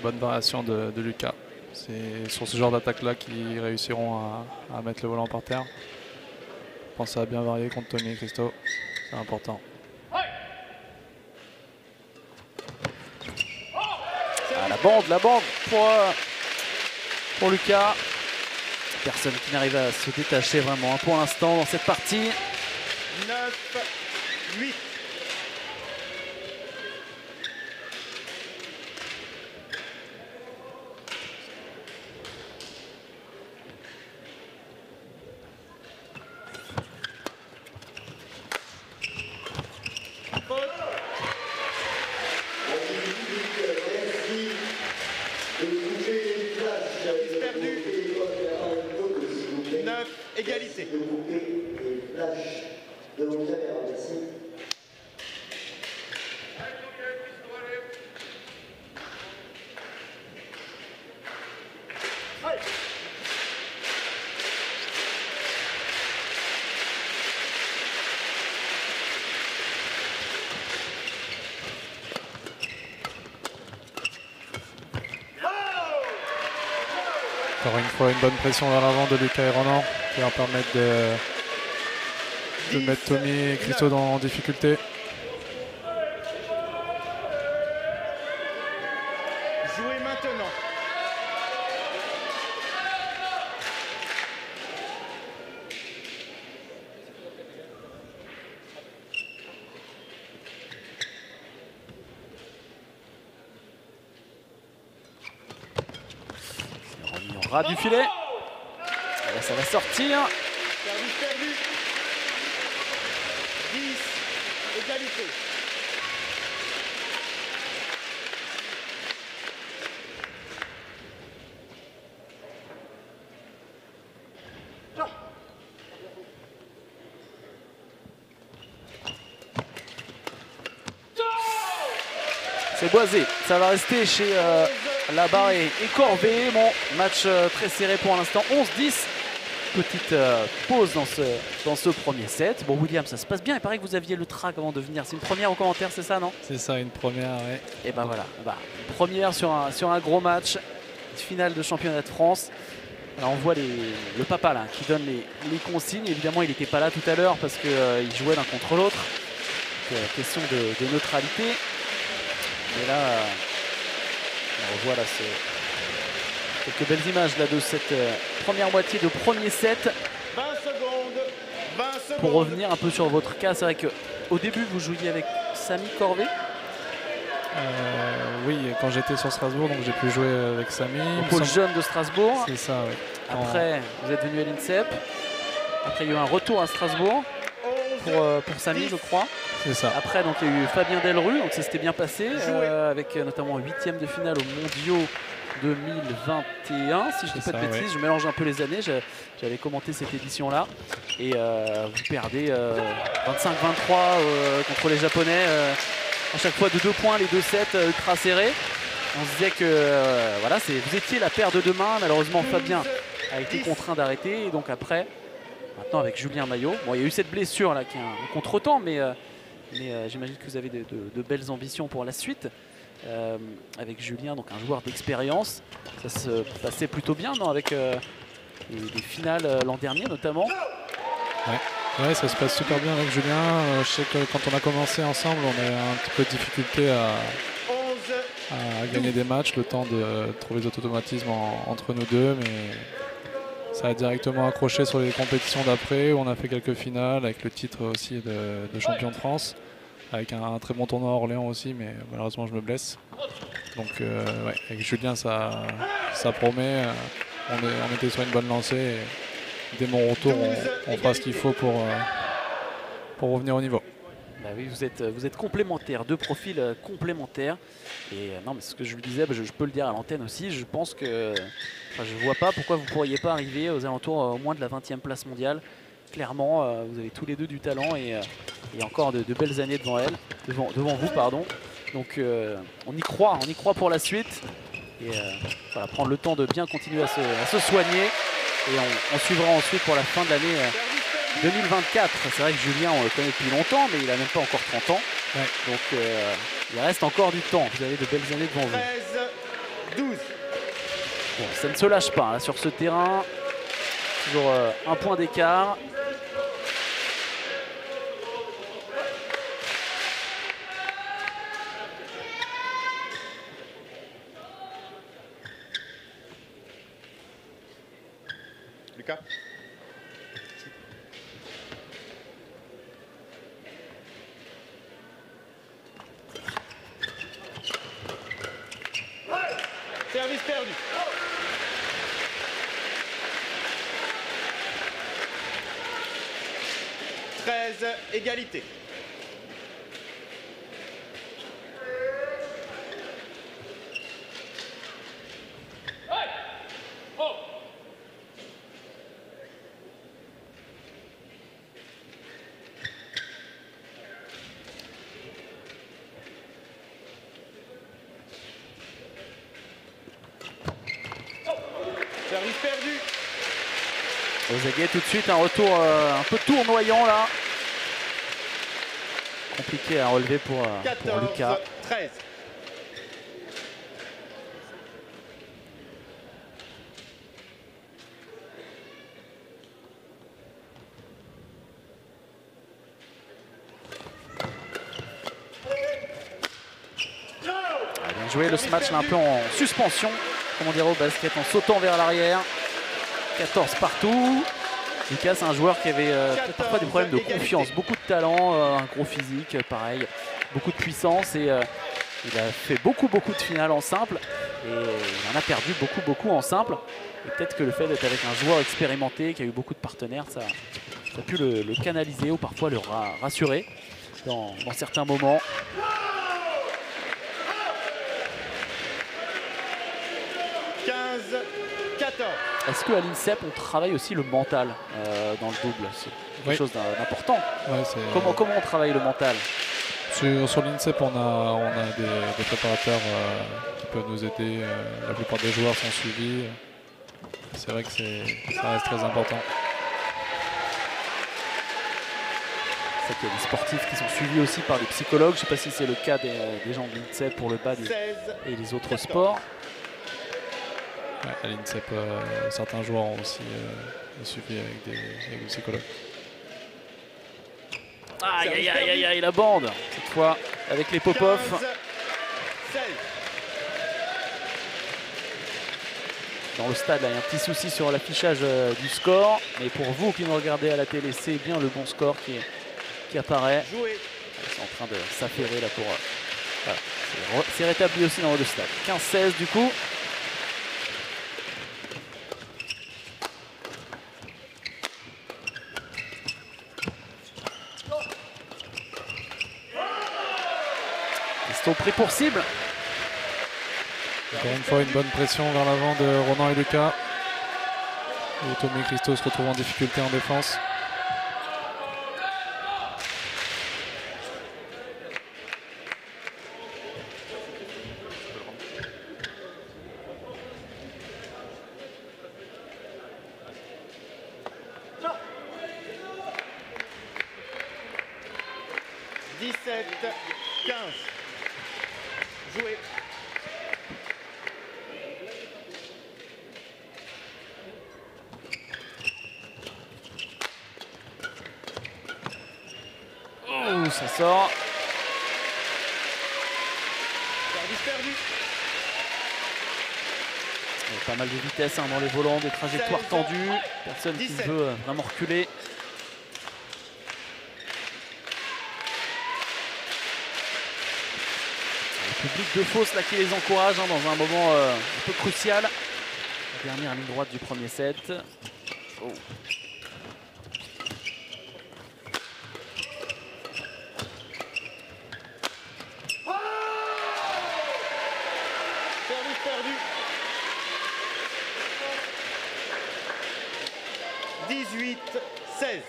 Bonne variation de, de Lucas. C'est sur ce genre d'attaque-là qu'ils réussiront à, à mettre le volant par terre. Pensez à bien varier contre Tommy et Christo. C'est important. Ah, la bande, la bande pour, euh, pour Lucas. Personne qui n'arrive à se détacher vraiment hein, pour l'instant dans cette partie. 9, 8. Perdu. 9, égalité. de vos caméras, merci. Une bonne pression vers l'avant de Lucas et Ronan qui va permettre de, mettre Tommy et Christo dans, difficulté. Jouez maintenant. Remis en ras du filet. Et là, ça va sortir. Service perdu. 10, égalité. C'est boisé. Ça va rester chez euh, Labarre et, et Corvée. Bon, match euh, très serré pour l'instant. 11-10. Petite euh, pause dans ce, dans ce premier set. Bon, William, ça se passe bien. Il paraît que vous aviez le track avant de venir. C'est une première au commentaire, c'est ça, non? C'est ça, une première, ouais. Et ben voilà. Bah, première sur un, sur un gros match. Finale de championnat de France. Alors on voit les- le papa là qui donne les, les consignes. Évidemment, il n'était pas là tout à l'heure parce qu'il jouait l'un contre l'autre. Euh, question de, de neutralité. Mais là, euh, on revoit là ce- quelques belles images là de cette euh, première moitié de premier set. 20 secondes. 20 secondes. Pour revenir un peu sur votre cas, c'est vrai que au début vous jouiez avec Samy Corvée. Euh, oui, quand j'étais sur Strasbourg, donc j'ai pu jouer avec Samy. au jeune de Strasbourg. C'est ça, oui. Après, vous êtes venu à l'INSEP. Après, il y a eu un retour à Strasbourg pour, euh, pour Samy, je crois. C'est ça. Après, donc, il y a eu Fabien Delru, donc ça s'était bien passé, euh, avec euh, notamment huitième de finale aux mondiaux 2021, si je dis C'est pas de ça, bêtises, ouais. je mélange un peu les années, je- j'avais commenté cette édition-là, et euh, vous perdez euh, 25-23 euh, contre les Japonais, euh, à chaque fois de deux points, les deux sets ultra serrés. On se disait que euh, voilà, c'est- vous étiez la paire de deux mains, malheureusement Fabien a été contraint d'arrêter, et donc après, maintenant avec Julien Maillot, bon, il y a eu cette blessure là qui est un contre-temps, mais, euh, mais euh, j'imagine que vous avez de, belles ambitions pour la suite. Euh, avec Julien, donc un joueur d'expérience, ça se passait plutôt bien, non Avec euh, les, les finales l'an dernier notamment. Ouais. Ça se passe super bien avec Julien. Je sais que quand on a commencé ensemble, on a eu un petit peu de difficulté à, gagner des matchs, le temps de trouver des automatismes en- entre nous deux, mais ça a directement accroché sur les compétitions d'après. où On a fait quelques finales avec le titre aussi de, champion de France, avec un, très bon tournoi à Orléans aussi, mais malheureusement je me blesse. Donc euh, avec Julien ça, ça promet. Euh, On, était sur une bonne lancée. et dès mon retour, on, fera ce qu'il faut pour, euh, pour revenir au niveau. Bah oui, vous êtes, vous êtes complémentaires, deux profils complémentaires. Et non, mais ce que je lui disais, bah, je peux le dire à l'antenne aussi, je pense que enfin, je vois pas pourquoi vous pourriez pas arriver aux alentours euh, au moins de la 20e place mondiale. Clairement, euh, vous avez tous les deux du talent et, euh, et encore de, de belles années devant elle, devant, devant vous, pardon. Donc euh, on y croit, on y croit pour la suite. Et euh, voilà, prendre le temps de bien continuer à se, à se soigner. Et on, on suivra ensuite pour la fin de l'année euh, 2024. C'est vrai que Julien, on le connaît depuis longtemps, mais il a même pas encore 30 ans. Donc euh, il reste encore du temps. Vous avez de belles années devant vous. 13, 12. Bon, ça ne se lâche pas là, sur ce terrain. Toujours euh, un point d'écart. Lucas Service perdu. Treize, égalité. Service perdu. Aux aguets tout de suite, un retour euh, un peu tournoyant là. Compliqué à relever pour, euh, pour 14, Lucas. 13. Ah, bien joué, le match un peu en suspension, comme on dirait au basket, en sautant vers l'arrière. 14 partout. Lucas, c'est un joueur qui avait euh, parfois des problèmes de confiance, beaucoup de talent, euh, un gros physique, euh, pareil, beaucoup de puissance et euh, il a fait beaucoup beaucoup de finales en simple et il en a perdu beaucoup beaucoup en simple. Et peut-être que le fait d'être avec un joueur expérimenté qui a eu beaucoup de partenaires, ça, ça a pu le, le canaliser ou parfois le ra- rassurer dans, dans certains moments. « 15, 14. Est-ce qu'à l'INSEP, on travaille aussi le mental euh, dans le double? C'est quelque Oui. chose d'im- d'important. Ouais, c'est- comment, comment on travaille le mental? Sur, sur l'INSEP, on a, on a des, des préparateurs euh, qui peuvent nous aider. euh, la plupart des joueurs sont suivis. C'est vrai que c'est- ça reste très important. C'est qu'il y a des sportifs qui sont suivis aussi par des psychologues. Je ne sais pas si c'est le cas des, des gens de l'INSEP pour le bad et les autres sports. Ouais, à l'INSEP, euh, certains joueurs ont aussi euh, suivi avec des, avec des psychologues. Aïe aïe aïe aïe aïe la bande Cette fois avec les pop-off. 15, 16. Dans le stade, là, il y a un petit souci sur l'affichage euh, du score. Mais pour vous qui nous regardez à la télé, c'est bien le bon score qui, apparaît. Joué. Ils sont en train de s'affairer là pour. euh, voilà. C'est rétabli aussi dans le stade. 15-16 du coup. Pris pour cible. Encore une fois, une bonne pression vers l'avant de Ronan et Lucas. Où Tommy et Christo se retrouvent en difficulté en défense. « 17, 15. Joué. Oh, ça sort. Service perdu. Il y a pas mal de vitesse hein, dans les volants, des trajectoires tendues. Personne qui ne veut euh, vraiment reculer. Le public de Fausse là qui les encourage hein, dans un moment euh, un peu crucial. Dernière ligne droite du premier set. Oh. 18, 16.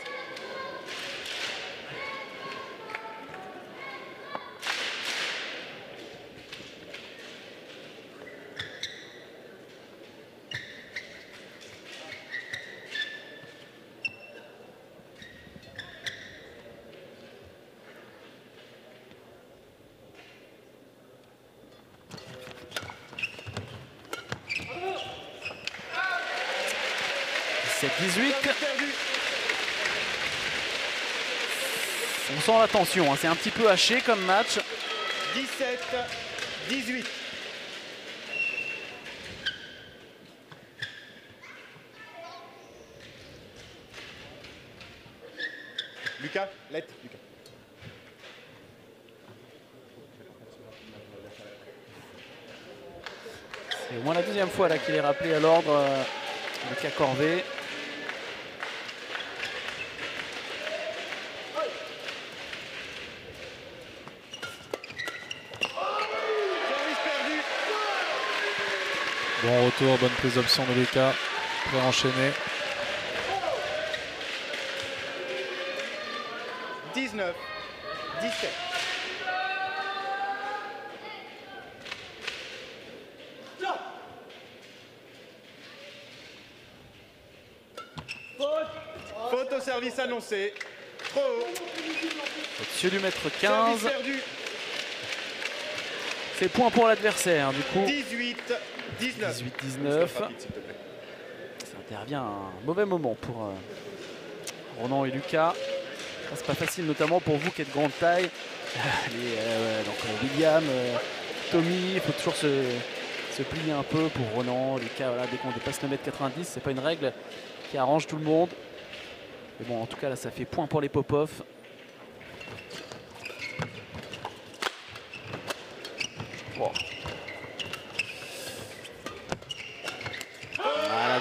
C'est 18. La tension, hein. c'est un petit peu haché comme match. 17, 18. Lucas, lettre, Lucas. C'est au moins la deuxième fois là qu'il est rappelé à l'ordre, euh, Lucas Corvé. Bon retour, bonne prise d'option de Lucas. Pour enchaîner. 19, 17. Faute au service annoncé. Trop haut. Au-dessus du mètre Service 15. perdu. C'est point pour l'adversaire du coup. 18, 19. 18-19. Ça intervient à un mauvais moment pour euh, Ronan et Lucas. Ça, C'est pas facile, notamment pour vous qui êtes grande taille. Les, euh, donc, euh, William, euh, Tommy, il faut toujours se, se plier un peu pour Ronan, Lucas. Voilà, dès qu'on dépasse le mètre 90, c'est pas une règle qui arrange tout le monde. Mais bon, en tout cas, là, ça fait point pour les Popov.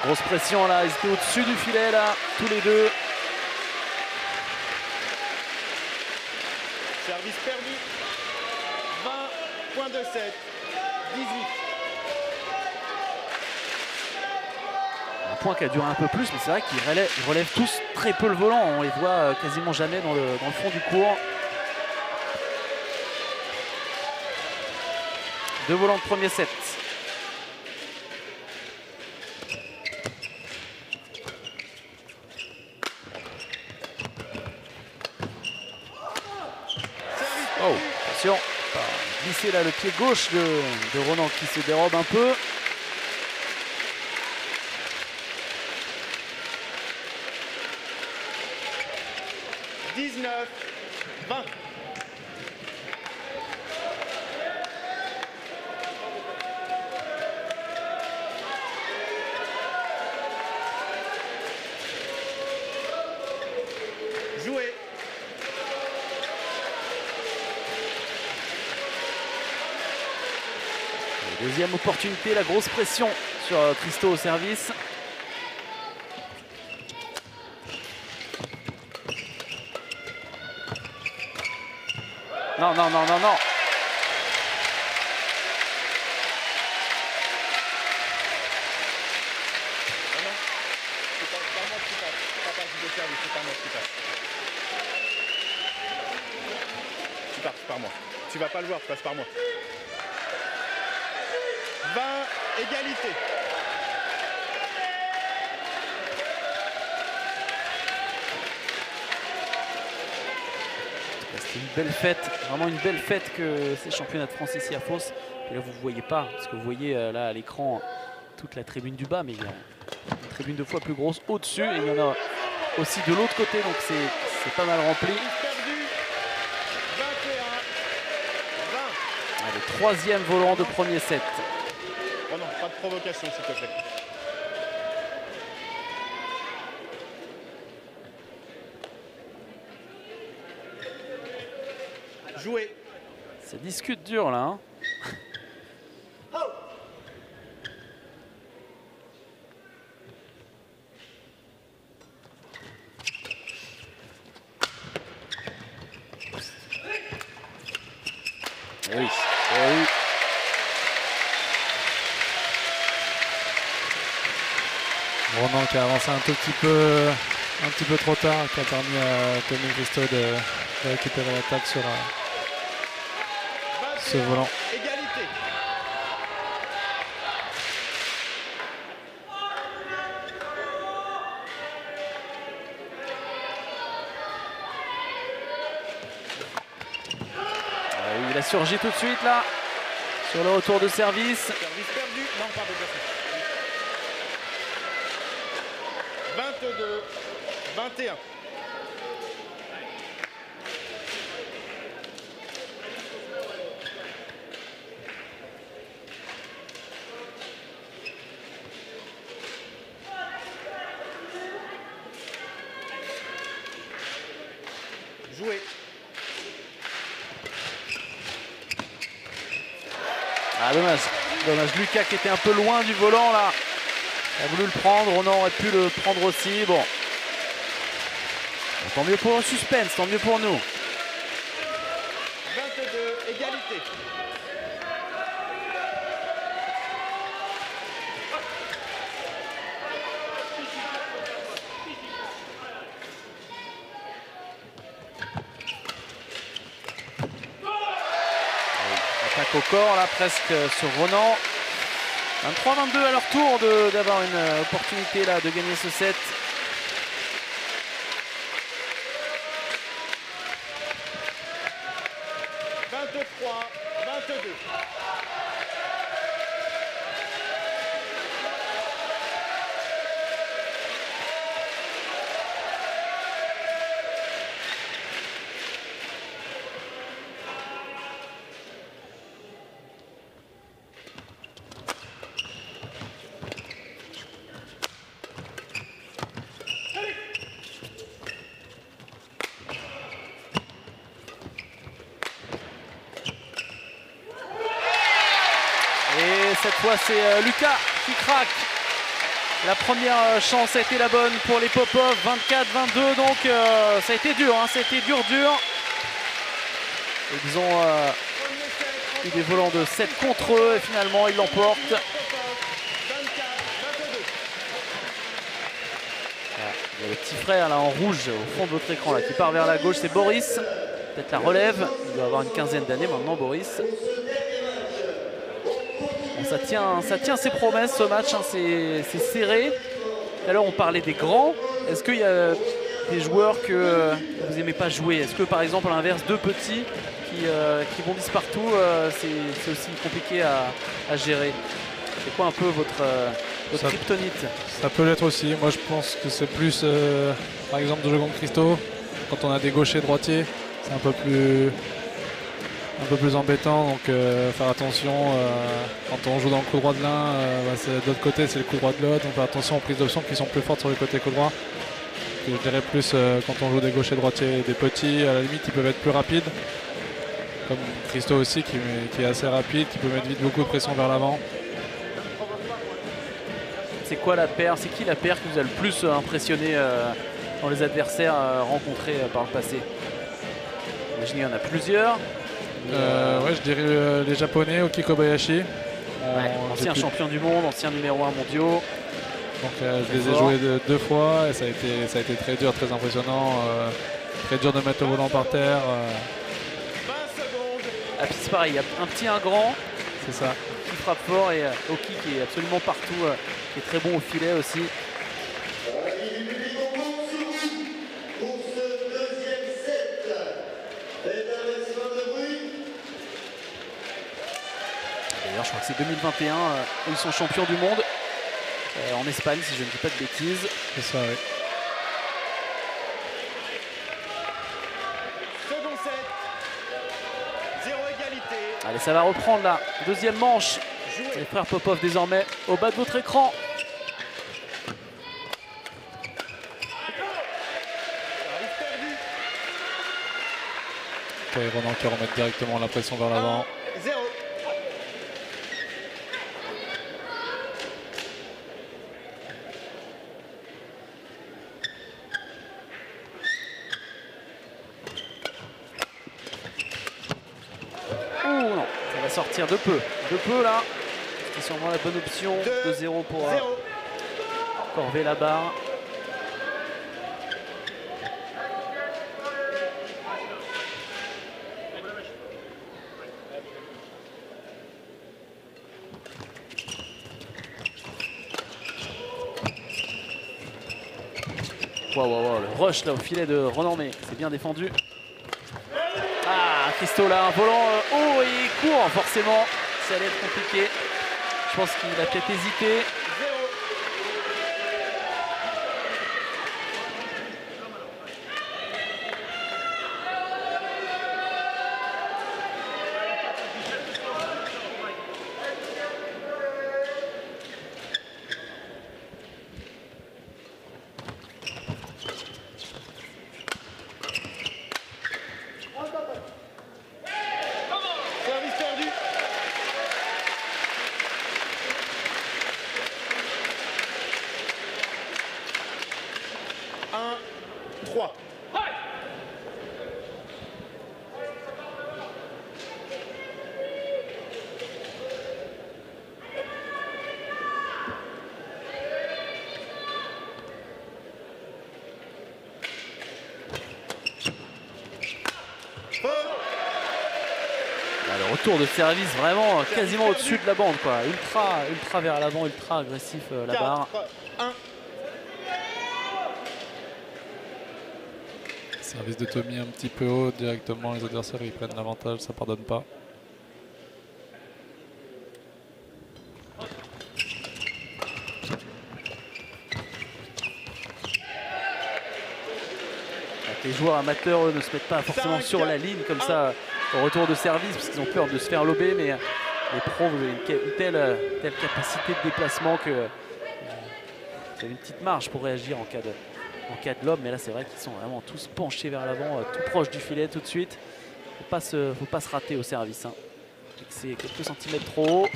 Grosse pression là, ils étaient au-dessus du filet là, tous les deux. Service perdu. 20, point de 7. 18. Un point qui a duré un peu plus, mais c'est vrai qu'ils relèvent, ils relèvent tous très peu le volant. On les voit euh, quasiment jamais dans le, dans le fond du cours. Deux volants de premier set. Oh, attention, pas glisser là le pied gauche de, de Ronan qui se dérobe un peu. « Deuxième opportunité, la grosse pression sur euh, Christo au service. Non, non, non, non, non. Tu passes par moi. Tu vas pas le voir, tu passes par moi. 20, égalité. C'était une belle fête, vraiment une belle fête que ces championnats de France ici à Fos. Et là, vous ne voyez pas, parce que vous voyez euh, là à l'écran toute la tribune du bas, mais il y a une tribune deux fois plus grosse au-dessus et il y en a aussi de l'autre côté, donc c'est pas mal rempli. Perdu. 21, 20. Allez, troisième volant de premier set. Oh non, pas de provocation s'il te plaît. Jouer. Ça discute dur là. hein. Eh oui, eh oui. Ronan Ronan qui a avancé un tout petit peu, un petit peu trop tard, qui a permis à Tommy Christo de, de récupérer l'attaque sur euh, ce volant. Euh, Il a surgi tout de suite là, sur le retour de service. Service perdu. Non, pardon, 22, 21. Jouer. Ah dommage, dommage. Lucas qui était un peu loin du volant là. A voulu le prendre, Ronan aurait pu le prendre aussi. Bon. Tant mieux pour le suspense, tant mieux pour nous. 22, égalité. Attaque au corps là presque sur Ronan. 23-22 à leur tour d'avoir une euh, opportunité là de gagner ce set. « c'est euh, Lucas qui craque. La première euh, chance a été la bonne pour les Popov, 24-22 donc euh, ça a été dur, hein, ça a été dur dur. Ils ont eu des volants de 7 contre eux et finalement ils l'emportent. Il y a le petit frère là en rouge au fond de votre écran là qui part vers la gauche, c'est Boris. Peut-être la relève, il doit avoir une quinzaine d'années maintenant Boris. Ça, tient, ça tient ses promesses ce match, hein, c'est serré. Tout à l'heure on parlait des grands. Est-ce qu'il y a des joueurs que euh, vous n'aimez pas jouer? Est-ce que par exemple à l'inverse deux petits qui, euh, qui bondissent partout, euh, c'est aussi compliqué à, à gérer? C'est quoi un peu votre, euh, votre Ça- kryptonite? Ça peut l'être aussi. Moi, je pense que c'est plus, par exemple, de jouer contre Christo. Quand on a des gauchers droitiers, c'est un peu plus, peu plus embêtant. Donc, euh, faire attention. euh, quand on joue dans le coup droit de l'un, euh, bah, c'est- de l'autre côté, c'est le coup droit de l'autre. Donc, faire attention aux prises d'options qui sont plus fortes sur le côté coup droit. Je dirais plus euh, quand on joue des gauchers droitiers, des petits, à la limite, ils peuvent être plus rapides. Comme Christo aussi, qui, qui est assez rapide, qui peut mettre vite beaucoup de pression vers l'avant. C'est quoi la paire C'est qui la paire qui vous a le plus impressionné dans les adversaires rencontrés par le passé? Imaginez, il y en a plusieurs. Euh, ouais, je dirais euh, les Japonais, Oki Kobayashi. Ouais, On- ancien champion du monde, ancien numéro 1 mondiaux. Donc euh, je les ai joués deux, deux fois et ça a, été, ça a été très dur, très impressionnant. euh, très dur de mettre le volant par terre. euh, Ah, puis c'est pareil, il y a un petit, un grand. C'est ça. Qui frappe fort et euh, Oki qui est absolument partout, euh, qui est très bon au filet aussi. Pour ce deuxième set, faites un maximum de bruit. D'ailleurs, je crois que c'est 2021 euh, où ils sont champions du monde euh, en Espagne, si je ne dis pas de bêtises. C'est ça, oui. Second set. Zéro égalité. Allez, ça va reprendre là. Deuxième manche. Les frères Popov désormais au bas de votre écran. Ronan qui remet directement la pression vers l'avant. Zéro. Oh non, de peu. De peu là. C'est sûrement la bonne option. 2-0 pour euh, Corvé la barre. Waouh, waouh, waouh, le rush là au filet de mais c'est bien défendu. Christo là, un volant euh, haut et court, forcément. Ça allait être compliqué. Je pense qu'il a peut-être hésité. Service perdu. Un, trois. Ah, le retour de service vraiment quasiment au-dessus de la bande quoi. Ultra, ultra vers l'avant, ultra agressif euh, la barre. Service de Tommy un petit peu haut, directement les adversaires ils prennent l'avantage, ça pardonne pas. Les joueurs amateurs eux, ne se mettent pas forcément sur la ligne comme ça au retour de service parce qu'ils ont peur de se faire lober mais les pros vous une, telle, euh, telle capacité de déplacement que vous avez une petite marge pour réagir en cas de, en cas de lobe mais là c'est vrai qu'ils sont vraiment tous penchés vers l'avant, euh, tout proche du filet tout de suite. Pas se, faut pas se rater au service. hein. C'est quelques centimètres trop haut.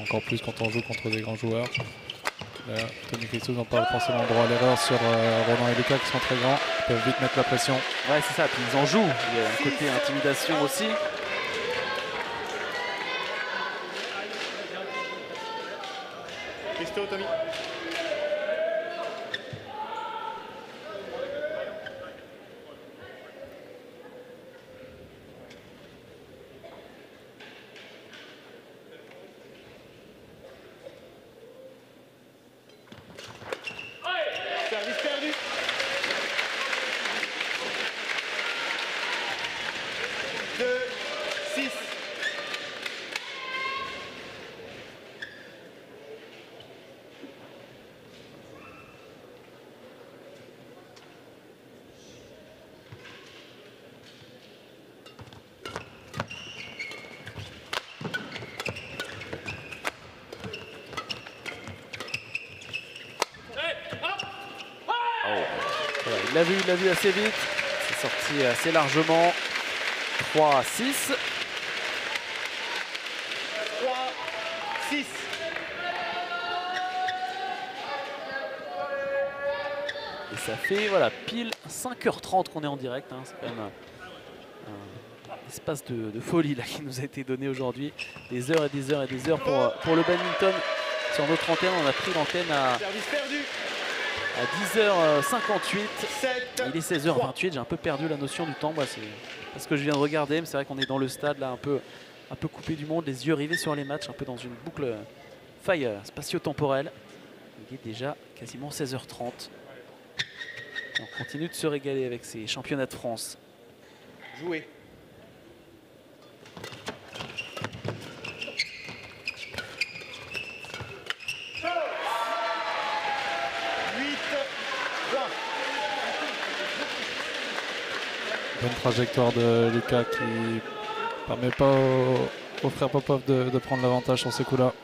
Encore plus quand on joue contre des grands joueurs. Tony Christos n'a pas forcément droit à l'erreur sur euh, et Lucas qui sont très grands. Peuvent vite mettre la pression. Ouais, c'est ça. Puis ils en jouent. Il y a un côté intimidation aussi. Christo, Tommy. Service perdu. Deux, six. Voilà, il l'a vu, il l'a vu assez vite. C'est sorti assez largement. 3 à 6. 3, 6. Et ça fait voilà, pile 5h30 qu'on est en direct. hein. C'est quand même un, un espace de, de folie là, qui nous a été donné aujourd'hui. Des heures et des heures et des heures pour, pour le badminton. Sur notre antenne, on a pris l'antenne à. À 10h58. Il est 16h28, j'ai un peu perdu la notion du temps. C'est parce que je viens de regarder, mais c'est vrai qu'on est dans le stade là un peu, un peu coupé du monde, les yeux rivés sur les matchs, un peu dans une boucle euh, spatio-temporelle. Il est déjà quasiment 16h30. On continue de se régaler avec ces championnats de France. Jouer. Huit, trois. Bonne trajectoire de Lucas qui permet pas au, frère Popov de, de prendre l'avantage sur ces coups-là.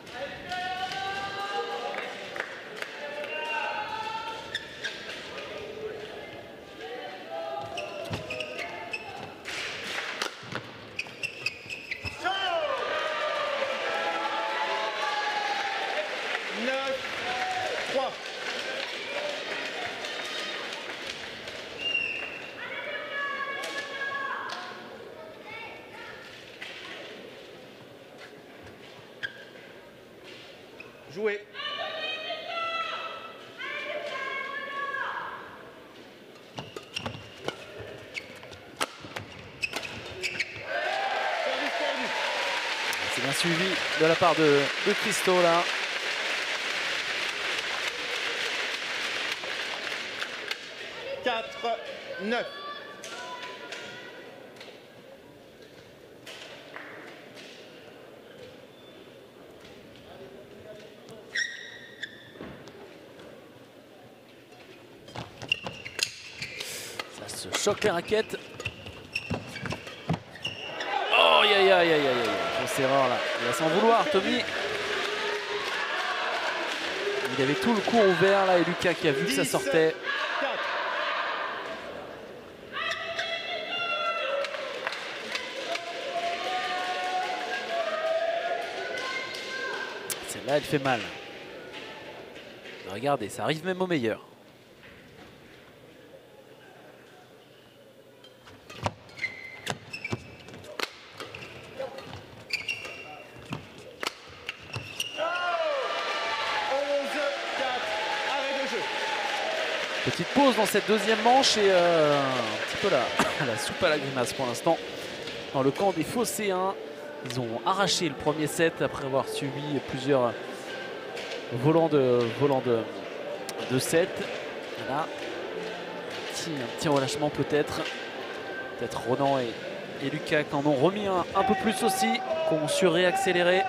Neuf, trois. suivi de la part de, de Christo là. Quatre, neuf. Ça se choque les raquettes. Oh, aïe aïe aïe aïe aïe aïe. Il va s'en vouloir, Tommy. Il avait tout le cours ouvert là et Lucas qui a vu que ça sortait. Celle-là, elle fait mal. Regardez, ça arrive même au meilleur. Arrêt de jeu. Petite pause dans cette deuxième manche et euh, un petit peu la, soupe à la grimace pour l'instant. Dans le camp des Phocéens, ils ont arraché le premier set après avoir subi plusieurs volants de, volants de, set. Voilà. Un petit, un petit relâchement peut-être. Peut-être Ronan et, et Lucas qui en ont remis un, un peu plus aussi, qui ont su réaccélérer.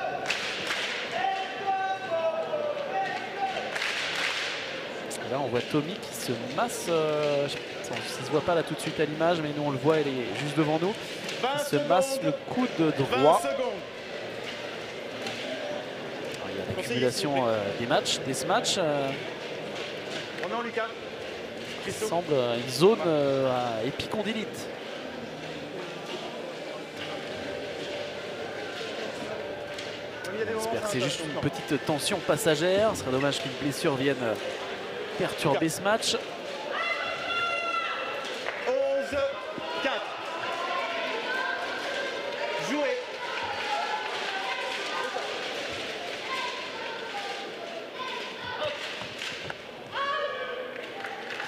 Et Là, on voit Tommy qui se masse. euh, ça ne se voit pas là tout de suite à l'image, mais nous on le voit, elle est juste devant nous. Il se masse le coude droit. 20 secondes. Alors, Il y a l'accumulation euh, des matchs, des matchs. euh, On est en Lucas. qui semble euh, une zone euh, à épicondylite. J'espère que c'est juste une petite tension passagère. Ce serait dommage qu'une blessure vienne perturber ce match. 11, 4. Joué.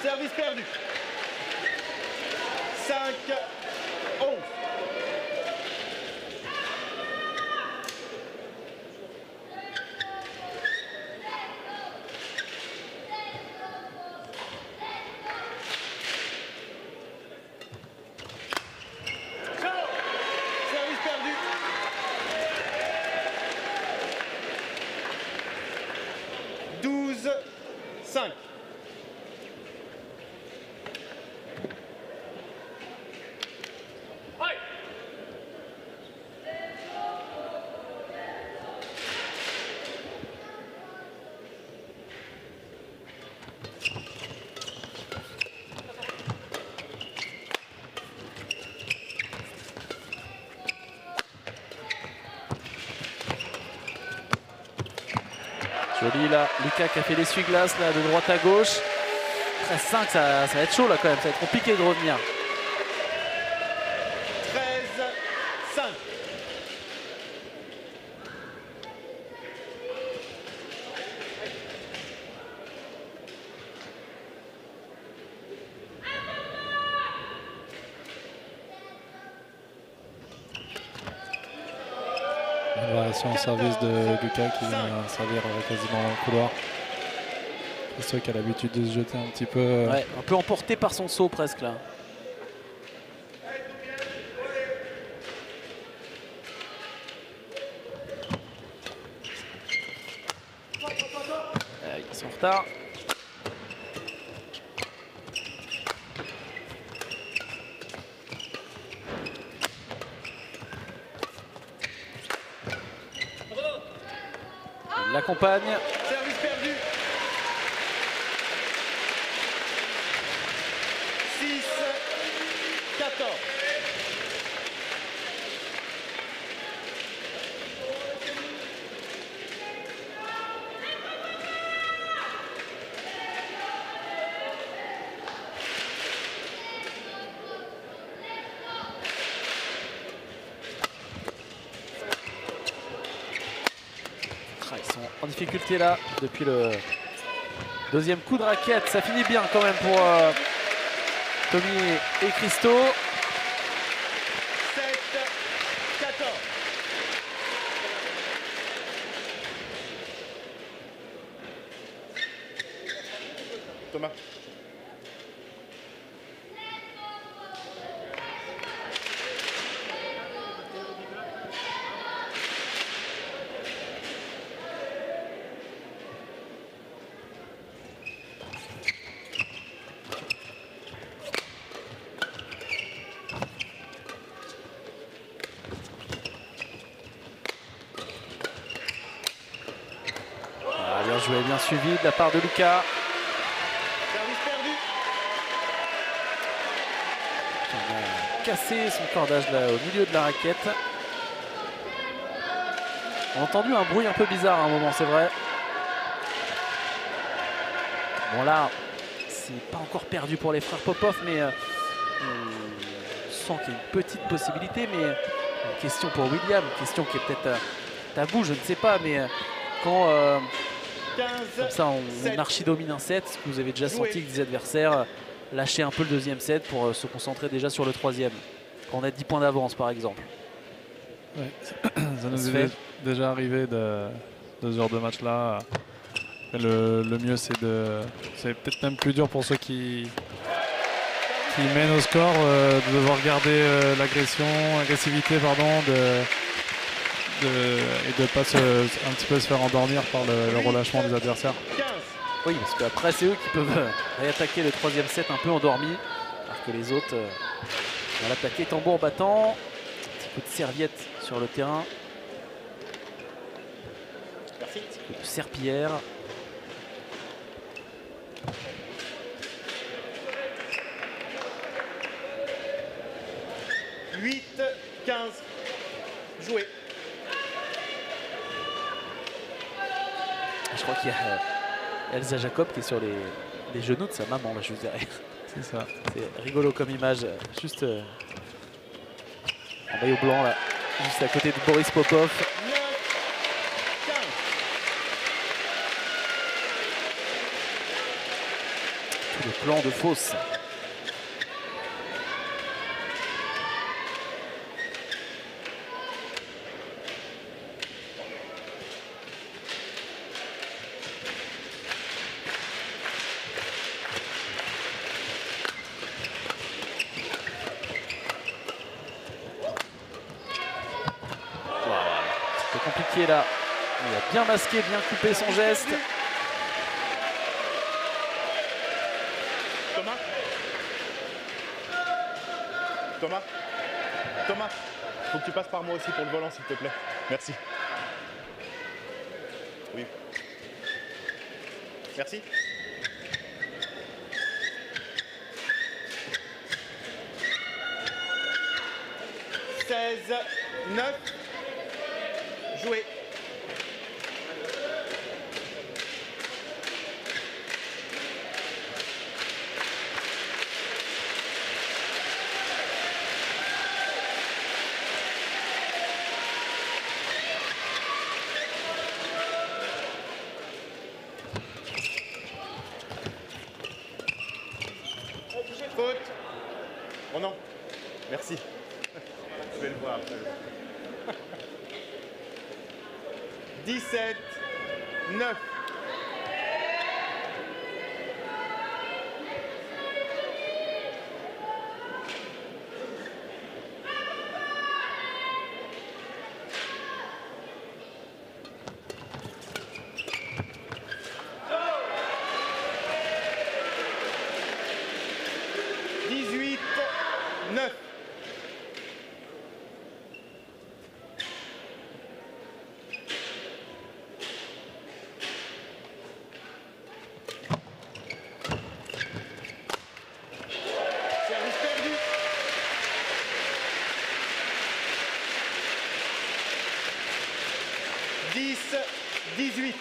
Service perdu. 5, 11. Service perdu. Douze, cinq. Joli là, Lucas qui a fait l'essuie-glace là de droite à gauche. 13-5, ça, ça va être chaud là quand même, ça va être compliqué de revenir. 13, 5. Variation en service de Lucas qui vient servir euh, quasiment dans le couloir. C'est ceux qui a l'habitude de se jeter un petit peu. euh, Ouais, un peu emporté par son saut presque là. Euh, Ils sont en retard. Il l'accompagne. Service perdu. 6, 14. Ah, Ils sont en difficulté là depuis le deuxième coup de raquette. Ça finit bien quand même pour euh, Tommy et Christo. 7, 14. Thomas. Ah, bien joué, bien suivi de la part de Lucas. On a cassé son cordage là au milieu de la raquette. On a entendu un bruit un peu bizarre à un moment, c'est vrai. Bon là, c'est pas encore perdu pour les frères Popov, mais euh, on sent qu'il y a une petite possibilité. Mais une question pour William, une question qui est peut-être euh, tabou, je ne sais pas, mais euh, quand euh, 15. Comme ça on, archi-domine un set, que vous avez déjà senti que des adversaires euh, lâchaient un peu le deuxième set pour euh, se concentrer déjà sur le troisième Quand on a 10 points d'avance par exemple. Ouais, ça nous est fait. déjà arrivé de, de ce genre de match-là. Mais Le, le mieux, c'est de. C'est peut-être même plus dur pour ceux qui, qui mènent au score euh, de devoir garder euh, l'agression, agressivité, pardon, de, de- et de ne pas se, un petit peu se faire endormir par le, relâchement des adversaires. Oui, parce qu'après c'est eux qui peuvent euh, réattaquer le troisième set un peu endormi, alors que les autres euh, vont l'attaquer tambour battant. Un petit coup de serviette sur le terrain. Un petit de serpillière. 8, 15. Joué. Je crois qu'il y a euh, Elsa Jacob qui est sur les, les genoux de sa maman, là, je vous dirais. C'est ça. C'est rigolo comme image, euh, juste euh, en maillot blanc, là, juste à côté de Boris Popov. 9, 15. Tout le plan de fausse. C'est compliqué là. Il a bien masqué, bien coupé son geste. Thomas. Thomas. Thomas. Faut que tu passes par moi aussi pour le volant, s'il te plaît. Merci. Oui. Merci. Seize, neuf. Joué. 10, 18.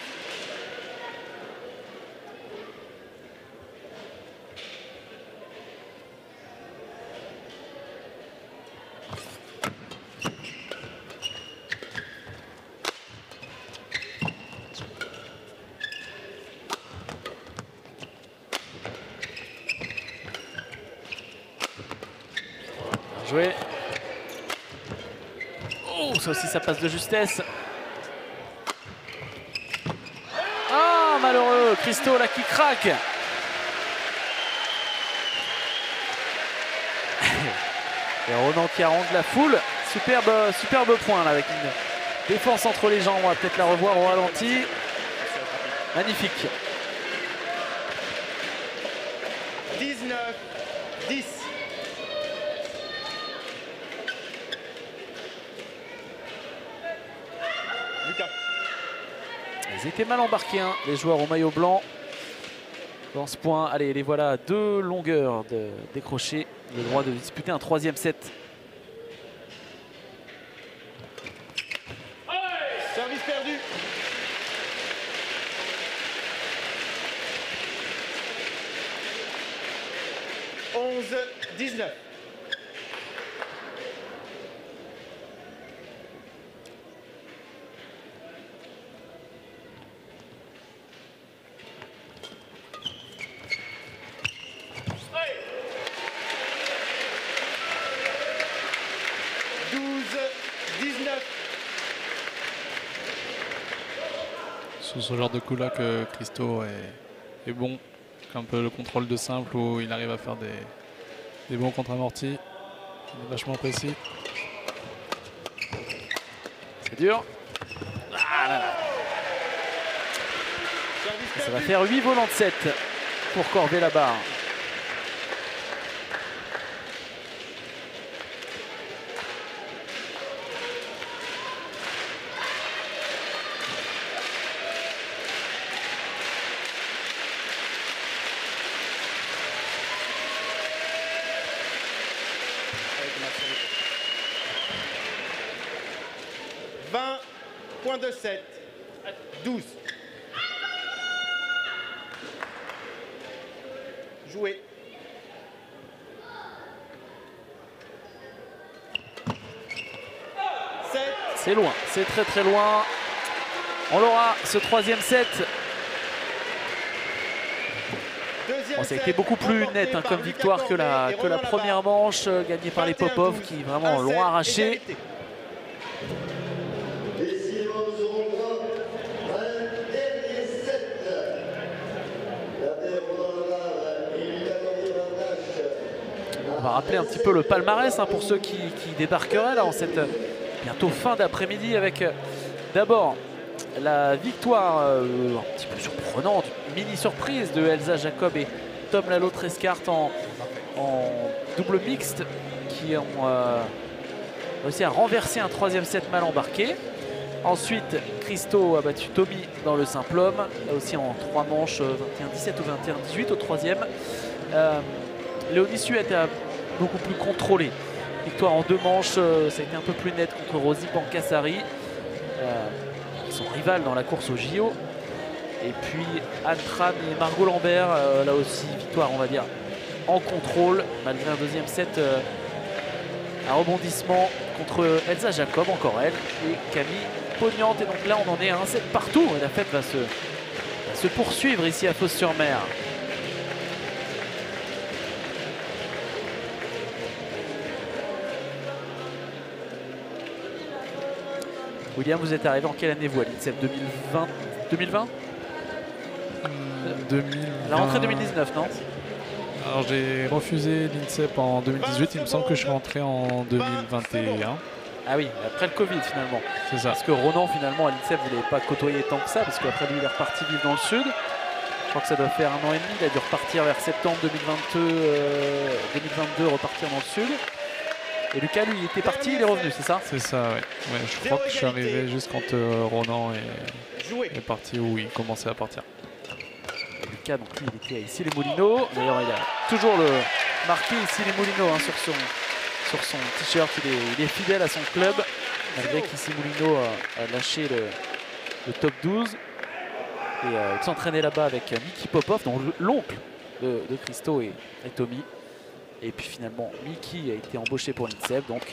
Joué. Oh, ça aussi, ça passe de justesse. Christo là qui craque. Et Ronan qui arrange la foule. Superbe, superbe point là avec une défense entre les gens. On va peut-être la revoir au ralenti. Magnifique. Mal embarqués, hein, les joueurs au maillot blanc. Dans ce point, allez, les voilà à deux longueurs de décrocher le droit de disputer un troisième set. Service perdu. Onze, 19. Douze, 19. Sur ce genre de coup-là que Christo est, bon. Un peu le contrôle de simple où il arrive à faire des, bons contre-amortis. Vachement précis. C'est dur. Ah. Ça va faire 8 volants de 7 pour Corvée la barre. Vingt point de 7. 12. Joué. Sept. C'est loin, c'est très très loin. On l'aura ce troisième set. Bon, ça a été beaucoup plus net hein, comme victoire que la, que la première manche euh, gagnée par les Popov qui vraiment l'ont arraché. On va rappeler un petit peu le palmarès hein, pour ceux qui, qui débarqueraient là en cette bientôt fin d'après-midi avec euh, d'abord la victoire euh, un petit peu surprenante, mini surprise de Elsa Jacob et Tom Lalo Trescart en, double mixte qui ont euh, réussi à renverser un troisième set mal embarqué. Ensuite, Christo a battu Tommy dans le simple homme, aussi en trois manches, euh, 21-17 ou 21-18 au troisième. Léonie Suet a beaucoup plus contrôlé. En deux manches, euh, ça a été un peu plus net contre Rosie Pancassari, euh, son rival dans la course au JO. Et puis Anne Tran et Margot Lambert, euh, là aussi victoire on va dire en contrôle, malgré un deuxième set un rebondissement contre Elsa Jacob, encore elle, et Camille Pognante. Et donc là on en est à un set partout et la fête va se, va se poursuivre ici à Fos-sur-Mer. William, vous êtes arrivé en quelle année vous à l'INSEP? 2020 2020 La rentrée 2019, non? Alors j'ai refusé l'INSEP en 2018, il me semble que je suis rentré en 2021. Ah oui, après le Covid finalement. C'est ça. Parce que Ronan finalement à l'INSEP vous l'avez pas côtoyé tant que ça, parce qu'après lui il est reparti vivre dans le sud. Je crois que ça doit faire un an et demi, il a dû repartir vers septembre 2022, euh, 2022 repartir dans le sud. Et Lucas lui il était parti, il est revenu, c'est ça C'est ça, ouais. Ouais, je crois que je suis arrivé juste quand euh, Ronan est, est parti ou il commençait à partir. Et Lucas donc lui il était à ici les Moulineaux. D'ailleurs il a toujours le marqué ici les Moulineaux hein, sur son sur son t-shirt. Il est, il est fidèle à son club, malgré qu'ici Moulineaux a, a lâché le, le top 12. Et euh, il s'entraînait là-bas avec euh, Mickey Popov, donc l'oncle de, de Christo et, et Tommy. Et puis finalement, Mickey a été embauché pour l'INSEP, donc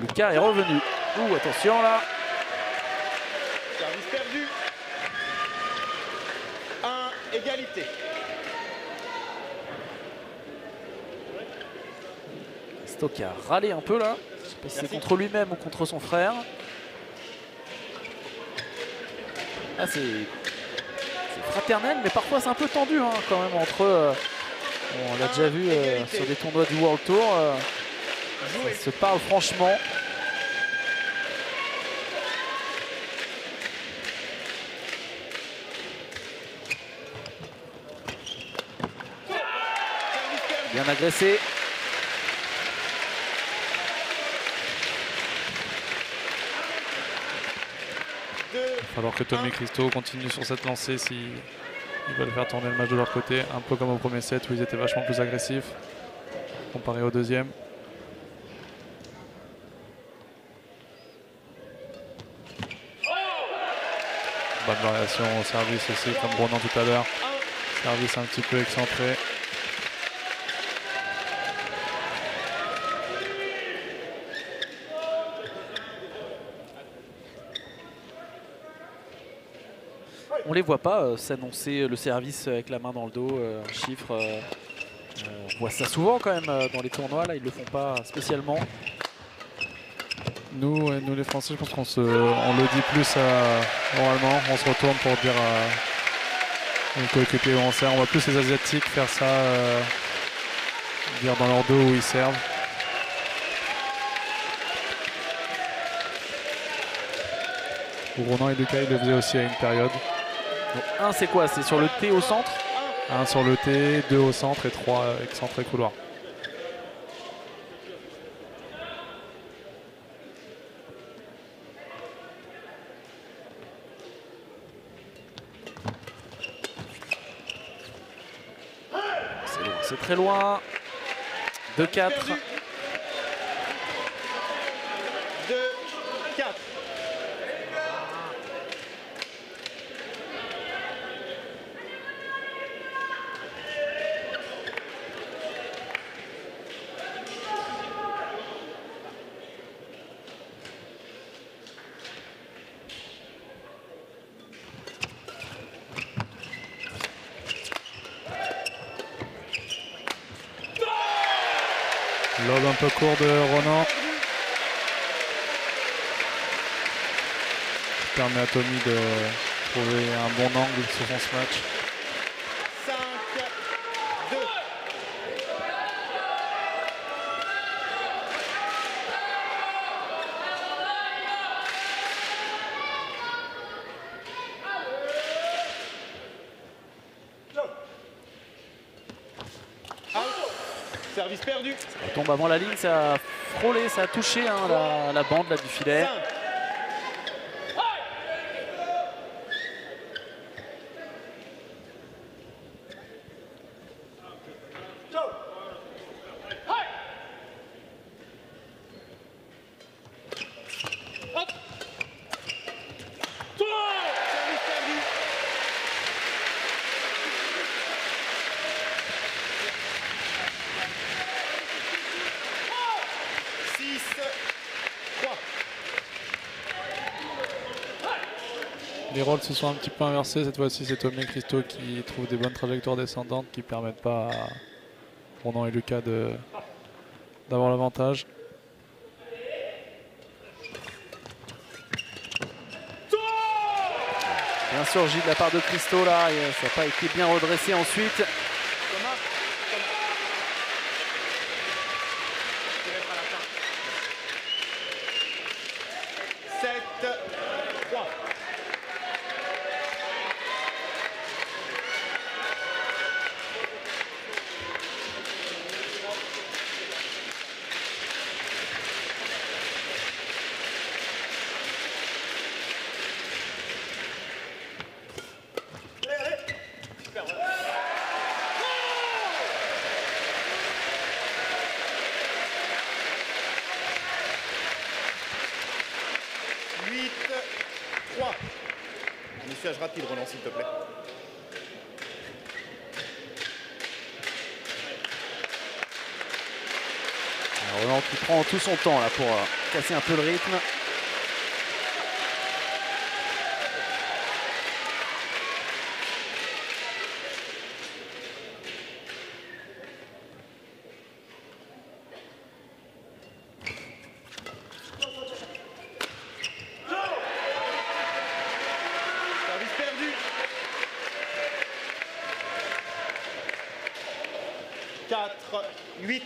Lucas est revenu. Ouh, attention là Service perdu. 1, égalité. Qui a râlé un peu là. Je sais pas si c'est contre lui-même ou contre son frère. Ah, c'est c'est fraternel, mais parfois c'est un peu tendu hein, quand même entre. euh, on l'a déjà vu euh, sur des tournois du World Tour. euh. Ça se parle franchement. Bien agressé. Il va falloir que Tommy Christo continuent sur cette lancée si ils veulent faire tourner le match de leur côté, un peu comme au premier set où ils étaient vachement plus agressifs comparé au deuxième. Bonne variation au service aussi, comme Ronan tout à l'heure. Service un petit peu excentré. On les voit pas euh, s'annoncer le service avec la main dans le dos, euh, un chiffre. euh, on voit ça souvent quand même dans les tournois, là ils le font pas spécialement. Nous, nous les Français, je pense qu'on se, on le dit plus à, oralement. On se retourne pour dire à nos coéquipiers où on sert. On voit plus les Asiatiques faire ça, dire dans leur dos où ils servent. Ronan et Lucas, ils le faisaient aussi à une période. Donc, un c'est quoi? C'est sur le T au centre? Un sur le T, deux au centre et trois excentrés couloir. C'est loin, c'est très loin. 2-4. 2, 4. Court de Ronan. Qui permet à Tommy de trouver un bon angle sur son smash. 5, 2. Service perdu. Ça tombe avant la ligne, ça a frôlé, ça a touché hein, la, bande là, du filet. Service perdu. Six, trois. Les rôles se sont un petit peu inversés. Cette fois-ci, c'est Tommy et Christo qui trouvent des bonnes trajectoires descendantes qui permettent pas à Ronan et Lucas d'avoir l'avantage. Bien surgi de la part de Christo là, et euh, ça n'a pas été bien redressé ensuite. S'il te plaît. Roland qui prend tout son temps là pour euh, casser un peu le rythme. Service perdu. 4, 8.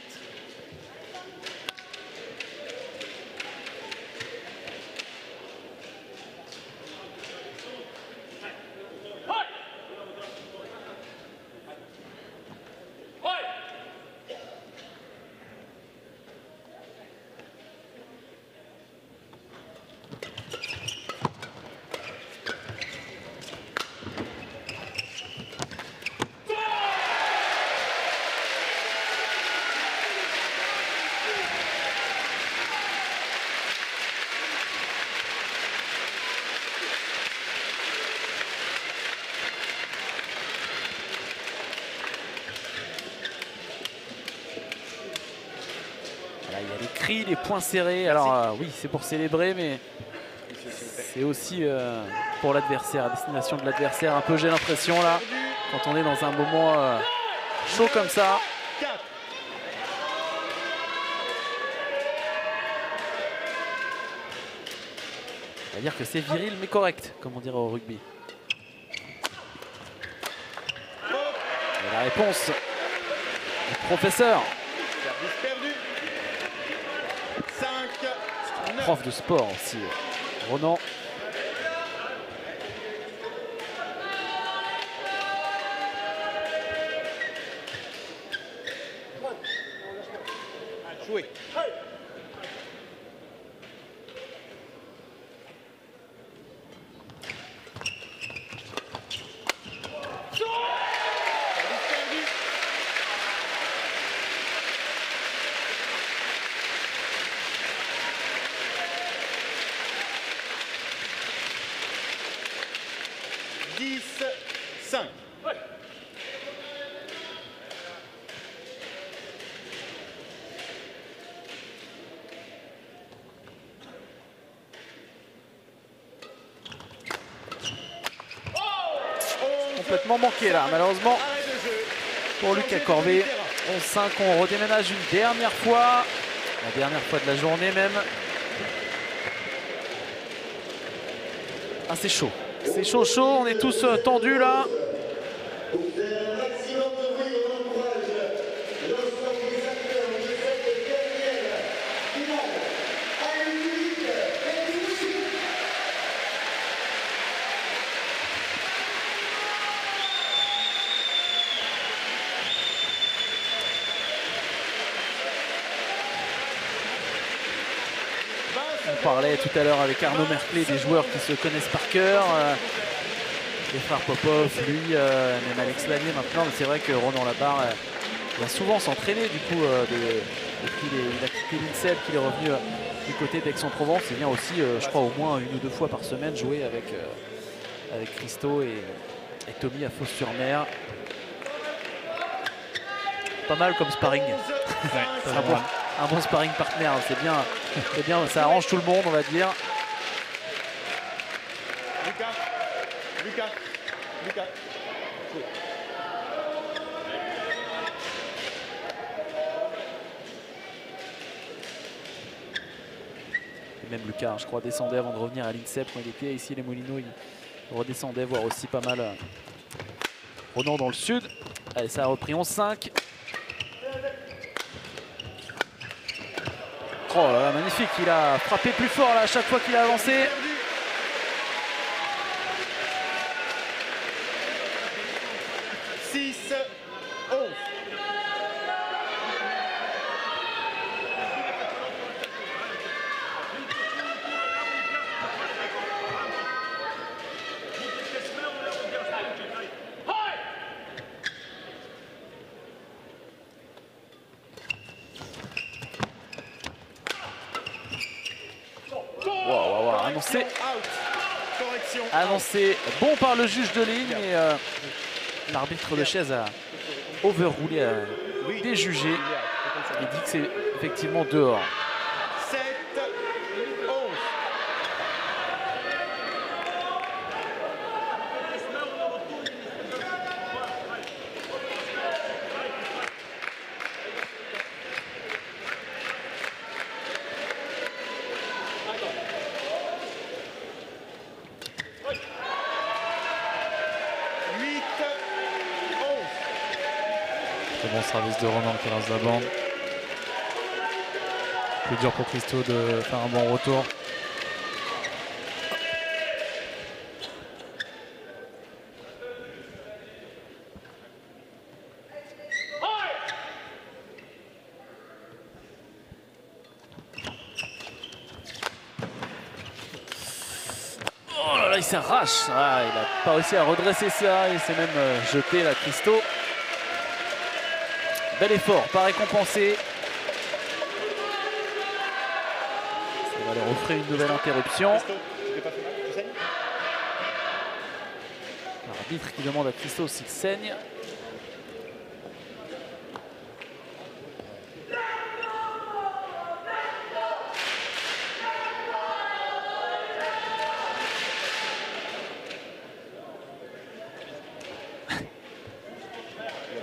cris, les poings serrés. Alors euh, oui, c'est pour célébrer, mais c'est aussi euh, pour l'adversaire, à destination de l'adversaire. Un peu, j'ai l'impression là, quand on est dans un moment euh, chaud comme ça. On va dire que c'est viril mais correct, comme on dirait au rugby. Et la réponse du professeur, Service perdu. 5, 9. prof de sport aussi, Ronan. Joué. Dix, cinq. Manqué là, malheureusement. Pour Lucas Corvé, 11-5, on redéménage une dernière fois. La dernière fois de la journée même. Ah c'est chaud. C'est chaud chaud, on est tous euh, tendus là. Tout à l'heure avec Arnaud Merclé des joueurs qui se connaissent par cœur. euh, les frères Popov, lui, euh, même Alex Lanier maintenant. Mais c'est vrai que Ronan Labarre euh, va souvent s'entraîner du coup de- depuis il a quitté l'INSEP, qu'il est revenu du côté d'Aix-en-Provence. Il vient aussi, je crois, au moins une ou deux fois par semaine jouer avec, avec Christo et, et Tommy à Fos-sur-Mer. Pas mal comme sparring. Un, bon, un bon sparring partner, hein. c'est bien, c'est bien, ça arrange tout le monde, on va dire. Lucas. Lucas. Lucas. Et même Lucas, hein, je crois, descendait avant de revenir à l'INSEP quand il était ici les Moulineaux. Il redescendait, voir aussi pas mal euh, Ronan dans le sud. Allez, ça a repris 11-5. Oh là là, magnifique, il a frappé plus fort là, à chaque fois qu'il a avancé. Annoncé bon par le juge de ligne et euh, l'arbitre de chaise a overroulé, a déjugé et dit que c'est effectivement dehors. 7, 11. Huit, onze. De Ronan qui lance la bande. Plus dur pour Christo de faire un bon retour. Oh là là, il s'arrache. Ah, il n'a pas réussi à redresser ça. Il s'est même euh, jeté là, Christo. Bel effort, pas récompensé. Ça va leur offrir une nouvelle interruption. L'arbitre qui demande à Christo s'il saigne.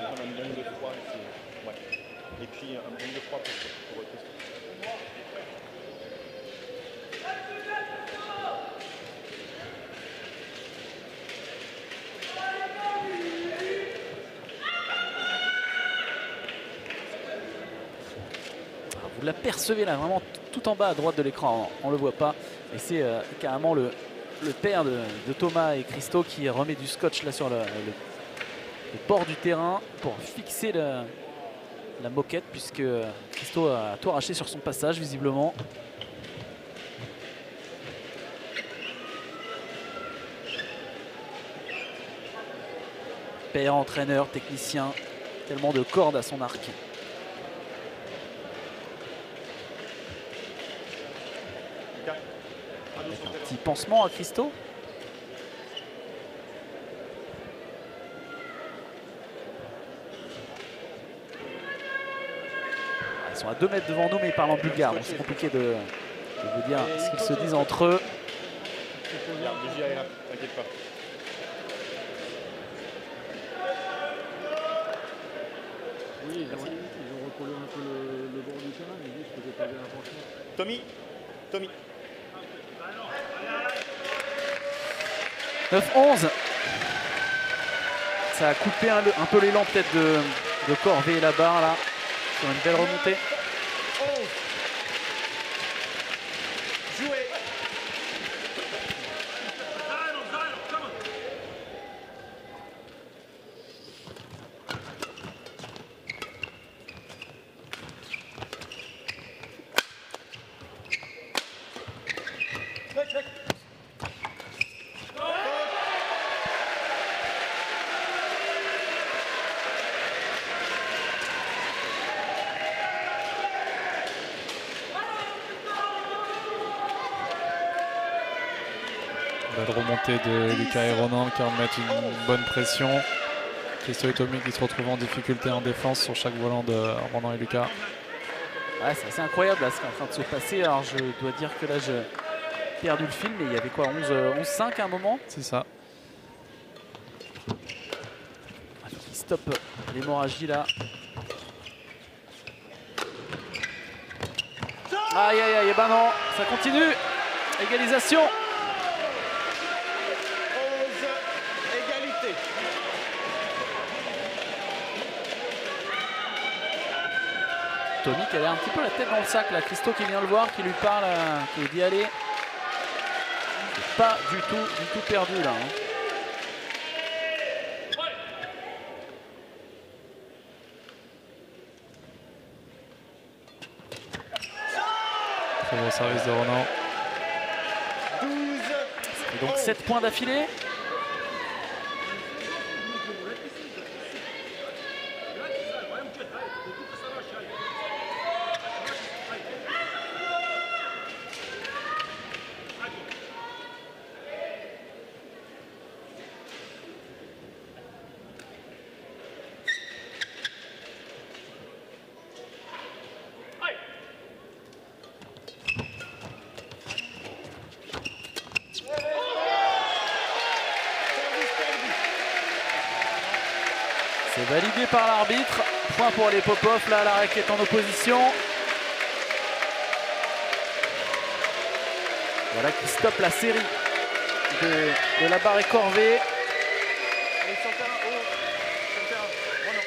prendre un bond de froid. c'est- Ouais. Et puis un bond de froid pour, pour tester. Là, vraiment tout en bas à droite de l'écran, on ne le voit pas. Et c'est euh, carrément le, le père de, Thomas et Christo qui remet du scotch là sur le, le- bord du terrain pour fixer la, la moquette puisque euh, Christo a tout arraché sur son passage visiblement. Père, entraîneur, technicien, tellement de cordes à son arc. Avec un petit pansement à Christo. Ils sont à 2 mètres devant nous, mais ils parlent en bulgare. donc C'est compliqué de, de vous dire ce qu'ils se disent entre eux. T'inquiète pas. Oui, ils ont, ils ont recollé un peu le, le bord du terrain, mais juste peut-être pas bien Tommy 9-11. Ça a coupé un, peu l'élan peut-être de, de Corvé et la barre là. Sur une belle remontée. 11 Jouez De Lucas et Ronan qui remettent une bonne pression. Christo et Tommy qui se retrouvent en difficulté en défense sur chaque volant de Ronan et Lucas. Ouais, c'est assez incroyable là, ce qui est en train de se passer. Alors je dois dire que là j'ai perdu le fil, mais il y avait quoi 11, euh, 11-5 à un moment? C'est ça. qui stoppe l'hémorragie là. Aïe aïe aïe, et ben non, ça continue. Égalisation. 11 égalité Tommy qui a l'air un petit peu la tête dans le sac là. Christo qui vient le voir, qui lui parle, euh, qui lui dit allez. Pas du tout, du tout perdu là. hein. Très bon service de Ronan. 12 Et donc 7 points d'affilée. C'est validé par l'arbitre. Point pour les Popov. Là, la raquette en opposition. Voilà qui stoppe la série de, la barre et Corvée sur le terrain, oh, sur le terrain. Ronan.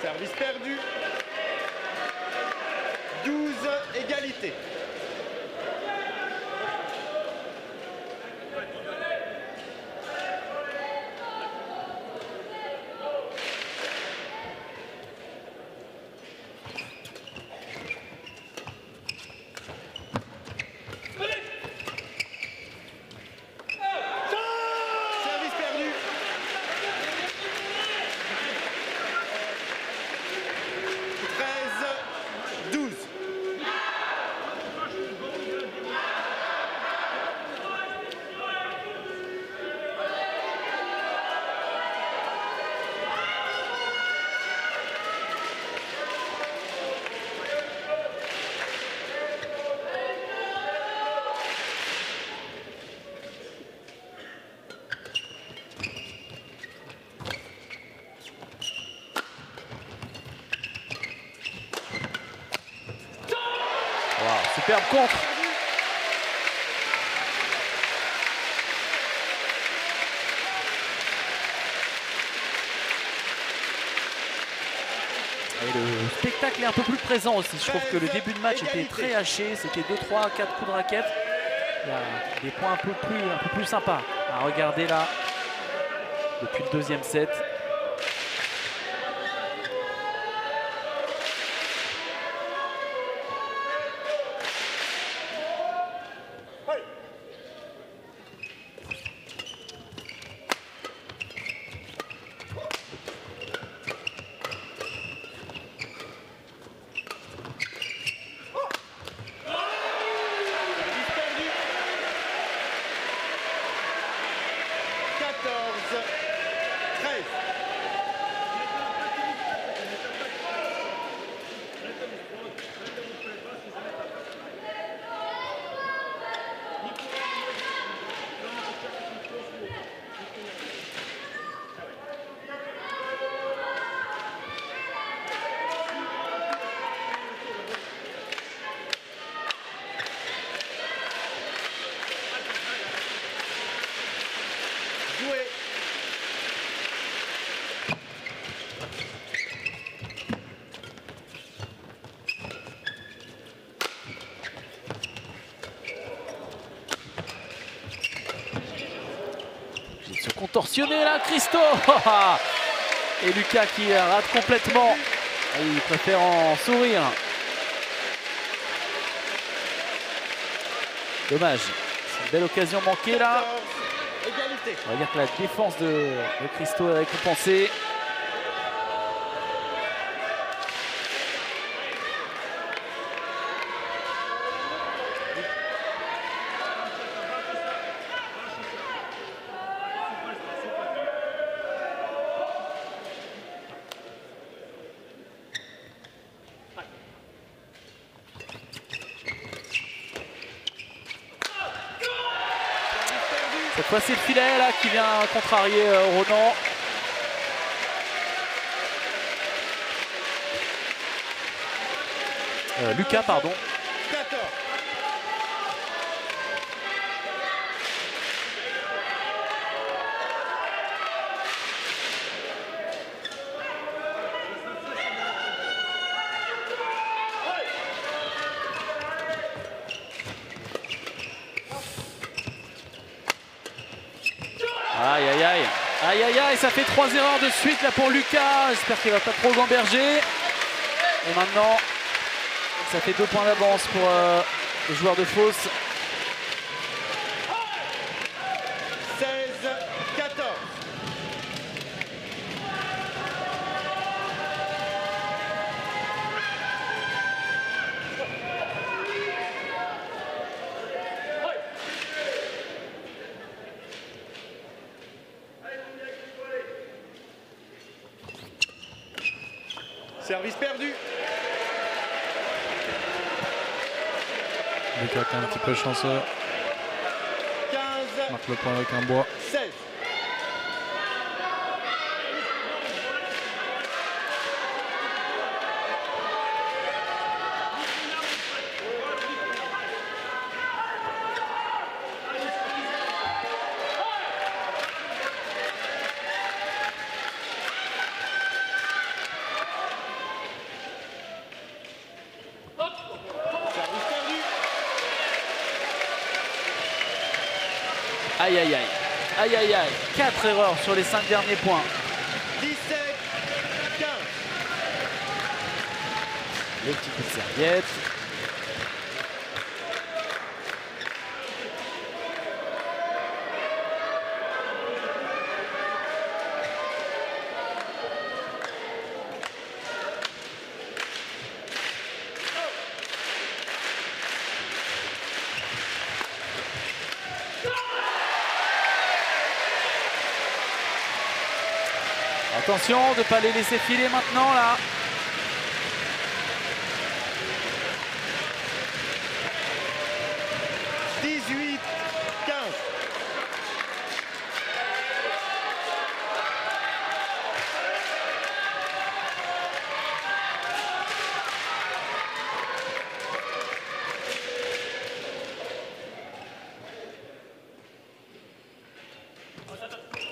Service perdu. 12 égalité. Service perdu. 13, 12. Superbe contre. Et le spectacle est un peu plus Je trouve que le début de match était très haché. C'était 2, 3, 4 coups de raquette. Il y a des points un peu plus, un peu plus sympas à regarder là depuis le deuxième set. Contorsionner là, Christo Et Lucas qui rate complètement. Il préfère en sourire. Dommage. C'est une belle occasion manquée là. On va dire que la défense de, de Christo est récompensée. C'est le filet qui vient contrarier euh, Ronan. Euh, Lucas, pardon. 14. Aïe aïe aïe. Aïe aïe aïe, ça fait trois erreurs de suite là pour Lucas. J'espère qu'il va pas trop gamberger. Et maintenant, ça fait deux points d'avance pour euh, le joueur de fausse. 15, Marque le point avec un bois. 16. Aïe. Aïe aïe aïe. Quatre erreurs sur les cinq derniers points. 17, 15. Les petits coups de serviette. De ne pas les laisser filer maintenant là.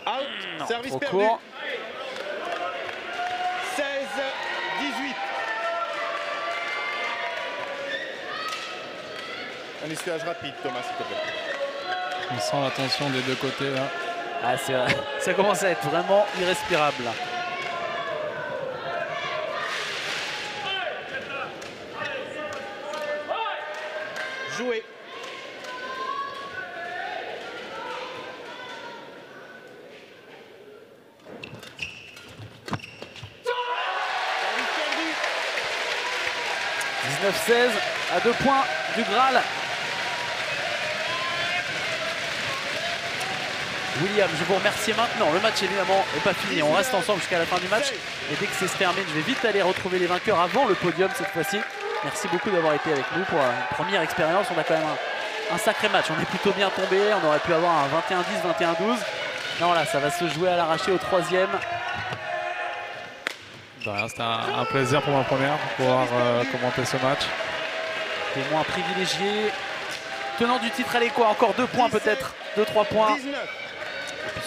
Hmm, service perdu. Un rapide, Thomas, s'il te plaît. On sent la tension des deux côtés là. Ah, c'est vrai. ça commence à être vraiment irrespirable là. Jouer. Service perdu. 19-16 à deux points du Graal. William, je vous remercie maintenant. Le match évidemment n'est pas fini. On reste ensemble jusqu'à la fin du match. Et dès que c'est se termine, je vais vite aller retrouver les vainqueurs avant le podium cette fois-ci. Merci beaucoup d'avoir été avec nous pour une première expérience. On a quand même un, un sacré match. On est plutôt bien tombé. On aurait pu avoir un 21-10, 21-12. Non, là, ça va se jouer à l'arraché au troisième. Rien, C'était un, un plaisir pour ma première de pouvoir euh, commenter ce match. Témoin privilégié. Tenant du titre, allez quoi? Encore deux points peut-être? Deux, trois points. 19.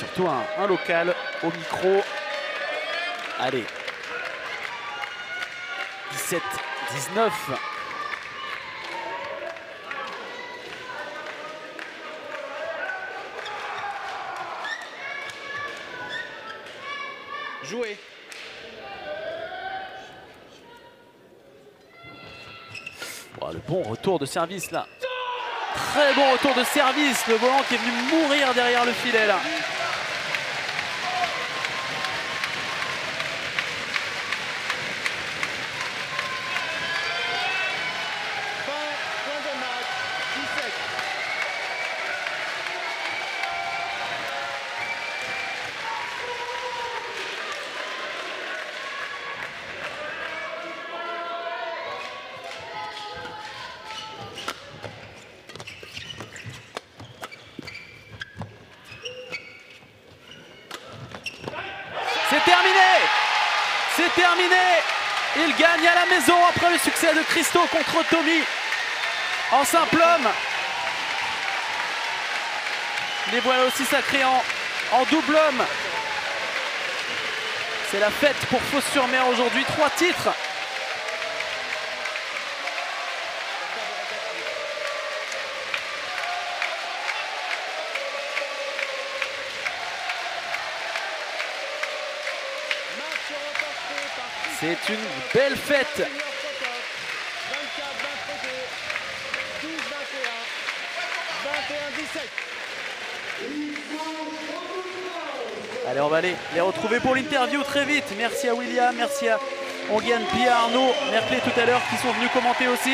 Surtout un, un local au micro. Allez. 17, 19. Jouer. Oh, le bon retour de service là. Très bon retour de service. Le volant qui est venu mourir derrière le filet là. Tommy en simple homme. Les voilà aussi sacrés en, en double homme. C'est la fête pour Fos-sur-Mer aujourd'hui. Trois titres. C'est une belle fête. 24, 22, 12, 21, 21, 17. Allez, on va aller les retrouver pour l'interview très vite. Merci à William, merci à Onguian, Pia, Arnaud, Merclé tout à l'heure qui sont venus commenter aussi.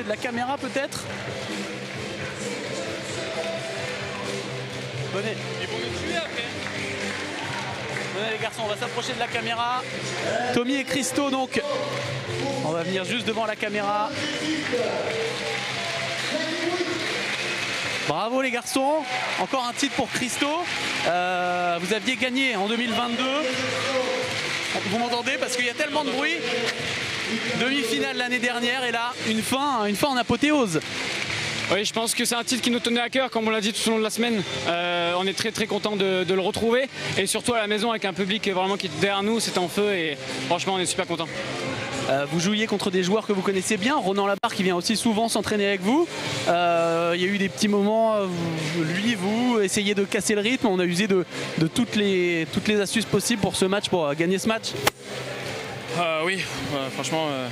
De la caméra peut-être. Venez. Venez les garçons, on va s'approcher de la caméra. Tommy et Christo donc. On va venir juste devant la caméra. Bravo les garçons, encore un titre pour Christo. Euh, vous aviez gagné en 2022. Vous m'entendez? Parce qu'il y a tellement de bruit. Demi-finale l'année dernière et là, une fin, une fin en apothéose. Oui, je pense que c'est un titre qui nous tenait à cœur, comme on l'a dit tout au long de la semaine. Euh, on est très très content de, de le retrouver et surtout à la maison avec un public vraiment qui est derrière nous, c'est en feu et franchement on est super content. Euh, vous jouiez contre des joueurs que vous connaissez bien, Ronan Labarre qui vient aussi souvent s'entraîner avec vous. Euh, il y a eu des petits moments, lui, vous, essayez de casser le rythme. On a usé de, de toutes, les, toutes les astuces possibles pour ce match, pour gagner ce match. Euh, oui, euh, franchement, euh,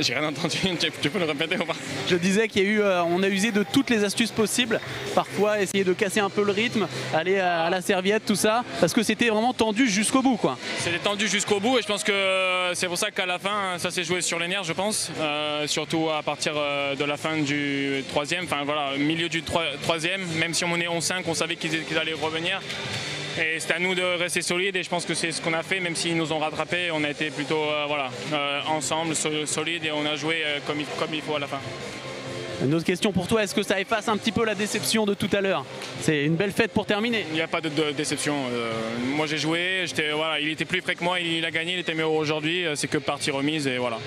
j'ai rien entendu. tu, tu peux le répéter ou pas Je disais qu'il y a eu, euh, on a usé de toutes les astuces possibles. Parfois, essayer de casser un peu le rythme, aller à, à la serviette, tout ça, parce que c'était vraiment tendu jusqu'au bout, quoi. C'était tendu jusqu'au bout et je pense que c'est pour ça qu'à la fin, ça s'est joué sur les nerfs, je pense. Surtout à partir de la fin du troisième, enfin voilà, milieu du troi- troisième, même si on menait 11-5, on savait qu'ils qu'ils allaient revenir. Et c'était à nous de rester solides et je pense que c'est ce qu'on a fait, même s'ils nous ont rattrapés, on a été plutôt euh, voilà, euh, ensemble, so- solides et on a joué euh, comme, il, comme il faut à la fin. Une autre question pour toi, est-ce que ça efface un petit peu la déception de tout à l'heure? C'est une belle fête pour terminer. Il n'y a pas de, de déception. euh, moi j'ai joué, voilà, il était plus près que moi, il a gagné, il était meilleur aujourd'hui, c'est que partie remise et voilà.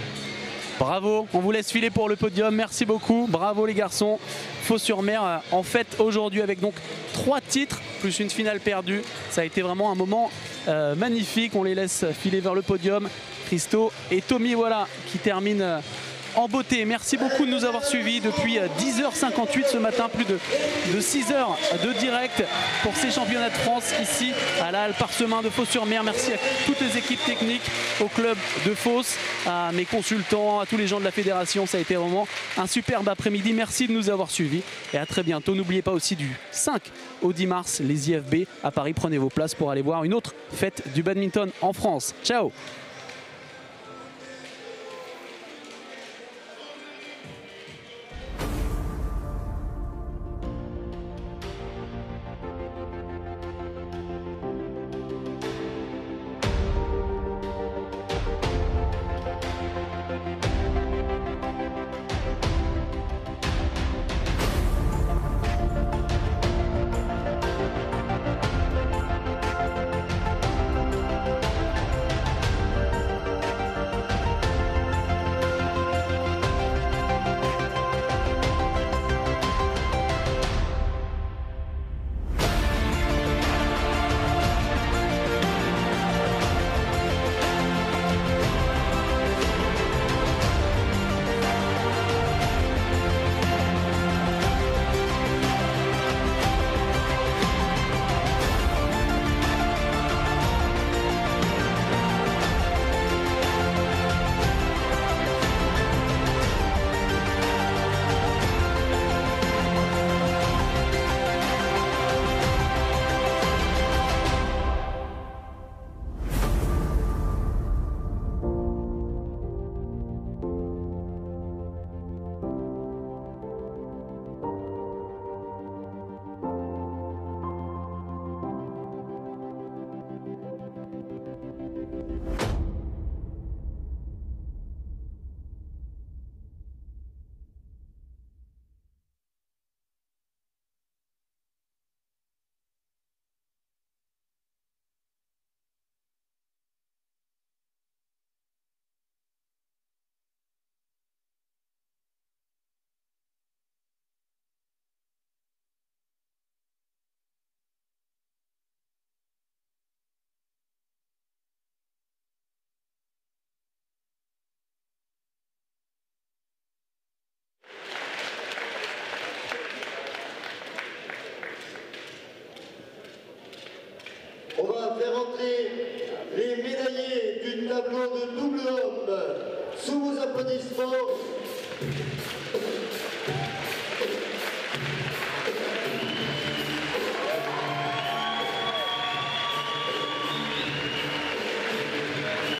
Bravo, on vous laisse filer pour le podium, merci beaucoup, bravo les garçons. Faux-sur-Mer euh, en fête aujourd'hui avec donc trois titres plus une finale perdue. Ça a été vraiment un moment euh, magnifique, on les laisse filer vers le podium. Christo et Tommy voilà qui terminent euh, en beauté. Merci beaucoup de nous avoir suivis depuis euh, 10h58 ce matin, plus de, de 6 heures de direct pour ces championnats de France ici à la Halle Parsemin de Fos-sur-Mer. Merci à toutes les équipes techniques, au club de Fos, à mes consultants, à tous les gens de la fédération. Ça a été vraiment un superbe après-midi. Merci de nous avoir suivis et à très bientôt. N'oubliez pas aussi du 5 au 10 mars, les IFB à Paris. Prenez vos places pour aller voir une autre fête du badminton en France. Ciao tableau de double homme sous vos applaudissements.